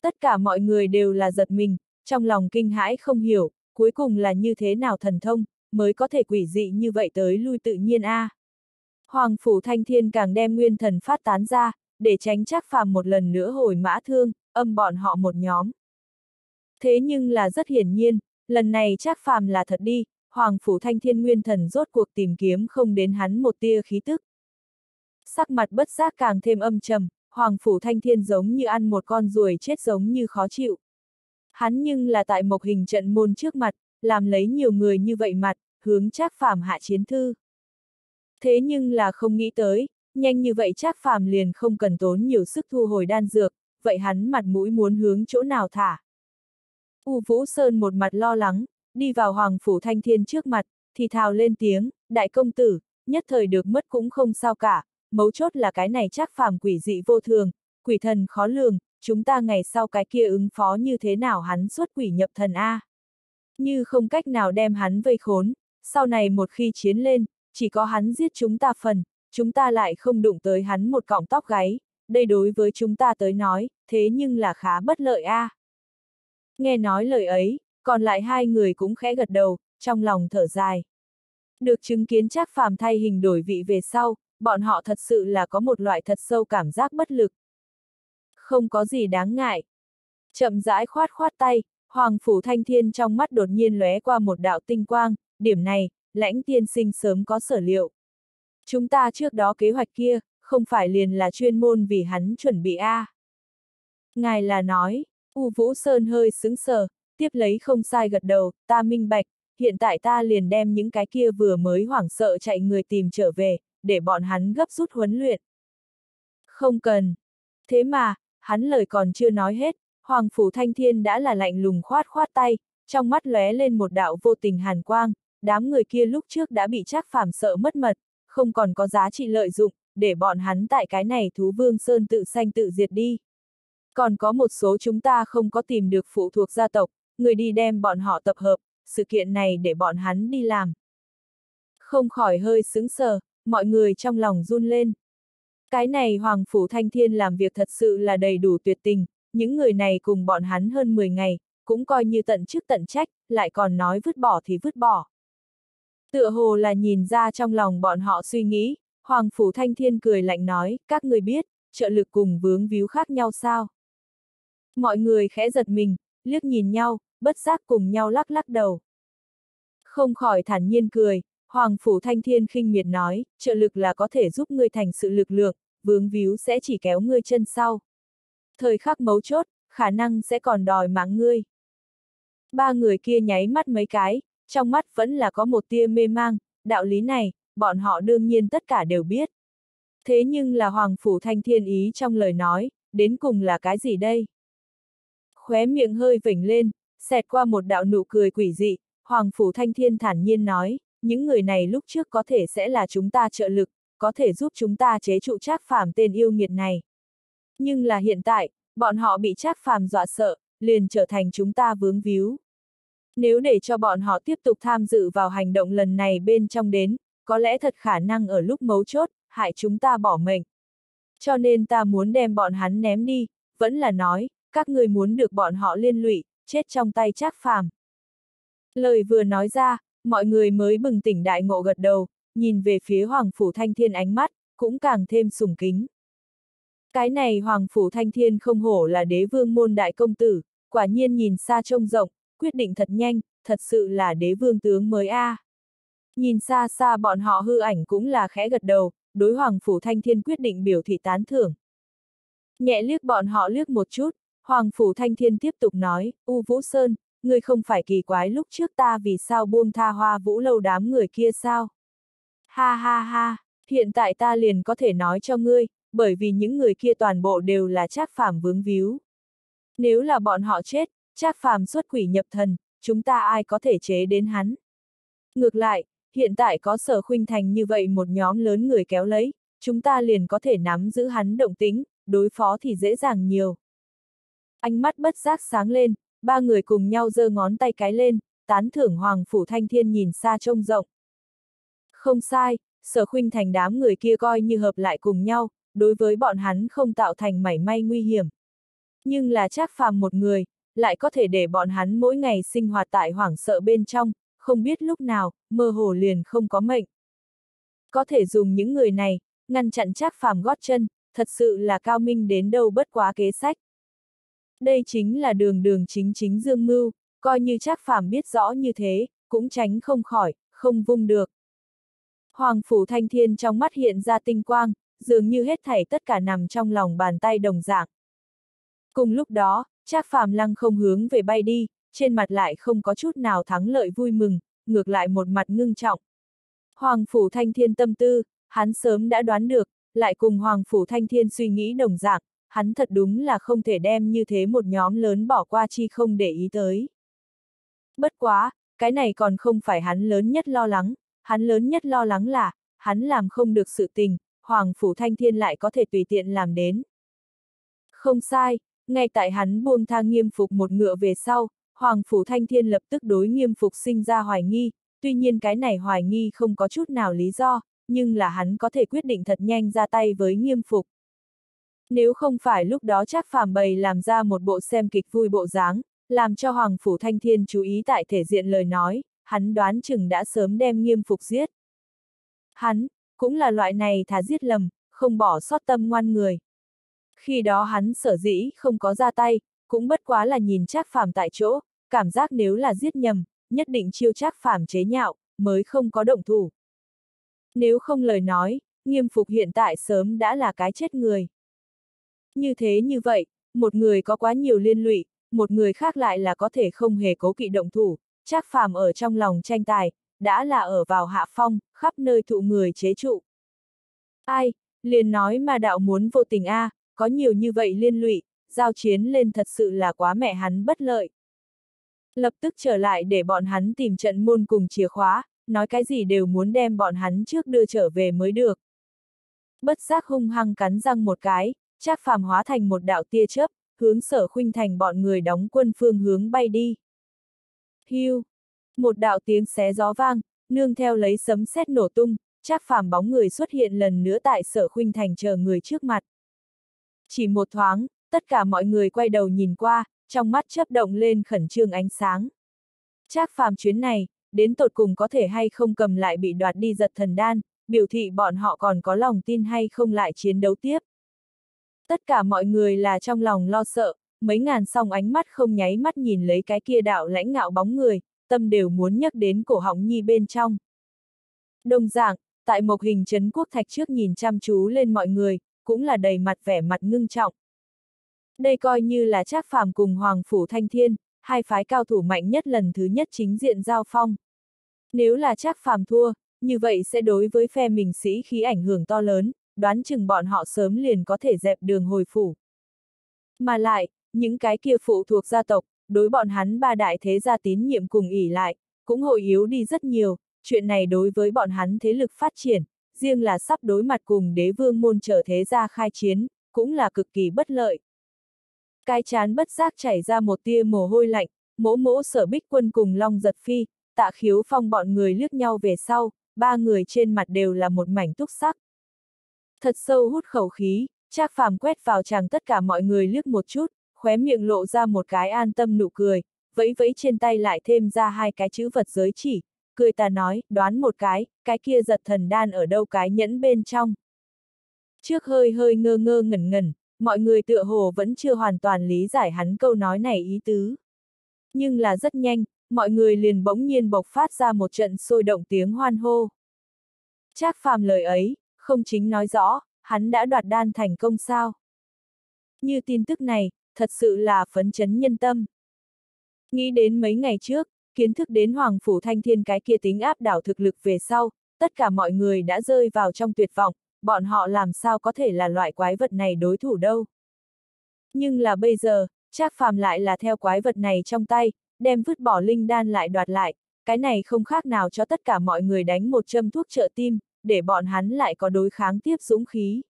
Tất cả mọi người đều là giật mình, trong lòng kinh hãi không hiểu, cuối cùng là như thế nào thần thông, mới có thể quỷ dị như vậy tới lui tự nhiên a. À. Hoàng Phủ Thanh Thiên càng đem nguyên thần phát tán ra, để tránh chắc phàm một lần nữa hồi mã thương, âm bọn họ một nhóm. Thế nhưng là rất hiển nhiên, lần này chắc phàm là thật đi, Hoàng Phủ Thanh Thiên Nguyên Thần rốt cuộc tìm kiếm không đến hắn một tia khí tức. Sắc mặt bất giác càng thêm âm trầm, Hoàng Phủ Thanh Thiên giống như ăn một con ruồi chết giống như khó chịu. Hắn nhưng là tại một hình trận môn trước mặt, làm lấy nhiều người như vậy mặt, hướng trác phàm hạ chiến thư. Thế nhưng là không nghĩ tới, nhanh như vậy trác phàm liền không cần tốn nhiều sức thu hồi đan dược, vậy hắn mặt mũi muốn hướng chỗ nào thả. U Vũ Sơn một mặt lo lắng, đi vào Hoàng Phủ Thanh Thiên trước mặt, thì thào lên tiếng, đại công tử, nhất thời được mất cũng không sao cả, mấu chốt là cái này chắc phàm quỷ dị vô thường, quỷ thần khó lường, chúng ta ngày sau cái kia ứng phó như thế nào hắn xuất quỷ nhập thần A. Như không cách nào đem hắn vây khốn, sau này một khi chiến lên, chỉ có hắn giết chúng ta phần, chúng ta lại không đụng tới hắn một cọng tóc gáy, đây đối với chúng ta tới nói, thế nhưng là khá bất lợi a. Nghe nói lời ấy, còn lại hai người cũng khẽ gật đầu, trong lòng thở dài. Được chứng kiến chắc phàm thay hình đổi vị về sau, bọn họ thật sự là có một loại thật sâu cảm giác bất lực. Không có gì đáng ngại. Chậm rãi khoát khoát tay, Hoàng Phủ Thanh Thiên trong mắt đột nhiên lóe qua một đạo tinh quang, điểm này, lãnh tiên sinh sớm có sở liệu. Chúng ta trước đó kế hoạch kia, không phải liền là chuyên môn vì hắn chuẩn bị a. À. Ngài là nói, U Vũ Sơn hơi sững sờ, tiếp lấy không sai gật đầu, ta minh bạch, hiện tại ta liền đem những cái kia vừa mới hoảng sợ chạy người tìm trở về, để bọn hắn gấp rút huấn luyện. Không cần. Thế mà, hắn lời còn chưa nói hết, Hoàng Phủ Thanh Thiên đã là lạnh lùng khoát khoát tay, trong mắt lóe lên một đạo vô tình hàn quang, đám người kia lúc trước đã bị chắc phàm sợ mất mật, không còn có giá trị lợi dụng, để bọn hắn tại cái này thú vương sơn tự sanh tự diệt đi. Còn có một số chúng ta không có tìm được phụ thuộc gia tộc, người đi đem bọn họ tập hợp, sự kiện này để bọn hắn đi làm. Không khỏi hơi sững sờ, mọi người trong lòng run lên. Cái này Hoàng Phủ Thanh Thiên làm việc thật sự là đầy đủ tuyệt tình, những người này cùng bọn hắn hơn 10 ngày, cũng coi như tận chức tận trách, lại còn nói vứt bỏ thì vứt bỏ. Tựa hồ là nhìn ra trong lòng bọn họ suy nghĩ, Hoàng Phủ Thanh Thiên cười lạnh nói, các người biết, trợ lực cùng vướng víu khác nhau sao? Mọi người khẽ giật mình, liếc nhìn nhau, bất giác cùng nhau lắc lắc đầu. Không khỏi thản nhiên cười, Hoàng Phủ Thanh Thiên khinh miệt nói, trợ lực là có thể giúp ngươi thành sự lực lượng, vướng víu sẽ chỉ kéo ngươi chân sau. Thời khắc mấu chốt, khả năng sẽ còn đòi mạng ngươi. Ba người kia nháy mắt mấy cái, trong mắt vẫn là có một tia mê mang, đạo lý này, bọn họ đương nhiên tất cả đều biết. Thế nhưng là Hoàng Phủ Thanh Thiên ý trong lời nói, đến cùng là cái gì đây? Khóe miệng hơi vểnh lên, xẹt qua một đạo nụ cười quỷ dị, Hoàng Phủ Thanh Thiên thản nhiên nói, những người này lúc trước có thể sẽ là chúng ta trợ lực, có thể giúp chúng ta chế trụ trác phàm tên yêu nghiệt này. Nhưng là hiện tại, bọn họ bị trác phàm dọa sợ, liền trở thành chúng ta vướng víu. Nếu để cho bọn họ tiếp tục tham dự vào hành động lần này bên trong đến, có lẽ thật khả năng ở lúc mấu chốt, hại chúng ta bỏ mệnh. Cho nên ta muốn đem bọn hắn ném đi, vẫn là nói, các người muốn được bọn họ liên lụy, chết trong tay trác phàm. Lời vừa nói ra, mọi người mới bừng tỉnh đại ngộ gật đầu, nhìn về phía Hoàng Phủ Thanh Thiên ánh mắt, cũng càng thêm sùng kính. Cái này Hoàng Phủ Thanh Thiên không hổ là đế vương môn đại công tử, quả nhiên nhìn xa trông rộng, quyết định thật nhanh, thật sự là đế vương tướng mới a. À. Nhìn xa xa bọn họ hư ảnh cũng là khẽ gật đầu, đối Hoàng Phủ Thanh Thiên quyết định biểu thị tán thưởng. Nhẹ liếc bọn họ liếc một chút, Hoàng Phủ Thanh Thiên tiếp tục nói, U Vũ Sơn, ngươi không phải kỳ quái lúc trước ta vì sao buông tha hoa vũ lâu đám người kia sao? Ha ha ha, hiện tại ta liền có thể nói cho ngươi, bởi vì những người kia toàn bộ đều là trác phàm vướng víu. Nếu là bọn họ chết, trác phàm xuất quỷ nhập thần, chúng ta ai có thể chế đến hắn? Ngược lại, hiện tại có sở khuynh thành như vậy một nhóm lớn người kéo lấy, chúng ta liền có thể nắm giữ hắn động tính, đối phó thì dễ dàng nhiều. Ánh mắt bất giác sáng lên, ba người cùng nhau giơ ngón tay cái lên, tán thưởng Hoàng Phủ Thanh Thiên nhìn xa trông rộng. Không sai, sở khuynh thành đám người kia coi như hợp lại cùng nhau, đối với bọn hắn không tạo thành mảy may nguy hiểm. Nhưng là Trác phàm một người, lại có thể để bọn hắn mỗi ngày sinh hoạt tại hoảng sợ bên trong, không biết lúc nào, mơ hồ liền không có mệnh. Có thể dùng những người này, ngăn chặn Trác phàm gót chân, thật sự là cao minh đến đâu bất quá kế sách. Đây chính là đường đường chính chính dương mưu, coi như chắc phàm biết rõ như thế, cũng tránh không khỏi, không vung được. Hoàng Phủ Thanh Thiên trong mắt hiện ra tinh quang, dường như hết thảy tất cả nằm trong lòng bàn tay đồng dạng. Cùng lúc đó, Trác Phàm Lăng không hướng về bay đi, trên mặt lại không có chút nào thắng lợi vui mừng, ngược lại một mặt ngưng trọng. Hoàng Phủ Thanh Thiên tâm tư, hắn sớm đã đoán được, lại cùng Hoàng Phủ Thanh Thiên suy nghĩ đồng dạng, hắn thật đúng là không thể đem như thế một nhóm lớn bỏ qua chi không để ý tới. Bất quá, cái này còn không phải hắn lớn nhất lo lắng, hắn lớn nhất lo lắng là, hắn làm không được sự tình, Hoàng Phủ Thanh Thiên lại có thể tùy tiện làm đến. Không sai, ngay tại hắn buông tha nghiêm phục một ngựa về sau, Hoàng Phủ Thanh Thiên lập tức đối nghiêm phục sinh ra hoài nghi, tuy nhiên cái này hoài nghi không có chút nào lý do, nhưng là hắn có thể quyết định thật nhanh ra tay với nghiêm phục. Nếu không phải lúc đó chắc phàm bầy làm ra một bộ xem kịch vui bộ dáng, làm cho Hoàng Phủ Thanh Thiên chú ý tại thể diện lời nói, hắn đoán chừng đã sớm đem nghiêm phục giết. Hắn, cũng là loại này thà giết lầm, không bỏ sót tâm ngoan người. Khi đó hắn sở dĩ không có ra tay, cũng bất quá là nhìn chắc phàm tại chỗ, cảm giác nếu là giết nhầm, nhất định chiêu chắc phàm chế nhạo, mới không có động thủ. Nếu không lời nói, nghiêm phục hiện tại sớm đã là cái chết người. Như thế như vậy, một người có quá nhiều liên lụy, một người khác lại là có thể không hề cố kỵ động thủ, chắc phàm ở trong lòng tranh tài, đã là ở vào hạ phong, khắp nơi thụ người chế trụ. Ai, liền nói mà đạo muốn vô tình a, à, có nhiều như vậy liên lụy, giao chiến lên thật sự là quá mẹ hắn bất lợi. Lập tức trở lại để bọn hắn tìm trận môn cùng chìa khóa, nói cái gì đều muốn đem bọn hắn trước đưa trở về mới được. Bất giác hung hăng cắn răng một cái, Trác phàm hóa thành một đạo tia chớp, hướng sở khuynh thành bọn người đóng quân phương hướng bay đi. Hưu! Một đạo tiếng xé gió vang, nương theo lấy sấm sét nổ tung, Trác phàm bóng người xuất hiện lần nữa tại sở khuynh thành chờ người trước mặt. Chỉ một thoáng, tất cả mọi người quay đầu nhìn qua, trong mắt chớp động lên khẩn trương ánh sáng. Trác phàm chuyến này, đến tột cùng có thể hay không cầm lại bị đoạt đi giật thần đan, biểu thị bọn họ còn có lòng tin hay không lại chiến đấu tiếp. Tất cả mọi người là trong lòng lo sợ, mấy ngàn song ánh mắt không nháy mắt nhìn lấy cái kia đạo lãnh ngạo bóng người, tâm đều muốn nhắc đến cổ họng nhi bên trong. Đồng dạng, tại một hình chấn quốc thạch trước nhìn chăm chú lên mọi người, cũng là đầy mặt vẻ mặt ngưng trọng. Đây coi như là Trác Phàm cùng Hoàng Phủ Thanh Thiên, hai phái cao thủ mạnh nhất lần thứ nhất chính diện giao phong. Nếu là Trác Phàm thua, như vậy sẽ đối với phe mình sĩ khí ảnh hưởng to lớn, đoán chừng bọn họ sớm liền có thể dẹp đường hồi phủ. Mà lại, những cái kia phụ thuộc gia tộc, đối bọn hắn ba đại thế gia tín nhiệm cùng ỉ lại, cũng hội yếu đi rất nhiều, chuyện này đối với bọn hắn thế lực phát triển, riêng là sắp đối mặt cùng đế vương môn trở thế gia khai chiến, cũng là cực kỳ bất lợi. Cái chán bất giác chảy ra một tia mồ hôi lạnh, mỗ mỗ sở bích quân cùng long giật phi, tạ khiếu phong bọn người liếc nhau về sau, ba người trên mặt đều là một mảnh túc sắc. Thật sâu hút khẩu khí, Trác Phàm quét vào chàng tất cả mọi người liếc một chút, khóe miệng lộ ra một cái an tâm nụ cười, vẫy vẫy trên tay lại thêm ra hai cái chữ vật giới chỉ, cười ta nói, đoán một cái, cái kia giật thần đan ở đâu cái nhẫn bên trong. Trước hơi hơi ngơ ngơ ngẩn ngẩn, mọi người tựa hồ vẫn chưa hoàn toàn lý giải hắn câu nói này ý tứ. Nhưng là rất nhanh, mọi người liền bỗng nhiên bộc phát ra một trận sôi động tiếng hoan hô. Trác phàm lời ấy, không chính nói rõ, hắn đã đoạt đan thành công sao. Như tin tức này, thật sự là phấn chấn nhân tâm. Nghĩ đến mấy ngày trước, kiến thức đến Hoàng Phủ Thanh Thiên cái kia tính áp đảo thực lực về sau, tất cả mọi người đã rơi vào trong tuyệt vọng, bọn họ làm sao có thể là loại quái vật này đối thủ đâu. Nhưng là bây giờ, Trác Phàm lại là theo quái vật này trong tay, đem vứt bỏ linh đan lại đoạt lại, cái này không khác nào cho tất cả mọi người đánh một châm thuốc trợ tim, để bọn hắn lại có đối kháng tiếp dũng khí.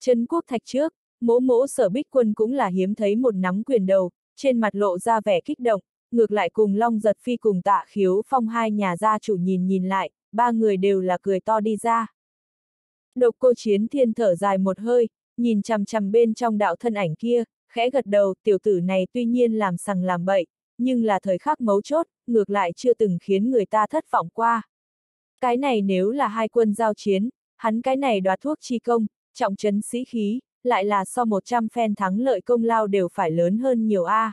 Trấn quốc thạch trước, mỗ mỗ sở bích quân cũng là hiếm thấy một nắm quyền đầu, trên mặt lộ ra vẻ kích động, ngược lại cùng Long Giật Phi cùng tạ khiếu phong hai nhà gia chủ nhìn nhìn lại, ba người đều là cười to đi ra. Độc cô chiến thiên thở dài một hơi, nhìn chằm chằm bên trong đạo thân ảnh kia, khẽ gật đầu, tiểu tử này tuy nhiên làm sằng làm bậy, nhưng là thời khắc mấu chốt, ngược lại chưa từng khiến người ta thất vọng qua. Cái này nếu là hai quân giao chiến, hắn cái này đoạt thuốc chi công, trọng trấn sĩ khí, lại là so 100 phen thắng lợi công lao đều phải lớn hơn nhiều a.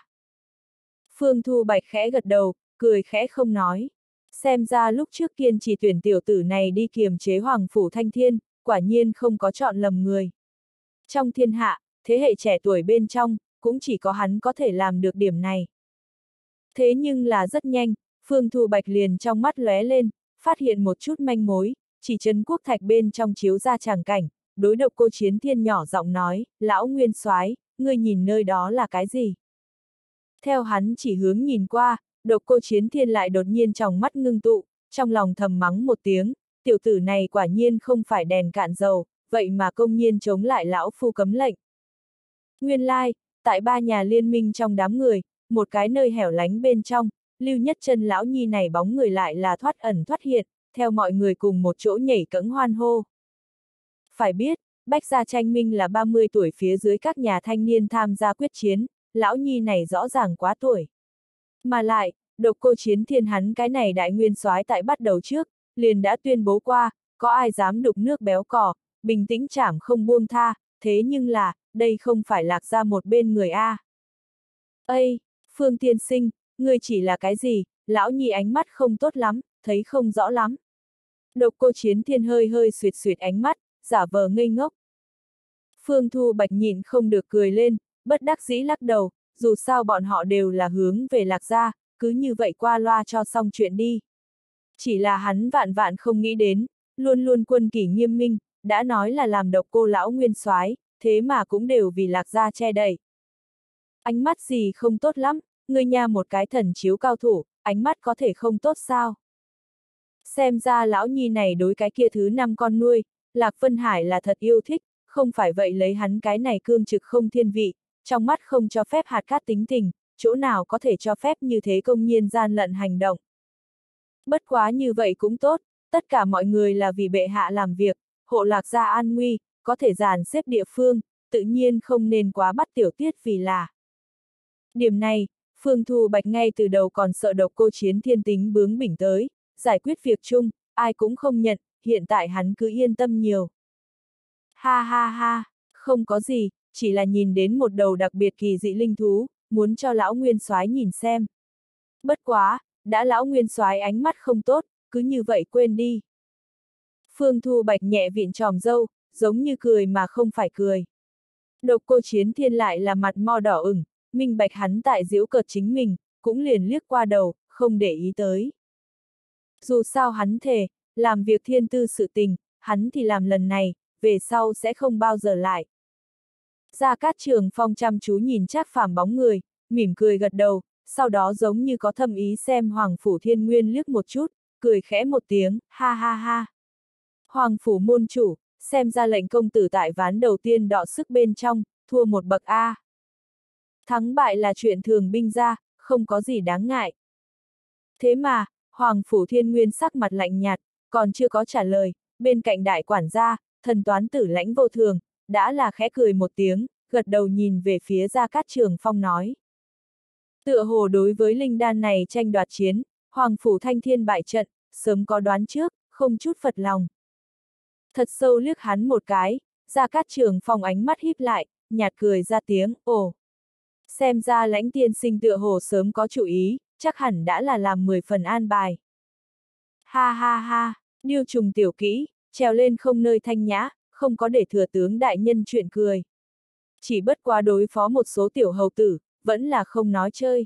Phương Thu Bạch khẽ gật đầu, cười khẽ không nói. Xem ra lúc trước kiên trì tuyển tiểu tử này đi kiềm chế Hoàng Phủ Thanh Thiên, quả nhiên không có chọn lầm người. Trong thiên hạ, thế hệ trẻ tuổi bên trong, cũng chỉ có hắn có thể làm được điểm này. Thế nhưng là rất nhanh, Phương Thu Bạch liền trong mắt lóe lên, phát hiện một chút manh mối, chỉ chân quốc thạch bên trong chiếu ra tràng cảnh, đối độc cô chiến thiên nhỏ giọng nói, lão nguyên soái, ngươi nhìn nơi đó là cái gì? Theo hắn chỉ hướng nhìn qua, độc cô chiến thiên lại đột nhiên trong mắt ngưng tụ, trong lòng thầm mắng một tiếng, tiểu tử này quả nhiên không phải đèn cạn dầu, vậy mà công nhiên chống lại lão phu cấm lệnh. Nguyên lai, like, tại ba nhà liên minh trong đám người, một cái nơi hẻo lánh bên trong, lưu nhất chân lão nhi này bóng người lại là thoát ẩn thoát hiện, theo mọi người cùng một chỗ nhảy cẫng hoan hô. Phải biết, Bách Gia Tranh Minh là 30 tuổi phía dưới các nhà thanh niên tham gia quyết chiến, lão nhi này rõ ràng quá tuổi. Mà lại, độc cô chiến thiên hắn cái này đại nguyên soái tại bắt đầu trước, liền đã tuyên bố qua, có ai dám đục nước béo cò, bình tĩnh chảm không buông tha, thế nhưng là, đây không phải lạc ra một bên người A. Ây, Phương Tiên Sinh, ngươi chỉ là cái gì, lão nhi ánh mắt không tốt lắm, thấy không rõ lắm. Độc cô chiến thiên hơi hơi suyệt suyệt ánh mắt, giả vờ ngây ngốc. Phương Thu Bạch nhìn không được cười lên, bất đắc dĩ lắc đầu, dù sao bọn họ đều là hướng về lạc gia, cứ như vậy qua loa cho xong chuyện đi. Chỉ là hắn vạn vạn không nghĩ đến, luôn luôn quân kỷ nghiêm minh, đã nói là làm độc cô lão nguyên soái, thế mà cũng đều vì lạc gia che đậy. Ánh mắt gì không tốt lắm, ngươi nha một cái thần chiếu cao thủ, ánh mắt có thể không tốt sao? Xem ra lão nhi này đối cái kia thứ năm con nuôi, Lạc Vân Hải là thật yêu thích, không phải vậy lấy hắn cái này cương trực không thiên vị, trong mắt không cho phép hạt cát tính tình, chỗ nào có thể cho phép như thế công nhiên gian lận hành động. Bất quá như vậy cũng tốt, tất cả mọi người là vì bệ hạ làm việc, hộ lạc gia an nguy, có thể dàn xếp địa phương, tự nhiên không nên quá bắt tiểu tiết vì là. Điểm này, Phương Thu Bạch ngay từ đầu còn sợ độc cô chiến thiên tính bướng bỉnh tới, giải quyết việc chung, ai cũng không nhận, hiện tại hắn cứ yên tâm nhiều. Ha ha ha, không có gì, chỉ là nhìn đến một đầu đặc biệt kỳ dị linh thú, muốn cho lão nguyên soái nhìn xem. Bất quá, đã lão nguyên soái ánh mắt không tốt, cứ như vậy quên đi. Phương Thu Bạch nhẹ viện tròm dâu, giống như cười mà không phải cười. Độc cô chiến thiên lại là mặt mo đỏ ửng, minh bạch hắn tại diễu cợt chính mình, cũng liền liếc qua đầu, không để ý tới. Dù sao hắn thề, làm việc thiên tư sự tình, hắn thì làm lần này, về sau sẽ không bao giờ lại. Gia Cát Trường Phong chăm chú nhìn Trác Phàm bóng người, mỉm cười gật đầu, sau đó giống như có thâm ý xem Hoàng Phủ Thiên Nguyên liếc một chút, cười khẽ một tiếng, ha ha ha. Hoàng Phủ môn chủ, xem ra lệnh công tử tại ván đầu tiên đọ sức bên trong, thua một bậc A. Thắng bại là chuyện thường binh ra, không có gì đáng ngại. Thế mà, Hoàng Phủ Thiên Nguyên sắc mặt lạnh nhạt, còn chưa có trả lời, bên cạnh đại quản gia, thần toán tử lãnh vô thường, đã là khẽ cười một tiếng, gật đầu nhìn về phía Gia Cát Trường Phong nói. Tựa hồ đối với linh đan này tranh đoạt chiến, Hoàng Phủ Thanh Thiên bại trận, sớm có đoán trước, không chút phật lòng. Thật sâu liếc hắn một cái, Gia Cát Trường Phong ánh mắt híp lại, nhạt cười ra tiếng, ồ. Xem ra lãnh tiên sinh tựa hồ sớm có chủ ý, chắc hẳn đã là làm 10 phần an bài. Ha ha ha, điêu trùng tiểu kỹ, trèo lên không nơi thanh nhã, không có để thừa tướng đại nhân chuyện cười. Chỉ bất quá đối phó một số tiểu hầu tử, vẫn là không nói chơi.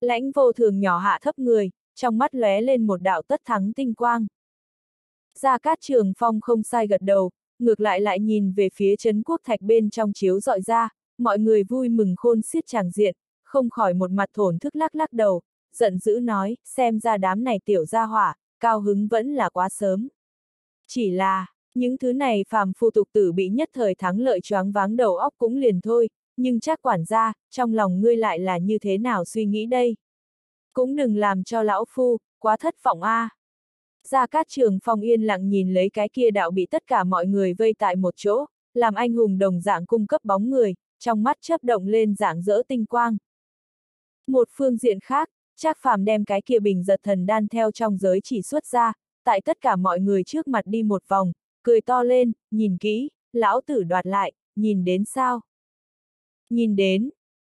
Lãnh vô thường nhỏ hạ thấp người, trong mắt lóe lên một đạo tất thắng tinh quang. Gia Cát Trường Phong không sai gật đầu, ngược lại lại nhìn về phía Trấn Quốc Thạch bên trong chiếu dọi ra, mọi người vui mừng khôn xiết tràng diện, không khỏi một mặt thổn thức lắc lắc đầu, giận dữ nói, xem ra đám này tiểu gia hỏa, cao hứng vẫn là quá sớm. Chỉ là, những thứ này phàm phu tục tử bị nhất thời thắng lợi choáng váng đầu óc cũng liền thôi, nhưng chắc quản gia, trong lòng ngươi lại là như thế nào suy nghĩ đây? Cũng đừng làm cho lão phu, quá thất vọng a. À. Gia Cát Trường Phong yên lặng nhìn lấy cái kia đạo bị tất cả mọi người vây tại một chỗ, làm anh hùng đồng dạng cung cấp bóng người, trong mắt chớp động lên dạng dỡ tinh quang. Một phương diện khác, Trác Phàm đem cái kia bình giật thần đan theo trong giới chỉ xuất ra, tại tất cả mọi người trước mặt đi một vòng, cười to lên, nhìn kỹ, lão tử đoạt lại, nhìn đến sao? Nhìn đến.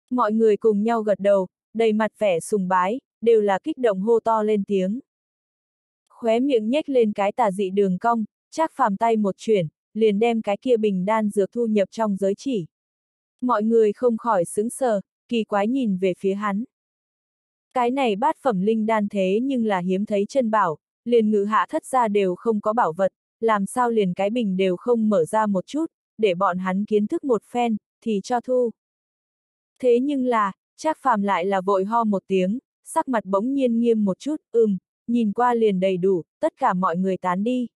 Mọi người cùng nhau gật đầu, đầy mặt vẻ sùng bái, đều là kích động hô to lên tiếng. Khóe miệng nhếch lên cái tà dị đường cong, Trác Phàm tay một chuyển, liền đem cái kia bình đan dược thu nhập trong giới chỉ. Mọi người không khỏi sững sờ, kỳ quái nhìn về phía hắn. Cái này bát phẩm linh đan thế nhưng là hiếm thấy chân bảo, liền ngự hạ thất ra đều không có bảo vật, làm sao liền cái bình đều không mở ra một chút, để bọn hắn kiến thức một phen, thì cho thu. Thế nhưng là, chắc phàm lại là vội ho một tiếng, sắc mặt bỗng nhiên nghiêm một chút, ừm, nhìn qua liền đầy đủ, tất cả mọi người tán đi.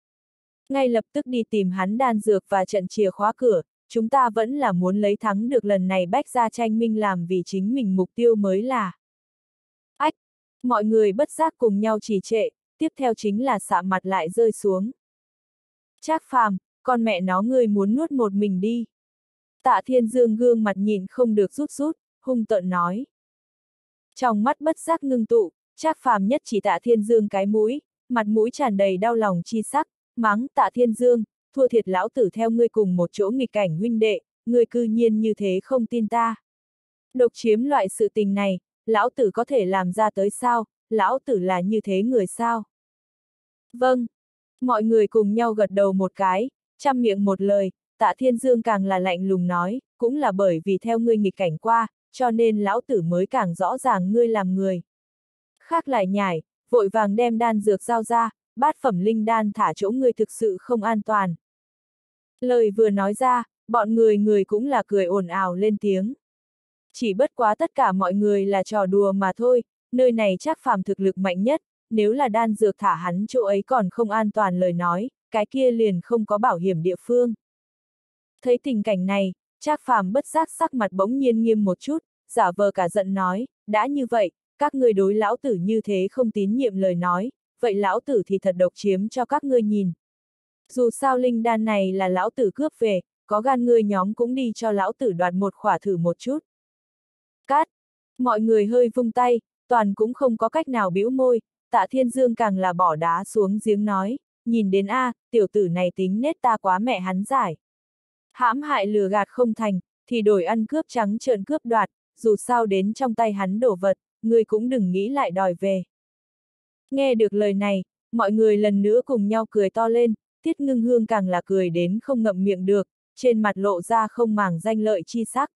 Ngay lập tức đi tìm hắn đan dược và trận chìa khóa cửa, chúng ta vẫn là muốn lấy thắng được lần này bách ra tranh minh làm vì chính mình mục tiêu mới là. Ách! Mọi người bất giác cùng nhau trì trệ, tiếp theo chính là xạ mặt lại rơi xuống. Trác phàm, con mẹ nó ngươi muốn nuốt một mình đi. Tạ thiên dương gương mặt nhìn không được rút rút, hung tợn nói. Trong mắt bất giác ngưng tụ, Trác phàm nhất chỉ tạ thiên dương cái mũi, mặt mũi tràn đầy đau lòng chi sắc, mắng tạ thiên dương, thua thiệt lão tử theo ngươi cùng một chỗ nghịch cảnh huynh đệ, ngươi cư nhiên như thế không tin ta. Độc chiếm loại sự tình này, lão tử có thể làm ra tới sao, lão tử là như thế người sao? Vâng. Mọi người cùng nhau gật đầu một cái, chăm miệng một lời, tạ thiên dương càng là lạnh lùng nói, cũng là bởi vì theo ngươi nghịch cảnh qua, cho nên lão tử mới càng rõ ràng ngươi làm người. Khác lại nhảy, vội vàng đem đan dược giao ra, bát phẩm linh đan thả chỗ ngươi thực sự không an toàn. Lời vừa nói ra, bọn người người cũng là cười ồn ào lên tiếng. Chỉ bất quá tất cả mọi người là trò đùa mà thôi, nơi này chắc phàm thực lực mạnh nhất, nếu là đan dược thả hắn chỗ ấy còn không an toàn lời nói, cái kia liền không có bảo hiểm địa phương. Thấy tình cảnh này, Trác Phàm bất giác sắc mặt bỗng nhiên nghiêm một chút, giả vờ cả giận nói, đã như vậy, các ngươi đối lão tử như thế không tín nhiệm lời nói, vậy lão tử thì thật độc chiếm cho các ngươi nhìn. Dù sao linh đan này là lão tử cướp về, có gan ngươi nhóm cũng đi cho lão tử đoạt một khỏa thử một chút. Cát! Mọi người hơi vung tay, toàn cũng không có cách nào bĩu môi, tạ thiên dương càng là bỏ đá xuống giếng nói, nhìn đến A, tiểu tử này tính nết ta quá mẹ hắn giải. Hãm hại lừa gạt không thành, thì đổi ăn cướp trắng trợn cướp đoạt, dù sao đến trong tay hắn đổ vật, người cũng đừng nghĩ lại đòi về. Nghe được lời này, mọi người lần nữa cùng nhau cười to lên, tiết ngưng hương càng là cười đến không ngậm miệng được, trên mặt lộ ra không màng danh lợi chi sắc.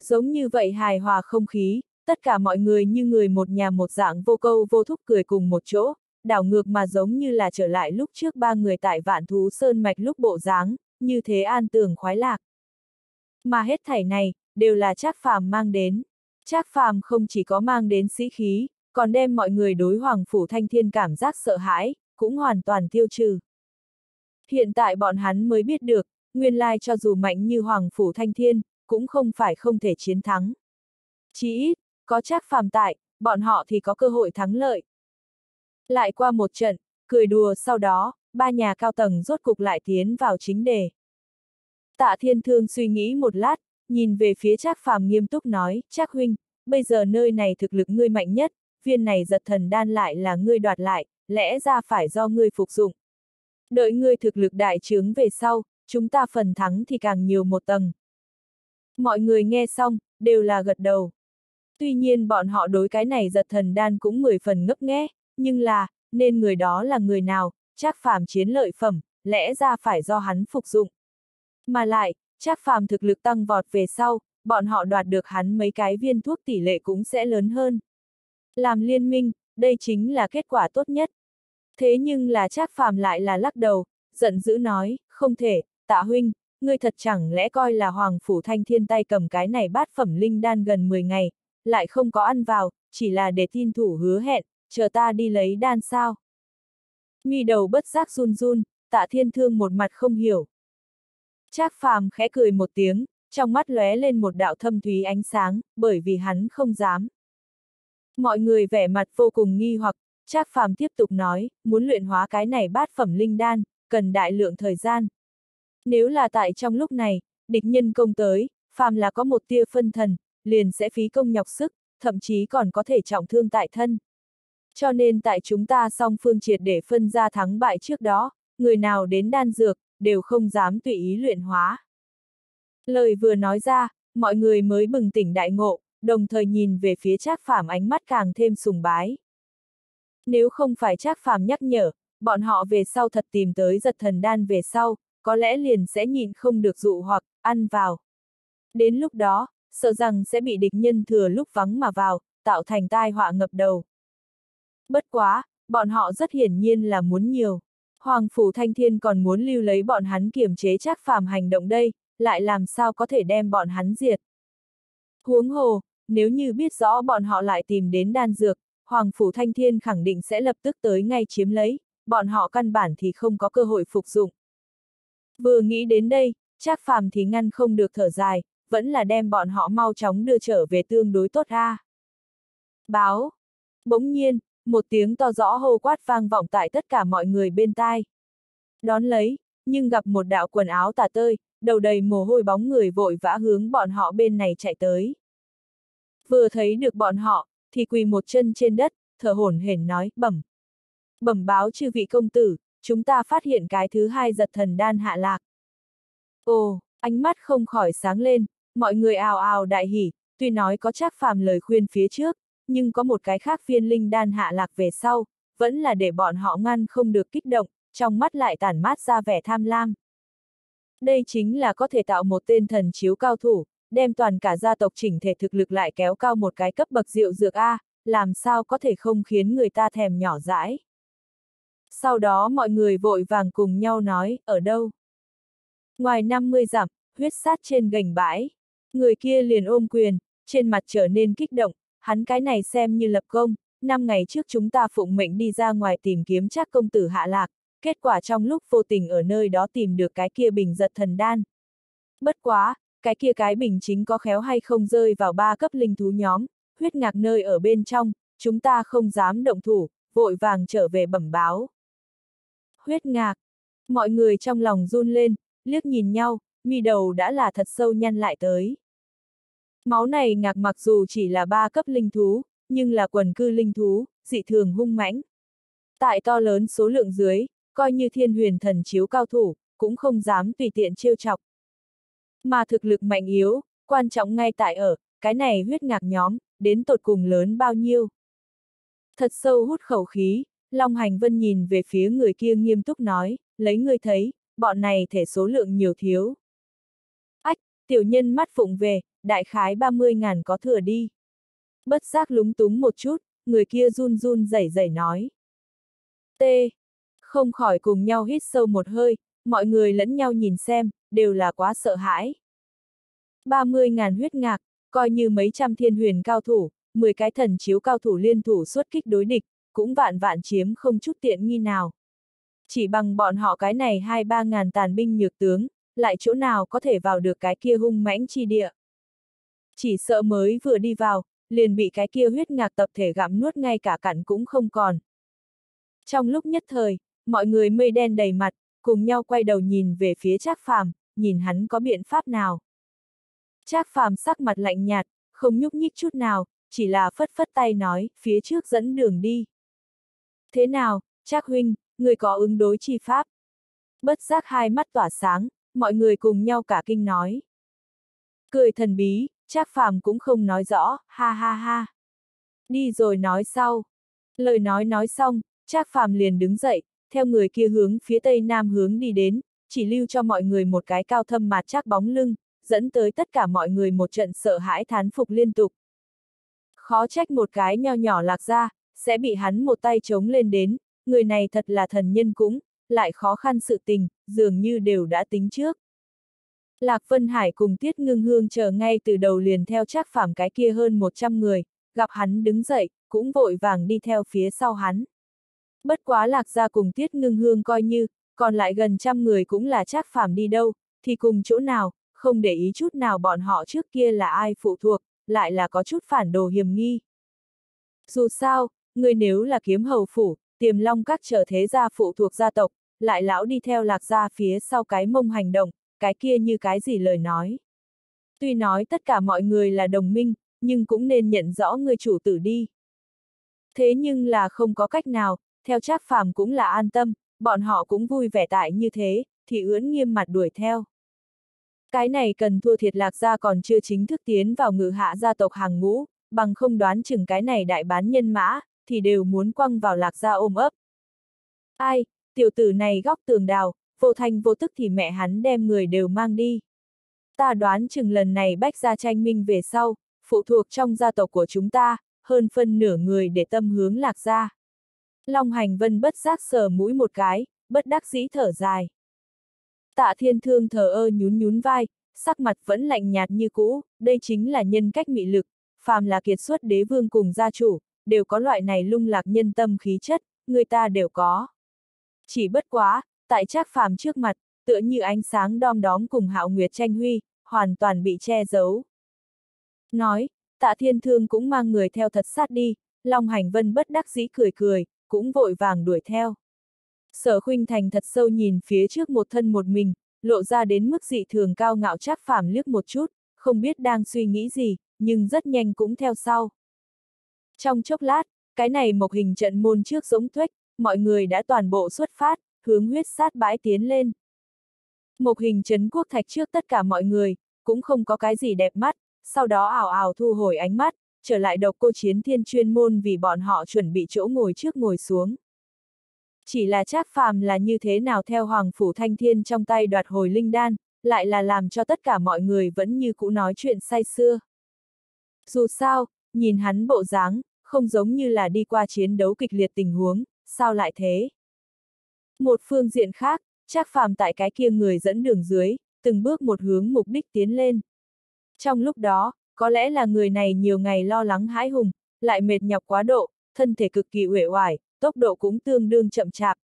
Giống như vậy hài hòa không khí, tất cả mọi người như người một nhà một dạng vô câu vô thúc cười cùng một chỗ, đảo ngược mà giống như là trở lại lúc trước ba người tại vạn thú sơn mạch lúc bộ dáng, như thế an tường khoái lạc. Mà hết thảy này, đều là Trác Phàm mang đến. Trác Phàm không chỉ có mang đến sĩ khí, còn đem mọi người đối Hoàng Phủ Thanh Thiên cảm giác sợ hãi, cũng hoàn toàn tiêu trừ. Hiện tại bọn hắn mới biết được, nguyên lai cho dù mạnh như Hoàng Phủ Thanh Thiên, cũng không phải không thể chiến thắng. Chỉ ít, có Trác Phàm tại, bọn họ thì có cơ hội thắng lợi. Lại qua một trận, cười đùa sau đó, ba nhà cao tầng rốt cục lại tiến vào chính đề. Tạ Thiên Thương suy nghĩ một lát, nhìn về phía Trác Phàm nghiêm túc nói, Trác huynh, bây giờ nơi này thực lực ngươi mạnh nhất, viên này giật thần đan lại là ngươi đoạt lại, lẽ ra phải do ngươi phục dụng. Đợi ngươi thực lực đại trướng về sau, chúng ta phần thắng thì càng nhiều một tầng. Mọi người nghe xong, đều là gật đầu. Tuy nhiên bọn họ đối cái này giật thần đan cũng mười phần ngấp nghé, nhưng là, nên người đó là người nào, chắc phàm chiến lợi phẩm, lẽ ra phải do hắn phục dụng. Mà lại, chắc phàm thực lực tăng vọt về sau, bọn họ đoạt được hắn mấy cái viên thuốc tỷ lệ cũng sẽ lớn hơn. Làm liên minh, đây chính là kết quả tốt nhất. Thế nhưng là Trác phàm lại là lắc đầu, giận dữ nói, không thể, tạ huynh, ngươi thật chẳng lẽ coi là Hoàng Phủ Thanh Thiên tay cầm cái này bát phẩm linh đan gần 10 ngày, lại không có ăn vào, chỉ là để tin thủ hứa hẹn, chờ ta đi lấy đan sao. Mi đầu bất giác run run, tạ thiên thương một mặt không hiểu. Trác phàm khẽ cười một tiếng, trong mắt lóe lên một đạo thâm thúy ánh sáng, bởi vì hắn không dám. Mọi người vẻ mặt vô cùng nghi hoặc, Trác phàm tiếp tục nói, muốn luyện hóa cái này bát phẩm linh đan, cần đại lượng thời gian. Nếu là tại trong lúc này, địch nhân công tới, phàm là có một tia phân thần, liền sẽ phí công nhọc sức, thậm chí còn có thể trọng thương tại thân. Cho nên tại chúng ta song phương triệt để phân ra thắng bại trước đó, người nào đến đan dược, đều không dám tùy ý luyện hóa. Lời vừa nói ra, mọi người mới bừng tỉnh đại ngộ, đồng thời nhìn về phía Trác Phàm ánh mắt càng thêm sùng bái. Nếu không phải Trác Phàm nhắc nhở, bọn họ về sau thật tìm tới giật thần đan về sau, có lẽ liền sẽ nhịn không được dụ hoặc, ăn vào. Đến lúc đó, sợ rằng sẽ bị địch nhân thừa lúc vắng mà vào, tạo thành tai họa ngập đầu. Bất quá, bọn họ rất hiển nhiên là muốn nhiều. Hoàng Phủ Thanh Thiên còn muốn lưu lấy bọn hắn kiềm chế trác phàm hành động đây, lại làm sao có thể đem bọn hắn diệt. Huống hồ, nếu như biết rõ bọn họ lại tìm đến đan dược, Hoàng Phủ Thanh Thiên khẳng định sẽ lập tức tới ngay chiếm lấy, bọn họ căn bản thì không có cơ hội phục dụng. Vừa nghĩ đến đây, Trác Phàm thì ngăn không được thở dài, vẫn là đem bọn họ mau chóng đưa trở về tương đối tốt ra. Báo! Bỗng nhiên, một tiếng to rõ hô quát vang vọng tại tất cả mọi người bên tai. Đón lấy, nhưng gặp một đạo quần áo tả tơi, đầu đầy mồ hôi bóng người vội vã hướng bọn họ bên này chạy tới. Vừa thấy được bọn họ, thì quỳ một chân trên đất, thở hổn hển nói, bẩm. Bẩm báo chư vị công tử, chúng ta phát hiện cái thứ hai giật thần đan hạ lạc. Ồ, ánh mắt không khỏi sáng lên, mọi người ào ào đại hỉ, tuy nói có chắc phàm lời khuyên phía trước, nhưng có một cái khác viên linh đan hạ lạc về sau, vẫn là để bọn họ ngăn không được kích động, trong mắt lại tản mát ra vẻ tham lam. Đây chính là có thể tạo một tên thần chiếu cao thủ, đem toàn cả gia tộc chỉnh thể thực lực lại kéo cao một cái cấp bậc rượu dược A, làm sao có thể không khiến người ta thèm nhỏ dãi. Sau đó mọi người vội vàng cùng nhau nói, ở đâu? Ngoài 50 dặm, huyết sát trên gành bãi. Người kia liền ôm quyền, trên mặt trở nên kích động, hắn cái này xem như lập công, năm ngày trước chúng ta phụng mệnh đi ra ngoài tìm kiếm chắc công tử hạ lạc, kết quả trong lúc vô tình ở nơi đó tìm được cái kia bình giật thần đan. Bất quá, cái kia cái bình chính có khéo hay không rơi vào ba cấp linh thú nhóm, huyết ngạc nơi ở bên trong, chúng ta không dám động thủ, vội vàng trở về bẩm báo. Huyết ngạc, mọi người trong lòng run lên, liếc nhìn nhau, mi đầu đã là thật sâu nhăn lại tới. Máu này ngạc mặc dù chỉ là ba cấp linh thú, nhưng là quần cư linh thú, dị thường hung mãnh. Tại to lớn số lượng dưới, coi như thiên huyền thần chiếu cao thủ, cũng không dám tùy tiện trêu chọc. Mà thực lực mạnh yếu, quan trọng ngay tại ở, cái này huyết ngạc nhóm, đến tột cùng lớn bao nhiêu. Thật sâu hút khẩu khí, Long Hành Vân nhìn về phía người kia nghiêm túc nói, lấy người thấy, bọn này thể số lượng nhiều thiếu. Ách, tiểu nhân mắt phụng về, đại khái 30 ngàn có thừa đi. Bất giác lúng túng một chút, người kia run run rẩy rẩy nói. T. Không khỏi cùng nhau hít sâu một hơi, mọi người lẫn nhau nhìn xem, đều là quá sợ hãi. 30 ngàn huyết ngạc, coi như mấy trăm thiên huyền cao thủ, 10 cái thần chiếu cao thủ liên thủ xuất kích đối địch, cũng vạn vạn chiếm không chút tiện nghi nào. Chỉ bằng bọn họ cái này hai ba ngàn tàn binh nhược tướng, lại chỗ nào có thể vào được cái kia hung mãnh chi địa. Chỉ sợ mới vừa đi vào, liền bị cái kia huyết ngạc tập thể gặm nuốt ngay cả cặn cũng không còn. Trong lúc nhất thời, mọi người mây đen đầy mặt, cùng nhau quay đầu nhìn về phía Trác Phàm, nhìn hắn có biện pháp nào. Trác Phàm sắc mặt lạnh nhạt, không nhúc nhích chút nào, chỉ là phất phất tay nói, phía trước dẫn đường đi. Thế nào, Trác huynh, người có ứng đối chi pháp? Bất giác hai mắt tỏa sáng, mọi người cùng nhau cả kinh nói. Cười thần bí, Trác Phàm cũng không nói rõ, ha ha ha. Đi rồi nói sau. Lời nói nói xong, Trác Phàm liền đứng dậy, theo người kia hướng phía tây nam hướng đi đến, chỉ lưu cho mọi người một cái cao thâm mà chắc bóng lưng, dẫn tới tất cả mọi người một trận sợ hãi thán phục liên tục. Khó trách một cái nho nhỏ lạc ra, sẽ bị hắn một tay chống lên đến, người này thật là thần nhân cũng, lại khó khăn sự tình, dường như đều đã tính trước. Lạc Vân Hải cùng Tiết Ngưng Hương chờ ngay từ đầu liền theo chắc phạm cái kia hơn 100 người, gặp hắn đứng dậy, cũng vội vàng đi theo phía sau hắn. Bất quá lạc ra cùng tiết ngưng hương coi như, còn lại gần trăm người cũng là trác phàm đi đâu, thì cùng chỗ nào, không để ý chút nào bọn họ trước kia là ai phụ thuộc, lại là có chút phản đồ hiểm nghi. Dù sao, người nếu là kiếm hầu phủ, tiềm long các trở thế gia phụ thuộc gia tộc, lại lão đi theo lạc gia phía sau cái mông hành động, cái kia như cái gì lời nói. Tuy nói tất cả mọi người là đồng minh, nhưng cũng nên nhận rõ người chủ tử đi. Thế nhưng là không có cách nào, theo Trác Phàm cũng là an tâm, bọn họ cũng vui vẻ tại như thế, thì ưỡn nghiêm mặt đuổi theo. Cái này cần thua thiệt lạc gia còn chưa chính thức tiến vào ngự hạ gia tộc hàng ngũ, bằng không đoán chừng cái này đại bán nhân mã, thì đều muốn quăng vào lạc gia ôm ấp. Ai, tiểu tử này góc tường đào, vô thanh vô tức thì mẹ hắn đem người đều mang đi. Ta đoán chừng lần này bách gia tranh minh về sau, phụ thuộc trong gia tộc của chúng ta, hơn phân nửa người để tâm hướng lạc gia. Long hành vân bất giác sờ mũi một cái, bất đắc dĩ thở dài. Tạ thiên thương thờ ơ nhún nhún vai, sắc mặt vẫn lạnh nhạt như cũ, đây chính là nhân cách mị lực, phàm là kiệt xuất đế vương cùng gia chủ, đều có loại này lung lạc nhân tâm khí chất, người ta đều có. Chỉ bất quá, tại Trác phàm trước mặt, tựa như ánh sáng đom đóm cùng hạo nguyệt tranh huy, hoàn toàn bị che giấu. Nói, tạ thiên thương cũng mang người theo thật sát đi, Long Hành Vân bất đắc dĩ cười cười, cũng vội vàng đuổi theo. Sở Khuynh Thành thật sâu nhìn phía trước một thân một mình, lộ ra đến mức dị thường cao ngạo Trác phàm liếc một chút, không biết đang suy nghĩ gì, nhưng rất nhanh cũng theo sau. Trong chốc lát, cái này một hình trận môn trước giống tuếch, mọi người đã toàn bộ xuất phát, hướng huyết sát bãi tiến lên. Một hình chấn quốc thạch trước tất cả mọi người, cũng không có cái gì đẹp mắt, sau đó ảo ảo thu hồi ánh mắt, trở lại độc cô chiến thiên chuyên môn vì bọn họ chuẩn bị chỗ ngồi trước ngồi xuống. Chỉ là Trác Phàm là như thế nào theo Hoàng Phủ Thanh Thiên trong tay đoạt hồi linh đan, lại là làm cho tất cả mọi người vẫn như cũ nói chuyện say xưa. Dù sao, nhìn hắn bộ dáng, không giống như là đi qua chiến đấu kịch liệt tình huống, sao lại thế? Một phương diện khác, Trác Phàm tại cái kia người dẫn đường dưới, từng bước một hướng mục đích tiến lên. Trong lúc đó, có lẽ là người này nhiều ngày lo lắng hãi hùng, lại mệt nhọc quá độ, thân thể cực kỳ uể oải, tốc độ cũng tương đương chậm chạp.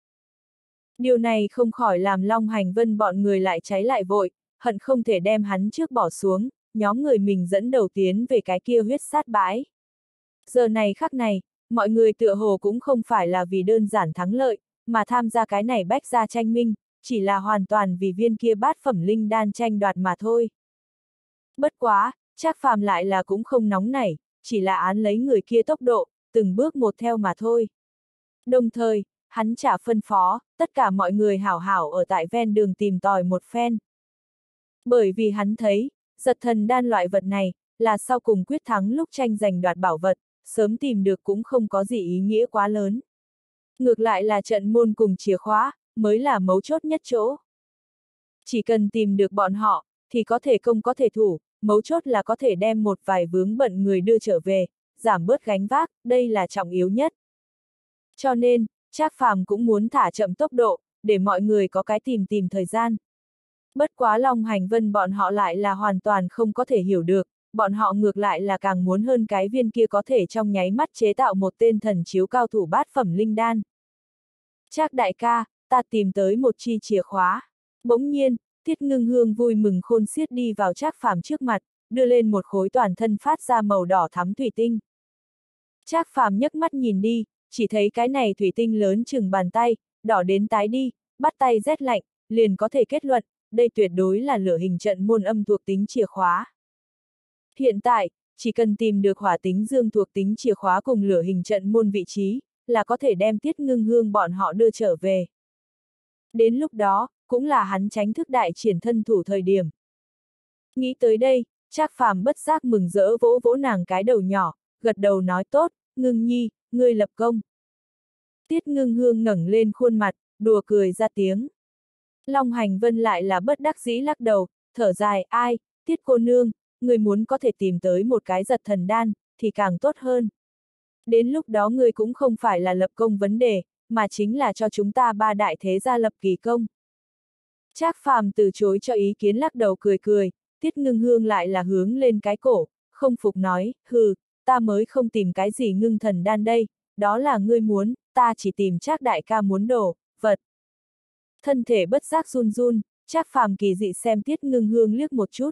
Điều này không khỏi làm Long Hành Vân bọn người lại cháy lại vội, hận không thể đem hắn trước bỏ xuống, nhóm người mình dẫn đầu tiến về cái kia huyết sát bãi. Giờ này khắc này, mọi người tựa hồ cũng không phải là vì đơn giản thắng lợi, mà tham gia cái này bách ra tranh minh, chỉ là hoàn toàn vì viên kia bát phẩm linh đan tranh đoạt mà thôi. Bất quá, chắc phàm lại là cũng không nóng nảy, chỉ là án lấy người kia tốc độ, từng bước một theo mà thôi. Đồng thời, hắn trả phân phó, tất cả mọi người hảo hảo ở tại ven đường tìm tòi một phen. Bởi vì hắn thấy, giật thần đan loại vật này, là sau cùng quyết thắng lúc tranh giành đoạt bảo vật, sớm tìm được cũng không có gì ý nghĩa quá lớn. Ngược lại là trận môn cùng chìa khóa, mới là mấu chốt nhất chỗ. Chỉ cần tìm được bọn họ, thì có thể công có thể thủ, mấu chốt là có thể đem một vài vướng bận người đưa trở về, giảm bớt gánh vác, đây là trọng yếu nhất. Cho nên, Trác Phàm cũng muốn thả chậm tốc độ, để mọi người có cái tìm tìm thời gian. Bất quá Long Hành Vân bọn họ lại là hoàn toàn không có thể hiểu được, bọn họ ngược lại là càng muốn hơn cái viên kia có thể trong nháy mắt chế tạo một tên thần chiếu cao thủ bát phẩm linh đan. Trác đại ca, ta tìm tới một chi chìa khóa. Bỗng nhiên, Tiết Ngưng Hương vui mừng khôn xiết đi vào Trác Phàm trước mặt, đưa lên một khối toàn thân phát ra màu đỏ thắm thủy tinh. Trác Phàm nhấc mắt nhìn đi, chỉ thấy cái này thủy tinh lớn chừng bàn tay, đỏ đến tái đi, bắt tay rét lạnh, liền có thể kết luận, đây tuyệt đối là lửa hình trận môn âm thuộc tính chìa khóa. Hiện tại, chỉ cần tìm được hỏa tính dương thuộc tính chìa khóa cùng lửa hình trận môn vị trí, là có thể đem tiết ngưng hương bọn họ đưa trở về. Đến lúc đó, cũng là hắn tránh thức đại triển thân thủ thời điểm. Nghĩ tới đây, Trác Phàm bất giác mừng rỡ vỗ vỗ nàng cái đầu nhỏ, gật đầu nói tốt, ngưng nhi, ngươi lập công. Tiết ngưng hương ngẩng lên khuôn mặt, đùa cười ra tiếng. Long hành vân lại là bất đắc dĩ lắc đầu, thở dài, ai, tiết cô nương, người muốn có thể tìm tới một cái giật thần đan, thì càng tốt hơn. Đến lúc đó người cũng không phải là lập công vấn đề, mà chính là cho chúng ta ba đại thế gia lập kỳ công. Trác phàm từ chối cho ý kiến lắc đầu cười cười, tiết ngưng hương lại là hướng lên cái cổ, không phục nói, hừ, ta mới không tìm cái gì ngưng thần đan đây, đó là ngươi muốn, ta chỉ tìm Trác đại ca muốn đồ, vật. Thân thể bất giác run run, Trác phàm kỳ dị xem tiết ngưng hương liếc một chút.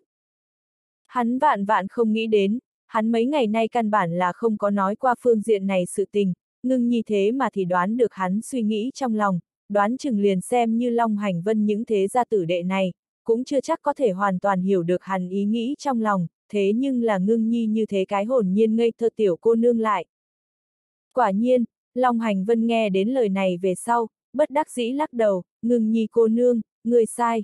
Hắn vạn vạn không nghĩ đến, hắn mấy ngày nay căn bản là không có nói qua phương diện này sự tình, ngưng như thế mà thì đoán được hắn suy nghĩ trong lòng, đoán chừng liền xem như Long Hành Vân những thế gia tử đệ này, cũng chưa chắc có thể hoàn toàn hiểu được hắn ý nghĩ trong lòng, thế nhưng là ngưng nhi như thế cái hồn nhiên ngây thơ tiểu cô nương lại. Quả nhiên, Long Hành Vân nghe đến lời này về sau, bất đắc dĩ lắc đầu, ngưng nhi cô nương, người sai.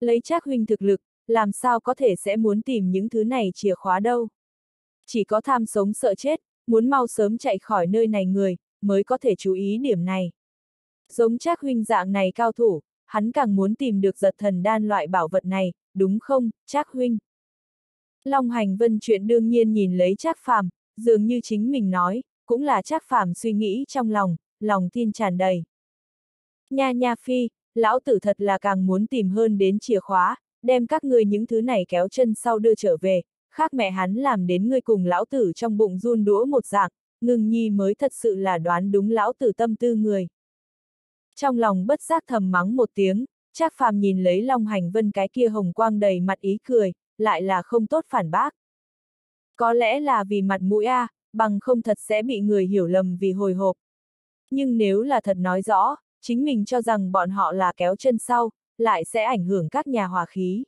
Lấy chắc huynh thực lực, làm sao có thể sẽ muốn tìm những thứ này chìa khóa đâu. Chỉ có tham sống sợ chết, muốn mau sớm chạy khỏi nơi này người, mới có thể chú ý điểm này. Giống Trác huynh dạng này cao thủ, hắn càng muốn tìm được giật thần đan loại bảo vật này, đúng không, Trác huynh? Long hành vân chuyện đương nhiên nhìn lấy Trác phàm, dường như chính mình nói, cũng là Trác phàm suy nghĩ trong lòng, lòng tin tràn đầy. Nha nha phi, lão tử thật là càng muốn tìm hơn đến chìa khóa, đem các ngươi những thứ này kéo chân sau đưa trở về, khác mẹ hắn làm đến người cùng lão tử trong bụng run đũa một dạng, ngừng nhi mới thật sự là đoán đúng lão tử tâm tư người. Trong lòng bất giác thầm mắng một tiếng, Trác phàm nhìn lấy Long Hành Vân cái kia hồng quang đầy mặt ý cười, lại là không tốt phản bác. Có lẽ là vì mặt mũi a, à, bằng không thật sẽ bị người hiểu lầm vì hồi hộp. Nhưng nếu là thật nói rõ, chính mình cho rằng bọn họ là kéo chân sau, lại sẽ ảnh hưởng các nhà hòa khí.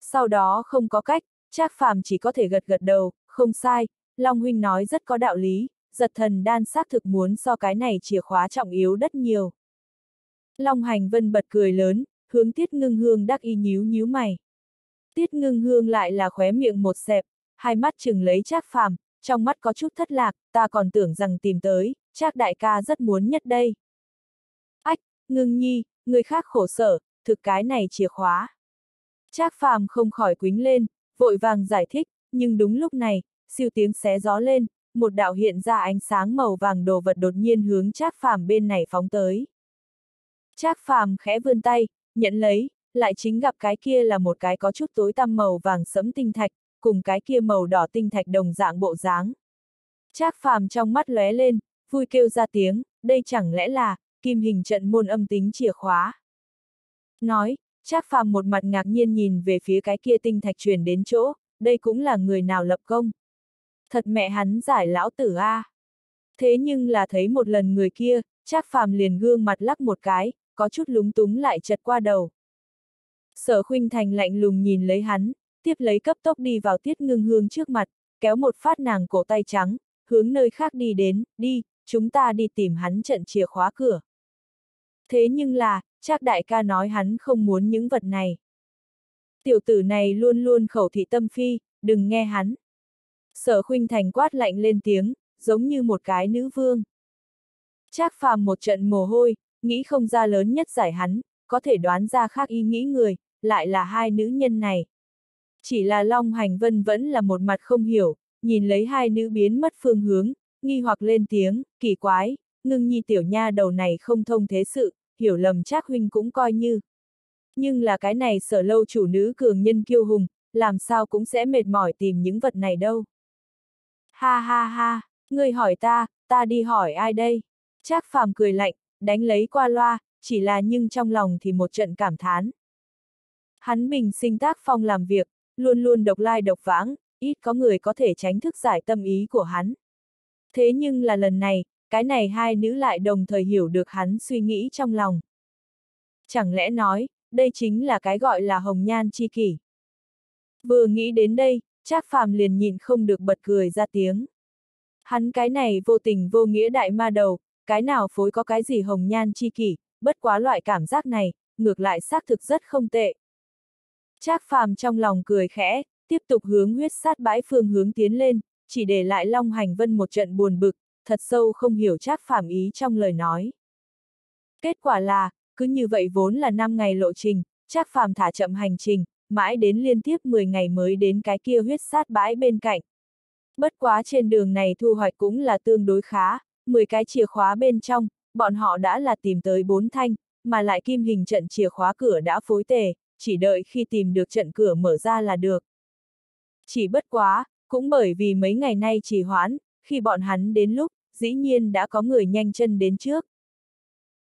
Sau đó không có cách, Trác Phàm chỉ có thể gật gật đầu, không sai, Long Huynh nói rất có đạo lý, giật thần đan xác thực muốn so cái này chìa khóa trọng yếu đất nhiều. Long Hành Vân bật cười lớn, hướng Tiết Ngưng Hương đắc y nhíu nhíu mày. Tiết Ngưng Hương lại là khóe miệng một xẹp, hai mắt chừng lấy Trác Phàm, trong mắt có chút thất lạc, ta còn tưởng rằng tìm tới, Trác đại ca rất muốn nhất đây. Ách, Ngưng Nhi, người khác khổ sở, thực cái này chìa khóa. Trác Phàm không khỏi quính lên, vội vàng giải thích, nhưng đúng lúc này, siêu tiếng xé gió lên, một đạo hiện ra ánh sáng màu vàng đồ vật đột nhiên hướng Trác Phàm bên này phóng tới. Trác Phàm khẽ vươn tay, nhận lấy, lại chính gặp cái kia là một cái có chút tối tăm màu vàng sẫm tinh thạch, cùng cái kia màu đỏ tinh thạch đồng dạng bộ dáng. Trác Phàm trong mắt lóe lên, vui kêu ra tiếng, đây chẳng lẽ là kim hình trận môn âm tính chìa khóa. Nói, Trác Phàm một mặt ngạc nhiên nhìn về phía cái kia tinh thạch truyền đến chỗ, đây cũng là người nào lập công. Thật mẹ hắn giải lão tử a. Thế nhưng là thấy một lần người kia, Trác Phàm liền gương mặt lắc một cái, có chút lúng túng lại chật qua đầu. Sở Khuynh Thành lạnh lùng nhìn lấy hắn, tiếp lấy cấp tốc đi vào Tiết Ngưng Hương trước mặt, kéo một phát nàng cổ tay trắng, hướng nơi khác đi đến, đi, chúng ta đi tìm hắn trận chìa khóa cửa. Thế nhưng là, chắc đại ca nói hắn không muốn những vật này. Tiểu tử này luôn luôn khẩu thị tâm phi, đừng nghe hắn. Sở khuynh thành quát lạnh lên tiếng, giống như một cái nữ vương. Trác phàm một trận mồ hôi, nghĩ không ra lớn nhất giải hắn, có thể đoán ra khác ý nghĩ người, lại là hai nữ nhân này. Chỉ là Long Hành Vân vẫn là một mặt không hiểu, nhìn lấy hai nữ biến mất phương hướng, nghi hoặc lên tiếng, kỳ quái, ngưng nhi tiểu nha đầu này không thông thế sự, hiểu lầm chắc huynh cũng coi như. Nhưng là cái này sở lâu chủ nữ cường nhân kiêu hùng, làm sao cũng sẽ mệt mỏi tìm những vật này đâu. Ha ha ha, ngươi hỏi ta, ta đi hỏi ai đây? Trác phàm cười lạnh, đánh lấy qua loa, chỉ là nhưng trong lòng thì một trận cảm thán. Hắn mình sinh tác phong làm việc, luôn luôn độc lai độc vãng, ít có người có thể tránh thức giải tâm ý của hắn. Thế nhưng là lần này, cái này hai nữ lại đồng thời hiểu được hắn suy nghĩ trong lòng. Chẳng lẽ nói, đây chính là cái gọi là hồng nhan chi kỷ. Vừa nghĩ đến đây, Trác Phàm liền nhìn không được bật cười ra tiếng. Hắn cái này vô tình vô nghĩa đại ma đầu, cái nào phối có cái gì hồng nhan chi kỷ, bất quá loại cảm giác này, ngược lại xác thực rất không tệ. Trác Phàm trong lòng cười khẽ, tiếp tục hướng huyết sát bãi phương hướng tiến lên, chỉ để lại Long Hành Vân một trận buồn bực, thật sâu không hiểu Trác Phàm ý trong lời nói. Kết quả là, cứ như vậy vốn là 5 ngày lộ trình, Trác Phàm thả chậm hành trình, mãi đến liên tiếp 10 ngày mới đến cái kia huyết sát bãi bên cạnh. Bất quá trên đường này thu hoạch cũng là tương đối khá, 10 cái chìa khóa bên trong, bọn họ đã là tìm tới 4 thanh, mà lại kim hình trận chìa khóa cửa đã phối tề, chỉ đợi khi tìm được trận cửa mở ra là được. Chỉ bất quá, cũng bởi vì mấy ngày nay trì hoãn, khi bọn hắn đến lúc, dĩ nhiên đã có người nhanh chân đến trước.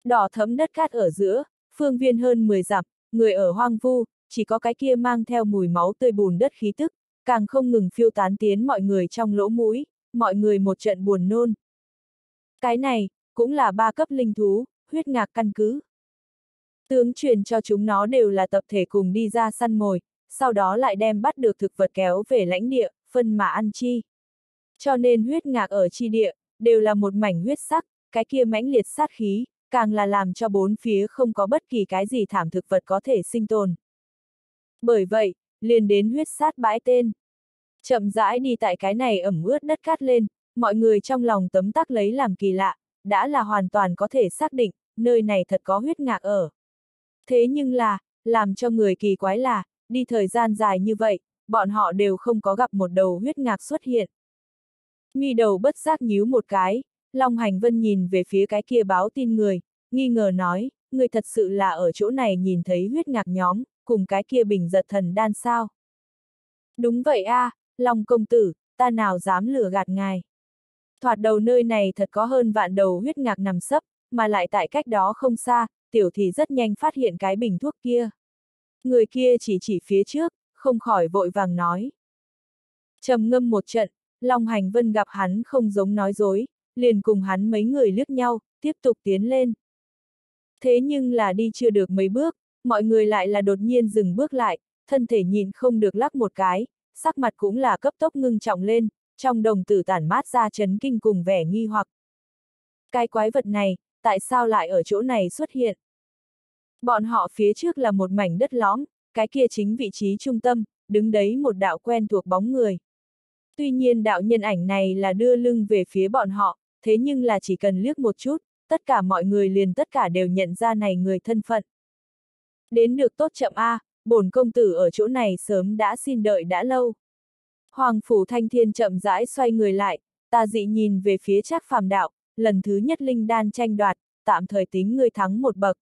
Đỏ thấm đất cát ở giữa, phương viên hơn 10 dặm, người ở hoang vu, chỉ có cái kia mang theo mùi máu tươi bùn đất khí tức, càng không ngừng phiêu tán tiến mọi người trong lỗ mũi, mọi người một trận buồn nôn. Cái này, cũng là ba cấp linh thú, huyết ngạc căn cứ. Tướng truyền cho chúng nó đều là tập thể cùng đi ra săn mồi, sau đó lại đem bắt được thực vật kéo về lãnh địa, phân mà ăn chi. Cho nên huyết ngạc ở chi địa, đều là một mảnh huyết sắc, cái kia mãnh liệt sát khí, càng là làm cho bốn phía không có bất kỳ cái gì thảm thực vật có thể sinh tồn. Bởi vậy, liền đến huyết sát bãi tên. Chậm rãi đi tại cái này ẩm ướt đất cát lên, mọi người trong lòng tấm tắc lấy làm kỳ lạ, đã là hoàn toàn có thể xác định, nơi này thật có huyết ngạc ở. Thế nhưng là, làm cho người kỳ quái là, đi thời gian dài như vậy, bọn họ đều không có gặp một đầu huyết ngạc xuất hiện. Mi đầu bất giác nhíu một cái, Long Hành Vân nhìn về phía cái kia báo tin người, nghi ngờ nói, người thật sự là ở chỗ này nhìn thấy huyết ngạc nhóm, cùng cái kia bình giật thần đan sao. Đúng vậy a, Long công tử, ta nào dám lừa gạt ngài. Thoạt đầu nơi này thật có hơn vạn đầu huyết ngạc nằm sấp, mà lại tại cách đó không xa, tiểu thì rất nhanh phát hiện cái bình thuốc kia. Người kia chỉ chỉ phía trước, không khỏi vội vàng nói. trầm ngâm một trận, Long Hành Vân gặp hắn không giống nói dối, liền cùng hắn mấy người liếc nhau, tiếp tục tiến lên. Thế nhưng là đi chưa được mấy bước, mọi người lại là đột nhiên dừng bước lại, thân thể nhìn không được lắc một cái, sắc mặt cũng là cấp tốc ngưng trọng lên, trong đồng tử tản mát ra chấn kinh cùng vẻ nghi hoặc. Cái quái vật này, tại sao lại ở chỗ này xuất hiện? Bọn họ phía trước là một mảnh đất lõm, cái kia chính vị trí trung tâm, đứng đấy một đạo quen thuộc bóng người. Tuy nhiên đạo nhân ảnh này là đưa lưng về phía bọn họ, thế nhưng là chỉ cần liếc một chút, tất cả mọi người liền tất cả đều nhận ra này người thân phận. Đến được tốt chậm A, bổn công tử ở chỗ này sớm đã xin đợi đã lâu. Hoàng Phủ Thanh Thiên chậm rãi xoay người lại, ta dị nhìn về phía Trác Phàm đạo, lần thứ nhất linh đan tranh đoạt, tạm thời tính người thắng một bậc.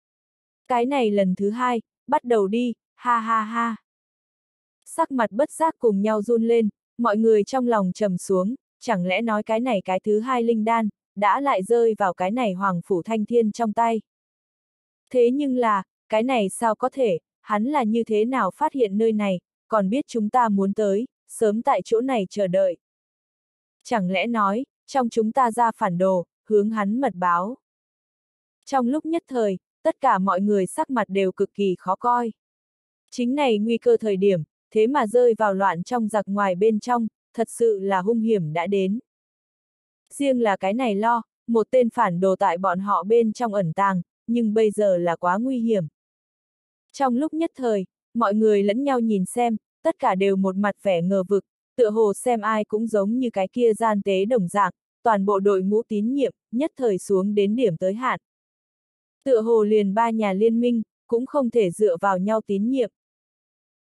Cái này lần thứ hai, bắt đầu đi, ha ha ha. Sắc mặt bất giác cùng nhau run lên, mọi người trong lòng trầm xuống, chẳng lẽ nói cái này cái thứ hai linh đan, đã lại rơi vào cái này Hoàng Phủ Thanh Thiên trong tay. Thế nhưng là, cái này sao có thể, hắn là như thế nào phát hiện nơi này, còn biết chúng ta muốn tới, sớm tại chỗ này chờ đợi. Chẳng lẽ nói, trong chúng ta ra phản đồ, hướng hắn mật báo. Trong lúc nhất thời, tất cả mọi người sắc mặt đều cực kỳ khó coi. Chính này nguy cơ thời điểm, thế mà rơi vào loạn trong giặc ngoài bên trong, thật sự là hung hiểm đã đến. Riêng là cái này lo, một tên phản đồ tại bọn họ bên trong ẩn tàng, nhưng bây giờ là quá nguy hiểm. Trong lúc nhất thời, mọi người lẫn nhau nhìn xem, tất cả đều một mặt vẻ ngờ vực, tựa hồ xem ai cũng giống như cái kia gian tế đồng dạng, toàn bộ đội ngũ tín nhiệm, nhất thời xuống đến điểm tới hạn. Tựa hồ liền ba nhà liên minh, cũng không thể dựa vào nhau tín nhiệm.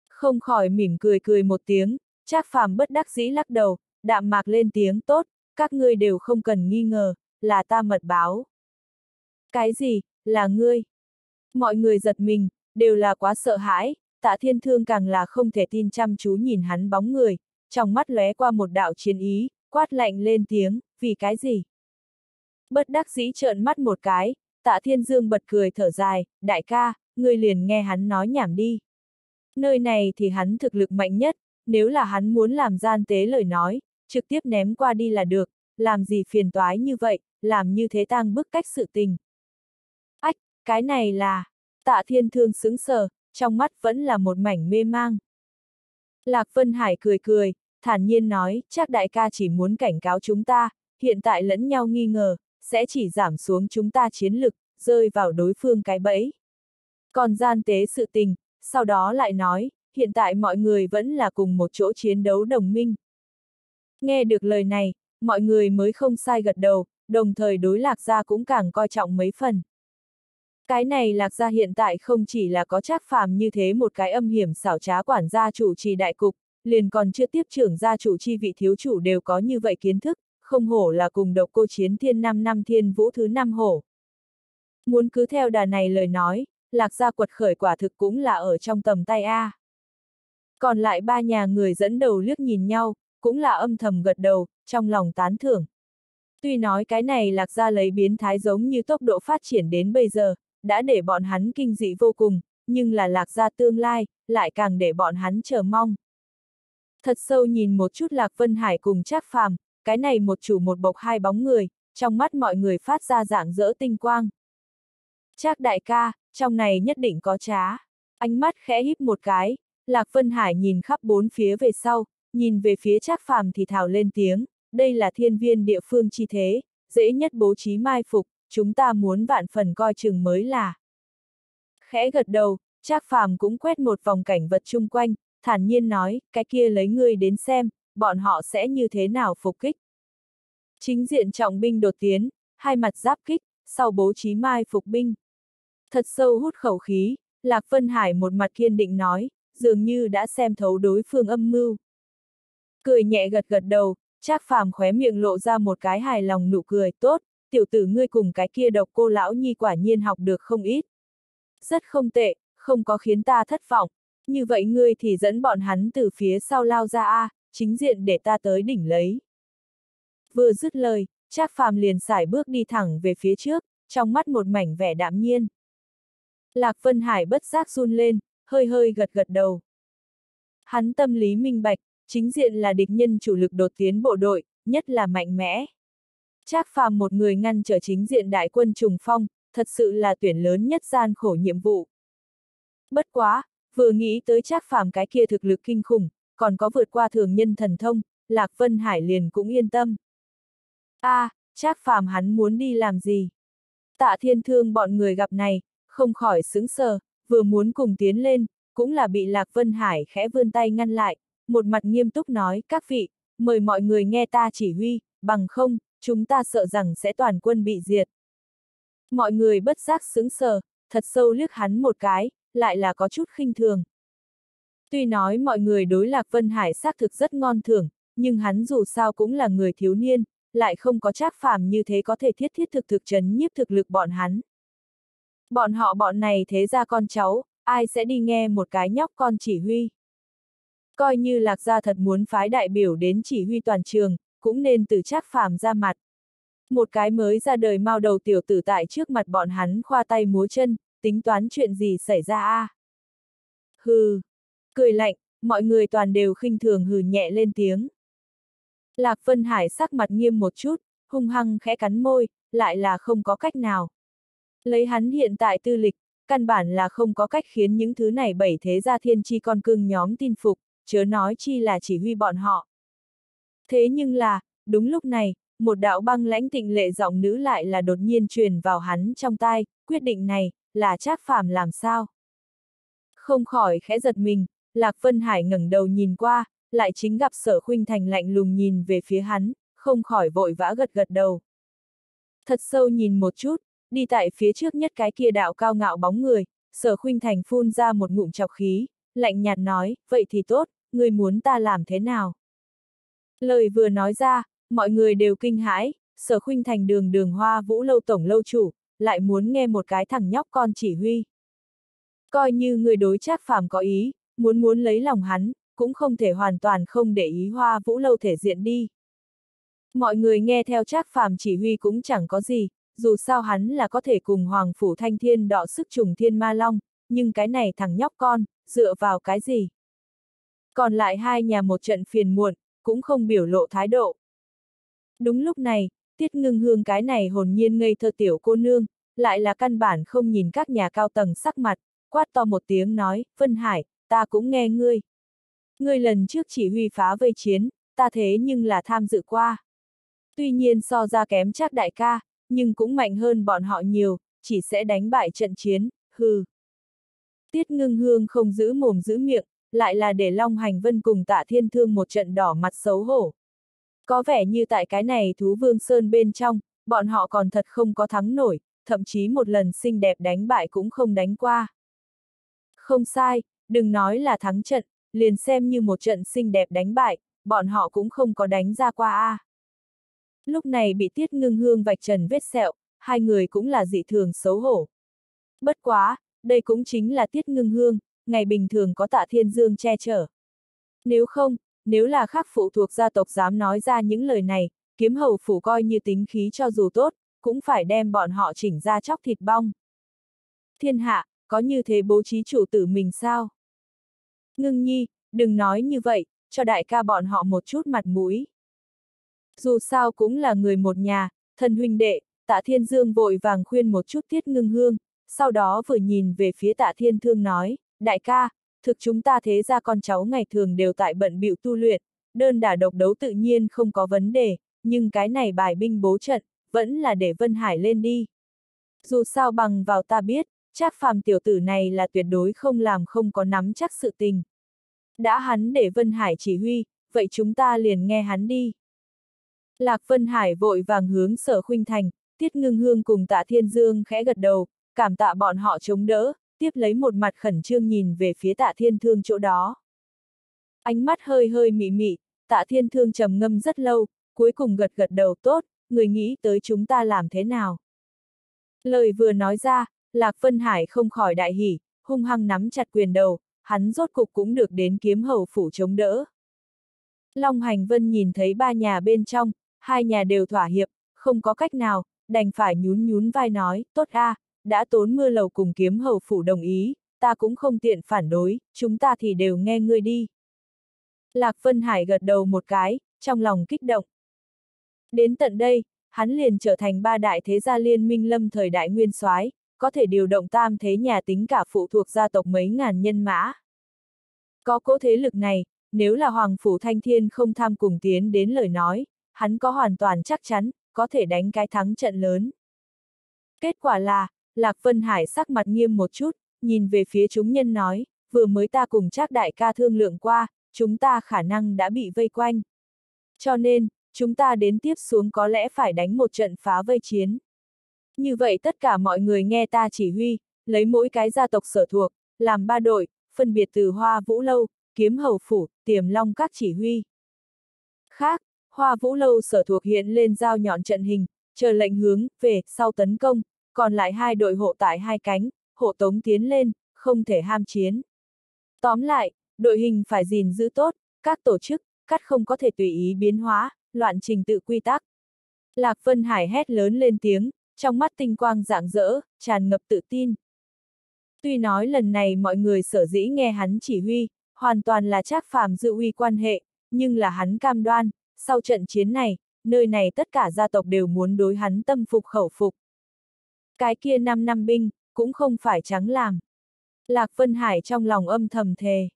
Không khỏi mỉm cười cười một tiếng, Trác phàm bất đắc dĩ lắc đầu, đạm mạc lên tiếng tốt, các ngươi đều không cần nghi ngờ, là ta mật báo. Cái gì, là ngươi? Mọi người giật mình, đều là quá sợ hãi, tạ thiên thương càng là không thể tin chăm chú nhìn hắn bóng người, trong mắt lóe qua một đạo chiến ý, quát lạnh lên tiếng, vì cái gì? Bất đắc dĩ trợn mắt một cái, tạ thiên dương bật cười thở dài, đại ca, ngươi liền nghe hắn nói nhảm đi. Nơi này thì hắn thực lực mạnh nhất, nếu là hắn muốn làm gian tế lời nói, trực tiếp ném qua đi là được, làm gì phiền toái như vậy, làm như thế tăng bức cách sự tình. Ách, cái này là, tạ thiên thương sững sờ, trong mắt vẫn là một mảnh mê mang. Lạc Vân Hải cười cười, thản nhiên nói, chắc đại ca chỉ muốn cảnh cáo chúng ta, hiện tại lẫn nhau nghi ngờ, sẽ chỉ giảm xuống chúng ta chiến lực, rơi vào đối phương cái bẫy. Còn gian tế sự tình, sau đó lại nói, hiện tại mọi người vẫn là cùng một chỗ chiến đấu đồng minh. Nghe được lời này, mọi người mới không sai gật đầu, đồng thời đối lạc gia cũng càng coi trọng mấy phần. Cái này lạc gia hiện tại không chỉ là có trác phàm như thế một cái âm hiểm xảo trá quản gia chủ trì đại cục, liền còn chưa tiếp trưởng gia chủ chi vị thiếu chủ đều có như vậy kiến thức, không hổ là cùng độc cô chiến thiên năm năm thiên vũ thứ năm hổ. Muốn cứ theo đà này lời nói, lạc gia quật khởi quả thực cũng là ở trong tầm tay A. Còn lại ba nhà người dẫn đầu liếc nhìn nhau, cũng là âm thầm gật đầu, trong lòng tán thưởng. Tuy nói cái này lạc gia lấy biến thái giống như tốc độ phát triển đến bây giờ, đã để bọn hắn kinh dị vô cùng, nhưng là lạc gia tương lai, lại càng để bọn hắn chờ mong. Thật sâu nhìn một chút lạc vân hải cùng trác phàm, cái này một chủ một bộc hai bóng người, trong mắt mọi người phát ra dạng dỡ tinh quang. Trác đại ca, trong này nhất định có trá. Ánh mắt khẽ híp một cái, Lạc Vân Hải nhìn khắp bốn phía về sau, nhìn về phía Trác Phàm thì thào lên tiếng, đây là thiên viên địa phương chi thế, dễ nhất bố trí mai phục, chúng ta muốn vạn phần coi chừng mới là. Khẽ gật đầu, Trác Phàm cũng quét một vòng cảnh vật chung quanh, thản nhiên nói, cái kia lấy ngươi đến xem, bọn họ sẽ như thế nào phục kích. Chính diện trọng binh đột tiến, hai mặt giáp kích, sau bố trí mai phục binh. Thật sâu hút khẩu khí, Lạc Vân Hải một mặt kiên định nói, dường như đã xem thấu đối phương âm mưu. Cười nhẹ gật gật đầu, Trác Phàm khóe miệng lộ ra một cái hài lòng nụ cười, tốt, tiểu tử ngươi cùng cái kia độc cô lão nhi quả nhiên học được không ít. Rất không tệ, không có khiến ta thất vọng. Như vậy ngươi thì dẫn bọn hắn từ phía sau lao ra a, chính diện để ta tới đỉnh lấy. Vừa dứt lời, Trác Phàm liền sải bước đi thẳng về phía trước, trong mắt một mảnh vẻ đạm nhiên. Lạc Vân Hải bất giác run lên, hơi hơi gật gật đầu. Hắn tâm lý minh bạch, chính diện là địch nhân chủ lực đột tiến bộ đội, nhất là mạnh mẽ. Trác Phàm một người ngăn trở chính diện đại quân trùng phong, thật sự là tuyển lớn nhất gian khổ nhiệm vụ. Bất quá, vừa nghĩ tới Trác Phàm cái kia thực lực kinh khủng, còn có vượt qua thường nhân thần thông, Lạc Vân Hải liền cũng yên tâm. a à, Trác Phàm hắn muốn đi làm gì? Tạ thiên thương bọn người gặp này, không khỏi sững sờ, vừa muốn cùng tiến lên, cũng là bị Lạc Vân Hải khẽ vươn tay ngăn lại, một mặt nghiêm túc nói, các vị, mời mọi người nghe ta chỉ huy, bằng không, chúng ta sợ rằng sẽ toàn quân bị diệt. Mọi người bất giác sững sờ, thật sâu liếc hắn một cái, lại là có chút khinh thường. Tuy nói mọi người đối Lạc Vân Hải xác thực rất ngon thưởng, nhưng hắn dù sao cũng là người thiếu niên, lại không có trác phàm như thế có thể thiết thiết thực thực chấn nhiếp thực lực bọn hắn. Bọn họ bọn này thế ra con cháu, ai sẽ đi nghe một cái nhóc con chỉ huy. Coi như lạc gia thật muốn phái đại biểu đến chỉ huy toàn trường, cũng nên từ trác phàm ra mặt. Một cái mới ra đời mau đầu tiểu tử tại trước mặt bọn hắn khoa tay múa chân, tính toán chuyện gì xảy ra a? À? Hừ, cười lạnh, mọi người toàn đều khinh thường hừ nhẹ lên tiếng. Lạc Vân Hải sắc mặt nghiêm một chút, hung hăng khẽ cắn môi, lại là không có cách nào. Lấy hắn hiện tại tư lịch, căn bản là không có cách khiến những thứ này bảy thế gia thiên chi con cưng nhóm tin phục, chớ nói chi là chỉ huy bọn họ. Thế nhưng là, đúng lúc này, một đạo băng lãnh tịnh lệ giọng nữ lại là đột nhiên truyền vào hắn trong tai, quyết định này, là Trác Phàm làm sao? Không khỏi khẽ giật mình, Lạc Vân Hải ngẩng đầu nhìn qua, lại chính gặp sở khuynh thành lạnh lùng nhìn về phía hắn, không khỏi vội vã gật gật đầu. Thật sâu nhìn một chút, đi tại phía trước nhất cái kia đạo cao ngạo bóng người, sở khuynh thành phun ra một ngụm chọc khí, lạnh nhạt nói, vậy thì tốt, người muốn ta làm thế nào? Lời vừa nói ra, mọi người đều kinh hãi, sở khuynh thành đường đường hoa vũ lâu tổng lâu chủ, lại muốn nghe một cái thằng nhóc con chỉ huy. Coi như người đối trác phàm có ý, muốn muốn lấy lòng hắn, cũng không thể hoàn toàn không để ý hoa vũ lâu thể diện đi. Mọi người nghe theo trác phàm chỉ huy cũng chẳng có gì, dù sao hắn là có thể cùng Hoàng Phủ Thanh Thiên đọ sức trùng thiên ma long, nhưng cái này thằng nhóc con, dựa vào cái gì? Còn lại hai nhà một trận phiền muộn, cũng không biểu lộ thái độ. Đúng lúc này, tiết ngưng hương cái này hồn nhiên ngây thơ tiểu cô nương, lại là căn bản không nhìn các nhà cao tầng sắc mặt, quát to một tiếng nói, Vân Hải, ta cũng nghe ngươi. Ngươi lần trước chỉ huy phá vây chiến, ta thế nhưng là tham dự qua. Tuy nhiên so ra kém chắc đại ca, nhưng cũng mạnh hơn bọn họ nhiều, chỉ sẽ đánh bại trận chiến, hừ. Tiết ngưng hương không giữ mồm giữ miệng, lại là để Long Hành Vân cùng tạ thiên thương một trận đỏ mặt xấu hổ. Có vẻ như tại cái này thú vương sơn bên trong, bọn họ còn thật không có thắng nổi, thậm chí một lần xinh đẹp đánh bại cũng không đánh qua. Không sai, đừng nói là thắng trận, liền xem như một trận xinh đẹp đánh bại, bọn họ cũng không có đánh ra qua a. Lúc này bị tiết ngưng hương vạch trần vết sẹo, hai người cũng là dị thường xấu hổ. Bất quá, đây cũng chính là tiết ngưng hương, ngày bình thường có tạ thiên dương che chở. Nếu không, nếu là khác phụ thuộc gia tộc dám nói ra những lời này, kiếm hầu phủ coi như tính khí cho dù tốt, cũng phải đem bọn họ chỉnh ra chóc thịt bong. Thiên hạ, có như thế bố trí chủ tử mình sao? Ngưng nhi, đừng nói như vậy, cho đại ca bọn họ một chút mặt mũi. Dù sao cũng là người một nhà, thân huynh đệ, tạ thiên dương vội vàng khuyên một chút tiết ngưng hương, sau đó vừa nhìn về phía tạ thiên thương nói, đại ca, thực chúng ta thế ra con cháu ngày thường đều tại bận bịu tu luyện, đơn đả độc đấu tự nhiên không có vấn đề, nhưng cái này bài binh bố trận, vẫn là để Vân Hải lên đi. Dù sao bằng vào ta biết, chắc phàm tiểu tử này là tuyệt đối không làm không có nắm chắc sự tình. Đã hắn để Vân Hải chỉ huy, vậy chúng ta liền nghe hắn đi. Lạc Vân Hải vội vàng hướng sở khuynh thành, tiết ngưng hương cùng tạ thiên dương khẽ gật đầu, cảm tạ bọn họ chống đỡ, tiếp lấy một mặt khẩn trương nhìn về phía tạ thiên thương chỗ đó. Ánh mắt hơi hơi mị mị, tạ thiên thương trầm ngâm rất lâu, cuối cùng gật gật đầu tốt, người nghĩ tới chúng ta làm thế nào. Lời vừa nói ra, Lạc Vân Hải không khỏi đại hỉ, hung hăng nắm chặt quyền đầu, hắn rốt cục cũng được đến kiếm hầu phủ chống đỡ. Long Hành Vân nhìn thấy ba nhà bên trong, hai nhà đều thỏa hiệp, không có cách nào, đành phải nhún nhún vai nói, tốt a, đã tốn mưa lầu cùng kiếm hầu phủ đồng ý, ta cũng không tiện phản đối, chúng ta thì đều nghe ngươi đi. Lạc Vân Hải gật đầu một cái, trong lòng kích động. Đến tận đây, hắn liền trở thành ba đại thế gia liên minh lâm thời đại nguyên soái, có thể điều động tam thế nhà tính cả phụ thuộc gia tộc mấy ngàn nhân mã. Có cỗ thế lực này, nếu là Hoàng Phủ Thanh Thiên không tham cùng tiến đến lời nói, hắn có hoàn toàn chắc chắn, có thể đánh cái thắng trận lớn. Kết quả là, Lạc Vân Hải sắc mặt nghiêm một chút, nhìn về phía chúng nhân nói, vừa mới ta cùng Trác đại ca thương lượng qua, chúng ta khả năng đã bị vây quanh. Cho nên, chúng ta đến tiếp xuống có lẽ phải đánh một trận phá vây chiến. Như vậy tất cả mọi người nghe ta chỉ huy, lấy mỗi cái gia tộc sở thuộc, làm ba đội, phân biệt từ Hoa Vũ Lâu, Kiếm Hầu Phủ, Tiềm Long các chỉ huy. Khác, Hoa Vũ Lâu sở thuộc hiện lên giao nhọn trận hình, chờ lệnh hướng, về, sau tấn công, còn lại hai đội hộ tại hai cánh, hộ tống tiến lên, không thể ham chiến. Tóm lại, đội hình phải gìn giữ tốt, các tổ chức, cắt không có thể tùy ý biến hóa, loạn trình tự quy tắc. Lạc Vân Hải hét lớn lên tiếng, trong mắt tinh quang rạng rỡ, tràn ngập tự tin. Tuy nói lần này mọi người sở dĩ nghe hắn chỉ huy, hoàn toàn là trác phàm dự uy quan hệ, nhưng là hắn cam đoan, sau trận chiến này, nơi này tất cả gia tộc đều muốn đối hắn tâm phục khẩu phục. Cái kia năm năm binh, cũng không phải trắng làm. Lạc Vân Hải trong lòng âm thầm thề.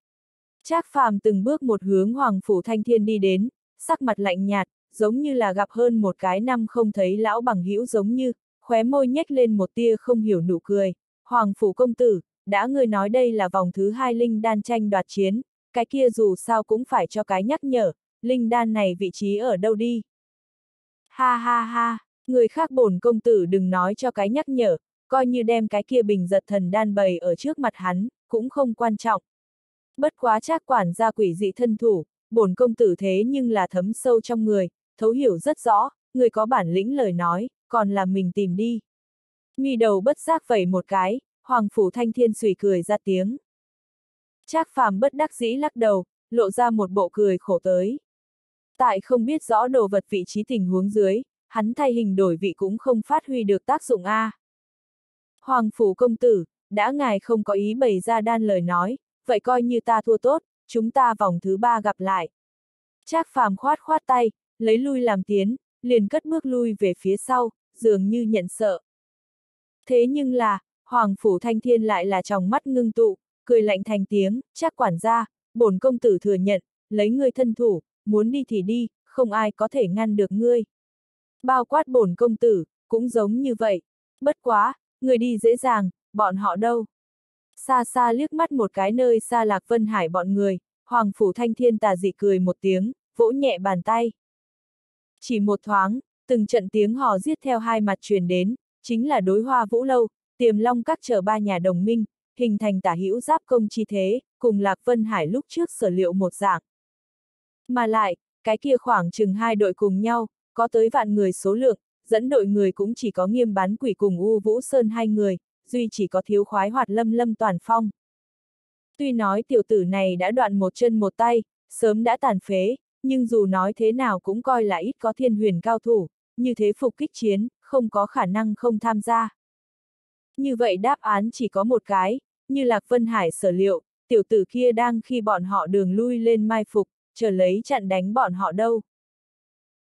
Trác phàm từng bước một hướng Hoàng Phủ Thanh Thiên đi đến, sắc mặt lạnh nhạt, giống như là gặp hơn một cái năm không thấy lão bằng hữu giống như, khóe môi nhếch lên một tia không hiểu nụ cười. Hoàng Phủ Công Tử, đã người nói đây là vòng thứ hai Linh Đan tranh đoạt chiến, cái kia dù sao cũng phải cho cái nhắc nhở, Linh Đan này vị trí ở đâu đi. Ha ha ha, người khác bổn công tử đừng nói cho cái nhắc nhở, coi như đem cái kia bình giật thần đan bày ở trước mặt hắn, cũng không quan trọng. Bất quá trác quản gia quỷ dị thân thủ, bổn công tử thế nhưng là thấm sâu trong người, thấu hiểu rất rõ, người có bản lĩnh lời nói, còn là mình tìm đi. Mi đầu bất giác vẩy một cái, Hoàng Phủ Thanh Thiên sủy cười ra tiếng. Trác phàm bất đắc dĩ lắc đầu, lộ ra một bộ cười khổ tới. Tại không biết rõ đồ vật vị trí tình huống dưới, hắn thay hình đổi vị cũng không phát huy được tác dụng A. Hoàng Phủ Công Tử, đã ngài không có ý bày ra đan lời nói, vậy coi như ta thua tốt, chúng ta vòng thứ ba gặp lại. Trác phàm khoát khoát tay, lấy lui làm tiến, liền cất bước lui về phía sau, dường như nhận sợ. Thế nhưng là, Hoàng Phủ Thanh Thiên lại là trong mắt ngưng tụ, cười lạnh thành tiếng, chắc quản gia, bổn công tử thừa nhận, lấy ngươi thân thủ, muốn đi thì đi, không ai có thể ngăn được ngươi. Bao quát bổn công tử, cũng giống như vậy. Bất quá, người đi dễ dàng, bọn họ đâu. Xa xa liếc mắt một cái nơi xa lạc vân hải bọn người, Hoàng Phủ Thanh Thiên tà dị cười một tiếng, vỗ nhẹ bàn tay. Chỉ một thoáng, từng trận tiếng hò giết theo hai mặt truyền đến, chính là đối hoa vũ lâu, tiềm long các chờ ba nhà đồng minh, hình thành tả hữu giáp công chi thế, cùng Lạc Vân Hải lúc trước sở liệu một dạng. Mà lại, cái kia khoảng chừng hai đội cùng nhau, có tới vạn người số lượng, dẫn đội người cũng chỉ có nghiêm bán quỷ cùng U Vũ Sơn hai người, duy chỉ có thiếu khoái hoạt lâm lâm toàn phong. Tuy nói tiểu tử này đã đoạn một chân một tay, sớm đã tàn phế, nhưng dù nói thế nào cũng coi là ít có thiên huyền cao thủ, như thế phục kích chiến, không có khả năng không tham gia. Như vậy đáp án chỉ có một cái, như Lạc Vân Hải sở liệu, tiểu tử kia đang khi bọn họ đường lui lên mai phục, chờ lấy chặn đánh bọn họ đâu.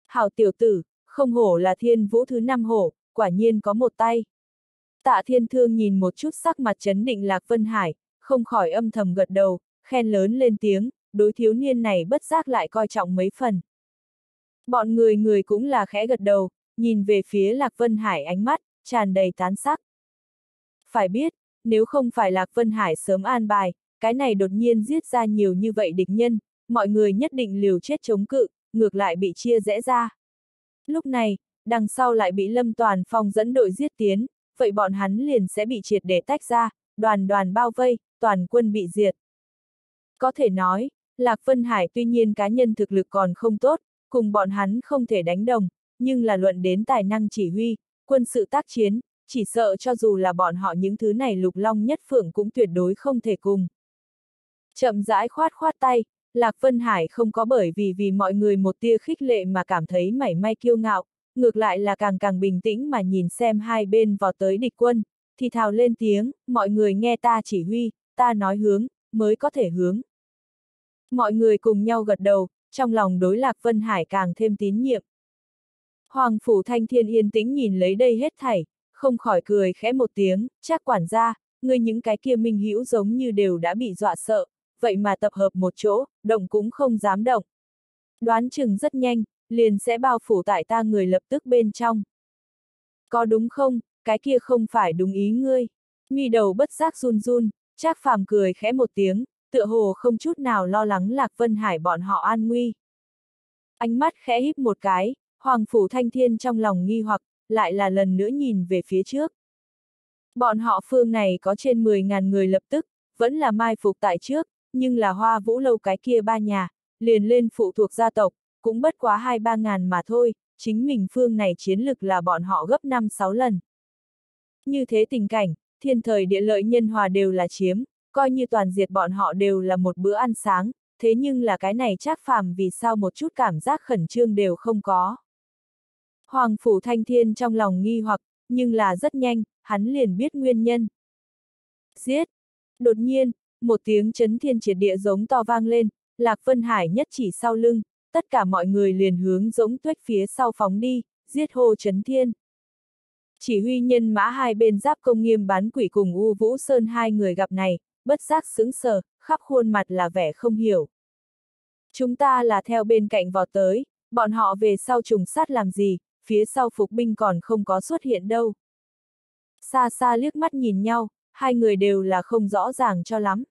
Hảo tiểu tử, không hổ là thiên vũ thứ năm hổ, quả nhiên có một tay. Tạ thiên thương nhìn một chút sắc mặt chấn định Lạc Vân Hải, không khỏi âm thầm gật đầu, khen lớn lên tiếng, đối thiếu niên này bất giác lại coi trọng mấy phần. Bọn người người cũng là khẽ gật đầu, nhìn về phía Lạc Vân Hải ánh mắt, tràn đầy tán sắc. Phải biết, nếu không phải Lạc Vân Hải sớm an bài, cái này đột nhiên giết ra nhiều như vậy địch nhân, mọi người nhất định liều chết chống cự, ngược lại bị chia rẽ ra. Lúc này, đằng sau lại bị Lâm Toàn Phong dẫn đội giết tiến, vậy bọn hắn liền sẽ bị triệt để tách ra, đoàn đoàn bao vây, toàn quân bị diệt. Có thể nói, Lạc Vân Hải tuy nhiên cá nhân thực lực còn không tốt, cùng bọn hắn không thể đánh đồng, nhưng là luận đến tài năng chỉ huy, quân sự tác chiến, chỉ sợ cho dù là bọn họ những thứ này lục long nhất phượng cũng tuyệt đối không thể cùng. Chậm rãi khoát khoát tay, Lạc Vân Hải không có bởi vì vì mọi người một tia khích lệ mà cảm thấy mảy may kiêu ngạo, ngược lại là càng càng bình tĩnh mà nhìn xem hai bên vào tới địch quân, thì thào lên tiếng, mọi người nghe ta chỉ huy, ta nói hướng, mới có thể hướng. Mọi người cùng nhau gật đầu, trong lòng đối Lạc Vân Hải càng thêm tín nhiệm. Hoàng Phủ Thanh Thiên yên tĩnh nhìn lấy đây hết thảy, không khỏi cười khẽ một tiếng, chắc quản gia, người những cái kia minh hữu giống như đều đã bị dọa sợ, vậy mà tập hợp một chỗ, động cũng không dám động. Đoán chừng rất nhanh, liền sẽ bao phủ tại ta người lập tức bên trong. Có đúng không, cái kia không phải đúng ý ngươi. Mi đầu bất giác run run, Trác phàm cười khẽ một tiếng, tựa hồ không chút nào lo lắng Lạc Vân Hải bọn họ an nguy. Ánh mắt khẽ híp một cái, Hoàng Phủ Thanh Thiên trong lòng nghi hoặc, lại là lần nữa nhìn về phía trước. Bọn họ phương này có trên 10.000 người lập tức, vẫn là mai phục tại trước, nhưng là hoa vũ lâu cái kia ba nhà, liền lên phụ thuộc gia tộc, cũng bất quá hai ba ngàn mà thôi, chính mình phương này chiến lực là bọn họ gấp 5-6 lần. Như thế tình cảnh, thiên thời địa lợi nhân hòa đều là chiếm, coi như toàn diệt bọn họ đều là một bữa ăn sáng, thế nhưng là cái này chắc phàm vì sao một chút cảm giác khẩn trương đều không có. Hoàng Phủ Thanh Thiên trong lòng nghi hoặc, nhưng là rất nhanh, hắn liền biết nguyên nhân. Giết! Đột nhiên, một tiếng chấn thiên triệt địa giống to vang lên, Lạc Vân Hải nhất chỉ sau lưng, tất cả mọi người liền hướng giống tuếch phía sau phóng đi, giết hô chấn thiên. Chỉ huy nhân mã hai bên giáp công nghiêm bán quỷ cùng U Vũ Sơn hai người gặp này, bất giác sững sờ, khắp khuôn mặt là vẻ không hiểu. Chúng ta là theo bên cạnh vọt tới, bọn họ về sau trùng sát làm gì, phía sau phục binh còn không có xuất hiện đâu. Xa xa liếc mắt nhìn nhau, hai người đều là không rõ ràng cho lắm.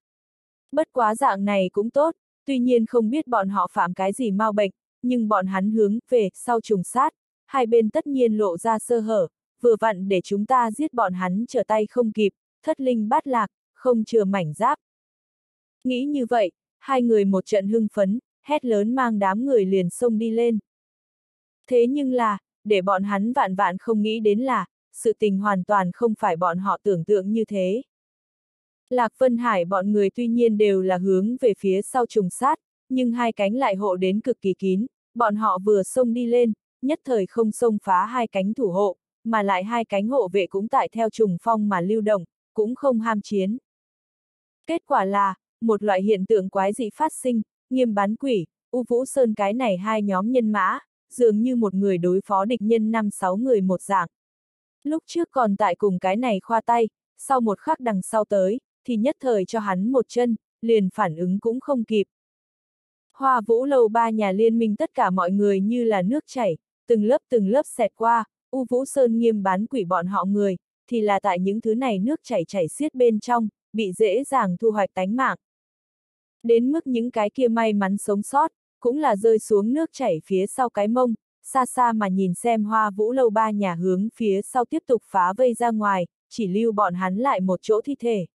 Bất quá dạng này cũng tốt, tuy nhiên không biết bọn họ phạm cái gì mau bệnh, nhưng bọn hắn hướng về sau trùng sát, hai bên tất nhiên lộ ra sơ hở, vừa vặn để chúng ta giết bọn hắn trở tay không kịp, thất linh bát lạc, không chừa mảnh giáp. Nghĩ như vậy, hai người một trận hưng phấn, hét lớn mang đám người liền xông đi lên. Thế nhưng là, để bọn hắn vạn vạn không nghĩ đến là, sự tình hoàn toàn không phải bọn họ tưởng tượng như thế. Lạc Vân Hải bọn người tuy nhiên đều là hướng về phía sau trùng sát, nhưng hai cánh lại hộ đến cực kỳ kín, bọn họ vừa xông đi lên, nhất thời không xông phá hai cánh thủ hộ, mà lại hai cánh hộ vệ cũng tại theo trùng phong mà lưu động, cũng không ham chiến. Kết quả là, một loại hiện tượng quái dị phát sinh, nghiêm bán quỷ, U Vũ Sơn cái này hai nhóm nhân mã, dường như một người đối phó địch nhân năm sáu người một dạng. Lúc trước còn tại cùng cái này khoa tay, sau một khắc đằng sau tới, thì nhất thời cho hắn một chân, liền phản ứng cũng không kịp. Hoa vũ lâu ba nhà liên minh tất cả mọi người như là nước chảy, từng lớp từng lớp xẹt qua, U Vũ Sơn nghiêm bán quỷ bọn họ người, thì là tại những thứ này nước chảy chảy xiết bên trong, bị dễ dàng thu hoạch tánh mạng. Đến mức những cái kia may mắn sống sót, cũng là rơi xuống nước chảy phía sau cái mông, xa xa mà nhìn xem hoa vũ lâu ba nhà hướng phía sau tiếp tục phá vây ra ngoài, chỉ lưu bọn hắn lại một chỗ thi thể.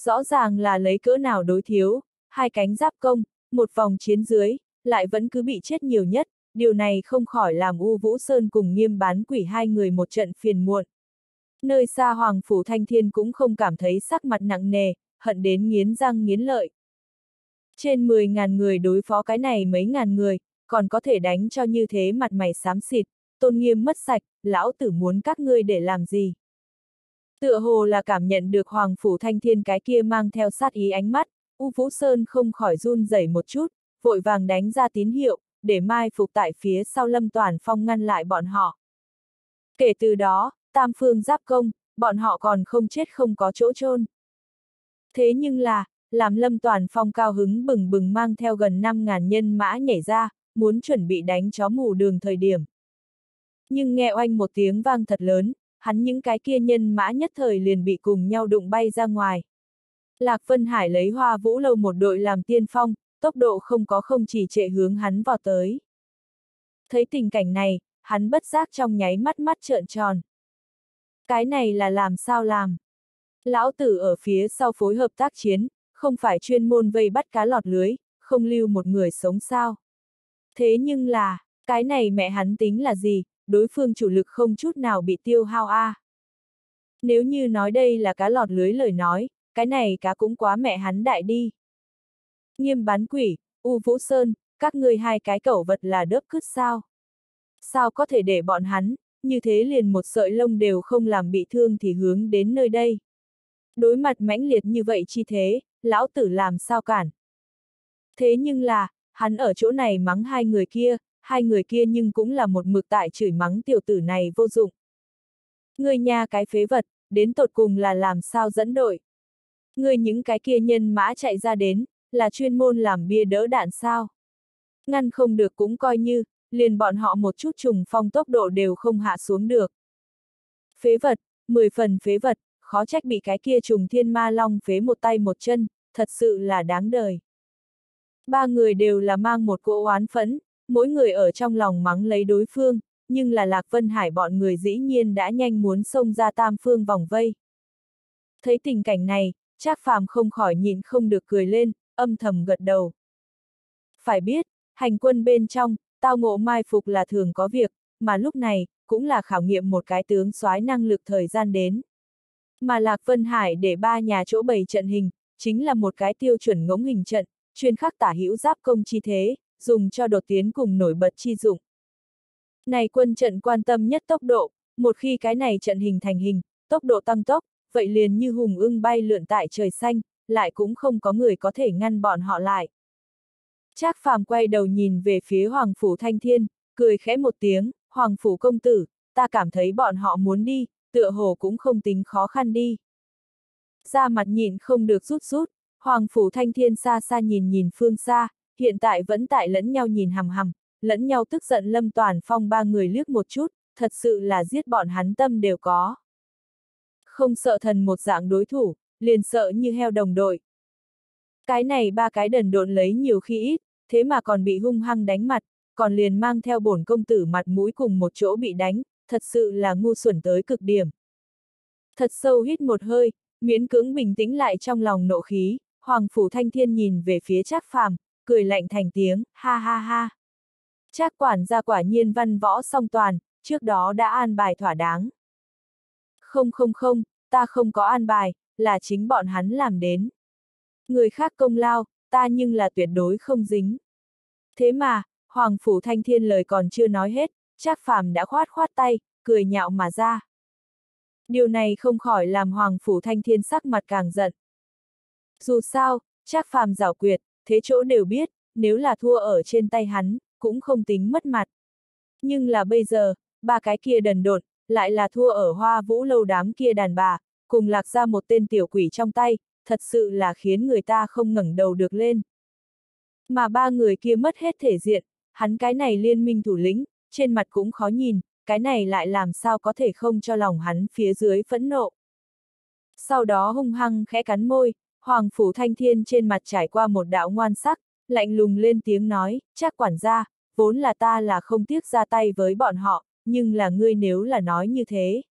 Rõ ràng là lấy cỡ nào đối thiếu, hai cánh giáp công, một vòng chiến dưới, lại vẫn cứ bị chết nhiều nhất, điều này không khỏi làm U Vũ Sơn cùng nghiêm bán quỷ hai người một trận phiền muộn. Nơi xa Hoàng Phủ Thanh Thiên cũng không cảm thấy sắc mặt nặng nề, hận đến nghiến răng nghiến lợi. Trên 10.000 người đối phó cái này mấy ngàn người, còn có thể đánh cho như thế mặt mày xám xịt, tôn nghiêm mất sạch, lão tử muốn các ngươi để làm gì. Tựa hồ là cảm nhận được Hoàng Phủ Thanh Thiên cái kia mang theo sát ý ánh mắt, U Vũ Sơn không khỏi run rẩy một chút, vội vàng đánh ra tín hiệu, để mai phục tại phía sau Lâm Toàn Phong ngăn lại bọn họ. Kể từ đó, tam phương giáp công, bọn họ còn không chết không có chỗ chôn. Thế nhưng là, làm Lâm Toàn Phong cao hứng bừng bừng mang theo gần 5.000 nhân mã nhảy ra, muốn chuẩn bị đánh chó mù đường thời điểm. Nhưng nghe oanh một tiếng vang thật lớn, hắn những cái kia nhân mã nhất thời liền bị cùng nhau đụng bay ra ngoài. Lạc Vân Hải lấy hoa vũ lâu một đội làm tiên phong, tốc độ không có không chỉ trệ hướng hắn vào tới. Thấy tình cảnh này, hắn bất giác trong nháy mắt mắt trợn tròn. Cái này là làm sao làm? Lão tử ở phía sau phối hợp tác chiến, không phải chuyên môn vây bắt cá lọt lưới, không lưu một người sống sao. Thế nhưng là, cái này mẹ hắn tính là gì, đối phương chủ lực không chút nào bị tiêu hao a. À. Nếu như nói đây là cá lọt lưới lời nói, cái này cá cũng quá mẹ hắn đại đi. Nghiêm bán quỷ, U Vũ Sơn, các ngươi hai cái cẩu vật là đớp cứt sao? Sao có thể để bọn hắn, như thế liền một sợi lông đều không làm bị thương thì hướng đến nơi đây. Đối mặt mãnh liệt như vậy chi thế, lão tử làm sao cản. Thế nhưng là, hắn ở chỗ này mắng hai người kia, hai người kia nhưng cũng là một mực tại chửi mắng tiểu tử này vô dụng. Người nhà cái phế vật, đến tột cùng là làm sao dẫn đội. Người những cái kia nhân mã chạy ra đến, là chuyên môn làm bia đỡ đạn sao. Ngăn không được cũng coi như, liền bọn họ một chút trùng phong tốc độ đều không hạ xuống được. Phế vật, 10 phần phế vật, khó trách bị cái kia trùng thiên ma long phế một tay một chân, thật sự là đáng đời. Ba người đều là mang một cỗ oán phẫn, mỗi người ở trong lòng mắng lấy đối phương, nhưng là Lạc Vân Hải bọn người dĩ nhiên đã nhanh muốn xông ra tam phương vòng vây. Thấy tình cảnh này, Trác Phàm không khỏi nhìn không được cười lên, âm thầm gật đầu. Phải biết, hành quân bên trong, tao ngộ mai phục là thường có việc, mà lúc này, cũng là khảo nghiệm một cái tướng soái năng lực thời gian đến. Mà Lạc Vân Hải để ba nhà chỗ bày trận hình, chính là một cái tiêu chuẩn ngỗng hình trận, chuyên khắc tả hữu giáp công chi thế, dùng cho đột tiến cùng nổi bật chi dụng. Này quân trận quan tâm nhất tốc độ, một khi cái này trận hình thành hình, tốc độ tăng tốc, vậy liền như hùng ưng bay lượn tại trời xanh, lại cũng không có người có thể ngăn bọn họ lại. Trác phàm quay đầu nhìn về phía Hoàng Phủ Thanh Thiên, cười khẽ một tiếng, Hoàng Phủ công tử, ta cảm thấy bọn họ muốn đi, tựa hồ cũng không tính khó khăn đi. Ra mặt nhìn không được rút rút, Hoàng Phủ Thanh Thiên xa xa nhìn nhìn phương xa, hiện tại vẫn tại lẫn nhau nhìn hầm hầm, lẫn nhau tức giận Lâm Toàn Phong ba người liếc một chút, thật sự là giết bọn hắn tâm đều có. Không sợ thần một dạng đối thủ, liền sợ như heo đồng đội. Cái này ba cái đần độn lấy nhiều khi ít, thế mà còn bị hung hăng đánh mặt, còn liền mang theo bổn công tử mặt mũi cùng một chỗ bị đánh, thật sự là ngu xuẩn tới cực điểm. Thật sâu hít một hơi, miễn cưỡng bình tĩnh lại trong lòng nộ khí, Hoàng Phủ Thanh Thiên nhìn về phía Trác Phàm, cười lạnh thành tiếng, ha ha ha. Trác quản gia quả nhiên văn võ song toàn, trước đó đã an bài thỏa đáng. Không không không, ta không có an bài, là chính bọn hắn làm đến. Người khác công lao, ta nhưng là tuyệt đối không dính. Thế mà, Hoàng Phủ Thanh Thiên lời còn chưa nói hết, Trác Phàm đã khoát khoát tay, cười nhạo mà ra. Điều này không khỏi làm Hoàng Phủ Thanh Thiên sắc mặt càng giận. Dù sao, Trác Phàm giảo quyệt, thế chỗ đều biết, nếu là thua ở trên tay hắn, cũng không tính mất mặt. Nhưng là bây giờ, ba cái kia đần đột, lại là thua ở hoa vũ lâu đám kia đàn bà, cùng lạc ra một tên tiểu quỷ trong tay, thật sự là khiến người ta không ngẩng đầu được lên. Mà ba người kia mất hết thể diện, hắn cái này liên minh thủ lĩnh, trên mặt cũng khó nhìn, cái này lại làm sao có thể không cho lòng hắn phía dưới phẫn nộ. Sau đó hung hăng khẽ cắn môi, Hoàng Phủ Thanh Thiên trên mặt trải qua một đạo ngoan sắc, lạnh lùng lên tiếng nói, chắc quản gia, vốn là ta là không tiếc ra tay với bọn họ, nhưng là ngươi nếu là nói như thế.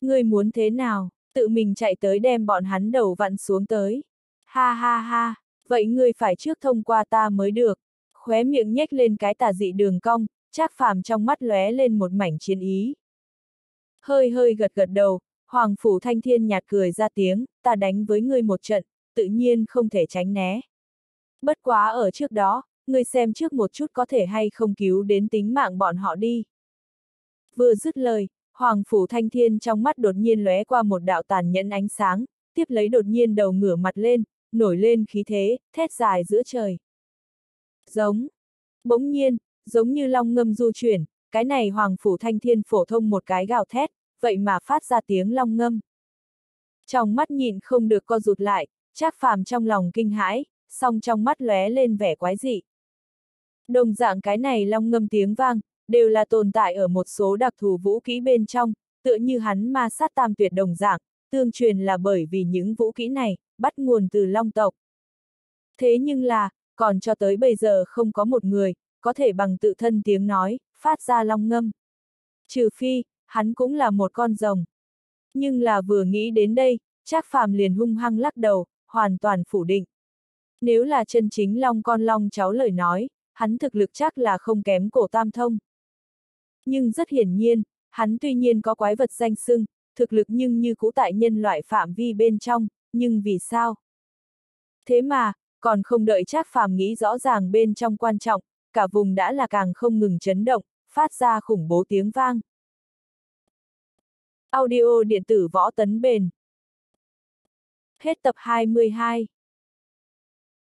Ngươi muốn thế nào, tự mình chạy tới đem bọn hắn đầu vặn xuống tới. Ha ha ha, vậy ngươi phải trước thông qua ta mới được. Khóe miệng nhếch lên cái tà dị đường cong, Trác phàm trong mắt lóe lên một mảnh chiến ý. Hơi hơi gật gật đầu, Hoàng Phủ Thanh Thiên nhạt cười ra tiếng, ta đánh với ngươi một trận, tự nhiên không thể tránh né. Bất quá ở trước đó, ngươi xem trước một chút có thể hay không cứu đến tính mạng bọn họ đi. Vừa dứt lời, Hoàng Phủ Thanh Thiên trong mắt đột nhiên lóe qua một đạo tàn nhẫn ánh sáng, tiếp lấy đột nhiên đầu ngửa mặt lên, nổi lên khí thế, thét dài giữa trời. Giống. Bỗng nhiên, giống như long ngâm du chuyển, cái này Hoàng Phủ Thanh Thiên phổ thông một cái gào thét, vậy mà phát ra tiếng long ngâm. Trong mắt nhìn không được co rụt lại, Trác phàm trong lòng kinh hãi, song trong mắt lóe lên vẻ quái dị. Đồng dạng cái này long ngâm tiếng vang, đều là tồn tại ở một số đặc thù vũ kỹ bên trong, tựa như hắn ma sát tam tuyệt đồng dạng, tương truyền là bởi vì những vũ kỹ này, bắt nguồn từ long tộc. Thế nhưng là, còn cho tới bây giờ không có một người, có thể bằng tự thân tiếng nói, phát ra long ngâm. Trừ phi, hắn cũng là một con rồng. Nhưng là vừa nghĩ đến đây, Trác Phàm liền hung hăng lắc đầu, hoàn toàn phủ định. Nếu là chân chính long con long cháu lời nói, hắn thực lực chắc là không kém cổ tam thông. Nhưng rất hiển nhiên, hắn tuy nhiên có quái vật danh sưng thực lực nhưng như cũ tại nhân loại phạm vi bên trong, nhưng vì sao? Thế mà, còn không đợi Trác Phàm nghĩ rõ ràng bên trong quan trọng, cả vùng đã là càng không ngừng chấn động, phát ra khủng bố tiếng vang. Audio điện tử võ tấn bền. Hết tập 22